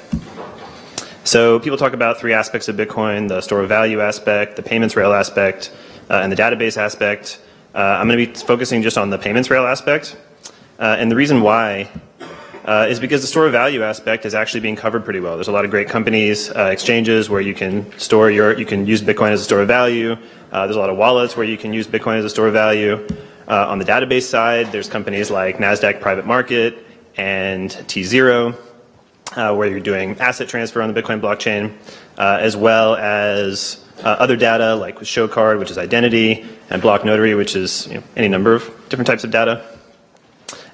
So people talk about three aspects of Bitcoin, the store of value aspect, the payments rail aspect, uh, and the database aspect. Uh, I'm going to be focusing just on the payments rail aspect. Uh, and the reason why uh, is because the store of value aspect is actually being covered pretty well. There's a lot of great companies, uh, exchanges where you can store your, you can use Bitcoin as a store of value. Uh, there's a lot of wallets where you can use Bitcoin as a store of value. Uh, on the database side, there's companies like Nasdaq Private Market and T0, uh, where you're doing asset transfer on the Bitcoin blockchain, uh, as well as other data like with ShoCard, which is identity, and Block Notary, which is you know, any number of different types of data.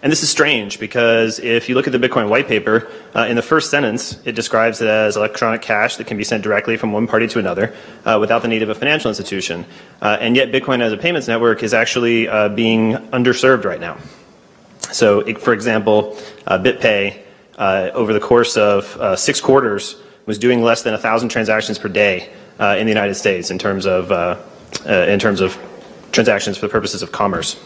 And this is strange because if you look at the Bitcoin white paper, uh, in the first sentence, it describes it as electronic cash that can be sent directly from one party to another uh, without the need of a financial institution. Uh, and yet, Bitcoin as a payments network is actually uh, being underserved right now. So, it, for example, uh, BitPay, uh, over the course of six quarters, was doing less than 1,000 transactions per day in the United States in terms of, in terms of transactions for the purposes of commerce.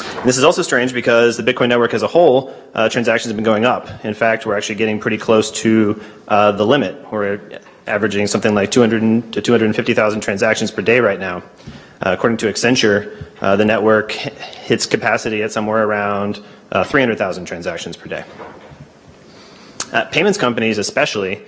And this is also strange because the Bitcoin network as a whole, uh, transactions have been going up. In fact, we're actually getting pretty close to uh, the limit. We're averaging something like 200 to 250,000 transactions per day right now. Uh, according to Accenture, uh, the network hits capacity at somewhere around uh, 300,000 transactions per day. Uh, payments companies, especially,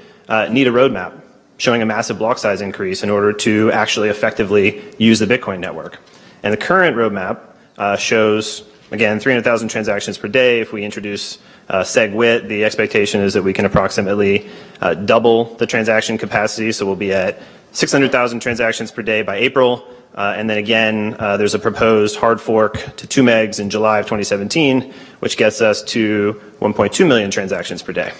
need a roadmap showing a massive block size increase in order to actually effectively use the Bitcoin network. And the current roadmap uh, shows, again, 300,000 transactions per day. If we introduce uh, SegWit, the expectation is that we can approximately uh, double the transaction capacity. So we'll be at 600,000 transactions per day by April. Uh, and then again, uh, there's a proposed hard fork to 2 megs in July of 2017, which gets us to 1.2 million transactions per day.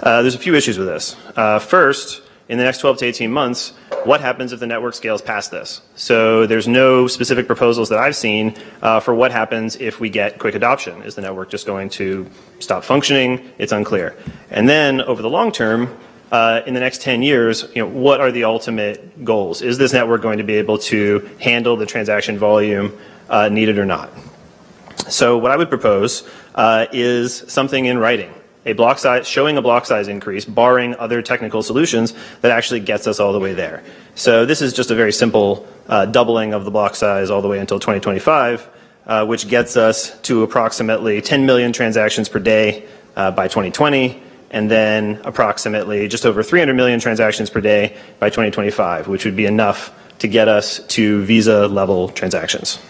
Uh, there's a few issues with this. Uh, first, in the next 12 to 18 months, what happens if the network scales past this? So there's no specific proposals that I've seen uh, for what happens if we get quick adoption. Is the network just going to stop functioning? It's unclear. And then over the long term, uh, in the next 10 years, you know, what are the ultimate goals? Is this network going to be able to handle the transaction volume uh, needed or not? So what I would propose uh, is something in writing a block size, showing a block size increase, barring other technical solutions that actually gets us all the way there. So this is just a very simple uh, doubling of the block size all the way until 2025, uh, which gets us to approximately 10 million transactions per day uh, by 2020, and then approximately just over 300 million transactions per day by 2025, which would be enough to get us to Visa level transactions.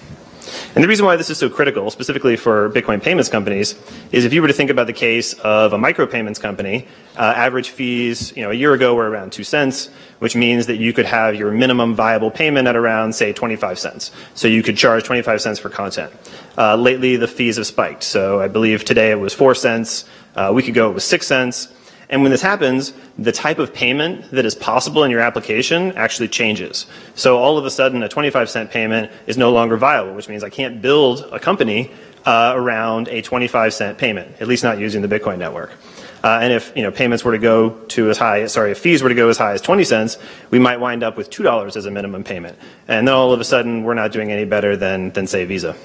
And the reason why this is so critical, specifically for Bitcoin payments companies, is if you were to think about the case of a micropayments company, uh, average fees, you know, a year ago were around two cents, which means that you could have your minimum viable payment at around, say, 25 cents. So you could charge 25 cents for content. Uh, lately, the fees have spiked. So I believe today it was four cents. Uh, a week ago, it was six cents. And when this happens, the type of payment that is possible in your application actually changes. So all of a sudden, a 25 cent payment is no longer viable, which means I can't build a company uh, around a 25 cent payment, at least not using the Bitcoin network. Uh, and if you know payments were to go to as high, sorry, if fees were to go as high as 20 cents, we might wind up with two dollars as a minimum payment. And then all of a sudden, we're not doing any better than than say Visa.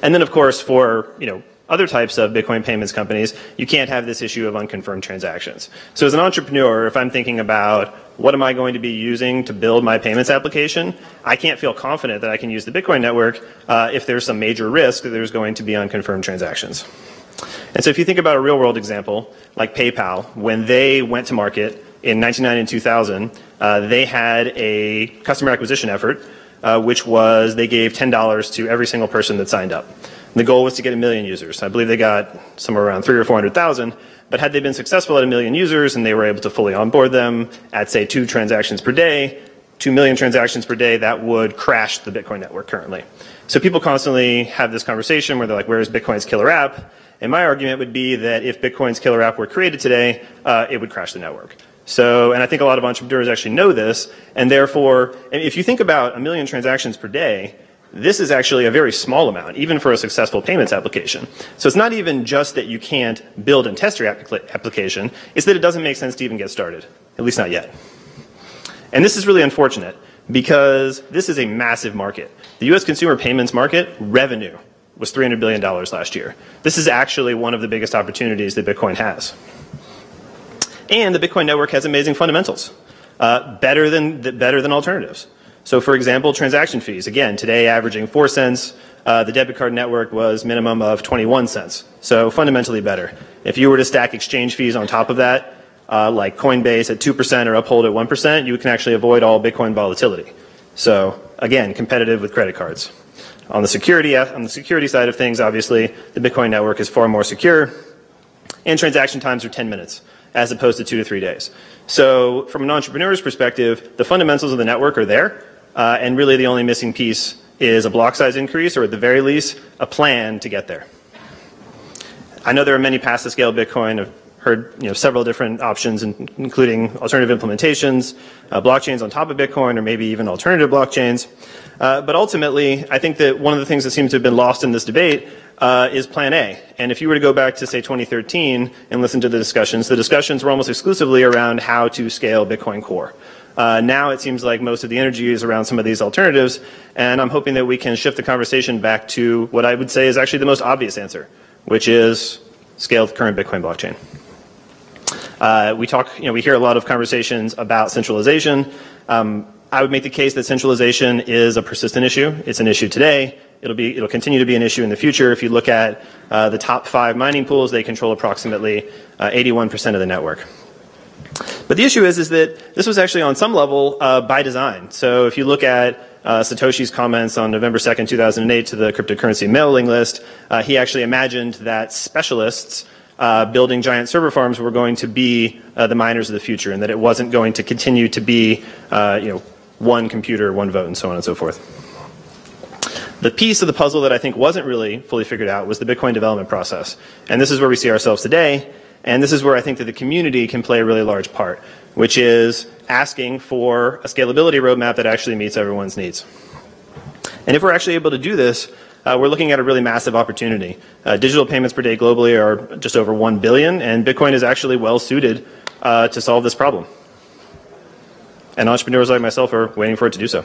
And then, of course, for you know other types of Bitcoin payments companies, you can't have this issue of unconfirmed transactions. So as an entrepreneur, if I'm thinking about what am I going to be using to build my payments application, I can't feel confident that I can use the Bitcoin network uh, if there's some major risk that there's going to be unconfirmed transactions. And so if you think about a real world example, like PayPal, when they went to market in 1999 and 2000, uh, they had a customer acquisition effort, uh, which was they gave $10 to every single person that signed up. The goal was to get a million users. I believe they got somewhere around three or 400,000. But had they been successful at a million users and they were able to fully onboard them at, say, two transactions per day, two million transactions per day, that would crash the Bitcoin network currently. So people constantly have this conversation where they're like, where's Bitcoin's killer app? And my argument would be that if Bitcoin's killer app were created today, uh, it would crash the network. So, and I think a lot of entrepreneurs actually know this, and therefore, if you think about a million transactions per day, this is actually a very small amount, even for a successful payments application. So it's not even just that you can't build and test your application, it's that it doesn't make sense to even get started, at least not yet. And this is really unfortunate because this is a massive market. The US consumer payments market revenue was $300 billion last year. This is actually one of the biggest opportunities that Bitcoin has. And the Bitcoin network has amazing fundamentals, uh, better, than, better than alternatives. So for example, transaction fees, again, today averaging 4 cents. Uh, the debit card network was minimum of 21 cents. So fundamentally better. If you were to stack exchange fees on top of that, uh, like Coinbase at 2% or Uphold at 1%, you can actually avoid all Bitcoin volatility. So again, competitive with credit cards. On the security, on the security side of things, obviously, the Bitcoin network is far more secure, and transaction times are 10 minutes as opposed to two to three days. So from an entrepreneur's perspective, the fundamentals of the network are there. Uh, and really the only missing piece is a block size increase, or at the very least, a plan to get there. I know there are many paths to scale Bitcoin. I've heard you know, several different options, including alternative implementations, uh, blockchains on top of Bitcoin, or maybe even alternative blockchains. Uh, but ultimately, I think that one of the things that seems to have been lost in this debate uh, is Plan A. And if you were to go back to, say, 2013 and listen to the discussions, the discussions were almost exclusively around how to scale Bitcoin Core. Uh, now it seems like most of the energy is around some of these alternatives, and I'm hoping that we can shift the conversation back to what I would say is actually the most obvious answer, which is scale the current Bitcoin blockchain. Uh, we talk, you know, we hear a lot of conversations about centralization. Um, I would make the case that centralization is a persistent issue. It's an issue today. It'll be, it'll continue to be an issue in the future. If you look at uh, the top five mining pools, they control approximately 81% uh, of the network. But the issue is, is that this was actually on some level uh, by design. So if you look at uh, Satoshi's comments on November 2nd, 2008 to the cryptocurrency mailing list, uh, he actually imagined that specialists uh, building giant server farms were going to be uh, the miners of the future and that it wasn't going to continue to be, uh, you know, one computer, one vote, and so on and so forth. The piece of the puzzle that I think wasn't really fully figured out was the Bitcoin development process. And this is where we see ourselves today. And this is where I think that the community can play a really large part, which is asking for a scalability roadmap that actually meets everyone's needs. And if we're actually able to do this, uh, we're looking at a really massive opportunity. Uh, digital payments per day globally are just over 1 billion, and Bitcoin is actually well suited uh, to solve this problem. And entrepreneurs like myself are waiting for it to do so.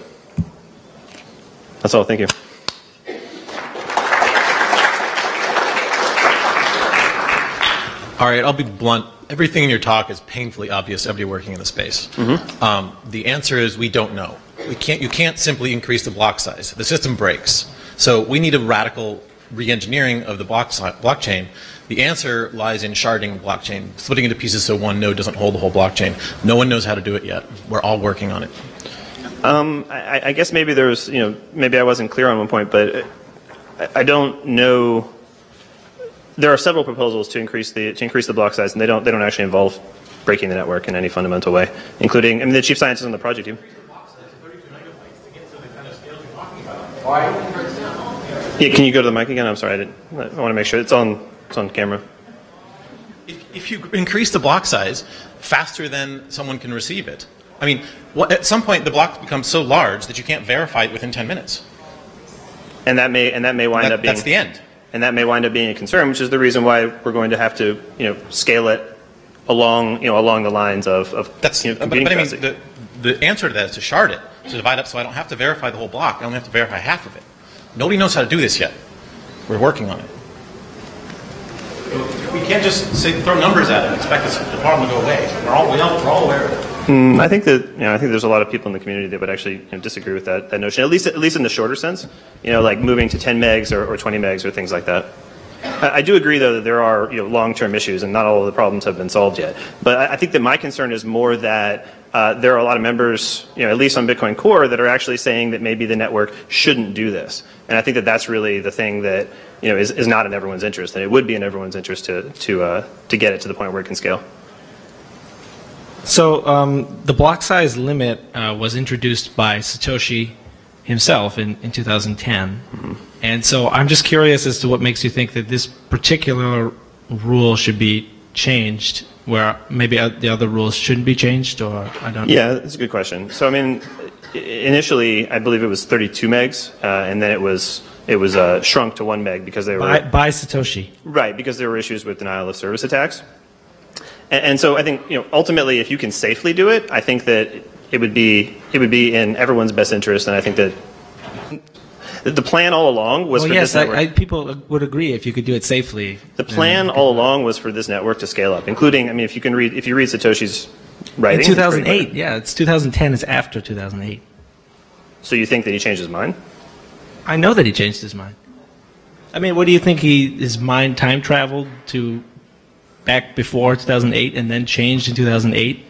That's all. Thank you. All right, I'll be blunt. Everything in your talk is painfully obvious to everybody working in the space. Mm-hmm. Um, the answer is we don't know. We can't, you can't simply increase the block size. The system breaks. So we need a radical re-engineering of the block, blockchain, the answer lies in sharding blockchain, splitting it into pieces so one node doesn't hold the whole blockchain. No one knows how to do it yet. We're all working on it. Um, I, I, guess maybe there was, you know, maybe I wasn't clear on one point, but I, I, don't know. There are several proposals to increase the to increase the block size, and they don't they don't actually involve breaking the network in any fundamental way, including I mean the chief scientist on the project team. Yeah, can you go to the mic again? I'm sorry, I didn't. I want to make sure it's on. It's on camera. If, if you increase the block size faster than someone can receive it, I mean, at some point the block becomes so large that you can't verify it within 10 minutes. And that may and that may wind that, up being that's the end. And that may wind up being a concern, which is the reason why we're going to have to you know scale it along you know along the lines of, of that's you know, but, but I mean the, the answer to that is to shard it to divide up so I don't have to verify the whole block. I only have to verify half of it. Nobody knows how to do this yet. We're working on it. We can't just say, throw numbers at it and expect this, the problem to go away. We're all, we all, we're all aware of it. Mm, I think that you know, I think there's a lot of people in the community that would actually you know, disagree with that, that notion. At least at least in the shorter sense, you know, like moving to 10 megs or, or 20 megs or things like that. I, I do agree though that there are you know, long-term issues and not all of the problems have been solved yet. But I, I think that my concern is more that uh, there are a lot of members, you know, at least on Bitcoin Core, that are actually saying that maybe the network shouldn't do this. And I think that that's really the thing that you know is, is not in everyone's interest, and it would be in everyone's interest to to uh, to get it to the point where it can scale. So um, the block size limit uh, was introduced by Satoshi himself in, in 2010. Mm-hmm. And so I'm just curious as to what makes you think that this particular rule should be changed, where maybe the other rules shouldn't be changed, or I don't. Yeah, that's a good question. So I mean, initially I believe it was 32 megs, uh, and then it was it was uh, shrunk to one meg because they were by, by Satoshi. Right, because there were issues with denial of service attacks. And, and, so I think you know ultimately, if you can safely do it, I think that it would be it would be in everyone's best interest, and I think that the plan all along was well, for yes, this network. I, I, people would agree if you could do it safely. The plan all along was for this network to scale up, including I mean, if you can read if you read Satoshi's writing, in 2008. Yeah, it's 2010 is after 2008. So you think that he changed his mind? I know that he changed his mind. I mean, what do you think he his mind time traveled to back before 2008 and then changed in 2008?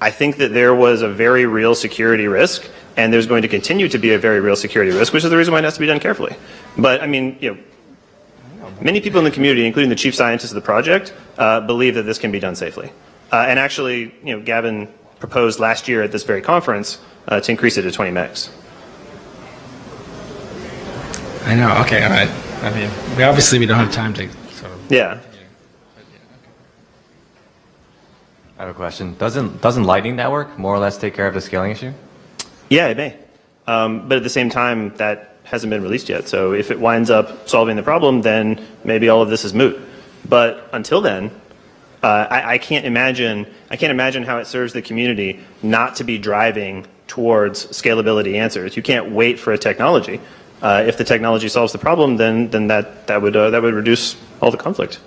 I think that there was a very real security risk, and there's going to continue to be a very real security risk, which is the reason why it has to be done carefully. But I mean, you know, many people in the community, including the chief scientist of the project, uh, believe that this can be done safely. Uh, and actually, you know, Gavin proposed last year at this very conference uh, to increase it to 20 megs. I know. Okay. All right. I mean, we obviously we don't have time to sort of. Yeah. I have a question. Doesn't doesn't Lightning Network more or less take care of the scaling issue? Yeah, it may. Um, but at the same time, that hasn't been released yet. So if it winds up solving the problem, then maybe all of this is moot. But until then, uh, I, I, can't imagine. I can't imagine how it serves the community not to be driving towards scalability answers. You can't wait for a technology. Uh, if the technology solves the problem, then then that that would uh, that would reduce all the conflict.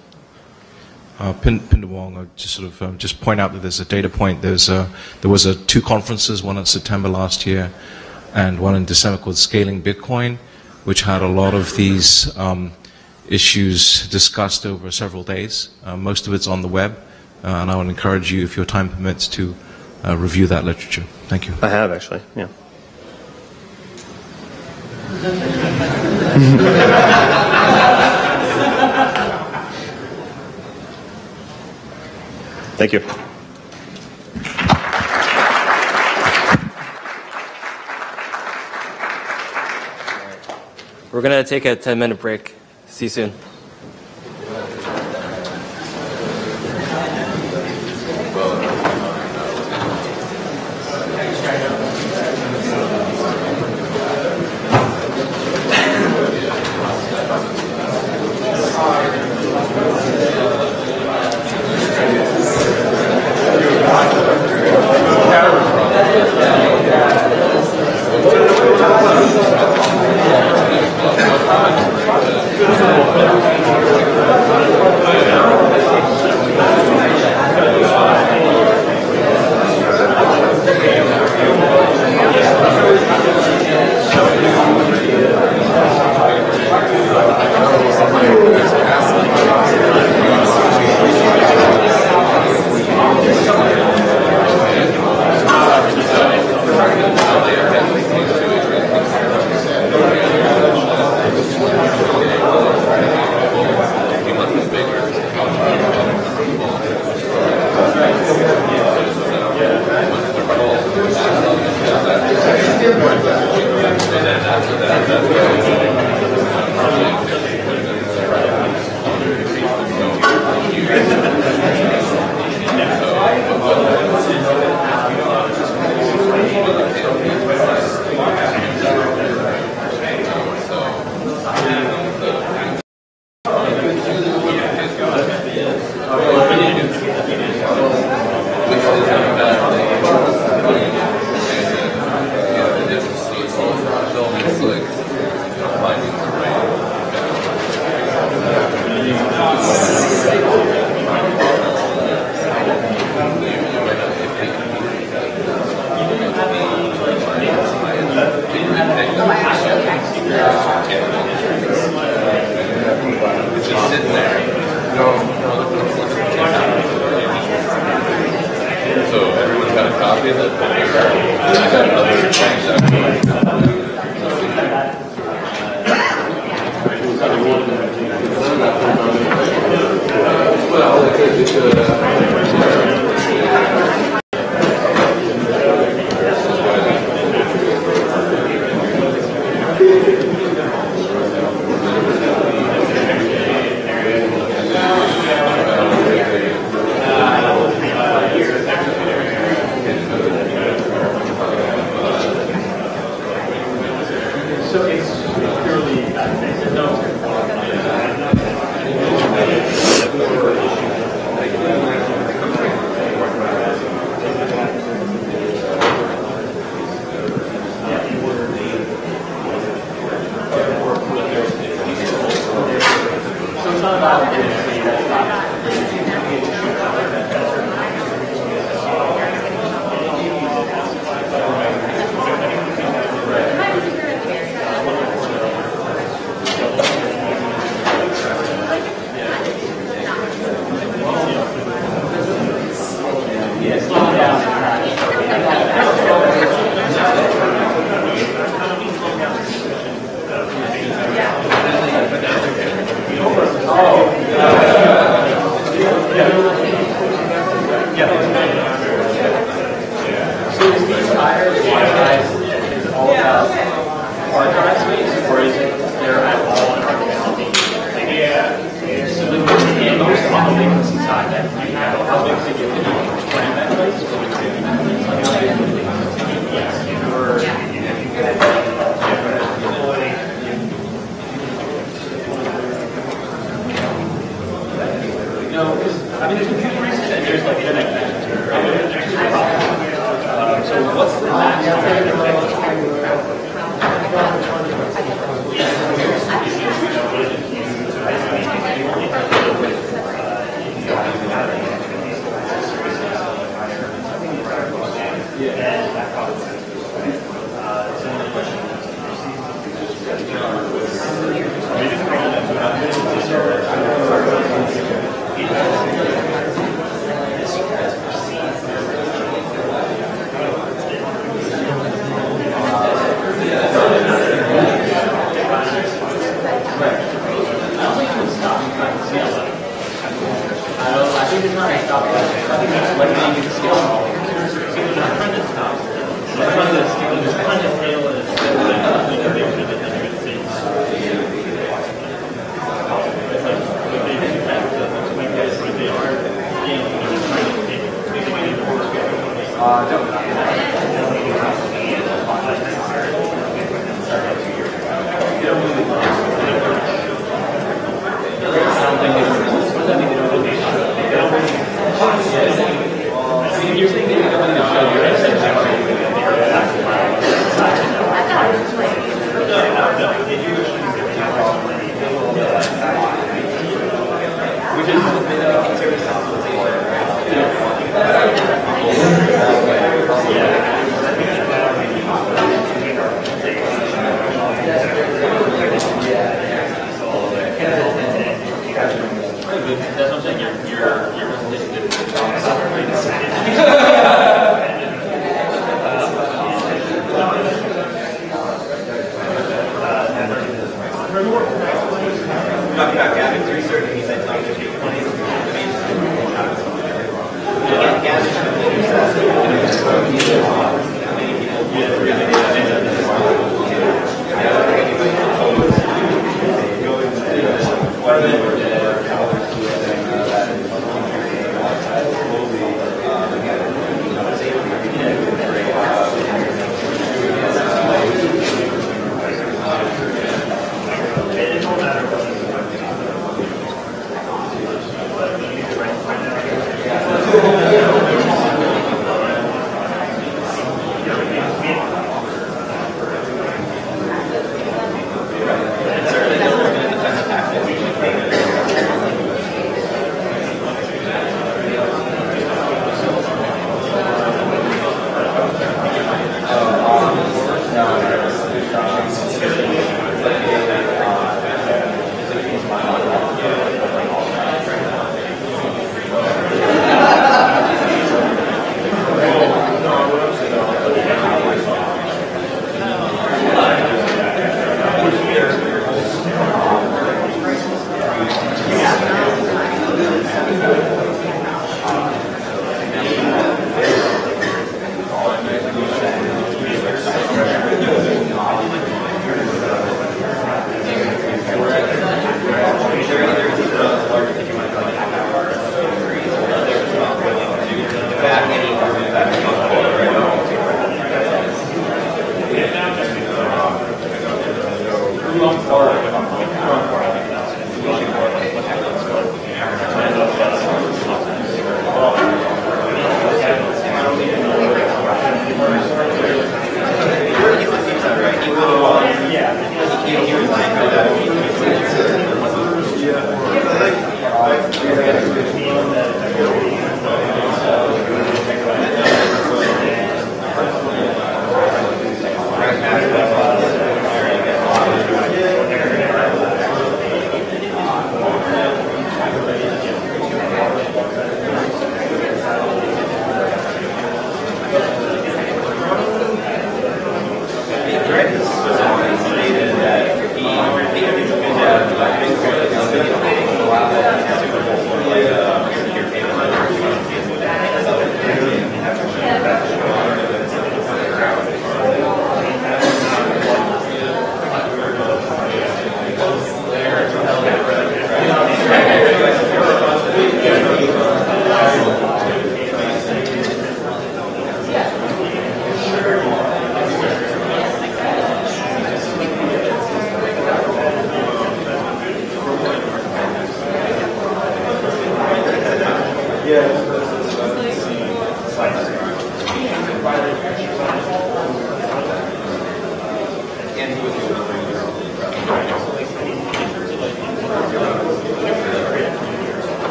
Uh, Pin, Pindar Wong, I'll just sort of um, just point out that there's a data point. There's a, there was a two conferences, one in September last year, and one in December called Scaling Bitcoin, which had a lot of these um, issues discussed over several days. Uh, most of it's on the web, uh, and I would encourage you, if your time permits, to uh, review that literature. Thank you. I have actually, yeah. Thank you. We're going to take a 10 minute break. See you soon.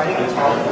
For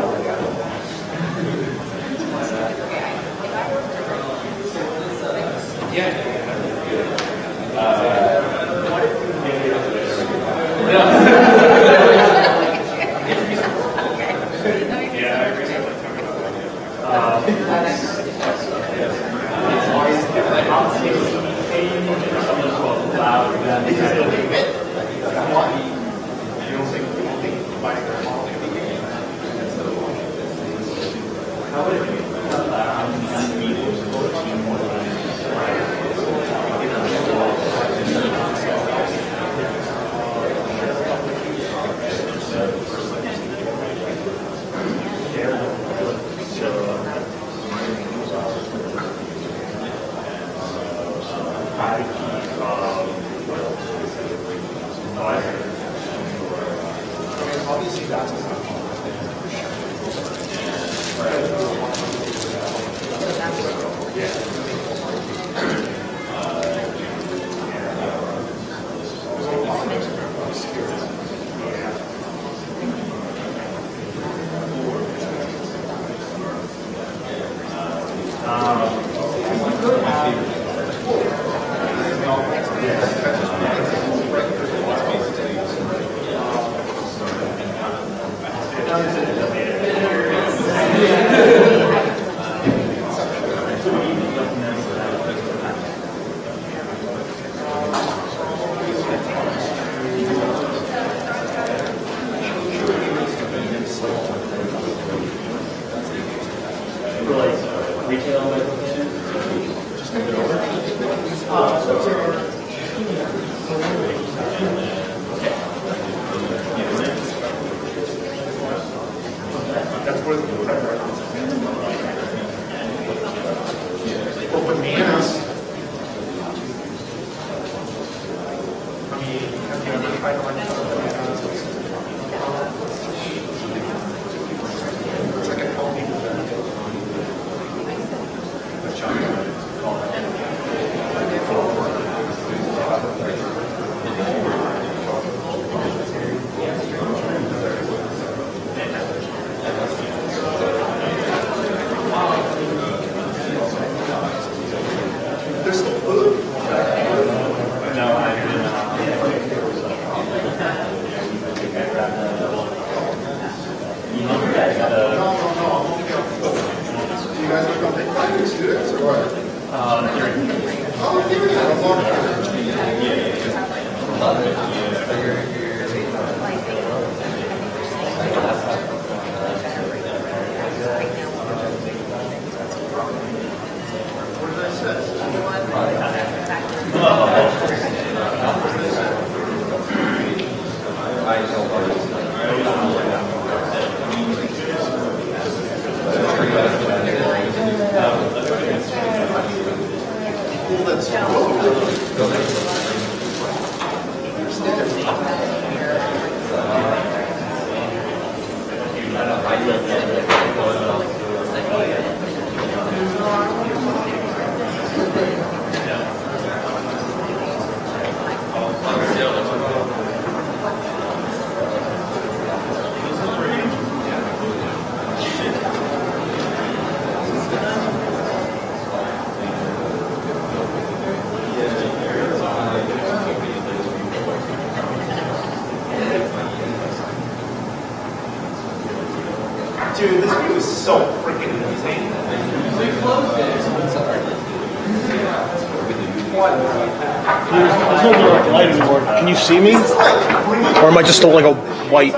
Or am I just like a white?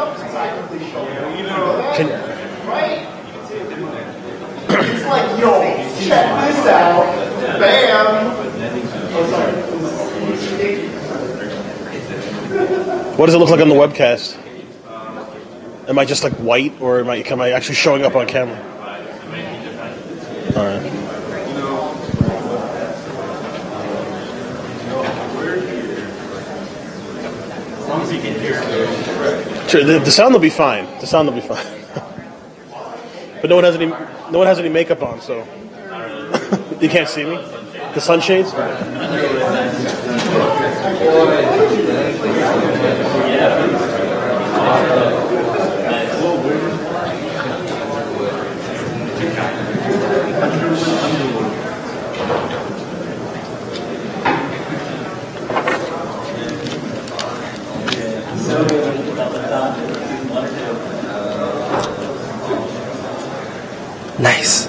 Can, It's like, yo, check this out. Bam. what does it look like on the webcast? Am I just like white, or am I am I actually showing up on camera? All right. As long as you can hear it. Sure, the, the sound will be fine. The sound will be fine. but no one has any no one has any makeup on, so you can't see me. The sunshades. Nice.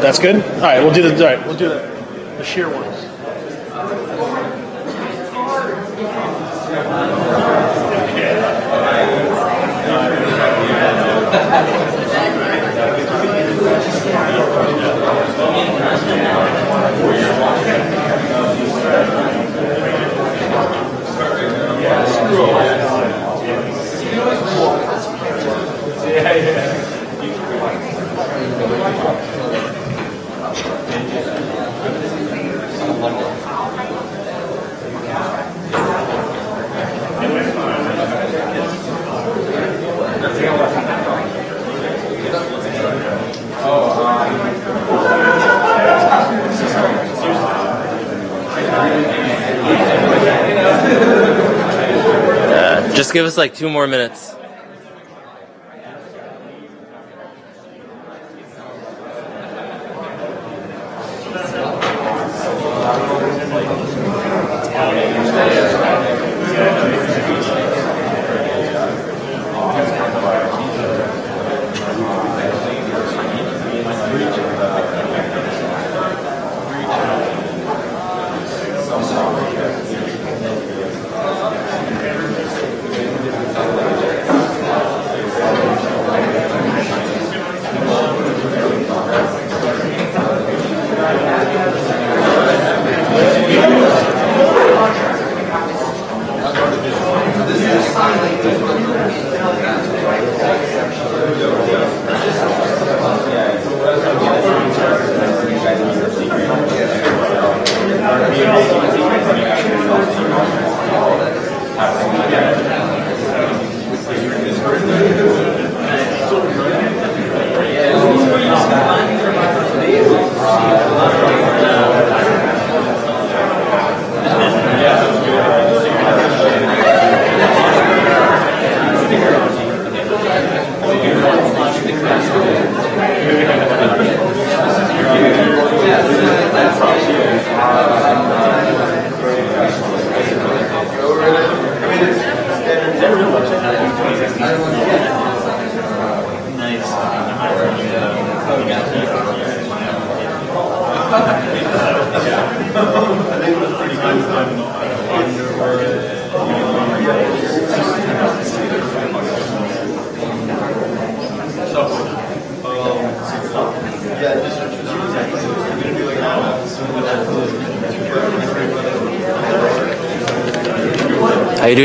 That's good. All right, we'll do the all right. We'll do the, the sheer ones. Uh, just give us like two more minutes.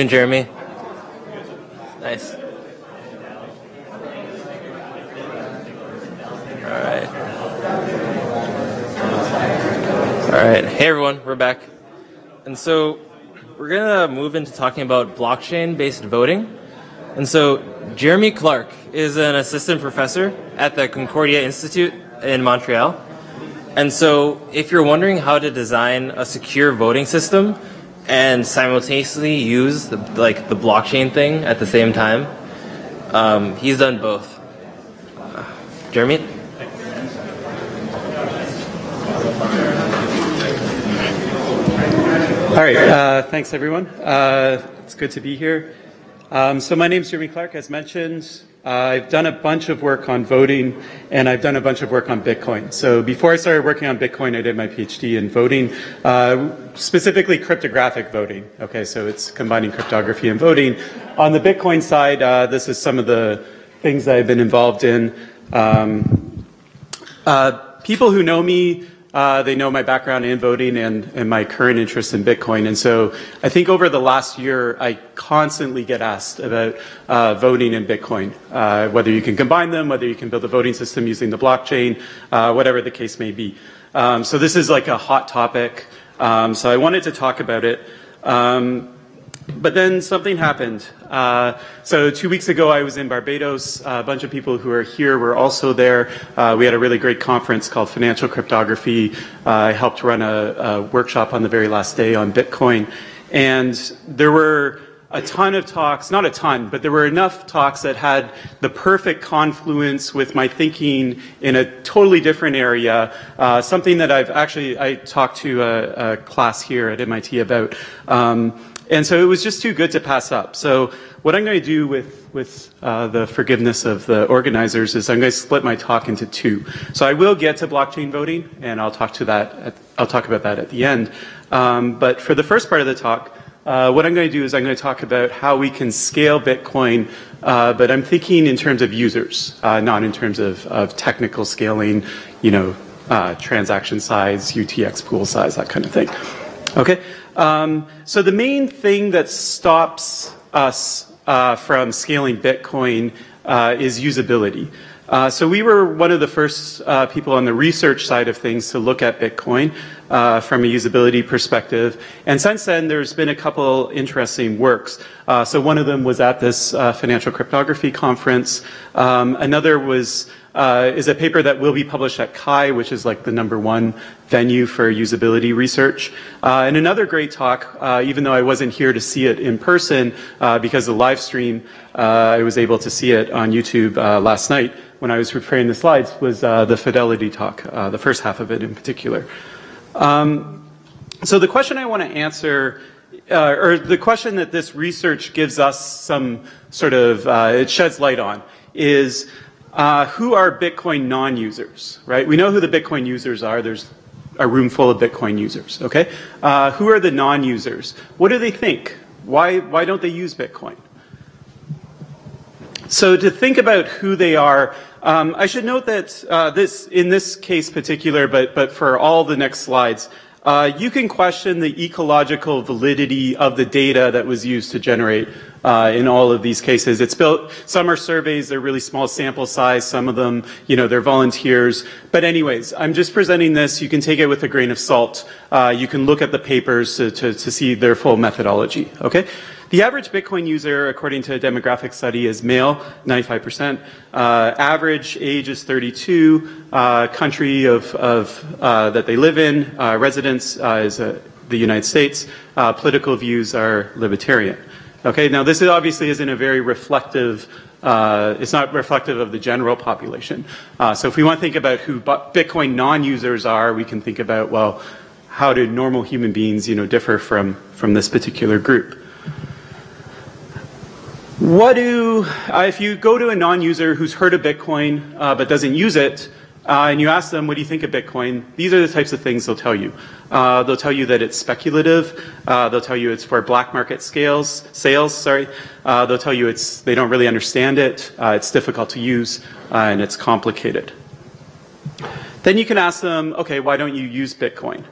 Jeremy? Nice. All right. All right. Hey, everyone. We're back. And so we're going to move into talking about blockchain-based voting. And so Jeremy Clark is an assistant professor at the Concordia Institute in Montreal. And so if you're wondering how to design a secure voting system, and simultaneously use the, like the blockchain thing at the same time. Um, he's done both. Uh, Jeremy? All right, uh, thanks everyone. Uh, it's good to be here. Um, so my name is Jeremy Clark, as mentioned. Uh, I've done a bunch of work on voting, and I've done a bunch of work on Bitcoin. So before I started working on Bitcoin, I did my PhD in voting, uh, specifically cryptographic voting. Okay, so it's combining cryptography and voting. On the Bitcoin side, uh, this is some of the things I've been involved in. Um, uh, people who know me uh, they know my background in voting and, and my current interest in Bitcoin. And so I think over the last year, I constantly get asked about uh, voting in Bitcoin, uh, whether you can combine them, whether you can build a voting system using the blockchain, uh, whatever the case may be. Um, so this is like a hot topic. Um, so I wanted to talk about it. Um, but then something happened. Uh, so two weeks ago, I was in Barbados. Uh, a bunch of people who are here were also there. Uh, we had a really great conference called Financial Cryptography. Uh, I helped run a, a, workshop on the very last day on Bitcoin. And there were a ton of talks, not a ton, but there were enough talks that had the perfect confluence with my thinking in a totally different area. Uh, something that I've actually, I talked to a, a class here at MIT about. Um, and so it was just too good to pass up. So what I'm going to do with, with uh, the forgiveness of the organizers is I'm going to split my talk into two. So I will get to blockchain voting, and I'll talk to that. At, I'll talk about that at the end. Um, but for the first part of the talk, uh, what I'm going to do is I'm going to talk about how we can scale Bitcoin, uh, but I'm thinking in terms of users, uh, not in terms of, of technical scaling, you know, uh, transaction size, UTXO pool size, that kind of thing. Okay. Um, so the main thing that stops us uh, from scaling Bitcoin uh, is usability. Uh, so we were one of the first uh, people on the research side of things to look at Bitcoin uh, from a usability perspective. And since then, there's been a couple interesting works. Uh, so one of them was at this financial cryptography conference. Um, another was uh, is a paper that will be published at CHI, which is like the number one venue for usability research. Uh, and another great talk, uh, even though I wasn't here to see it in person uh, because the live stream, uh, I was able to see it on YouTube uh, last night when I was preparing the slides, was the Fidelity talk, the first half of it in particular. Um, so the question I want to answer uh, or the question that this research gives us some sort of, uh, it sheds light on, is uh, who are Bitcoin non-users, right? We know who the Bitcoin users are. There's a room full of Bitcoin users, okay? Uh, who are the non-users? What do they think? Why, why don't they use Bitcoin? So to think about who they are, um, I should note that uh, this, in this case particular, but, but for all the next slides, uh, you can question the ecological validity of the data that was used to generate uh, in all of these cases. It's built, some are surveys, they're really small sample size, some of them, you know, they're volunteers. But anyways, I'm just presenting this. You can take it with a grain of salt. Uh, you can look at the papers to, to, to see their full methodology, okay? The average Bitcoin user, according to a demographic study, is male, 95%. Uh, average age is 32. Uh, country of, of uh, that they live in, uh, residence uh, is uh, the United States. political views are libertarian. Okay, now this is obviously isn't a very reflective uh, it's not reflective of the general population. Uh, so if we want to think about who Bitcoin non-users are, we can think about, well, how do normal human beings, you know, differ from, from this particular group? What do, uh, if you go to a non-user who's heard of Bitcoin uh, but doesn't use it, uh, and you ask them, what do you think of Bitcoin? These are the types of things they'll tell you. Uh, they'll tell you that it's speculative. Uh, they'll tell you it's for black market scales, sales, sorry. Uh, they'll tell you it's, they don't really understand it, it's difficult to use, and it's complicated. Then you can ask them, okay, why don't you use Bitcoin?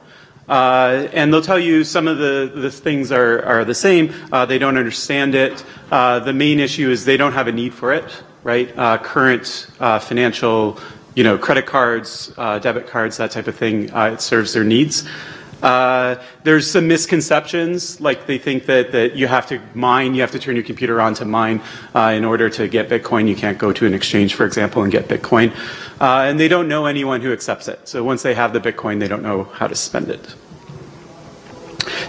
Uh, and they'll tell you some of the, the things are, are the same. Uh, they don't understand it. Uh, the main issue is they don't have a need for it, right? Uh, current uh, financial, you know, credit cards, uh, debit cards, that type of thing, it serves their needs. there's some misconceptions, like they think that, that you have to mine, you have to turn your computer on to mine in order to get Bitcoin. You can't go to an exchange, for example, and get Bitcoin. Uh, and they don't know anyone who accepts it. So once they have the Bitcoin, they don't know how to spend it.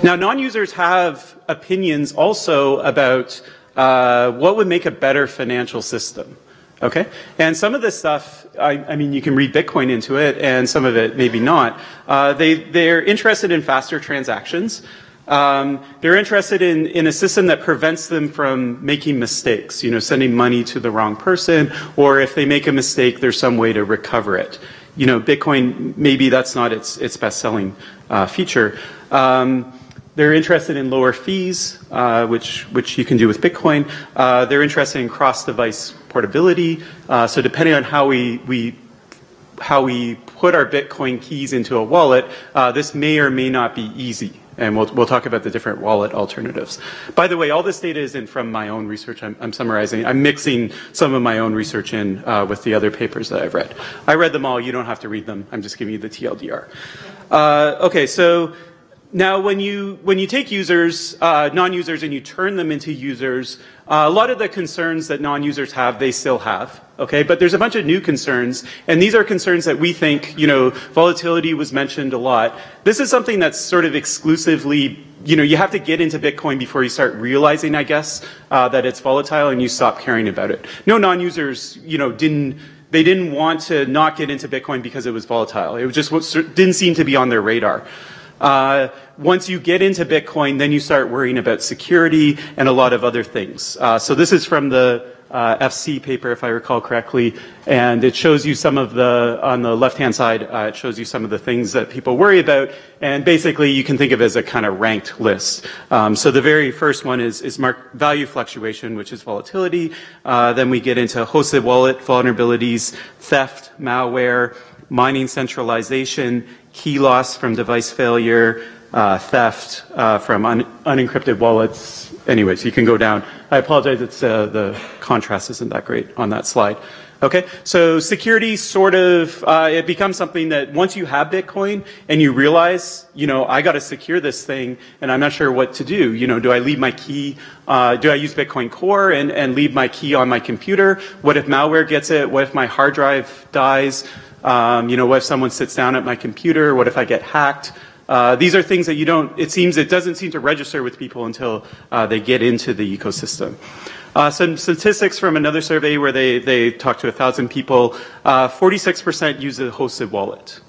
Now, non-users have opinions also about uh, what would make a better financial system. Okay, and some of this stuff, I, I, mean, you can read Bitcoin into it, and some of it maybe not. Uh, they they're interested in faster transactions. Um, they're interested in, in a system that prevents them from making mistakes, you know, sending money to the wrong person, or if they make a mistake, there's some way to recover it. You know, Bitcoin, maybe that's not its, its best-selling uh, feature. Um, they're interested in lower fees, uh, which, which you can do with Bitcoin. Uh, they're interested in cross-device portability. Uh, so depending on how we, we, how we put our Bitcoin keys into a wallet, uh, this may or may not be easy and we'll, we'll talk about the different wallet alternatives. By the way, all this data isn't from my own research. I'm, I'm summarizing. I'm mixing some of my own research in uh, with the other papers that I've read. I read them all. You don't have to read them. I'm just giving you the TLDR. Uh, okay, so now, when you, when you take users, uh, non-users, and you turn them into users, uh, a lot of the concerns that non-users have, they still have. Okay, but there's a bunch of new concerns, and these are concerns that we think, you know, volatility was mentioned a lot. This is something that's sort of exclusively, you know, you have to get into Bitcoin before you start realizing, I guess, uh, that it's volatile, and you stop caring about it. No non-users, you know, didn't they didn't want to not get into Bitcoin because it was volatile. It just didn't seem to be on their radar. Uh, once you get into Bitcoin, then you start worrying about security and a lot of other things. Uh, so this is from the uh, FC paper, if I recall correctly, and it shows you some of the, on the left-hand side, uh, it shows you some of the things that people worry about, and basically you can think of it as a kind of ranked list. Um, so the very first one is, is mark value fluctuation, which is volatility. Uh, then we get into hosted wallet vulnerabilities, theft, malware, mining centralization, key loss from device failure, uh, theft uh, from un unencrypted wallets. Anyways, you can go down. I apologize, it's, uh, the contrast isn't that great on that slide. Okay, so security sort of, uh, it becomes something that once you have Bitcoin and you realize, you know, I got to secure this thing and I'm not sure what to do. You know, do I leave my key, uh, do I use Bitcoin Core and, and leave my key on my computer? What if malware gets it? What if my hard drive dies? Um, you know, what if someone sits down at my computer? What if I get hacked? Uh, these are things that you don't, it seems, it doesn't seem to register with people until uh, they get into the ecosystem. Uh, some statistics from another survey where they, they talked to a thousand people, 46% uh, use a hosted wallet.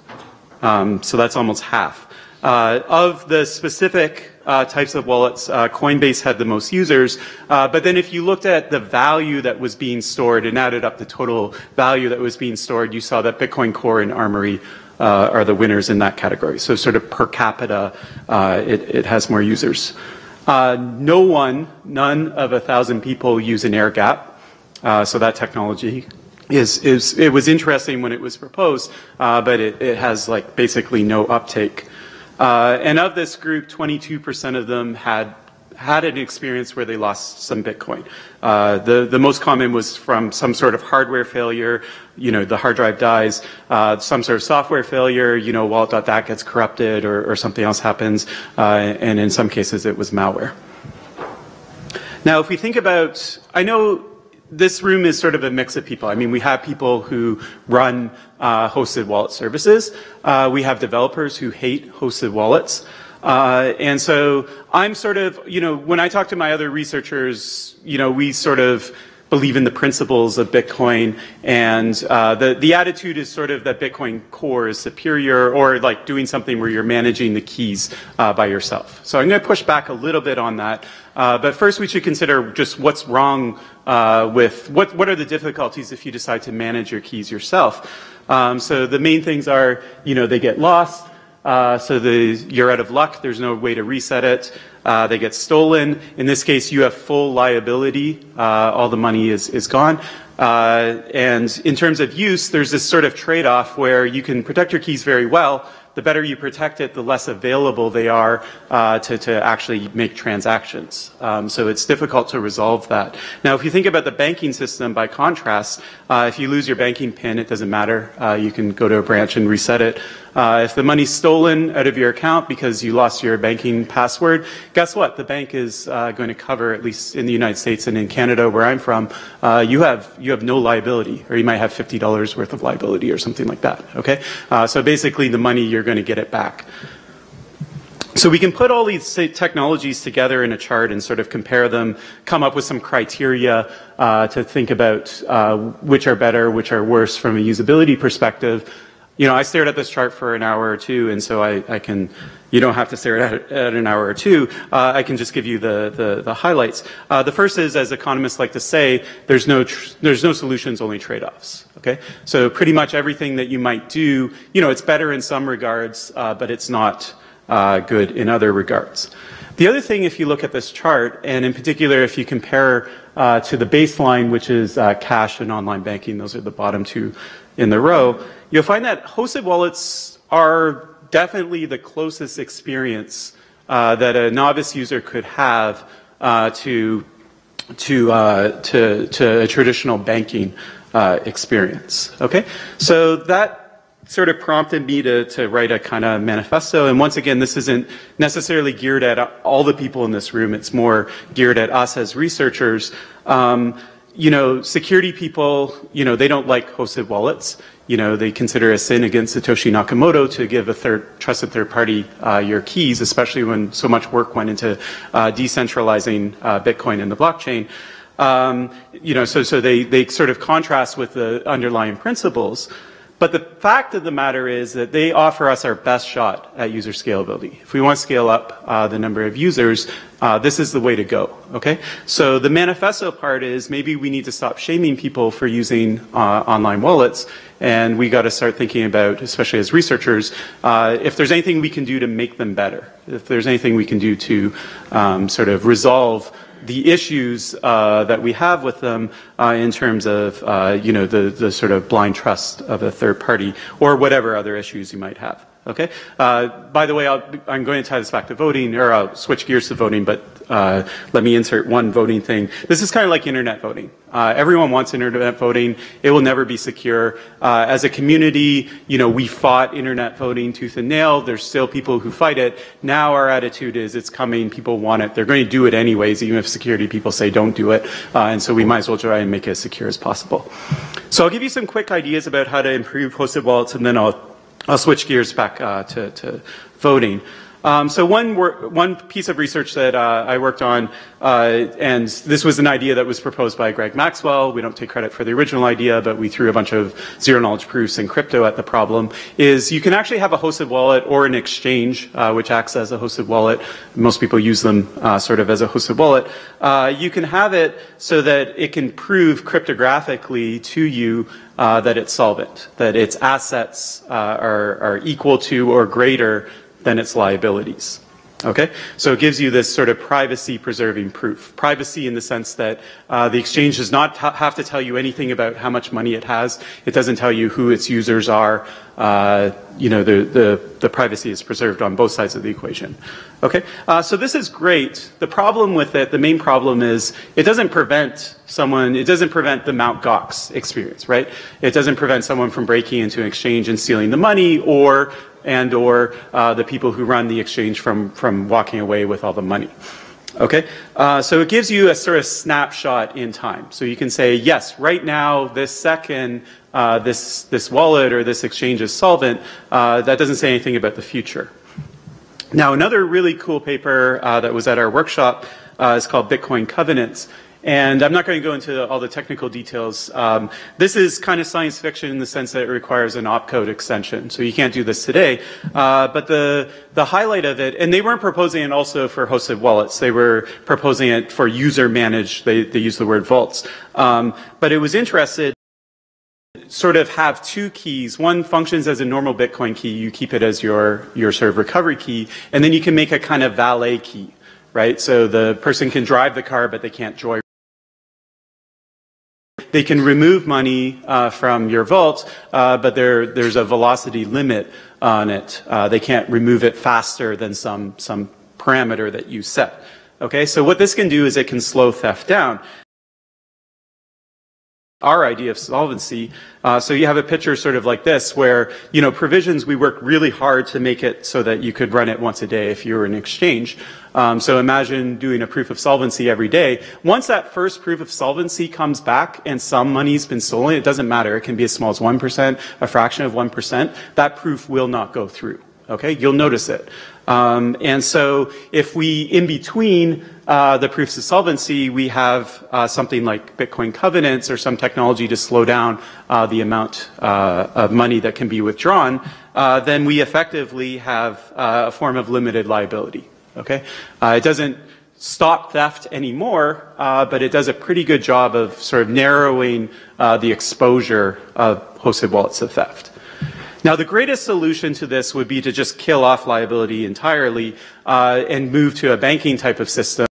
Um, so that's almost half. Uh, of the specific uh, types of wallets, uh, Coinbase had the most users. Uh, but then if you looked at the value that was being stored and added up the total value that was being stored, you saw that Bitcoin Core and Armory uh, are the winners in that category. So sort of per capita, uh, it, it, has more users. no one, none of a thousand people use an air gap. so that technology is, is, it was interesting when it was proposed, but it, it has like basically no uptake. Uh, and of this group, 22% of them had had an experience where they lost some Bitcoin. Uh, the, the most common was from some sort of hardware failure, you know, the hard drive dies, uh, some sort of software failure, you know, wallet.dat gets corrupted or, or something else happens, uh, and in some cases it was malware. Now, if we think about, I know this room is sort of a mix of people. I mean, we have people who run uh, hosted wallet services. Uh, we have developers who hate hosted wallets. Uh, and so I'm sort of, you know, when I talk to my other researchers, you know, we sort of believe in the principles of Bitcoin, and uh, the the attitude is sort of that Bitcoin Core is superior, or like doing something where you're managing the keys uh, by yourself. So I'm going to push back a little bit on that. Uh, but first, we should consider just what's wrong uh, with what what are the difficulties if you decide to manage your keys yourself. Um, so the main things are, you know, they get lost. Uh, so the, you're out of luck. There's no way to reset it. Uh, they get stolen. In this case, you have full liability. Uh, all the money is, is gone. Uh, and in terms of use, there's this sort of trade-off where you can protect your keys very well, the better you protect it, the less available they are uh, to, to actually make transactions. Um, so it's difficult to resolve that. Now, if you think about the banking system, by contrast, uh, if you lose your banking PIN, it doesn't matter. Uh, you can go to a branch and reset it. Uh, if the money's stolen out of your account because you lost your banking password, guess what? The bank is uh, going to cover, at least in the United States and in Canada, where I'm from, uh, you have you have no liability, or you might have fifty dollars worth of liability or something like that. Okay, uh, so basically, the money you're going to get it back. So we can put all these technologies together in a chart and sort of compare them, come up with some criteria uh, to think about uh, which are better, which are worse from a usability perspective. You know, I stared at this chart for an hour or two, and so I, I can, you don't have to stare at it at an hour or two. Uh, I can just give you the, the, the highlights. Uh, the first is, as economists like to say, there's no, there's no solutions, only trade-offs. Okay? So pretty much everything that you might do, you know, it's better in some regards, uh, but it's not uh, good in other regards. The other thing, if you look at this chart, and in particular if you compare uh, to the baseline, which is uh, cash and online banking, those are the bottom two in the row, you'll find that hosted wallets are definitely the closest experience uh, that a novice user could have uh, to, to, uh, to, to a traditional banking experience. Okay, so that sort of prompted me to, to write a kind of manifesto. And once again, this isn't necessarily geared at all the people in this room. It's more geared at us as researchers. Um, you know, security people, you know, they don't like hosted wallets. You know, they consider a sin against Satoshi Nakamoto to give a third, trusted third party uh, your keys, especially when so much work went into uh, decentralizing uh, Bitcoin and the blockchain. Um, you know, so, so they, they sort of contrast with the underlying principles. But the fact of the matter is that they offer us our best shot at user scalability. If we want to scale up uh, the number of users, uh, this is the way to go. Okay, so the manifesto part is maybe we need to stop shaming people for using uh, online wallets, and we got to start thinking about, especially as researchers, uh, if there's anything we can do to make them better, if there's anything we can do to um, sort of resolve the issues uh, that we have with them uh, in terms of, uh, you know, the, the sort of blind trust of a third party or whatever other issues you might have. Okay. Uh, by the way, i am going to tie this back to voting, or I'll switch gears to voting, but uh, let me insert one voting thing. This is kind of like internet voting. Uh, everyone wants internet voting. It will never be secure. Uh, as a community, you know, we fought internet voting tooth and nail. There's still people who fight it. Now our attitude is it's coming. People want it. They're going to do it anyways, even if security people say don't do it. Uh, and so we might as well try and make it as secure as possible. So I'll give you some quick ideas about how to improve hosted wallets, and then I'll I'll switch gears back uh, to, to, voting. Um, so one, one piece of research that uh, I worked on, uh, and this was an idea that was proposed by Greg Maxwell. We don't take credit for the original idea, but we threw a bunch of zero knowledge proofs and crypto at the problem, is you can actually have a hosted wallet or an exchange, uh, which acts as a hosted wallet. Most people use them uh, sort of as a hosted wallet. Uh, you can have it so that it can prove cryptographically to you uh, that it's solvent, that its assets are, are equal to or greater than its liabilities. Okay, so it gives you this sort of privacy preserving proof. Privacy in the sense that uh, the exchange does not have to tell you anything about how much money it has. It doesn't tell you who its users are. Uh, you know, the, the, the, privacy is preserved on both sides of the equation. Okay, uh, so this is great. The problem with it, the main problem is it doesn't prevent someone, it doesn't prevent the Mount Gox experience, right? It doesn't prevent someone from breaking into an exchange and stealing the money or and or uh, the people who run the exchange from, from walking away with all the money. Okay, uh, so it gives you a sort of snapshot in time. So you can say, yes, right now, this second, uh, this, this wallet or this exchange is solvent. Uh, that doesn't say anything about the future. Now, another really cool paper uh, that was at our workshop uh, is called Bitcoin Covenants. And I'm not going to go into all the technical details. Um, this is kind of science fiction in the sense that it requires an opcode extension. So you can't do this today. Uh, but the, the highlight of it, and they weren't proposing it also for hosted wallets. They were proposing it for user managed. They, they use the word vaults. Um, but it was interested sort of have two keys. One functions as a normal Bitcoin key. You keep it as your, your sort of recovery key. And then you can make a kind of valet key, right? So the person can drive the car, but they can't joy they can remove money uh, from your vault, uh, but there, there's a velocity limit on it. Uh, they can't remove it faster than some, some parameter that you set. Okay, so what this can do is it can slow theft down our idea of solvency. Uh, so you have a picture sort of like this where, you know, provisions, we work really hard to make it so that you could run it once a day if you were an exchange. Um, so imagine doing a proof of solvency every day. Once that first proof of solvency comes back and some money's been stolen, it doesn't matter. It can be as small as 1%, a fraction of 1%. That proof will not go through. Okay, you'll notice it. Um, and so if we, in between uh, the proofs of solvency, we have uh, something like Bitcoin covenants or some technology to slow down uh, the amount uh, of money that can be withdrawn, uh, then we effectively have uh, a form of limited liability. Okay, it doesn't stop theft anymore, but it does a pretty good job of sort of narrowing the exposure of hosted wallets to theft. Now, the greatest solution to this would be to just kill off liability entirely uh, and move to a banking type of system.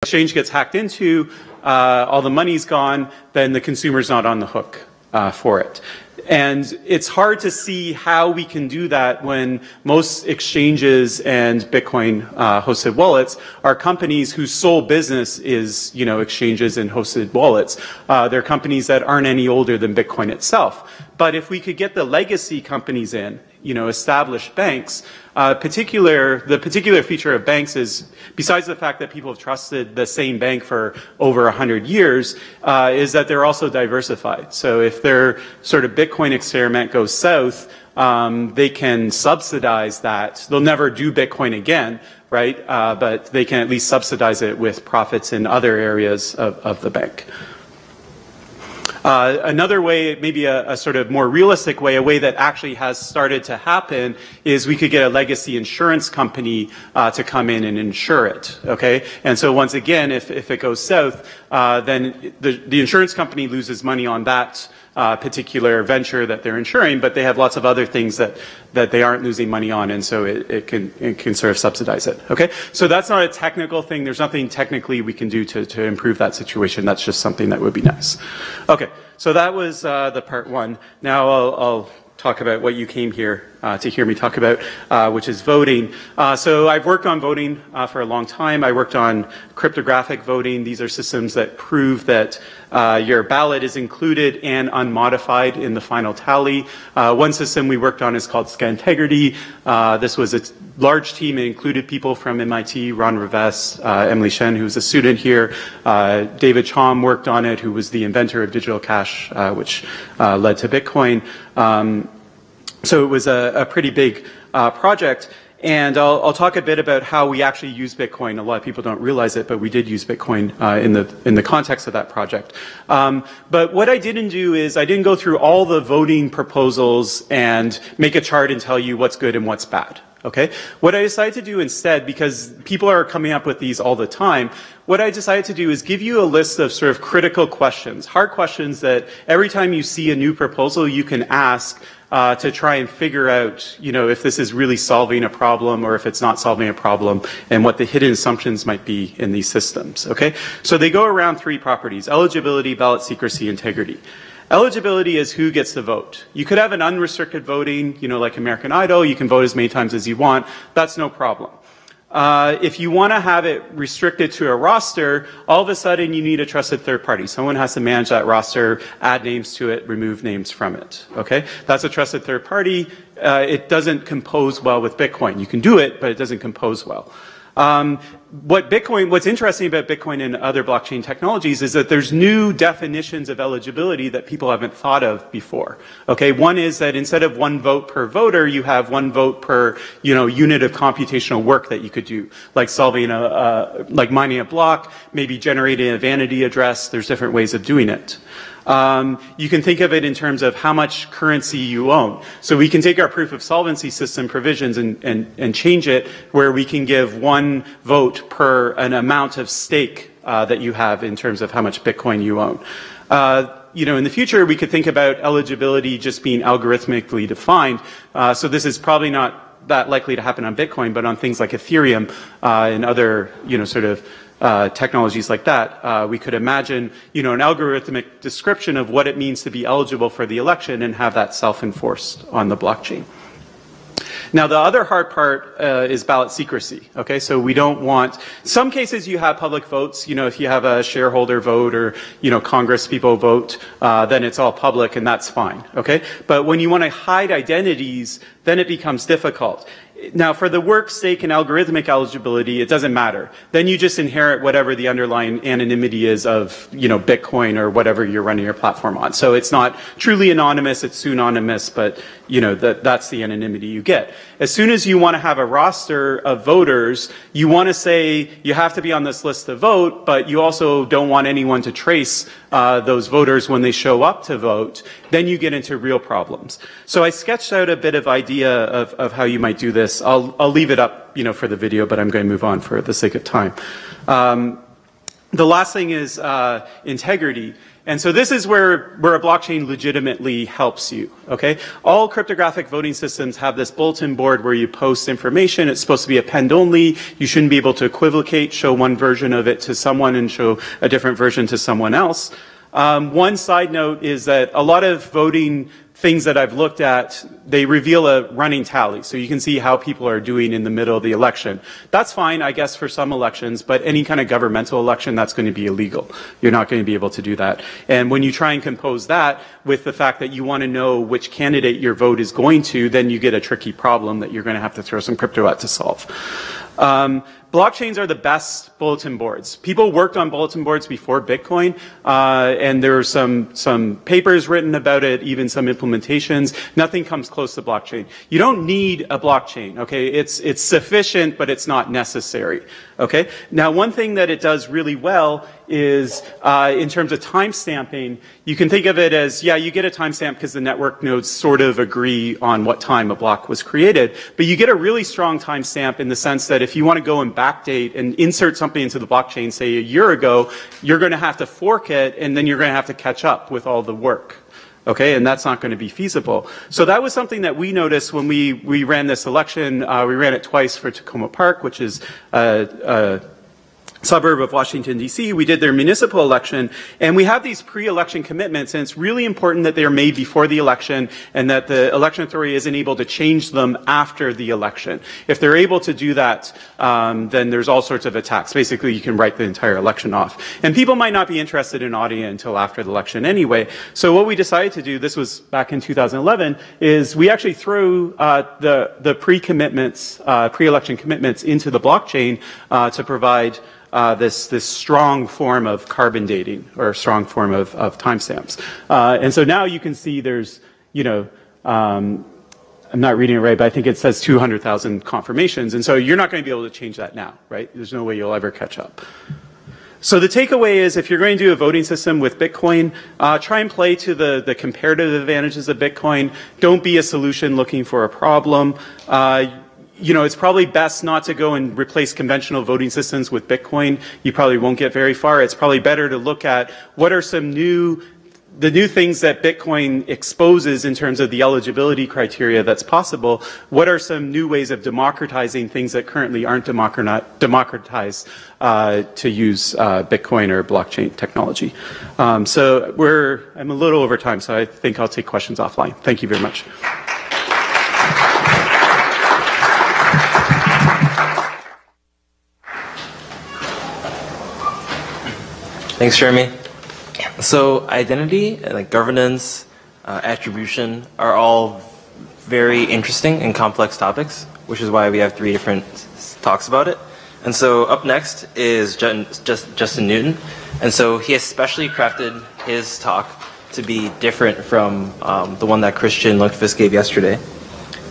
Exchange gets hacked into, uh, all the money's gone, then the consumer's not on the hook uh, for it. And it's hard to see how we can do that when most exchanges and Bitcoin uh, hosted wallets are companies whose sole business is, you know, exchanges and hosted wallets. Uh, they're companies that aren't any older than Bitcoin itself. But if we could get the legacy companies in, you know, established banks, uh, particular, the particular feature of banks is, besides the fact that people have trusted the same bank for over 100 years, uh, is that they're also diversified. So if their sort of Bitcoin experiment goes south, um, they can subsidize that. They'll never do Bitcoin again, right? Uh, but they can at least subsidize it with profits in other areas of, of the bank. Uh, another way, maybe a, a, sort of more realistic way, a way that actually has started to happen, is we could get a legacy insurance company uh, to come in and insure it. Okay, and so once again, if if it goes south, uh, then the the insurance company loses money on that. Uh, particular venture that they're insuring, but they have lots of other things that, that they aren't losing money on, and so it, it, can, it can sort of subsidize it. Okay, so that's not a technical thing. There's nothing technically we can do to, to improve that situation. That's just something that would be nice. Okay, so that was uh, the part one. Now I'll, I'll talk about what you came here uh, to hear me talk about, uh, which is voting. Uh, so I've worked on voting uh, for a long time. I worked on cryptographic voting. These are systems that prove that uh, your ballot is included and unmodified in the final tally. Uh, one system we worked on is called Scantegrity. this was a large team. It included people from MIT, Ron Rivest, Emily Shen, who was a student here. David Chaum worked on it, who was the inventor of digital cash, which led to Bitcoin. Um, so it was a, a pretty big uh, project. And I'll, I'll, talk a bit about how we actually use Bitcoin. A lot of people don't realize it, but we did use Bitcoin uh, in the in the context of that project. Um, but what I didn't do is I didn't go through all the voting proposals and make a chart and tell you what's good and what's bad. Okay. What I decided to do instead, because people are coming up with these all the time, what I decided to do is give you a list of sort of critical questions, hard questions that every time you see a new proposal, you can ask uh, to try and figure out, you know, if this is really solving a problem or if it's not solving a problem and what the hidden assumptions might be in these systems, okay? So they go around three properties, eligibility, ballot secrecy, integrity. Eligibility is who gets the vote. You could have an unrestricted voting, you know, like American Idol, you can vote as many times as you want, that's no problem. Uh, if you want to have it restricted to a roster, all of a sudden you need a trusted third party. Someone has to manage that roster, add names to it, remove names from it. Okay, that's a trusted third party. Uh, it doesn't compose well with Bitcoin. You can do it, but it doesn't compose well. Um, what Bitcoin, what's interesting about Bitcoin and other blockchain technologies is that there's new definitions of eligibility that people haven't thought of before. Okay, one is that instead of one vote per voter, you have one vote per, you know, unit of computational work that you could do, like solving a, uh, like mining a block, maybe generating a vanity address. There's different ways of doing it. Um, you can think of it in terms of how much currency you own. So we can take our proof of solvency system provisions and, and, and change it where we can give one vote per an amount of stake uh, that you have in terms of how much Bitcoin you own. Uh, you know, in the future, we could think about eligibility just being algorithmically defined. Uh, so this is probably not that likely to happen on Bitcoin, but on things like Ethereum uh, and other, you know, sort of uh, technologies like that, uh, we could imagine, you know, an algorithmic description of what it means to be eligible for the election and have that self-enforced on the blockchain. Now, the other hard part uh, is ballot secrecy. Okay, so we don't want. Some cases you have public votes. You know, if you have a shareholder vote or you know Congress people vote, uh, then it's all public and that's fine. Okay, but when you want to hide identities, then it becomes difficult. Now, for the work, stake, and algorithmic eligibility, it doesn't matter. Then you just inherit whatever the underlying anonymity is of, you know, Bitcoin or whatever you're running your platform on. So it's not truly anonymous, it's pseudonymous, but, you know, that, that's the anonymity you get. As soon as you want to have a roster of voters, you want to say you have to be on this list to vote, but you also don't want anyone to trace uh, those voters when they show up to vote, then you get into real problems. So I sketched out a bit of idea of, of how you might do this. I'll, I'll leave it up, you know, for the video, but I'm going to move on for the sake of time. Um, the last thing is uh, integrity. And so this is where, where a blockchain legitimately helps you, okay? All cryptographic voting systems have this bulletin board where you post information. It's supposed to be append only. You shouldn't be able to equivocate, show one version of it to someone and show a different version to someone else. Um, one side note is that a lot of voting things that I've looked at, they reveal a running tally. So you can see how people are doing in the middle of the election. That's fine, I guess, for some elections, but any kind of governmental election, that's going to be illegal. You're not going to be able to do that. And when you try and compose that with the fact that you want to know which candidate your vote is going to, then you get a tricky problem that you're going to have to throw some crypto at to solve. Um, blockchains are the best bulletin boards. People worked on bulletin boards before Bitcoin, uh, and there are some some papers written about it, even some implementations. Nothing comes close to blockchain. You don't need a blockchain. Okay, it's it's sufficient, but it's not necessary. Okay. Now, one thing that it does really well is uh, in terms of timestamping. You can think of it as yeah, you get a timestamp because the network nodes sort of agree on what time a block was created, but you get a really strong timestamp in the sense that if you want to go and backdate and insert something into the blockchain, say a year ago, you're going to have to fork it, and then you're going to have to catch up with all the work. Okay, and that's not going to be feasible. So that was something that we noticed when we, we ran this election. Uh, we ran it twice for Takoma Park, which is uh, uh, suburb of Washington, D.C. We did their municipal election, and we have these pre-election commitments, and it's really important that they're made before the election and that the election authority isn't able to change them after the election. If they're able to do that, um, then there's all sorts of attacks. Basically, you can write the entire election off. And people might not be interested in audio until after the election anyway. So what we decided to do, this was back in 2011, is we actually threw uh, the, the pre-commitments, uh, pre-election commitments into the blockchain uh, to provide uh, this this strong form of carbon dating or strong form of, of timestamps. Uh, and so now you can see there's you know. Um, I'm not reading it right, but I think it says 200,000 confirmations. And so you're not going to be able to change that now, right? There's no way you'll ever catch up. So the takeaway is if you're going to do a voting system with Bitcoin, uh, try and play to the, the comparative advantages of Bitcoin. Don't be a solution looking for a problem. Uh, you know, it's probably best not to go and replace conventional voting systems with Bitcoin. You probably won't get very far. It's probably better to look at what are some new the new things that Bitcoin exposes in terms of the eligibility criteria that's possible, what are some new ways of democratizing things that currently aren't democratized uh, to use uh, Bitcoin or blockchain technology? Um, so we're, I'm a little over time, so I think I'll take questions offline. Thank you very much. Thanks, Jeremy. So identity, like governance, uh, attribution are all very interesting and complex topics, which is why we have three different talks about it. And so up next is Justin Newton. And so he has specially crafted his talk to be different from um, the one that Christian Lundkvist gave yesterday.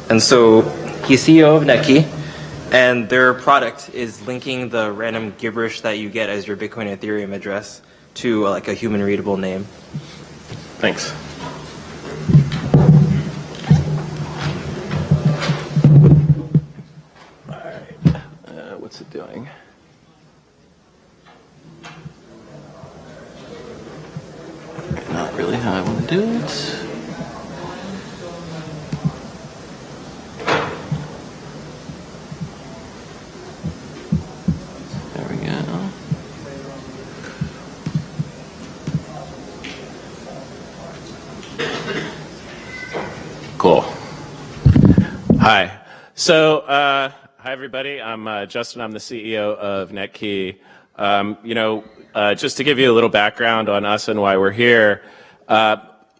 And so he's CEO of Netki, and their product is linking the random gibberish that you get as your Bitcoin Ethereum address to uh, like a human readable name. Thanks. All right. Uh, what's it doing? Not really how I want to do it. Hi. So, uh, hi everybody. I'm uh, Justin. I'm the CEO of Netki. Um, you know, uh, just to give you a little background on us and why we're here.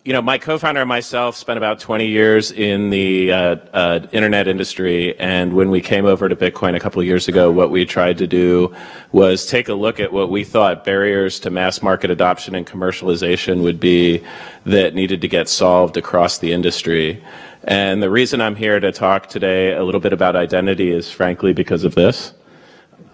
You know, my co-founder and myself spent about 20 years in the uh, uh, internet industry, and when we came over to Bitcoin a couple of years ago, what we tried to do was take a look at what we thought barriers to mass market adoption and commercialization would be that needed to get solved across the industry. And the reason I'm here to talk today a little bit about identity is frankly because of this.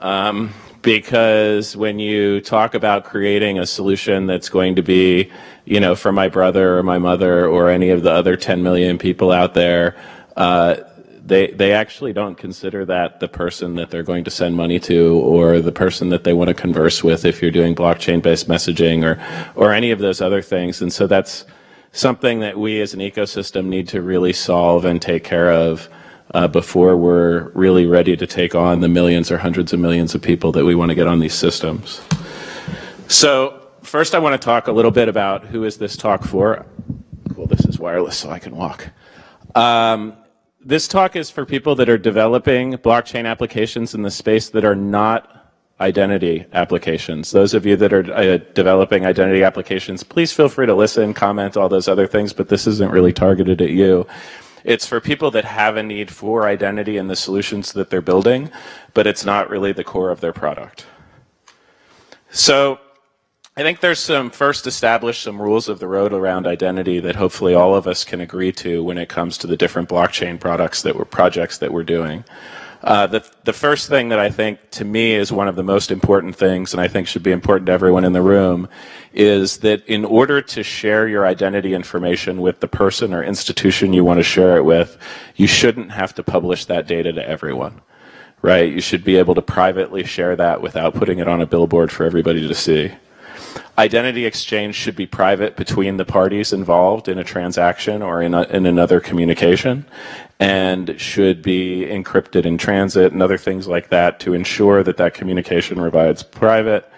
Um, because when you talk about creating a solution that's going to be, you know, for my brother or my mother or any of the other 10 million people out there, uh, they they actually don't consider that the person that they're going to send money to or the person that they want to converse with if you're doing blockchain based messaging or or any of those other things. And so that's something that we as an ecosystem need to really solve and take care of uh, before we're really ready to take on the millions or hundreds of millions of people that we want to get on these systems. So first I want to talk a little bit about who is this talk for. Cool, this is wireless so I can walk. Um, this talk is for people that are developing blockchain applications in the space that are not identity applications. Those of you that are uh, developing identity applications, please feel free to listen, comment, all those other things, but this isn't really targeted at you. It's for people that have a need for identity in the solutions that they're building, but it's not really the core of their product. So I think there's some first established some rules of the road around identity that hopefully all of us can agree to when it comes to the different blockchain products that we're projects that we're doing. Uh, the, the first thing that I think to me is one of the most important things, and I think should be important to everyone in the room, is that in order to share your identity information with the person or institution you want to share it with, you shouldn't have to publish that data to everyone. Right? You should be able to privately share that without putting it on a billboard for everybody to see. Identity exchange should be private between the parties involved in a transaction or in, a, in another communication and should be encrypted in transit and other things like that to ensure that that communication remains private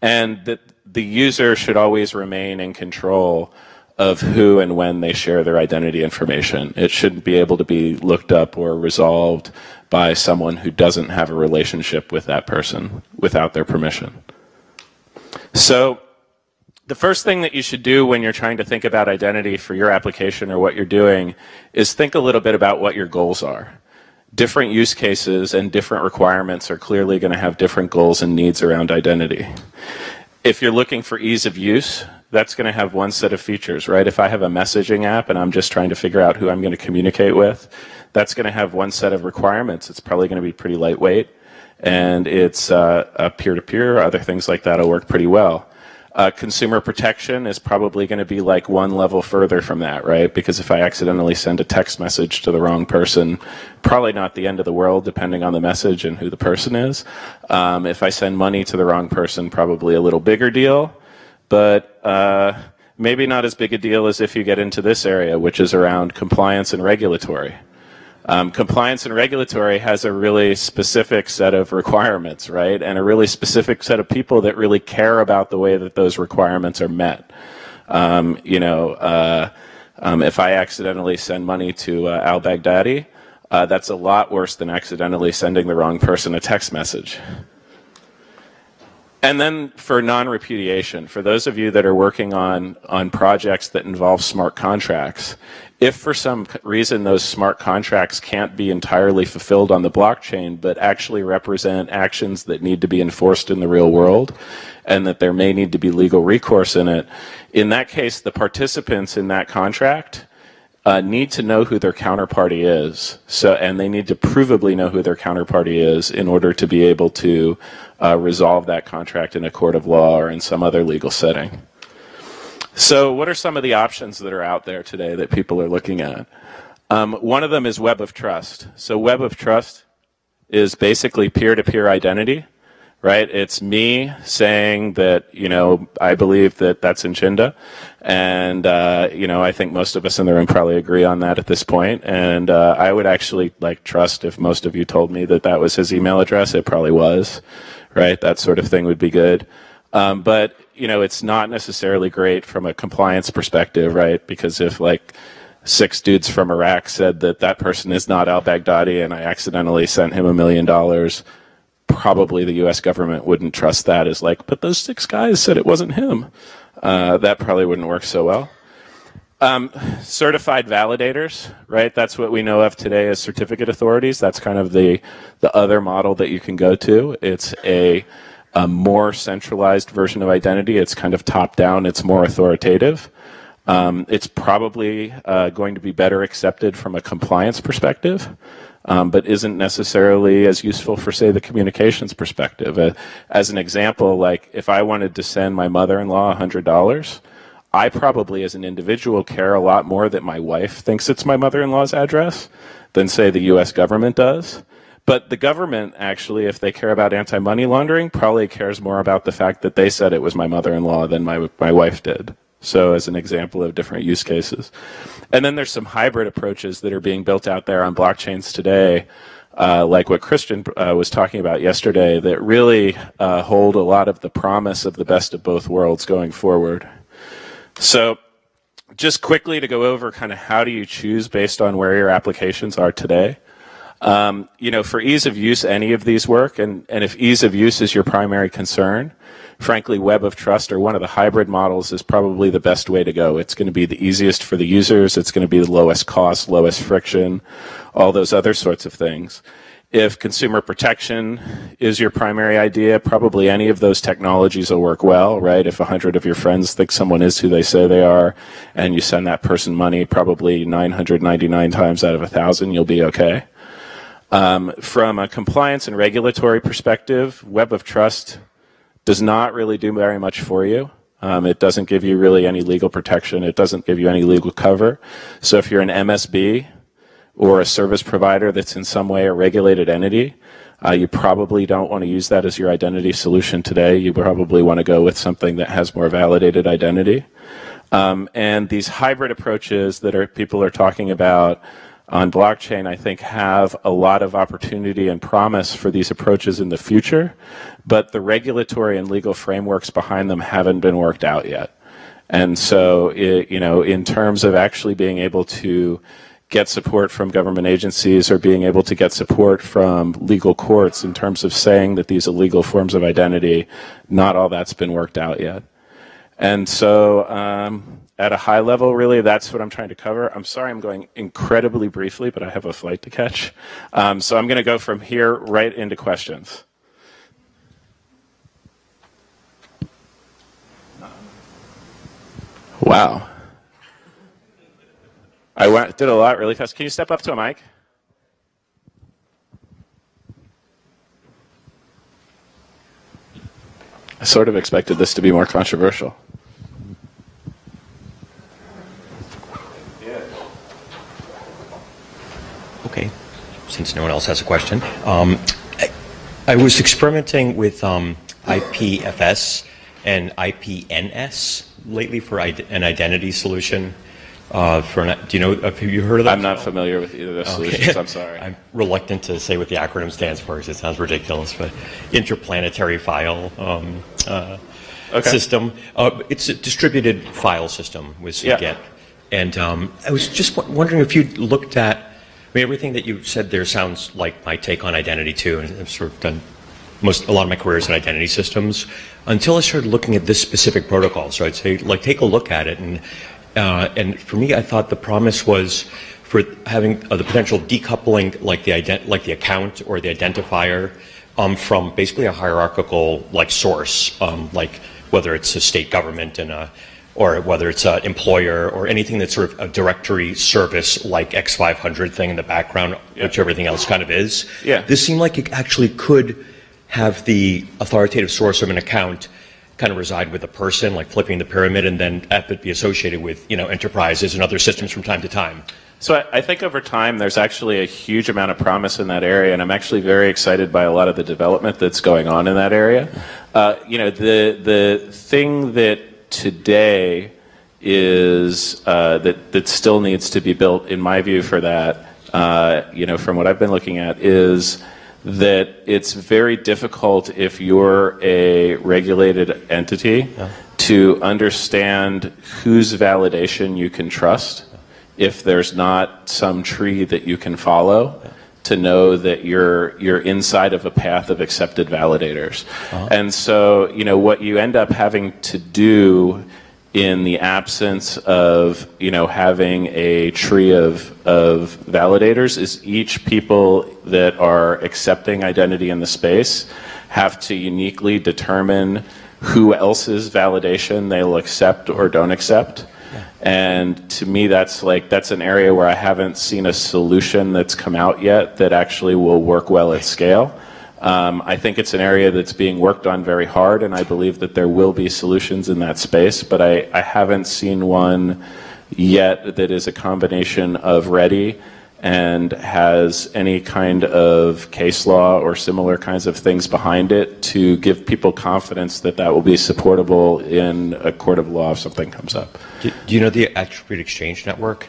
and that the user should always remain in control of who and when they share their identity information. It shouldn't be able to be looked up or resolved by someone who doesn't have a relationship with that person without their permission. So the first thing that you should do when you're trying to think about identity for your application or what you're doing is think a little bit about what your goals are. Different use cases and different requirements are clearly going to have different goals and needs around identity. If you're looking for ease of use, that's going to have one set of features, right? If I have a messaging app and I'm just trying to figure out who I'm going to communicate with, that's going to have one set of requirements. It's probably going to be pretty lightweight and it's uh, peer-to-peer. Other things like that will work pretty well. Uh, consumer protection is probably going to be like one level further from that, right? Because if I accidentally send a text message to the wrong person, probably not the end of the world, depending on the message and who the person is. Um, if I send money to the wrong person, probably a little bigger deal, but uh, maybe not as big a deal as if you get into this area, which is around compliance and regulatory. Um, compliance and regulatory has a really specific set of requirements, right? And a really specific set of people that really care about the way that those requirements are met. Um, you know, uh, um, if I accidentally send money to uh, al Baghdadi, uh, that's a lot worse than accidentally sending the wrong person a text message. And then for non-repudiation, for those of you that are working on, on projects that involve smart contracts, if for some reason those smart contracts can't be entirely fulfilled on the blockchain, but actually represent actions that need to be enforced in the real world, and that there may need to be legal recourse in it, in that case, the participants in that contract uh, need to know who their counterparty is. So, and they need to provably know who their counterparty is in order to be able to uh, resolve that contract in a court of law or in some other legal setting. So, what are some of the options that are out there today that people are looking at? Um, one of them is Web of Trust. So, Web of Trust is basically peer to peer identity right? It's me saying that, you know, I believe that that's Nchinda. And, uh, you know, I think most of us in the room probably agree on that at this point. And uh, I would actually, like, trust if most of you told me that that was his email address. It probably was, right? That sort of thing would be good. Um, but, you know, it's not necessarily great from a compliance perspective, right? Because if, like, six dudes from Iraq said that that person is not al-Baghdadi and I accidentally sent him a million dollars, probably the U.S. government wouldn't trust that as like, but those six guys said it wasn't him. Uh, that probably wouldn't work so well. Um, certified validators, right? That's what we know of today as certificate authorities. That's kind of the the other model that you can go to. It's a, a more centralized version of identity. It's kind of top down. It's more authoritative. Um, it's probably uh, going to be better accepted from a compliance perspective, um, but isn't necessarily as useful for, say, the communications perspective. Uh, as an example, like if I wanted to send my mother-in-law $100, I probably, as an individual, care a lot more that my wife thinks it's my mother-in-law's address than, say, the U.S. government does. But the government, actually, if they care about anti-money laundering, probably cares more about the fact that they said it was my mother-in-law than my my wife did. So, as an example of different use cases. And then there's some hybrid approaches that are being built out there on blockchains today, uh, like what Christian uh, was talking about yesterday, that really uh, hold a lot of the promise of the best of both worlds going forward. So, just quickly to go over kind of how do you choose based on where your applications are today. Um, you know, for ease of use, any of these work, and, and if ease of use is your primary concern, frankly, Web of Trust or one of the hybrid models is probably the best way to go. It's going to be the easiest for the users. It's going to be the lowest cost, lowest friction, all those other sorts of things. If consumer protection is your primary idea, probably any of those technologies will work well, right? If hundred of your friends think someone is who they say they are, and you send that person money, probably 999 times out of a thousand, you'll be okay. Um, from a compliance and regulatory perspective, Web of Trust does not really do very much for you. Um, it doesn't give you really any legal protection. It doesn't give you any legal cover. So if you're an MSB or a service provider that's in some way a regulated entity, uh, you probably don't want to use that as your identity solution today. You probably want to go with something that has more validated identity. Um, and these hybrid approaches that are, people are talking about on blockchain, I think, have a lot of opportunity and promise for these approaches in the future, but the regulatory and legal frameworks behind them haven't been worked out yet. And so, it, you know, in terms of actually being able to get support from government agencies or being able to get support from legal courts in terms of saying that these illegal forms of identity, not all that's been worked out yet. And so, um, at a high level, really, that's what I'm trying to cover. I'm sorry I'm going incredibly briefly, but I have a flight to catch. Um, so I'm going to go from here right into questions. Wow. I went, did a lot really fast. Can you step up to a mic? I sort of expected this to be more controversial. Okay, since no one else has a question. Um, I, I, was experimenting with um, IPFS and IPNS lately for an identity solution. Uh, for an, do you know? Have you heard of that? I'm not familiar with either of those okay. solutions. I'm sorry. I'm reluctant to say what the acronym stands for because it sounds ridiculous. But interplanetary file um, uh, okay. system. Uh, it's a distributed file system with yeah. And um, I was just wondering if you looked at. I mean, everything that you said there sounds like my take on identity too, and I've sort of done most a lot of my careers in identity systems until I started looking at this specific protocol. So I'd say, like, take a look at it. And, uh, and for me, I thought the promise was for having uh, the potential decoupling, like the, like the account or the identifier, um, from basically a hierarchical, like, source, um, like whether it's a state government and a, or whether it's an employer or anything that's sort of a directory service like X500 thing in the background, yeah. which everything else kind of is. Yeah. This seemed like it actually could have the authoritative source of an account kind of reside with a person, like flipping the pyramid, and then have it be associated with you know enterprises and other systems from time to time. So I, I, think over time there's actually a huge amount of promise in that area, and I'm actually very excited by a lot of the development that's going on in that area. Uh, you know, the the thing that today is uh, that that still needs to be built, in my view, for that. Uh, you know, from what I've been looking at, is that it's very difficult if you're a regulated entity yeah. to understand whose validation you can trust if there's not some tree that you can follow yeah. To know that you're you're inside of a path of accepted validators. Uh-huh. And so, you know, what you end up having to do in the absence of you know having a tree of of validators is each people that are accepting identity in the space have to uniquely determine who else's validation they'll accept or don't accept. And to me, that's like that's an area where I haven't seen a solution that's come out yet that actually will work well at scale. Um, I think it's an area that's being worked on very hard, and I believe that there will be solutions in that space. But I, I haven't seen one yet that is a combination of ready and has any kind of case law or similar kinds of things behind it to give people confidence that that will be supportable in a court of law if something comes up. Do, do you know the Attribute Exchange Network?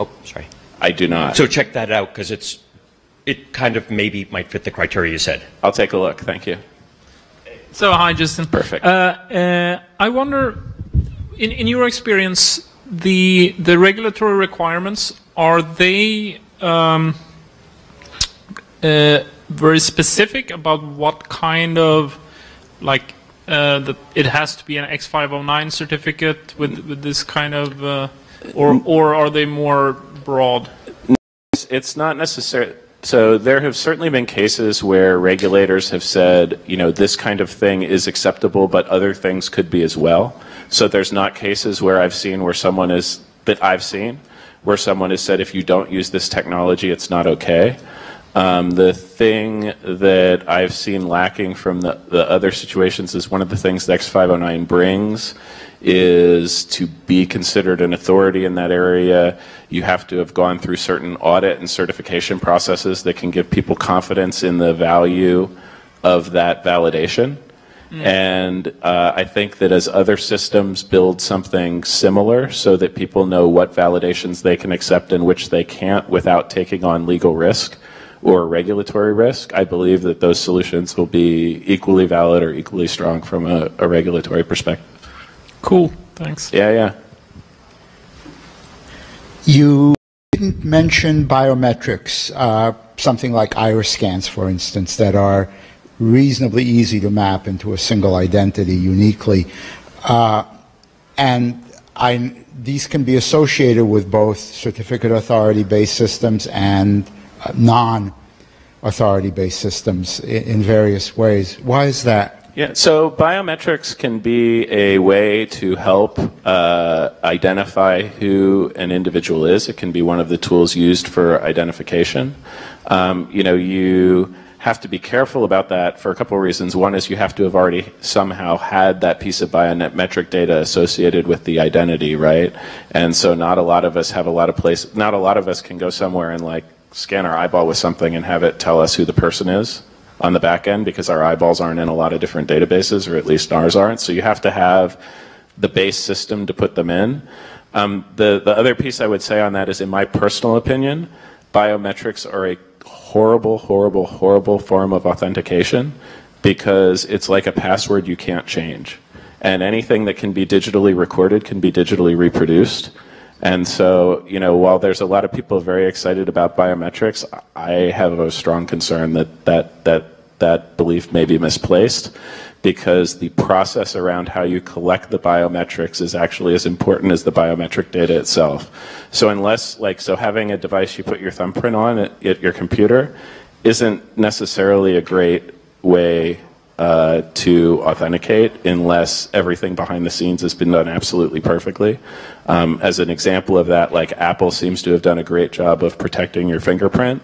Oh, sorry. I do not. So check that out because it's it kind of maybe might fit the criteria you said. I'll take a look. Thank you. So hi, Justin. Perfect. Uh, uh, I wonder, in, in your experience, the the regulatory requirements are they um, uh, very specific about what kind of like uh, it has to be an X509 certificate with with this kind of, uh, or or are they more broad? It's not necessary. So there have certainly been cases where regulators have said, you know, this kind of thing is acceptable, but other things could be as well. So there's not cases where I've seen where someone is that I've seen where someone has said, if you don't use this technology, it's not okay. Um, the thing that I've seen lacking from the, the other situations is one of the things the X509 brings is to be considered an authority in that area. You have to have gone through certain audit and certification processes that can give people confidence in the value of that validation. And uh, I think that as other systems build something similar so that people know what validations they can accept and which they can't without taking on legal risk or regulatory risk, I believe that those solutions will be equally valid or equally strong from a, a regulatory perspective. Cool. Thanks. Yeah, yeah. You didn't mention biometrics, uh, something like iris scans, for instance, that are reasonably easy to map into a single identity uniquely. Uh, and I, these can be associated with both certificate authority based systems and uh, non authority based systems in, in various ways. Why is that? Yeah, so biometrics can be a way to help uh, identify who an individual is. It can be one of the tools used for identification. Um, you know, you have to be careful about that for a couple of reasons. One is you have to have already somehow had that piece of biometric data associated with the identity, right? And so not a lot of us have a lot of place, not a lot of us can go somewhere and like scan our eyeball with something and have it tell us who the person is on the back end because our eyeballs aren't in a lot of different databases, or at least ours aren't. So you have to have the base system to put them in. Um, the, the other piece I would say on that is, in my personal opinion, biometrics are a horrible, horrible, horrible form of authentication because it's like a password you can't change. And anything that can be digitally recorded can be digitally reproduced. And so, you know, while there's a lot of people very excited about biometrics, I have a strong concern that that, that, that belief may be misplaced because the process around how you collect the biometrics is actually as important as the biometric data itself. So unless, like, so having a device you put your thumbprint on at, at your computer isn't necessarily a great way uh, to authenticate unless everything behind the scenes has been done absolutely perfectly. Um, as an example of that, like Apple seems to have done a great job of protecting your fingerprint.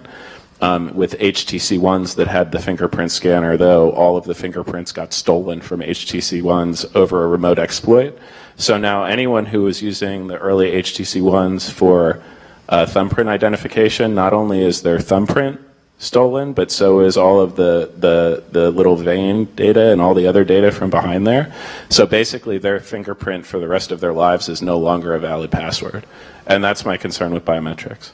Um, with HTC ones that had the fingerprint scanner, though, all of the fingerprints got stolen from HTC ones over a remote exploit. So now anyone who was using the early HTC ones for uh, thumbprint identification, not only is their thumbprint stolen, but so is all of the, the, the little vein data and all the other data from behind there. So basically, their fingerprint for the rest of their lives is no longer a valid password. And that's my concern with biometrics.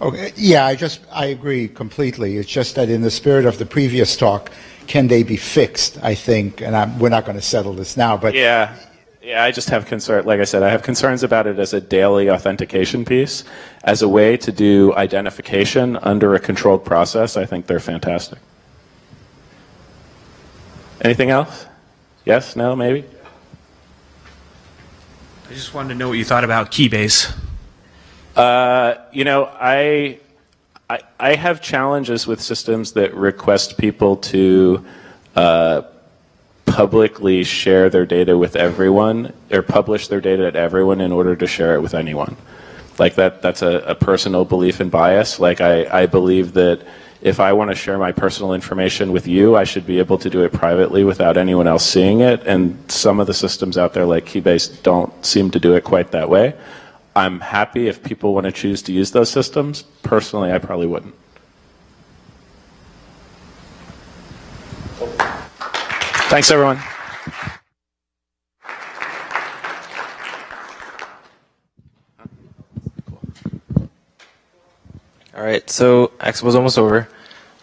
Okay, yeah, I just I agree completely. It's just that in the spirit of the previous talk, can they be fixed? I think, and I'm, we're not going to settle this now, but Yeah. Yeah, I just have concern. Like I said, I have concerns about it as a daily authentication piece. As a way to do identification under a controlled process, I think they're fantastic. Anything else? Yes? No? Maybe? I just wanted to know what you thought about Keybase. Uh, you know, I, I I have challenges with systems that request people to uh, publicly share their data with everyone or publish their data at everyone in order to share it with anyone. Like that, that's a, a personal belief and bias. Like I, I believe that if I want to share my personal information with you, I should be able to do it privately without anyone else seeing it. And some of the systems out there, like Keybase, don't seem to do it quite that way. I'm happy if people want to choose to use those systems. Personally, I probably wouldn't. Thanks, everyone. All right, so Expo Expo's almost over.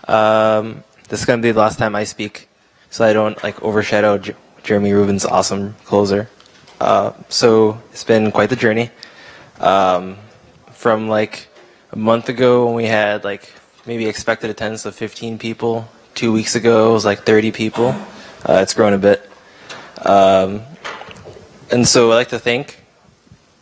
Um, this is gonna be the last time I speak, so I don't like overshadow J- Jeremy Rubin's awesome closer. Uh, so it's been quite the journey. Um, from like a month ago when we had like maybe expected attendance of 15 people. Two weeks ago it was like 30 people. Uh, it's grown a bit. Um, and so I'd like to thank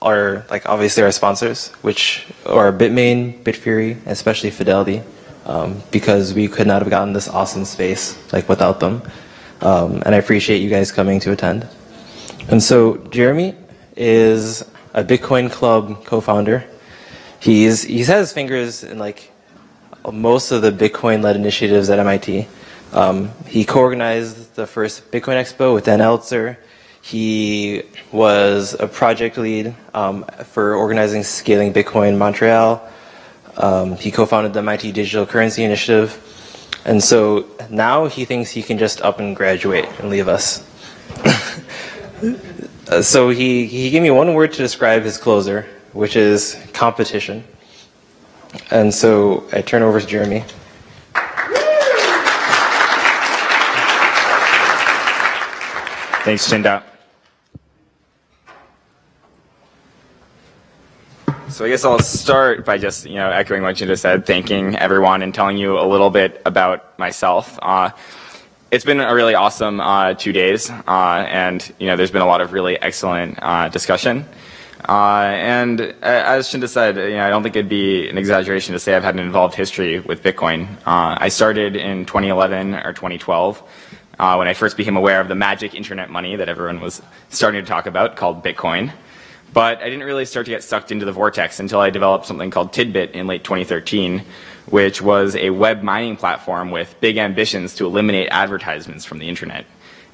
our like obviously our sponsors, which are Bitmain, Bitfury, especially Fidelity, um, because we could not have gotten this awesome space like without them. Um, and I appreciate you guys coming to attend. And so Jeremy is a Bitcoin Club co-founder. He's he's had his fingers in like most of the Bitcoin-led initiatives at MIT. Um, he co-organized the first Bitcoin Expo with Dan Elitzer. He was a project lead um, for organizing Scaling Bitcoin Montreal. Um, he co-founded the MIT Digital Currency Initiative. And so now he thinks he can just up and graduate and leave us. Uh, so he, he gave me one word to describe his closer, which is competition. And so I turn over to Jeremy. Thanks, Chinda. So I guess I'll start by just you know echoing what Chinda said, thanking everyone and telling you a little bit about myself. Uh, it's been a really awesome uh, two days, uh, and you know there's been a lot of really excellent uh, discussion. Uh, and uh, as Chinda said, you know, I don't think it'd be an exaggeration to say I've had an involved history with Bitcoin. Uh, I started in 2011 or 2012 uh, when I first became aware of the magic internet money that everyone was starting to talk about called Bitcoin. But I didn't really start to get sucked into the vortex until I developed something called Tidbit in late 2013, which was a web mining platform with big ambitions to eliminate advertisements from the internet.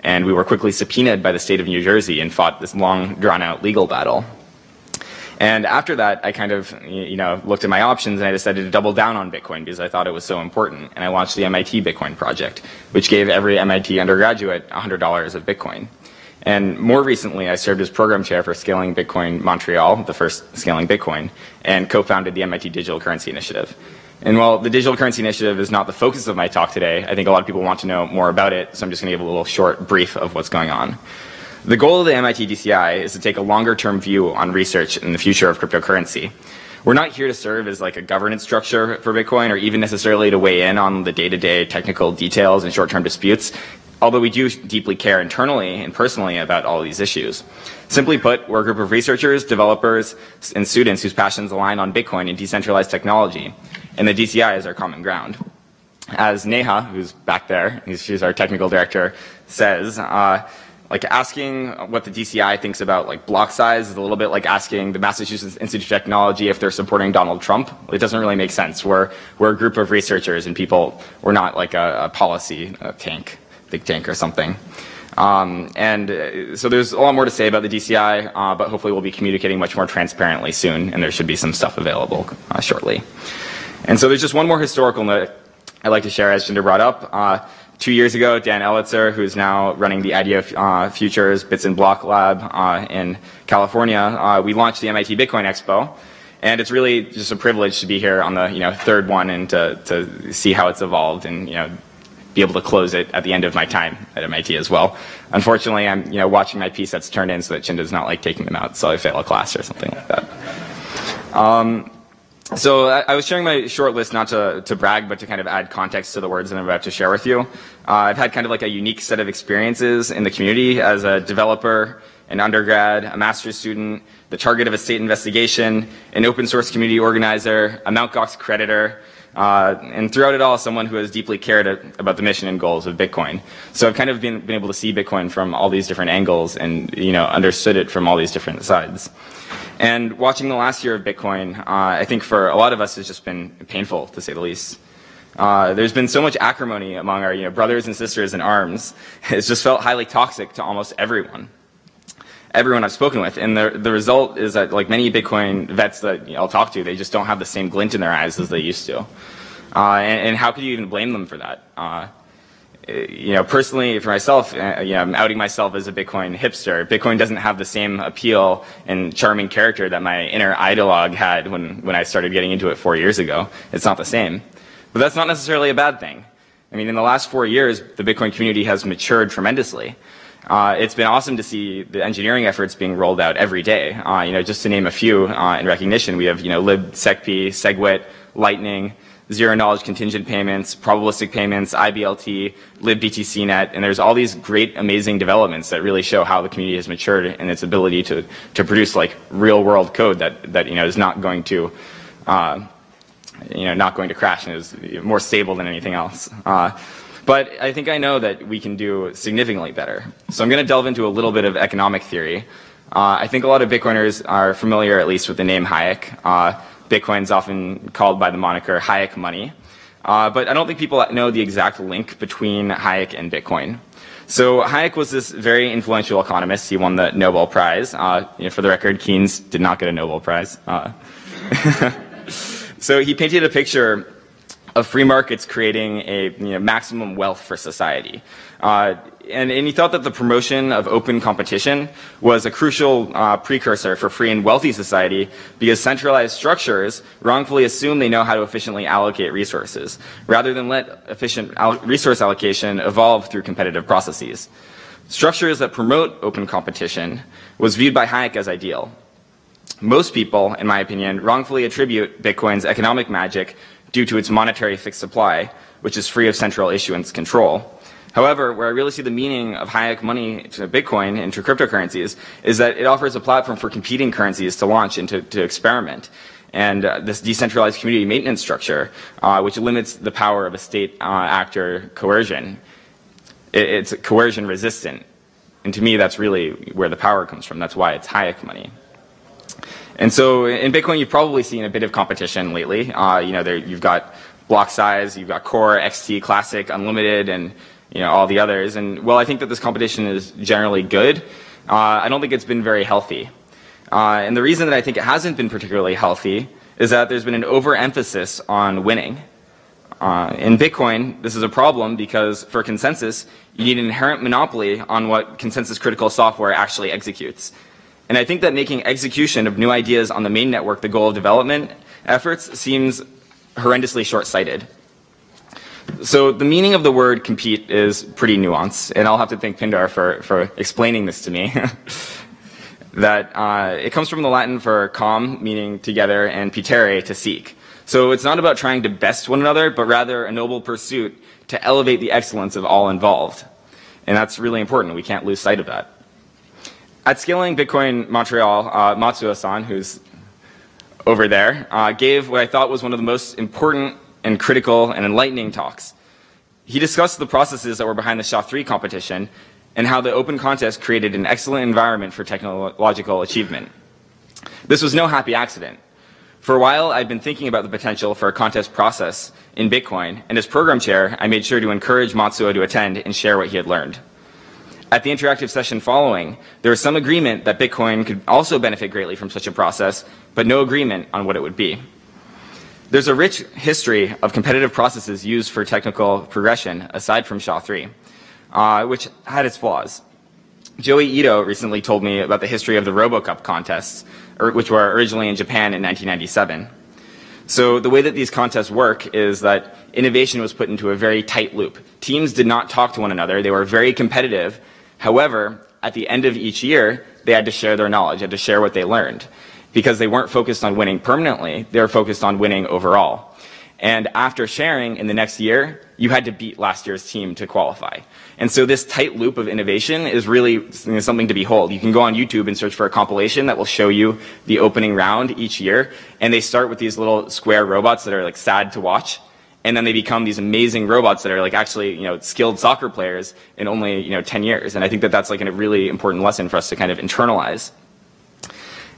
And we were quickly subpoenaed by the state of New Jersey and fought this long, drawn out legal battle. And after that, I kind of, you know, looked at my options and I decided to double down on Bitcoin because I thought it was so important. And I launched the MIT Bitcoin project, which gave every MIT undergraduate $100 of Bitcoin. And more recently, I served as program chair for Scaling Bitcoin Montreal, the first Scaling Bitcoin, and co-founded the MIT Digital Currency Initiative. And while the Digital Currency Initiative is not the focus of my talk today, I think a lot of people want to know more about it, so I'm just going to give a little short brief of what's going on. The goal of the MIT DCI is to take a longer term view on research in the future of cryptocurrency. We're not here to serve as like a governance structure for Bitcoin or even necessarily to weigh in on the day to day technical details and short term disputes, although we do deeply care internally and personally about all these issues. Simply put, we're a group of researchers, developers, and students whose passions align on Bitcoin and decentralized technology, and the DCI is our common ground. As Neha, who's back there, she's our technical director, says, uh, like asking what the DCI thinks about like block size is a little bit like asking the Massachusetts Institute of Technology if they're supporting Donald Trump. It doesn't really make sense. We're we're a group of researchers and people. We're not like a, a policy a tank, think tank or something. Um, and uh, so there's a lot more to say about the DCI, uh, but hopefully we'll be communicating much more transparently soon, and there should be some stuff available uh, shortly. And so there's just one more historical note I'd like to share, as Jinder brought up. Uh, two years ago, Dan Elitzer, who's now running the IDEO uh, Futures Bits and Block Lab uh, in California, uh, we launched the MIT Bitcoin Expo. And it's really just a privilege to be here on the you know third one and to, to see how it's evolved and you know be able to close it at the end of my time at MIT as well. Unfortunately, I'm you know watching my P sets turn in so that Chinda's not like taking them out, so I fail a class or something like that. Um, So I, I was sharing my short list not to, to brag, but to kind of add context to the words that I'm about to share with you. Uh, I've had kind of like a unique set of experiences in the community as a developer, an undergrad, a master's student, the target of a state investigation, an open source community organizer, a Mt. Gox creditor, uh, and throughout it all, someone who has deeply cared about the mission and goals of Bitcoin. So I've kind of been, been able to see Bitcoin from all these different angles and, you know, understood it from all these different sides. And watching the last year of Bitcoin, uh, I think for a lot of us has just been painful, to say the least. Uh, there's been so much acrimony among our you know, brothers and sisters in arms. It's just felt highly toxic to almost everyone. Everyone I've spoken with. And the, the result is that like many Bitcoin vets that I'll talk to, they just don't have the same glint in their eyes as they used to. Uh, and, and, how could you even blame them for that? Uh, you know, personally, for myself, uh, you know, I'm outing myself as a Bitcoin hipster. Bitcoin doesn't have the same appeal and charming character that my inner ideologue had when, when I started getting into it four years ago. It's not the same. But that's not necessarily a bad thing. I mean, in the last four years, the Bitcoin community has matured tremendously. Uh, it's been awesome to see the engineering efforts being rolled out every day. Uh, you know, just to name a few uh, in recognition, we have, you know, libsecp, SegWit, Lightning, zero knowledge contingent payments, probabilistic payments, IBLT, libdtcnet, and there's all these great, amazing developments that really show how the community has matured in its ability to, to produce like real world code that, that you know is not going to uh, you know not going to crash and is more stable than anything else. But I think I know that we can do significantly better. So I'm going to delve into a little bit of economic theory. Uh, I think a lot of Bitcoiners are familiar, at least, with the name Hayek. Uh, Bitcoin's often called by the moniker Hayek money. Uh, but I don't think people know the exact link between Hayek and Bitcoin. So Hayek was this very influential economist. He won the Nobel Prize. Uh, you know, for the record, Keynes did not get a Nobel Prize. Uh, so he painted a picture of free markets creating a you know, maximum wealth for society. Uh, and, and, he thought that the promotion of open competition was a crucial uh, precursor for free and wealthy society because centralized structures wrongfully assume they know how to efficiently allocate resources, rather than let efficient resource allocation evolve through competitive processes. Structures that promote open competition was viewed by Hayek as ideal. Most people, in my opinion, wrongfully attribute Bitcoin's economic magic due to its monetary fixed supply, which is free of central issuance control. However, where I really see the meaning of Hayek money to Bitcoin and to cryptocurrencies is that it offers a platform for competing currencies to launch and to, to experiment. And uh, this decentralized community maintenance structure, uh, which limits the power of a state uh, actor coercion, it, it's coercion resistant. And to me, that's really where the power comes from. That's why it's Hayek money. And so in Bitcoin, you've probably seen a bit of competition lately. Uh, you know, there, you've got block size, you've got core, XT, classic, unlimited, and you know, all the others. And while I think that this competition is generally good, uh, I don't think it's been very healthy. Uh, and the reason that I think it hasn't been particularly healthy is that there's been an overemphasis on winning. Uh, in Bitcoin, this is a problem because for consensus, you need an inherent monopoly on what consensus critical software actually executes. And I think that making execution of new ideas on the main network the goal of development efforts seems horrendously short sighted. So the meaning of the word compete is pretty nuanced, and I'll have to thank Pindar for, for explaining this to me. that uh, it comes from the Latin for com, meaning together, and petere, to seek. So it's not about trying to best one another, but rather a noble pursuit to elevate the excellence of all involved. And that's really important. We can't lose sight of that. At Scaling Bitcoin Montreal, uh, Matsuo-san, who's over there, uh, gave what I thought was one of the most important and critical and enlightening talks. He discussed the processes that were behind the SHA-3 competition and how the open contest created an excellent environment for technological achievement. This was no happy accident. For a while, I'd been thinking about the potential for a contest process in Bitcoin, and as program chair, I made sure to encourage Matsuo to attend and share what he had learned. At the interactive session following, there was some agreement that Bitcoin could also benefit greatly from such a process, but no agreement on what it would be. There's a rich history of competitive processes used for technical progression aside from SHA-3, uh, which had its flaws. Joi Ito recently told me about the history of the RoboCup contests, which were originally in Japan in 1997. So the way that these contests work is that innovation was put into a very tight loop. Teams did not talk to one another. They were very competitive. However, at the end of each year, they had to share their knowledge, had to share what they learned. because they weren't focused on winning permanently, they were focused on winning overall. And after sharing in the next year, you had to beat last year's team to qualify. And so this tight loop of innovation is really something to behold. You can go on YouTube and search for a compilation that will show you the opening round each year. And they start with these little square robots that are like sad to watch. And then they become these amazing robots that are like actually, you know, skilled soccer players in only, you know, 10 years. And I think that that's like a really important lesson for us to kind of internalize.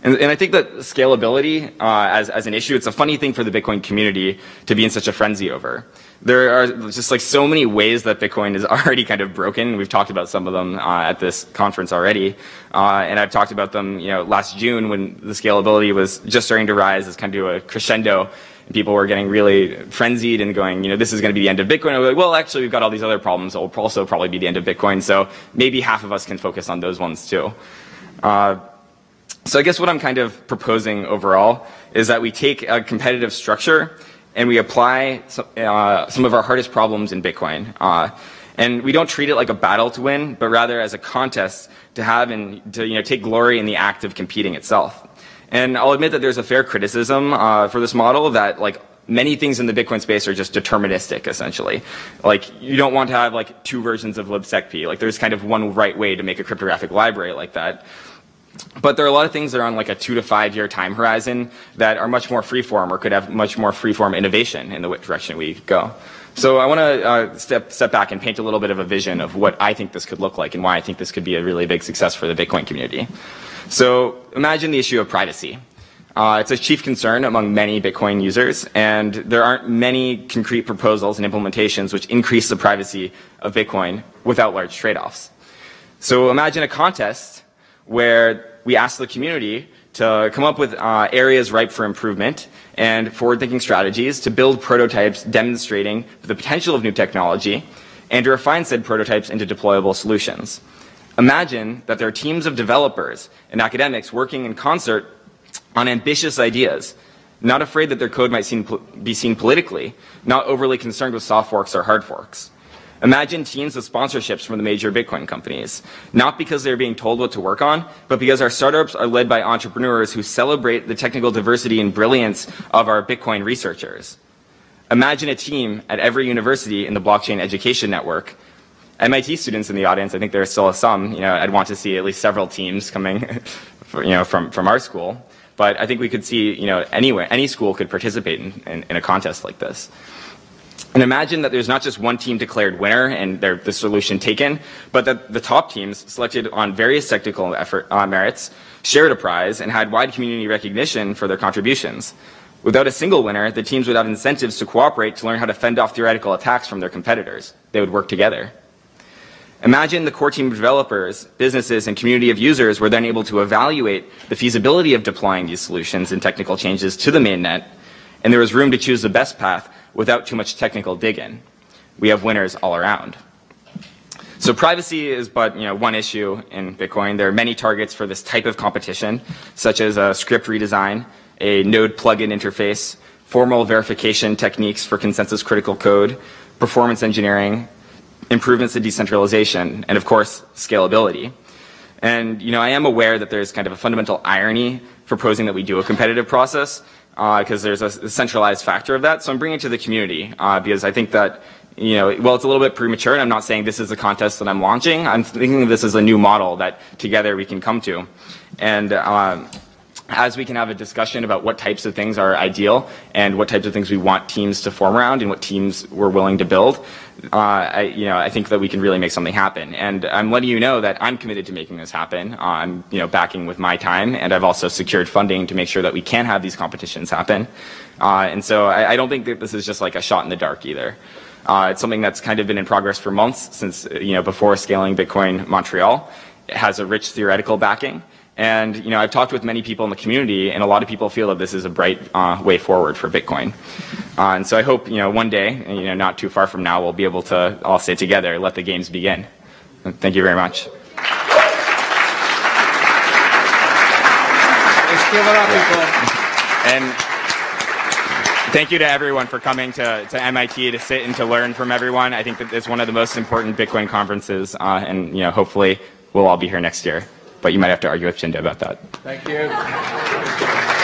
And, and I think that scalability uh, as, as an issue, it's a funny thing for the Bitcoin community to be in such a frenzy over. There are just like so many ways that Bitcoin is already kind of broken. We've talked about some of them uh, at this conference already. Uh, and I've talked about them, you know, last June when the scalability was just starting to rise as kind of a crescendo and people were getting really frenzied and going, you know, this is going to be the end of Bitcoin. Like, well, actually, we've got all these other problems that will also probably be the end of Bitcoin. So maybe half of us can focus on those ones too. Uh, so I guess what I'm kind of proposing overall is that we take a competitive structure and we apply some, uh, some of our hardest problems in Bitcoin. Uh, and we don't treat it like a battle to win, but rather as a contest to have and to you know, take glory in the act of competing itself. And I'll admit that there's a fair criticism uh, for this model that like many things in the Bitcoin space are just deterministic, essentially. Like, you don't want to have like two versions of libsecp. Like, there's kind of one right way to make a cryptographic library like that. But there are a lot of things that are on like a two to five year time horizon that are much more freeform or could have much more freeform innovation in the direction we go. So I want to uh, step, step back and paint a little bit of a vision of what I think this could look like and why I think this could be a really big success for the Bitcoin community. So imagine the issue of privacy. Uh, it's a chief concern among many Bitcoin users, and there aren't many concrete proposals and implementations which increase the privacy of Bitcoin without large trade-offs. So imagine a contest where we ask the community to come up with uh, areas ripe for improvement and forward-thinking strategies to build prototypes demonstrating the potential of new technology and to refine said prototypes into deployable solutions. Imagine that there are teams of developers and academics working in concert on ambitious ideas, not afraid that their code might seem, be seen politically, not overly concerned with soft forks or hard forks. Imagine teams with sponsorships from the major Bitcoin companies, not because they're being told what to work on, but because our startups are led by entrepreneurs who celebrate the technical diversity and brilliance of our Bitcoin researchers. Imagine a team at every university in the blockchain education network. MIT students in the audience, I think there are still some, you know, I'd want to see at least several teams coming, for, you know, from, from our school. But I think we could see, you know, anywhere, any school could participate in, in, in a contest like this. And imagine that there's not just one team declared winner and the solution taken, but that the top teams selected on various technical effort, uh, merits shared a prize and had wide community recognition for their contributions. Without a single winner, the teams would have incentives to cooperate to learn how to fend off theoretical attacks from their competitors. They would work together. Imagine the core team of developers, businesses, and community of users were then able to evaluate the feasibility of deploying these solutions and technical changes to the mainnet, and there was room to choose the best path without too much technical dig-in. We have winners all around. So privacy is but you know, one issue in Bitcoin. There are many targets for this type of competition, such as a script redesign, a node plugin interface, formal verification techniques for consensus critical code, performance engineering, improvements in decentralization, and of course, scalability. And you know, I am aware that there's kind of a fundamental irony proposing that we do a competitive process because uh, there's a, a, centralized factor of that. So I'm bringing it to the community uh, because I think that you know, well, it's a little bit premature, and I'm not saying this is a contest that I'm launching. I'm thinking of this as a new model that together we can come to. And um, as we can have a discussion about what types of things are ideal and what types of things we want teams to form around and what teams we're willing to build, uh, I, you know, I think that we can really make something happen. And I'm letting you know that I'm committed to making this happen. Uh, I'm, you know, backing with my time, and I've also secured funding to make sure that we can have these competitions happen. Uh, and so I, I, don't think that this is just like a shot in the dark either. Uh, it's something that's kind of been in progress for months since, you know, before scaling Bitcoin Montreal. It has a rich theoretical backing. And you know, I've talked with many people in the community, and a lot of people feel that this is a bright uh, way forward for Bitcoin. Uh, and so I hope you know one day, you know, not too far from now, we'll be able to all sit together, let the games begin. Thank you very much. Let's give it up, people. And thank you to everyone for coming to, to MIT to sit and to learn from everyone. I think that it's one of the most important Bitcoin conferences, uh, and you know, hopefully we'll all be here next year but you might have to argue with Chinda about that. Thank you.